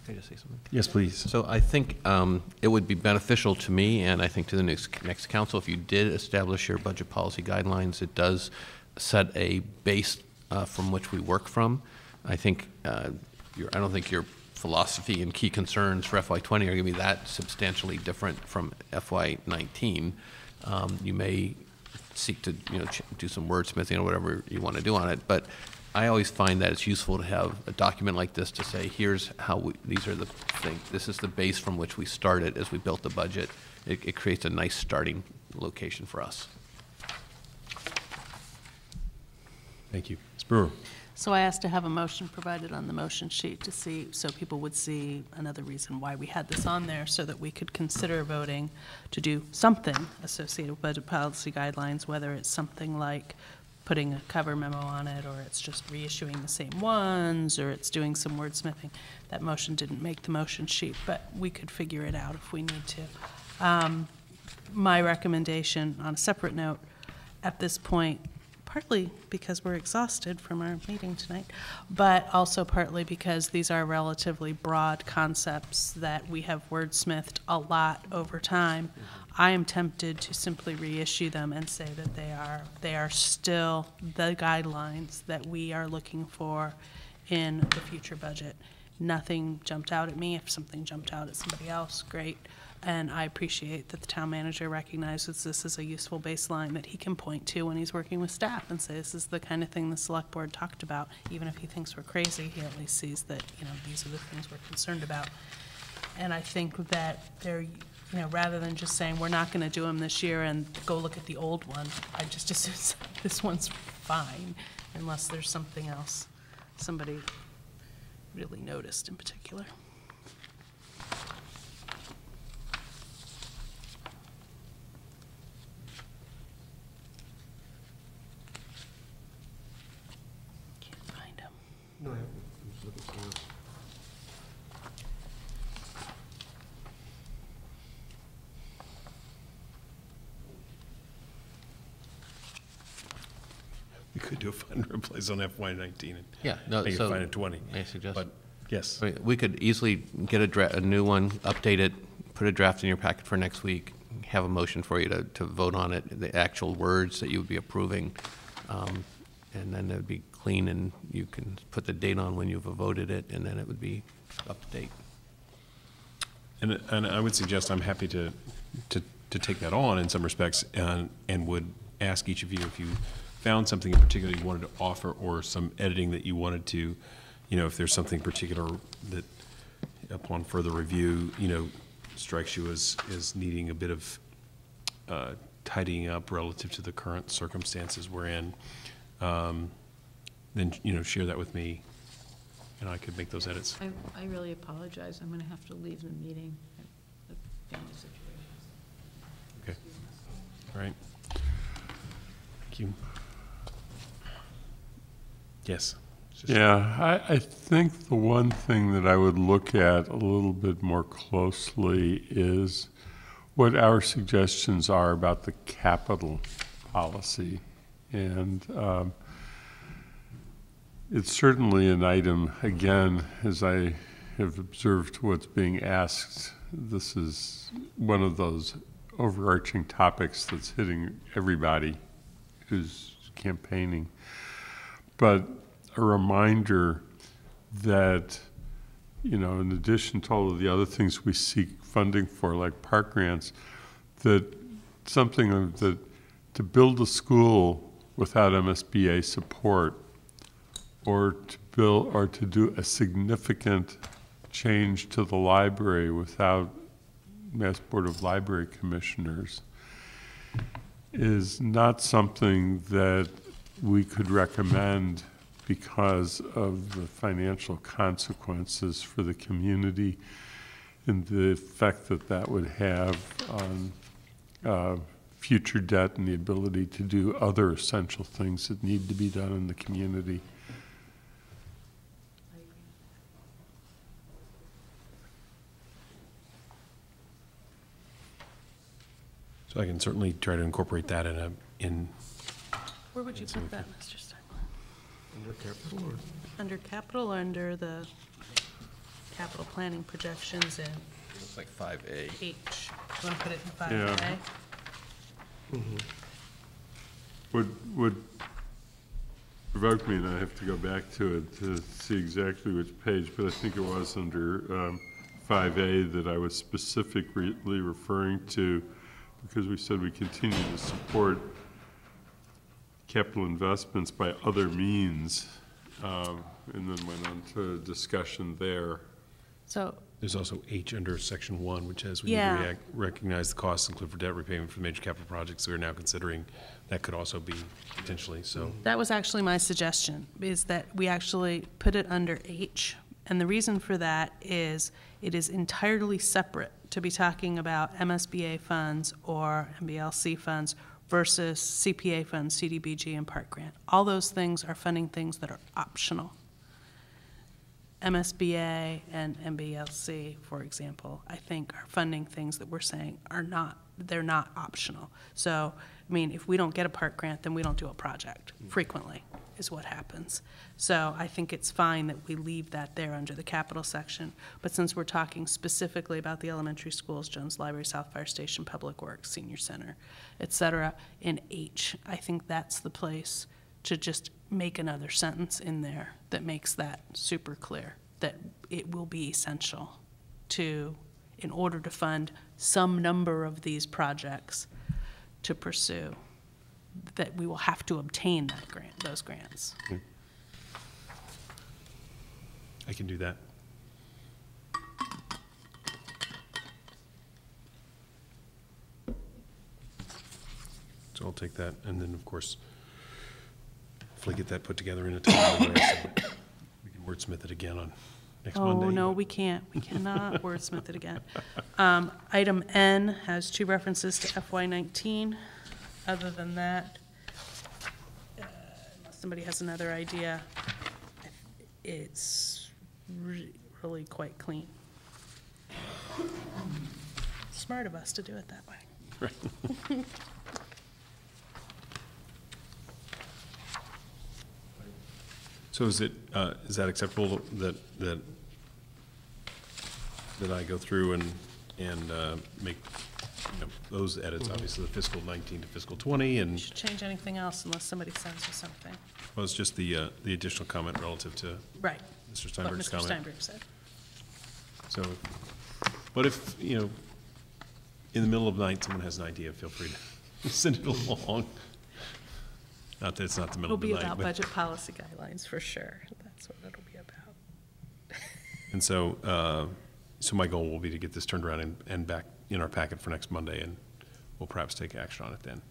Can I just say something? Yes, please. So I think um, it would be beneficial to me, and I think to the next, next council, if you did establish your budget policy guidelines, it does set a base uh, from which we work from. I think, uh, your, I don't think your philosophy and key concerns for FY '20 are going to be that substantially different from FY '19. Um, You may seek to, you know, do some wordsmithing or whatever you want to do on it, but I always find that it's useful to have a document like this to say, here's how we, these are the things, this is the base from which we started as we built the budget. It, it creates a nice starting location for us. Thank you. Ms. Brewer? So I asked to have a motion provided on the motion sheet to see, so people would see another reason why we had this on there, so that we could consider voting to do something associated with budget policy guidelines, whether it's something like putting a cover memo on it, or it's just reissuing the same ones, or it's doing some wordsmithing. That motion didn't make the motion sheet, but we could figure it out if we need to. Um, My recommendation, on a separate note, at this point, partly because we're exhausted from our meeting tonight, but also partly because these are relatively broad concepts that we have wordsmithed a lot over time. I am tempted to simply reissue them and say that they are, they are still the guidelines that we are looking for in the future budget. Nothing jumped out at me. If something jumped out at somebody else, great. And I appreciate that the town manager recognizes this as a useful baseline that he can point to when he's working with staff and say, this is the kind of thing the select board talked about. Even if he thinks we're crazy, he at least sees that, you know, these are the things we're concerned about. And I think that they're, you know, rather than just saying, we're not gonna do them this year and go look at the old one, I just assume this one's fine, unless there's something else somebody really noticed in particular. Can't find them. No, I- I'm just looking for it. We could do a find replace on FY nineteen and Yeah, no, make it so. find in twenty. May I suggest? But, yes. We- We could easily get a dra, a new one, update it, put a draft in your packet for next week, have a motion for you to, to vote on it, the actual words that you would be approving. um, And then it would be clean and you can put the date on when you've voted it and then it would be up to date. And, and I would suggest, I'm happy to, to, to take that on in some respects, and, and would ask each of you if you found something in particular you wanted to offer, or some editing that you wanted to, you know, if there's something particular that upon further review, you know, strikes you as, as needing a bit of uh, tidying up relative to the current circumstances we're in, um, then, you know, share that with me, and I could make those edits. I, I really apologize. I'm going to have to leave the meeting. The family situation. Okay. All right. Thank you. Yes. Yeah, I, I think the one thing that I would look at a little bit more closely is what our suggestions are about the capital policy. And um, it's certainly an item, again, as I have observed what's being asked, this is one of those overarching topics that's hitting everybody who's campaigning. But a reminder that, you know, in addition to all of the other things we seek funding for, like park grants, that something that to build a school without MSBA support or to build or to do a significant change to the library without Mass Board of Library Commissioners is not something that we could recommend because of the financial consequences for the community and the effect that that would have on uh, future debt and the ability to do other essential things that need to be done in the community. So I can certainly try to incorporate that in a, in, Where would you put that, Mr. Steinle? Under capital or? Under capital or under the capital planning projections in Looks like five A. H? You want to put it in five Yeah. A? Would, would provoke me, and I have to go back to it to see exactly which page, but I think it was under um, 5A that I was specifically referring to, because we said we continue to support capital investments by other means, um, and then went on to discussion there. So there's also H under section one, which says we need to react- recognize the costs included for debt repayment for major capital projects we're now considering. That could also be potentially, so. That was actually my suggestion, is that we actually put it under H. And the reason for that is it is entirely separate to be talking about MSBA funds or MBLC funds versus CPA funds, CDBG, and Park Grant. All those things are funding things that are optional. MSBA and MBLC, for example, I think are funding things that we're saying are not, they're not optional. So, I mean, if we don't get a park grant, then we don't do a project mm. frequently, is what happens. So I think it's fine that we leave that there under the capital section. But since we're talking specifically about the elementary schools, Jones Library, South Fire Station, Public Works, Senior Center, et cetera, in H, I think that's the place to just make another sentence in there that makes that super clear, that it will be essential to, in order to fund some number of these projects to pursue, that we will have to obtain that grant, those grants. I can do that. So I'll take that, and then, of course, hopefully get that put together in a timely way, we can wordsmith it again on next Monday. Oh, no, we can't. We cannot wordsmith it again. Um, Item N has two references to FY nineteen. Other than that, uh, unless somebody has another idea, it's re- really quite clean. Smart of us to do it that way. So is it, uh, is that acceptable that, that, that I go through and, and uh, make, know, those edits, obviously, the fiscal 19 to fiscal 20, and Should change anything else unless somebody sends you something. well, it's just the, uh, the additional comment relative to Right. Mr. What Steinberg's Mr. comment. Steinberg said. So, but if, you know, in the middle of the night, someone has an idea, feel free to send it along. Not that it's not the middle of night. It'll of the be night, about but. budget policy guidelines for sure. That's what it'll be about. And so, uh, So my goal will be to get this turned around and, and back in our packet for next Monday, and we'll perhaps take action on it then.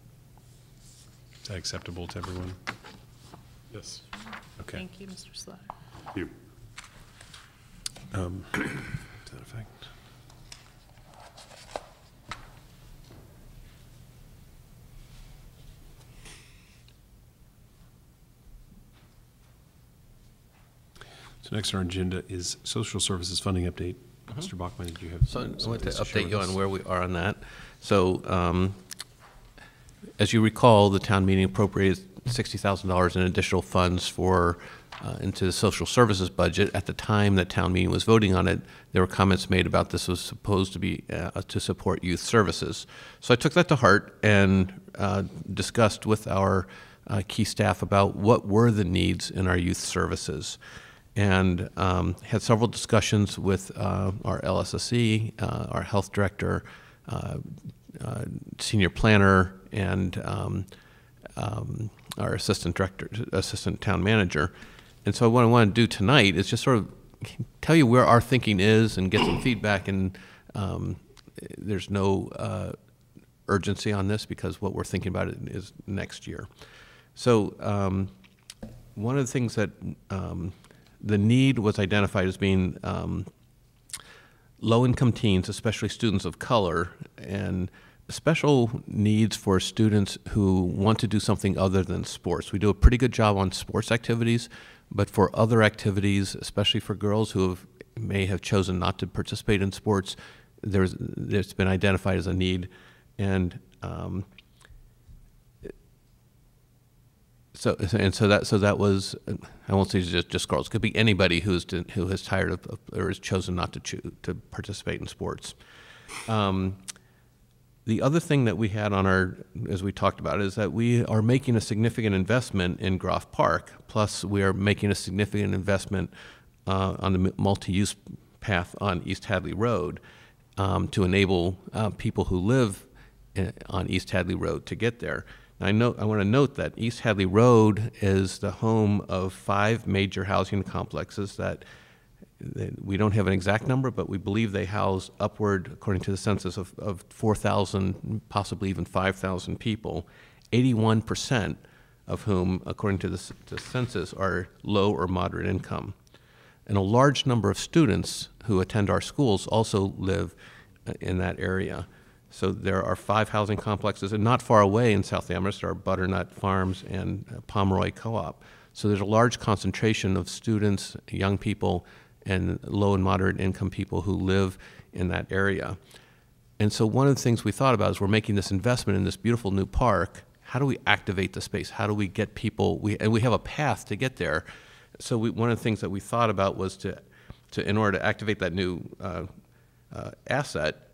Is that acceptable to everyone? Yes. Okay. Thank you, Mr. Slaughter. You. Um, To that effect. So next on our agenda is social services funding update. Mr. Bockelman, did you have? So I want to update you on where we are on that. So, um, as you recall, the town meeting appropriated sixty thousand dollars in additional funds for, uh, into the social services budget. At the time that town meeting was voting on it, there were comments made about this was supposed to be, uh, to support youth services. So I took that to heart and, uh, discussed with our, uh, key staff about what were the needs in our youth services and um, had several discussions with uh, our LSSE, uh, our health director, uh, uh, senior planner, and um, um, our assistant director, assistant town manager. And so what I want to do tonight is just sort of tell you where our thinking is and get some feedback. And um, there's no uh, urgency on this because what we're thinking about it is next year. So um, one of the things that um, the need was identified as being um, low-income teens, especially students of color, and special needs for students who want to do something other than sports. We do a pretty good job on sports activities, but for other activities, especially for girls who have, may have chosen not to participate in sports, there's, it's been identified as a need. And um, so and so that so that was I won't say just just girls. It could be anybody who's who has tired of, or has chosen not to choose, to participate in sports. Um, the other thing that we had on our, as we talked about, is that we are making a significant investment in Groff Park. Plus, we are making a significant investment uh, on the multi-use path on East Hadley Road um, to enable uh, people who live in, on East Hadley Road to get there. I know I want to note that East Hadley Road is the home of five major housing complexes that that we don't have an exact number, but we believe they house upward, according to the census, of, of 4,000, possibly even 5,000 people, 81% of whom, according to the, the census, are low or moderate income. And a large number of students who attend our schools also live uh, in that area. So there are five housing complexes, and not far away in South Amherst are Butternut Farms and uh, Pomeroy Co-op. So there's a large concentration of students, young people, and low and moderate income people who live in that area. And so one of the things we thought about is we're making this investment in this beautiful new park. How do we activate the space? How do we get people? We, and we have a path to get there. So we, one of the things that we thought about was to, to in order to activate that new uh, uh, asset,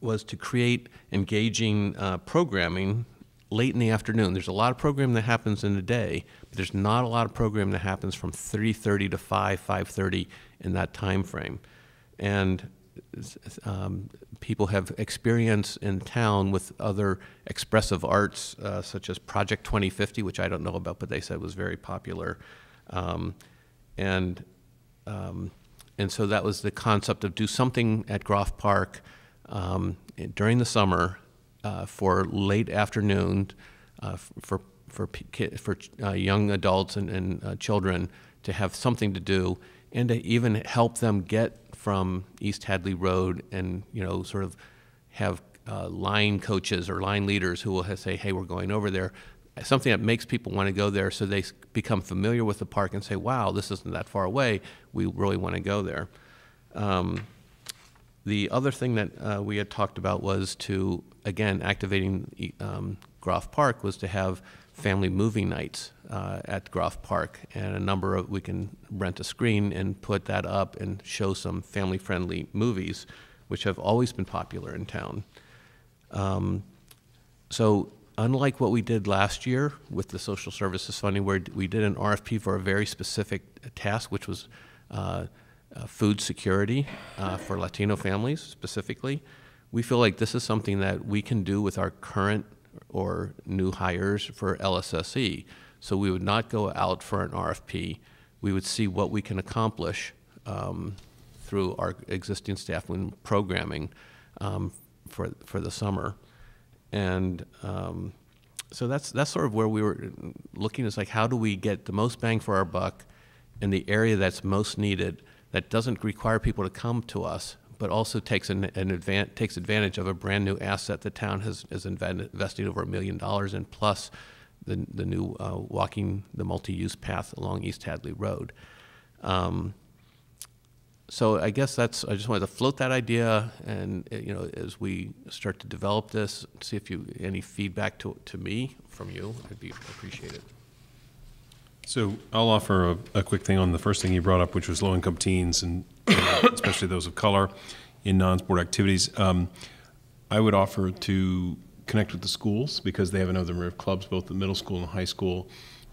was to create engaging uh, programming late in the afternoon. There's a lot of programming that happens in the day, but there's not a lot of programming that happens from 3:30 to 5, 5:30 in that time frame. And um, people have experience in town with other expressive arts, uh, such as Project 2050, which I don't know about, but they said was very popular. Um, and um, and so that was the concept of do something at Groff Park um, during the summer uh, for late afternoon uh, for for for uh, young adults and, and uh, children to have something to do and to even help them get from East Hadley Road and you know sort of have uh, line coaches or line leaders who will say, "Hey, we're going over there." Something that makes people want to go there, so they become familiar with the park and say, "Wow, this isn't that far away. We really want to go there." Um, the other thing that uh, we had talked about was to, again, activating um, Groff Park was to have family movie nights uh, at Groff Park. And a number of, we can rent a screen and put that up and show some family-friendly movies, which have always been popular in town. Um, so unlike what we did last year with the social services funding, where we did an RFP for a very specific task, which was uh, uh, food security uh, for Latino families specifically, we feel like this is something that we can do with our current or new hires for LSSE. So we would not go out for an RFP. We would see what we can accomplish um, through our existing staff when programming um, for, for the summer. And um, so that's, that's sort of where we were looking is like, how do we get the most bang for our buck in the area that's most needed, that doesn't require people to come to us, but also takes an, an advan- takes advantage of a brand new asset the town has, has invested over a million dollars in, plus the, the new uh, walking, the multi-use path along East Hadley Road. Um, so I guess that's, I just wanted to float that idea and, uh, you know, as we start to develop this, see if you, any feedback to, to me from you, I'd be appreciated. So I'll offer a, a quick thing on the first thing you brought up, which was low-income teens and especially those of color in non-sport activities. Um, I would offer to connect with the schools because they have another number of clubs, both the middle school and high school.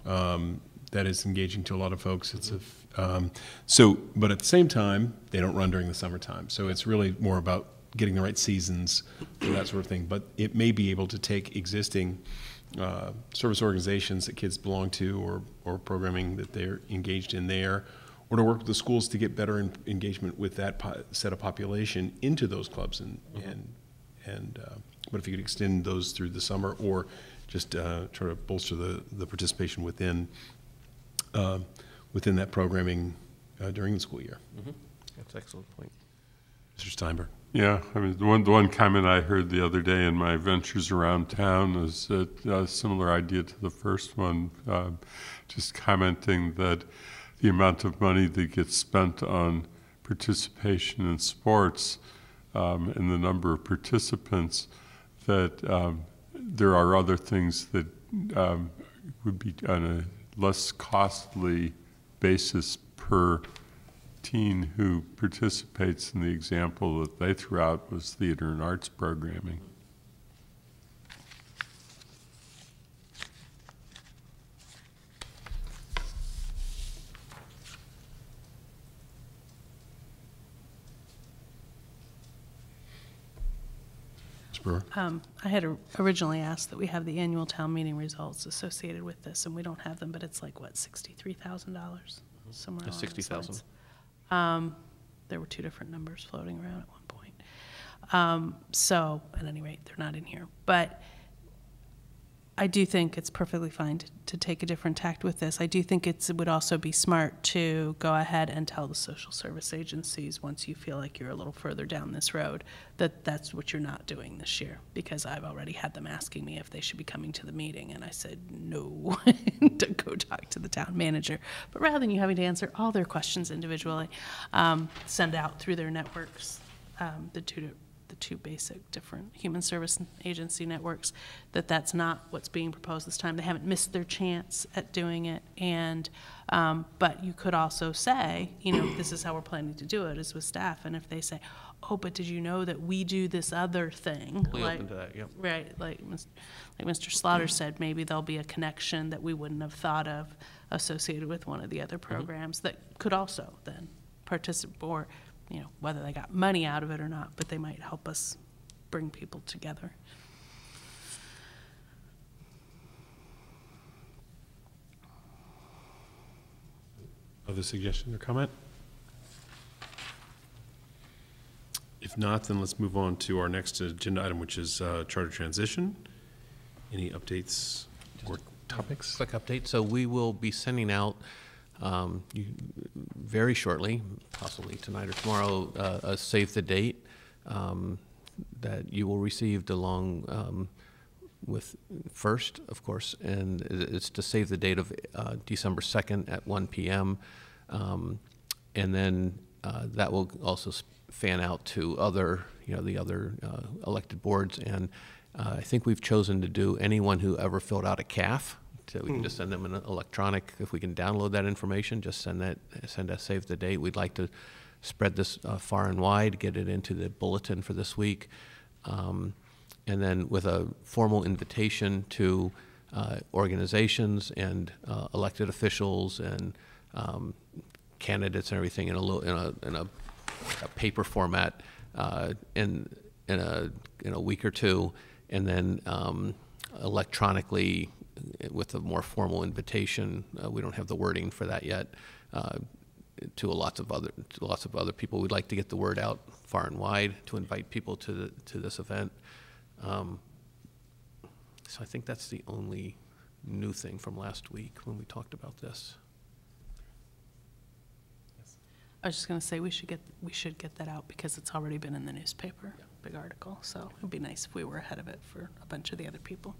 Um, that is engaging to a lot of folks. It's a, f- um, so, but at the same time, they don't run during the summertime. So it's really more about getting the right seasons for that sort of thing. But it may be able to take existing uh, service organizations that kids belong to or, or programming that they're engaged in there, or to work with the schools to get better in, engagement with that po- set of population into those clubs and, and, and uh, but if you could extend those through the summer or just uh, try to bolster the, the participation within, uh, within that programming uh, during the school year. That's an excellent point. Mr. Steinberg. Yeah, I mean, the one, the one comment I heard the other day in my ventures around town is a similar idea to the first one, uh, just commenting that the amount of money that gets spent on participation in sports um, and the number of participants, that um, there are other things that um, would be on a less costly basis per teen who participates in the example that they threw out was theater and arts programming. Um, I had originally asked that we have the annual town meeting results associated with this, and we don't have them, but it's like, what, sixty-three thousand dollars? Somewhere Yeah, 60,000. Um, there were two different numbers floating around at one point. Um, so, at any rate, they're not in here. But I do think it's perfectly fine to, to take a different tact with this. I do think it's, it would also be smart to go ahead and tell the social service agencies, once you feel like you're a little further down this road, that that's what you're not doing this year. Because I've already had them asking me if they should be coming to the meeting, and I said, no, to go talk to the town manager. But rather than you having to answer all their questions individually, um, send out through their networks, um, the two, the two basic different human service agency networks, that that's not what's being proposed this time. They haven't missed their chance at doing it. And, um, but you could also say, you know, this is how we're planning to do it, is with staff. And if they say, oh, but did you know that we do this other thing? Fully like- that, yep. Right, like, like Mr. Slaughter said, maybe there'll be a connection that we wouldn't have thought of associated with one of the other programs that could also then participate, or, you know, whether they got money out of it or not, but they might help us bring people together. Other suggestion or comment? If not, then let's move on to our next agenda item, which is uh, charter transition. Any updates or topics? Quick update. So we will be sending out um, you- very shortly, possibly tonight or tomorrow, uh, a save the date um, that you will receive along um, with first, of course, and it's to save the date of uh, December 2nd at 1 PM. Um, And then uh, that will also fan out to other, you know, the other uh, elected boards. And uh, I think we've chosen to do anyone who ever filled out a CAF, so we can just send them an electronic, if we can download that information, just send that, send us save the date. We'd like to spread this uh, far and wide, get it into the bulletin for this week. Um, And then with a formal invitation to uh, organizations and uh, elected officials and um, candidates and everything in a little, in a, in a, a paper format uh, in, in a, in a week or two, and then um, electronically with a more formal invitation. Uh, we don't have the wording for that yet. Uh, to lots of other, to lots of other people. We'd like to get the word out far and wide to invite people to, the- to this event. Um, So I think that's the only new thing from last week when we talked about this. I was just gonna say, we should get, we should get that out because it's already been in the newspaper, big article, so it'd be nice if we were ahead of it for a bunch of the other people.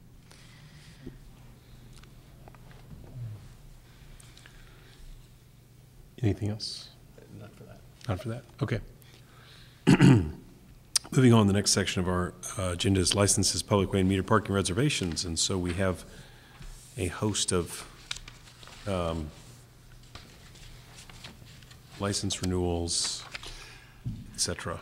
Anything else? Not for that. Not for that? Okay. Moving on, the next section of our uh, agenda is licenses, public way and meter parking reservations. And so we have a host of um, license renewals, et cetera.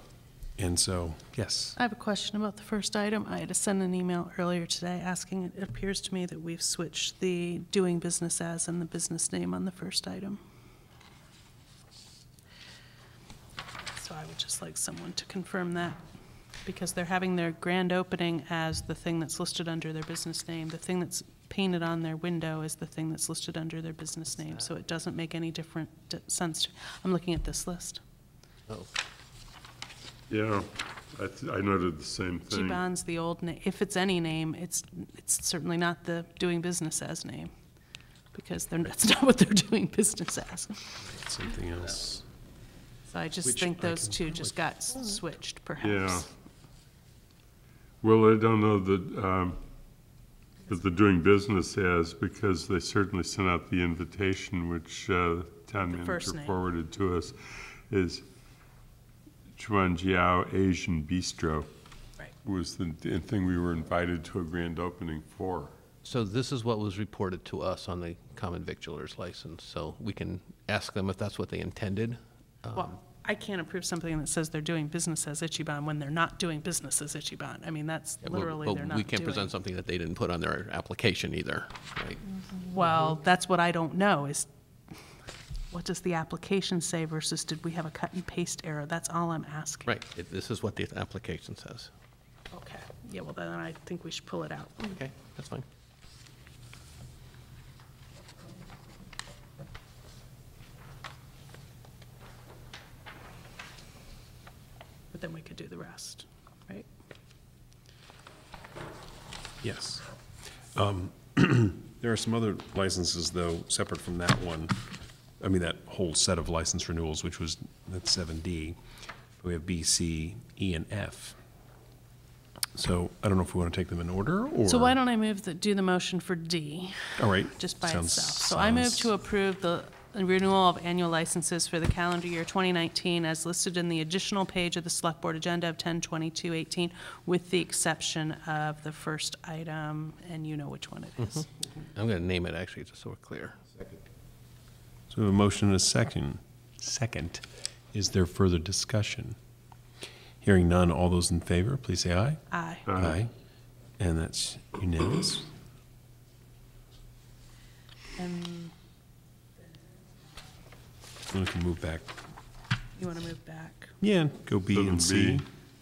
And so, yes, I have a question about the first item. I had to send an email earlier today asking, it appears to me that we've switched the doing business as and the business name on the first item. So I would just like someone to confirm that, because they're having their grand opening as the thing that's listed under their business name. The thing that's painted on their window is the thing that's listed under their business name, so it doesn't make any different d- sense. to- I'm looking at this list. Oh. Yeah, I, th- I noted the same thing. Ichiban's the old name. If it's any name, it's, it's certainly not the doing business as name, because they're, that's not what they're doing business as. something else. So I just Which think I those can two just got s- switched, Yeah. perhaps. Well, I don't know that, um, that they're doing business as, because they certainly sent out the invitation, which, uh, town The first manager name. forwarded to us, is Chuan Chuanjiao Asian Bistro. Right. Was the the thing we were invited to a grand opening for. So this is what was reported to us on the common victualler's license, so we can ask them if that's what they intended. Um, Well, I can't approve something that says they're doing business as Ichiban when they're not doing business as Ichiban. I mean, that's yeah, literally they're not We can't doing. present something that they didn't put on their application either, right? Mm-hmm. Well, that's what I don't know, is what does the application say versus did we have a cut and paste error? That's all I'm asking. Right, it- this is what the application says. Okay, yeah, well, then I think we should pull it out. Okay, that's fine. But then we could do the rest, right? Yes. Um, There are some other licenses, though, separate from that one. I mean, that whole set of license renewals, which was, that's 7D. We have B, C, E, and F. So I don't know if we want to take them in order, or? So why don't I move the, do the motion for D? All right. Just by Sounds- itself. So I move sounds- to approve the renewal of annual licenses for the calendar year 2019 as listed in the additional page of the Select Board Agenda of 102218, with the exception of the first item, and you know which one it is. Mm-hmm. I'm going to name it, actually, just so we're clear. So we have a motion and a second. Second. Is there further discussion? Hearing none, all those in favor, please say aye. Aye. Aye. And that's unanimous. And We can move back. you want to move back? Yeah, go B and C.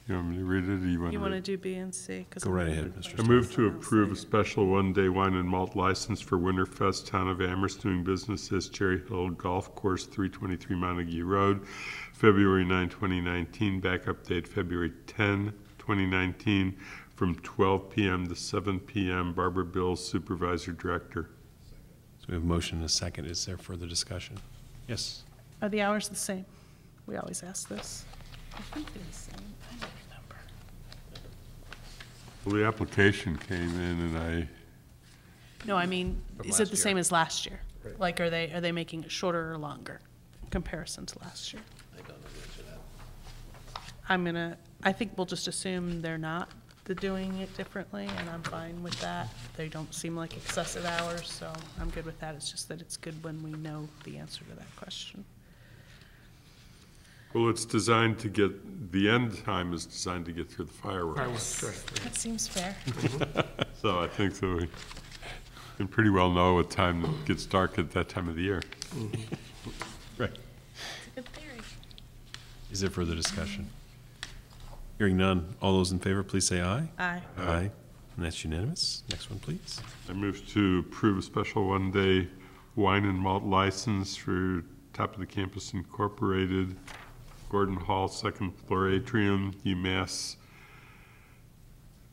You want me to read it, or you want to? You want to do B and C? 'Cause Go I'm right ahead, do Mr. I move to approve a special one-day wine and malt license for Winterfest Town of Amherst doing business as Cherry Hill Golf Course, 323 Montague Road, February 9, 2019, backup date February 10, 2019, from 12 PM to 7 PM, Barbara Bills, Supervisor Director. So we have a motion and a second. Is there further discussion? Yes. Are the hours the same? We always ask this. I think they're the same. I don't remember. Well, the application came in and I, No, I mean, From is it last the year. same as last year? Right. Like, are they, are they making it shorter or longer in comparison to last year? I don't know what to add. I'm gonna, I think we'll just assume they're not the doing it differently, and I'm fine with that. They don't seem like excessive hours, so I'm good with that. It's just that it's good when we know the answer to that question. Well, it's designed to get, the end time is designed to get through the fireworks. That seems fair. So I think that we can pretty well know what time it gets dark at that time of the year. Right. Good theory. Is there further discussion? Hearing none, all those in favor, please say aye. Aye. Aye. And that's unanimous. Next one, please. I move to approve a special one-day wine and malt license for top of the campus incorporated, Gordon Hall, second floor atrium, UMass,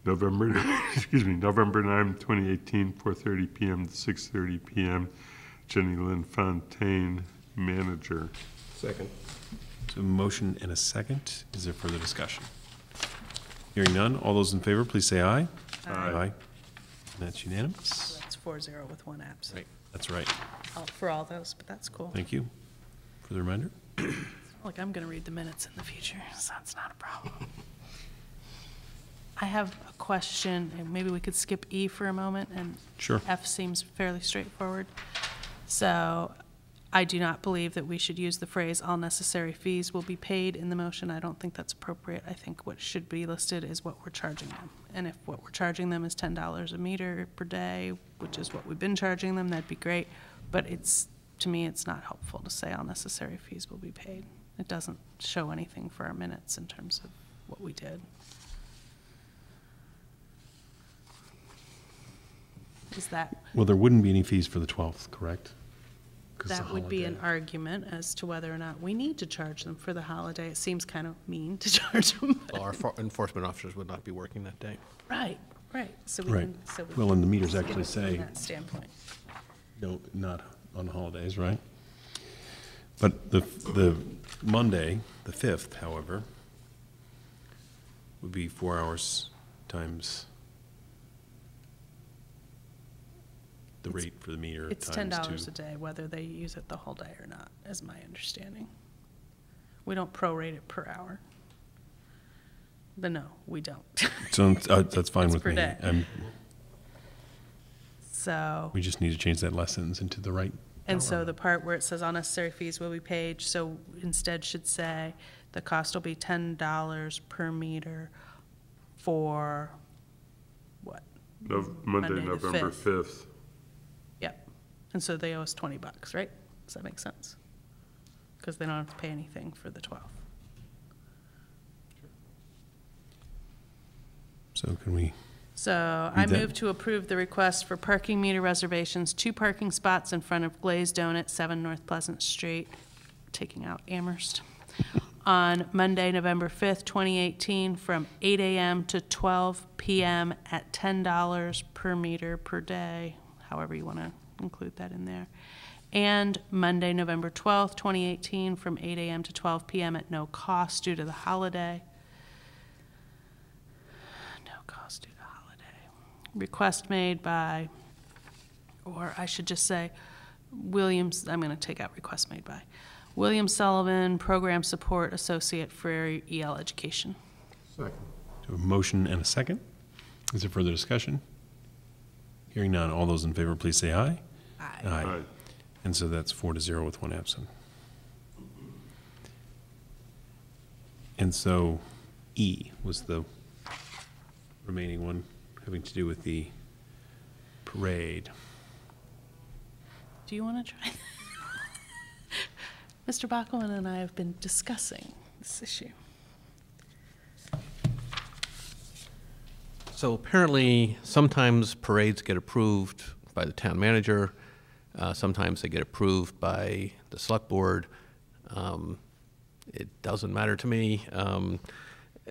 November, excuse me, November 9, 2018, 4:30 PM to 6:30 PM. Jenny Lynn Fontaine, manager. Second. So a motion and a second. Is there further discussion? Hearing none, all those in favor, please say aye. Aye. That's unanimous. That's four zero with one absent. Right, that's right. Oh, For all those, but that's cool. Thank you for the reminder. Like, I'm going to read the minutes in the future, so that's not a problem. I have a question, and maybe we could skip E for a moment, and Sure. F seems fairly straightforward. So I do not believe that we should use the phrase "all necessary fees will be paid" in the motion. I don't think that's appropriate. I think what should be listed is what we're charging them. And if what we're charging them is ten dollars a meter per day, which is what we've been charging them, that'd be great. But it's, to me, it's not helpful to say all necessary fees will be paid. It doesn't show anything for our minutes in terms of what we did. Is that, Well, there wouldn't be any fees for the 12th, correct? 'Cause it's a that would be an holiday. argument as to whether or not we need to charge them for the holiday. It seems kind of mean to charge them. Well, Our for- enforcement officers would not be working that day. Right, right, so we Right. can, so we. Well, and the meters can actually look from say- that standpoint. No, not on holidays, right? But the, the Monday, the 5th, however, would be four hours times the rate for the meter times It's two. ten dollars a day, whether they use it the whole day or not, is my understanding. We don't prorate it per hour. But no, we don't. So, uh, that's fine It's with per me. day. Um, So, We just need to change that sentence into the right. And so the part where it says all necessary fees will be paid, so instead should say, the cost will be ten dollars per meter for, what? Nov- Monday, Monday the November 5th. 5th. Yep. And so they owe us twenty bucks, right? Does that make sense? Because they don't have to pay anything for the twelfth. So can we, So I move to approve the request for parking meter reservations, two parking spots in front of Glazed Donut, 7 North Pleasant Street, taking out Amherst, on Monday, November 5th, 2018, from 8 a.m. to 12 p.m. at $10 per meter per day, however you want to include that in there. And Monday, November 12th, 2018, from 8 a.m. to 12 p.m. at no cost due to the holiday. No cost due to holiday. Request made by, or I should just say, Williams, I'm going to take out request made by, William Sullivan, Program Support Associate for EL Education. Second. do a motion and a second? Is there further discussion? Hearing none, all those in favor, please say aye. Aye. Aye. And so that's four to zero with one absent. And so E was the remaining one having to do with the parade. Do you want to try? Mr. Bockelman and I have been discussing this issue. So apparently, sometimes parades get approved by the town manager, uh, sometimes they get approved by the select board. Um, It doesn't matter to me. Um,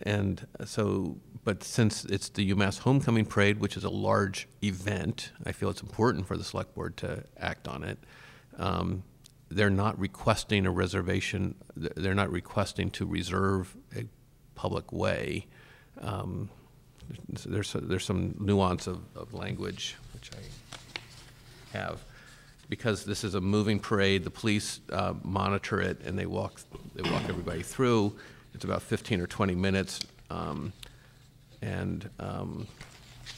And so, but since it's the UMass Homecoming Parade, which is a large event, I feel it's important for the select board to act on it. Um, They're not requesting a reservation, they're not requesting to reserve a public way. Um, there's, there's some nuance of, of language, which I have. Because this is a moving parade, the police uh, monitor it and they walk, they walk everybody through. It's about 15 or 20 minutes. um, And um,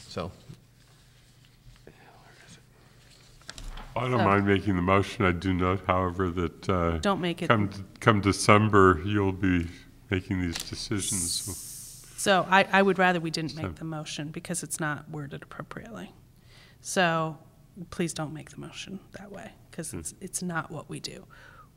so, I don't So- mind making the motion. I do note, however, that. uh, Don't make it- Come, come December, you'll be making these decisions. So I, I would rather we didn't make the motion because it's not worded appropriately. So please don't make the motion that way because it's, it's not what we do.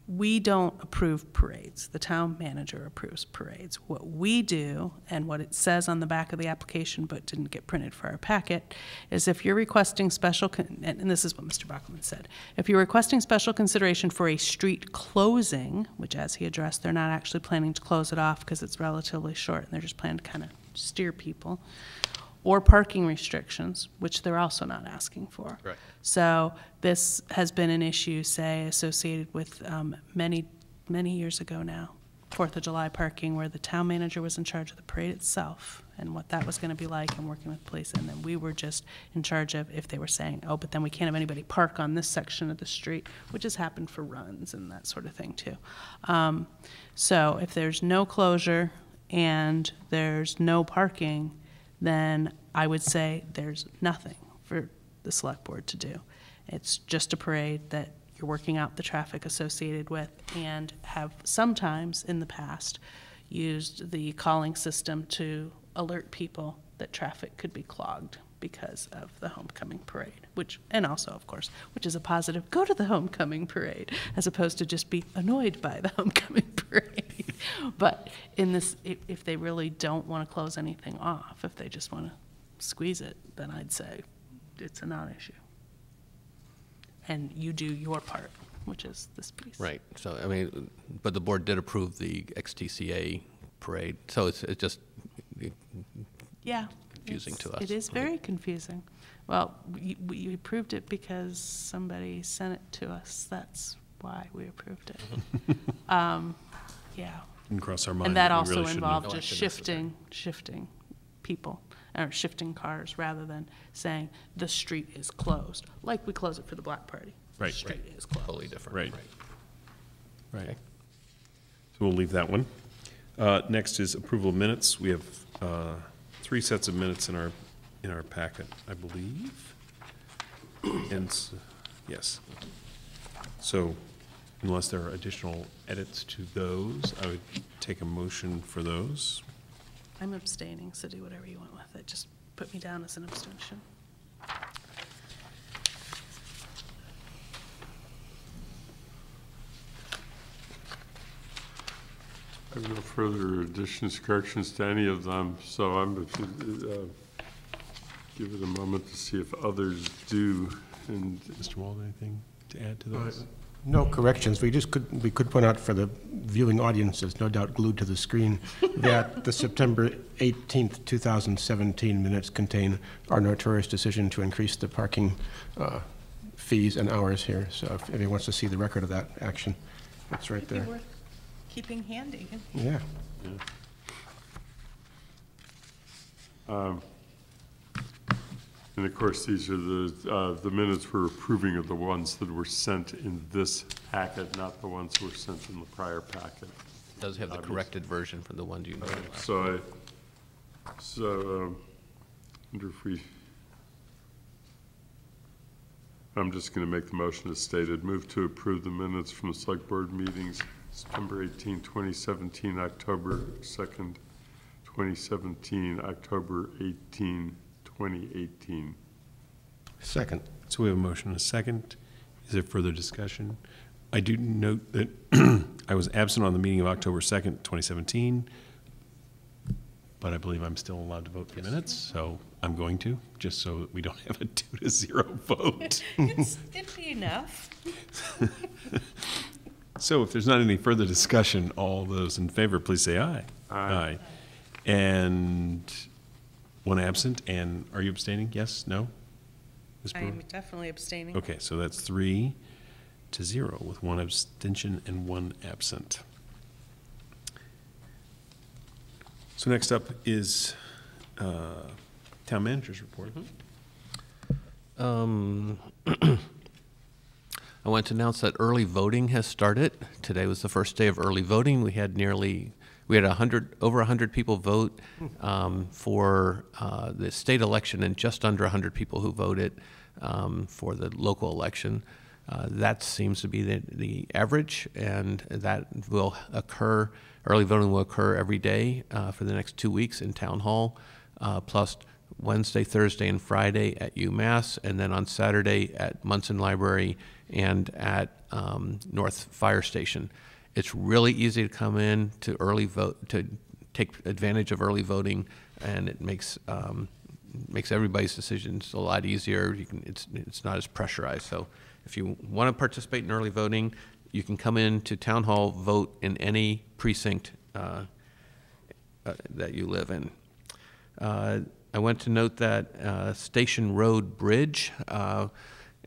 We don't approve parades. The town manager approves parades. What we do, and what it says on the back of the application but didn't get printed for our packet, is if you're requesting special, and this is what Mr. Bockelman said, if you're requesting special consideration for a street closing, which as he addressed, they're not actually planning to close it off because it's relatively short, and they're just planning to kind of steer people, or parking restrictions, which they're also not asking for. Right. So this has been an issue, say, associated with um, many, many years ago now, Fourth of July parking, where the town manager was in charge of the parade itself and what that was going to be like and working with police. And then we were just in charge of if they were saying, oh, but then we can't have anybody park on this section of the street, which has happened for runs and that sort of thing too. Um, So if there's no closure and there's no parking, then I would say there's nothing for the select board to do. It's just a parade that you're working out the traffic associated with and have sometimes in the past used the calling system to alert people that traffic could be clogged because of the homecoming parade, which, and also, of course, which is a positive, go to the homecoming parade, as opposed to just be annoyed by the homecoming parade. But in this, if, they really don't want to close anything off, if they just want to squeeze it, then I'd say it's a non-issue. And you do your part, which is this piece. Right, so, I mean, but the board did approve the XTCA parade, so it's, it's just Yeah. Confusing to it's- us. It is very confusing. Well, we, we approved it because somebody sent it to us. That's why we approved it. Um, yeah. Didn't cross our mind And that that also really involved just action necessary. shifting, shifting people, or shifting cars, rather than saying the street is closed, like we close it for the black party. The Right, street right. is closed. Totally different. Right. Right. So we'll leave that one. Uh, Next is approval of minutes. We have uh, three sets of minutes in our, in our packet, I believe. And, yes. So unless there are additional edits to those, I would take a motion for those. I'm abstaining, so do whatever you want with it. Just put me down as an abstention. I have no further additions, corrections to any of them, so I'm, going uh, give it a moment to see if others do, and. Mr. Wald, anything to add to those? No corrections. We just could, we could point out for the viewing audience, that's no doubt glued to the screen, that the September 18th, 2017 minutes contain our notorious decision to increase the parking uh, fees and hours here. So if anyone wants to see the record of that action, it's right there. Worth keeping handy. Yeah. Um, And of course, these are the, uh, the minutes we're approving are the ones that were sent in this packet, not the ones that were sent in the prior packet. Does have the corrected version from the ones you know. last. So I, so, um, wonder if we, I'm just gonna make the motion as stated. Move to approve the minutes from the select board meetings, September 18, 2017, October 2nd, 2017, October 18, 2018. Second. So we have a motion and a second. Is there further discussion? I do note that I was absent on the meeting of October 2nd, 2017, but I believe I'm still allowed to vote for minutes, so I'm going to, just so that we don't have a two to zero vote. It's, it'd be enough. So if there's not any further discussion, all those in favor, please say aye. Aye. And one absent, and are you abstaining? Yes, no? Ms. I Brewer? am definitely abstaining. Okay, so that's three to zero with one abstention and one absent. So next up is uh, town manager's report. Um, I want to announce that early voting has started. Today was the first day of early voting. We had nearly, we had a hundred, over a hundred people vote um, for uh, the state election and just under a hundred people who voted um, for the local election. Uh, That seems to be the, the average, and that will occur, early voting will occur every day uh, for the next two weeks in Town Hall, uh, plus Wednesday, Thursday, and Friday at UMass, and then on Saturday at Munson Library and at um, North Fire Station. It's really easy to come in to early vote, to take advantage of early voting, and it makes, um, makes everybody's decisions a lot easier. You can, it's, it's not as pressurized. So if you want to participate in early voting, you can come in to Town Hall, vote in any precinct uh, uh, that you live in. Uh, I want to note that uh, Station Road Bridge,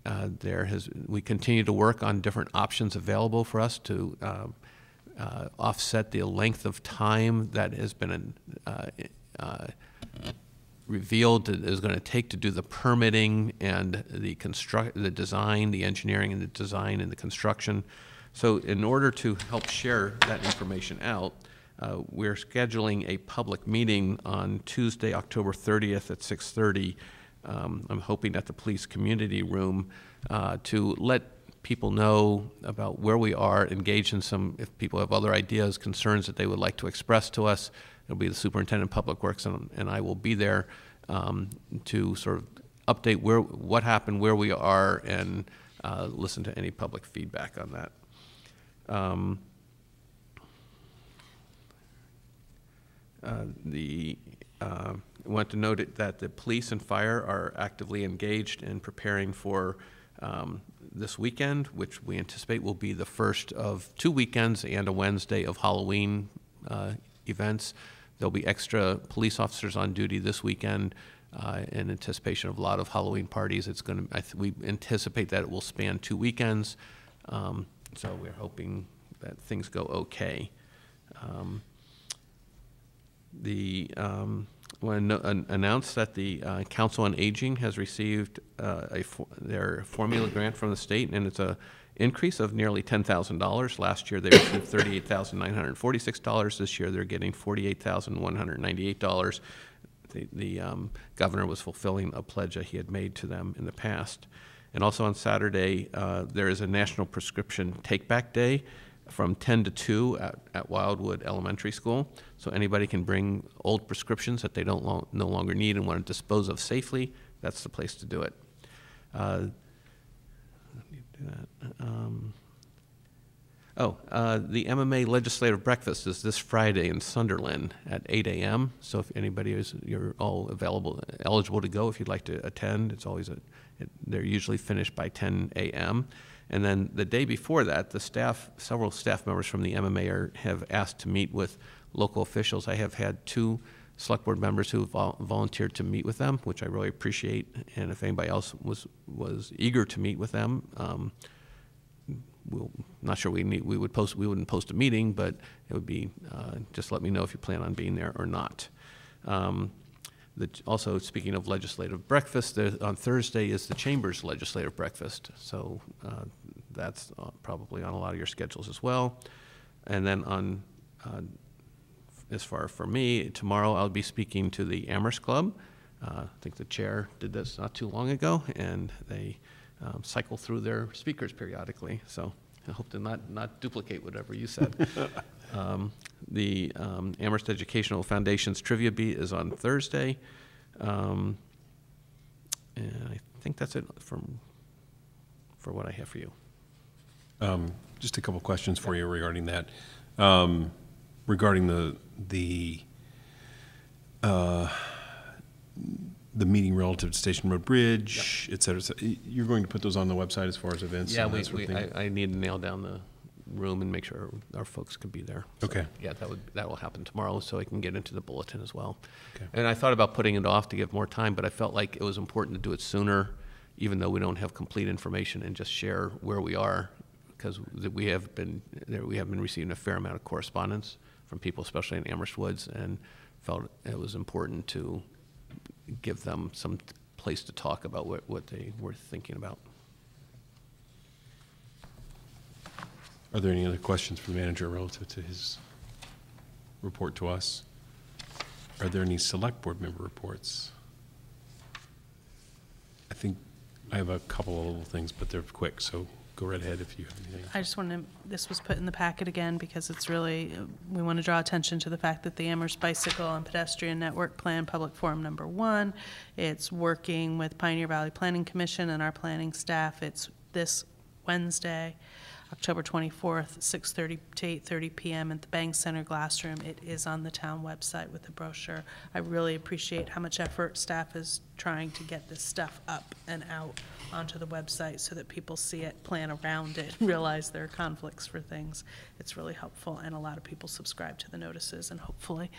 uh, there has, we continue to work on different options available for us to uh, uh, offset the length of time that has been uh, uh, revealed that is going to take to do the permitting and the construct, the design, the engineering and the design and the construction. So in order to help share that information out, uh, we're scheduling a public meeting on Tuesday, October 30th at 6:30. Um, I'm hoping at the police community room uh, to let people know about where we are, engage in some, if people have other ideas, concerns that they would like to express to us. It'll be the superintendent of public works, and, and I will be there um, to sort of update where what happened, where we are, and uh, listen to any public feedback on that. Um, uh, the uh, I want to note that the police and fire are actively engaged in preparing for um, this weekend, which we anticipate will be the first of two weekends and a Wednesday of Halloween uh, events. There'll be extra police officers on duty this weekend uh, in anticipation of a lot of Halloween parties. It's going to, we anticipate that it will span two weekends. Um, so we're hoping that things go okay. Um, the um, when an- announced that the uh, Council on Aging has received uh, a for, their formula grant from the state, and it's a increase of nearly ten thousand dollars. Last year they received thirty-eight thousand nine hundred forty-six dollars. This year they're getting forty-eight thousand one hundred ninety-eight dollars. The, the um, governor was fulfilling a pledge that he had made to them in the past. And also on Saturday, uh, there is a National Prescription Take Back Day from 10 to 2 at, at Wildwood Elementary School. So anybody can bring old prescriptions that they don't lo no longer need and want to dispose of safely. That's the place to do it. Uh, um, oh, uh, the MMA Legislative Breakfast is this Friday in Sunderland at 8 a.m. So if anybody is, you're all available, eligible to go if you'd like to attend. It's always a, it, they're usually finished by 10 a.m. And then the day before that, the staff, several staff members from the MMA are, have asked to meet with local officials. I have had two select board members who vol volunteered to meet with them, which I really appreciate. And if anybody else was was eager to meet with them, um, we'll not sure we need we would post we wouldn't post a meeting, but it would be uh, just let me know if you plan on being there or not. Um, the, also, speaking of legislative breakfast, there, on Thursday is the Chamber's legislative breakfast. So uh, that's uh, probably on a lot of your schedules as well. And then on, uh, as far for me, tomorrow I'll be speaking to the Amherst Club. Uh, I think the chair did this not too long ago, and they um, cycle through their speakers periodically. So I hope to not, not duplicate whatever you said. um, the um, Amherst Educational Foundation's Trivia Bee is on Thursday. Um, and I think that's it from, for what I have for you. Um, just a couple questions for you regarding that. Um, regarding the the uh, the meeting relative to Station Road Bridge, et cetera, et cetera, you're going to put those on the website as far as events? Yeah, we, that sort of we? I, I need to nail down the room and make sure our folks can be there. So, Okay. Yeah, that would, that will happen tomorrow, so I can get into the bulletin as well. Okay. And I thought about putting it off to give more time, but I felt like it was important to do it sooner, even though we don't have complete information, and just share where we are, because we have been, we have been receiving a fair amount of correspondence from people, especially in Amherst Woods, and felt it was important to give them some place to talk about what, what they were thinking about. Are there any other questions for the manager relative to his report to us? Are there any select board member reports? I think I have a couple of little things, but they're quick, so go right ahead if you have anything. I just want to, this was put in the packet again because it's really, uh, we want to draw attention to the fact that the Amherst Bicycle and Pedestrian Network Plan Public Forum Number One, it's working with Pioneer Valley Planning Commission and our planning staff. It's this Wednesday, October 24th, 6:30 to 8:30 PM at the Bangs Center Glass Room. It is on the town website with the brochure. I really appreciate how much effort staff is trying to get this stuff up and out onto the website so that people see it, plan around it, realize there are conflicts for things. It's really helpful, and a lot of people subscribe to the notices, and hopefully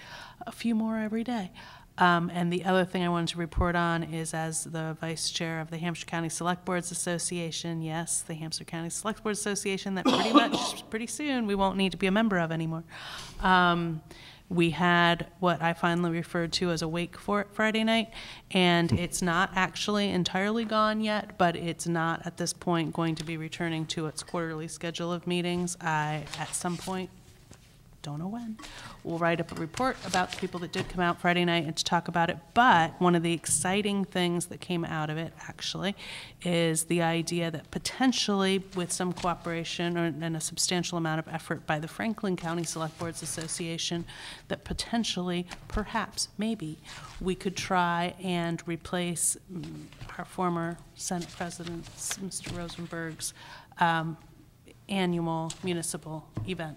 a few more every day. Um, and the other thing I wanted to report on is as the vice chair of the Hampshire County Select Boards Association, yes, the Hampshire County Select Boards Association, that pretty much, pretty soon, we won't need to be a member of anymore. Um, we had what I finally referred to as a wake for Friday night, and it's not actually entirely gone yet, but it's not at this point going to be returning to its quarterly schedule of meetings. I, at some point, don't know when, we'll write up a report about the people that did come out Friday night and to talk about it. But one of the exciting things that came out of it, actually, is the idea that potentially, with some cooperation or, and a substantial amount of effort by the Franklin County Select Boards Association, that potentially, perhaps, maybe, we could try and replace mm, our former Senate President, Mr. Rosenberg's, um, annual municipal event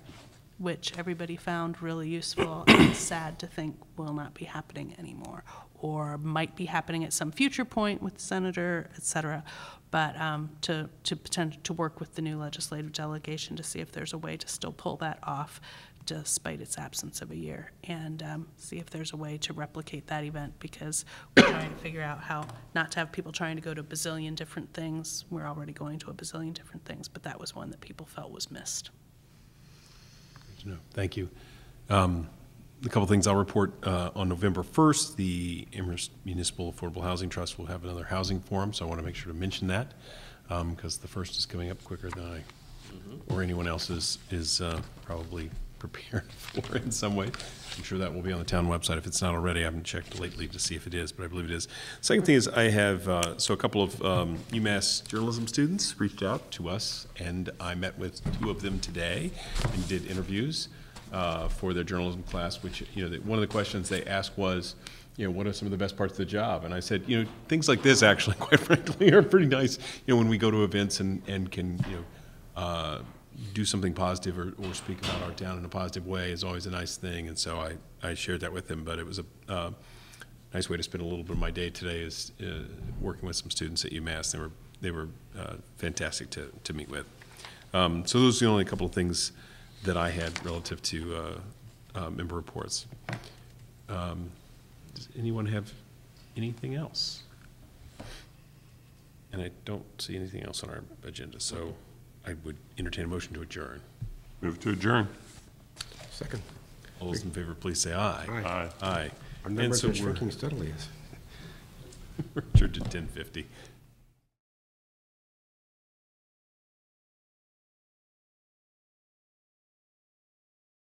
which everybody found really useful and sad to think will not be happening anymore, or might be happening at some future point with the senator, et cetera. But um, to, to pretend, to work with the new legislative delegation to see if there's a way to still pull that off despite its absence of a year, and um, see if there's a way to replicate that event, because we're trying to figure out how not to have people trying to go to a bazillion different things. We're already going to a bazillion different things, but that was one that people felt was missed. No, Thank you. Um, A couple things I'll report. uh, On November 1st, the Amherst Municipal Affordable Housing Trust will have another housing forum, so I want to make sure to mention that, because the first is coming up quicker than I, or anyone else is, is uh, probably prepared for in some way. I'm sure that will be on the town website. If it's not already, I haven't checked lately to see if it is, but I believe it is. Second thing is I have, uh, so a couple of um, UMass journalism students reached out to us, and I met with two of them today and did interviews uh, for their journalism class, which, you know, the- one of the questions they asked was, you know, what are some of the best parts of the job? And I said, you know, things like this actually, quite frankly, are pretty nice, you know, when we go to events and, and can, you know, uh, do something positive or, or speak about our town in a positive way is always a nice thing. And so I, I shared that with him, but it was a uh, nice way to spend a little bit of my day today is uh, working with some students at UMass. They were, they were uh, fantastic to, to meet with. Um, so those are the only couple of things that I had relative to uh, uh, member reports. Um, Does anyone have anything else? And I don't see anything else on our agenda, so I would entertain a motion to adjourn. Move to adjourn. Second. All those in favor, please say aye. Aye. Aye. Our And numbers so are we're- shrinking steadily. We're adjourned to ten fifty.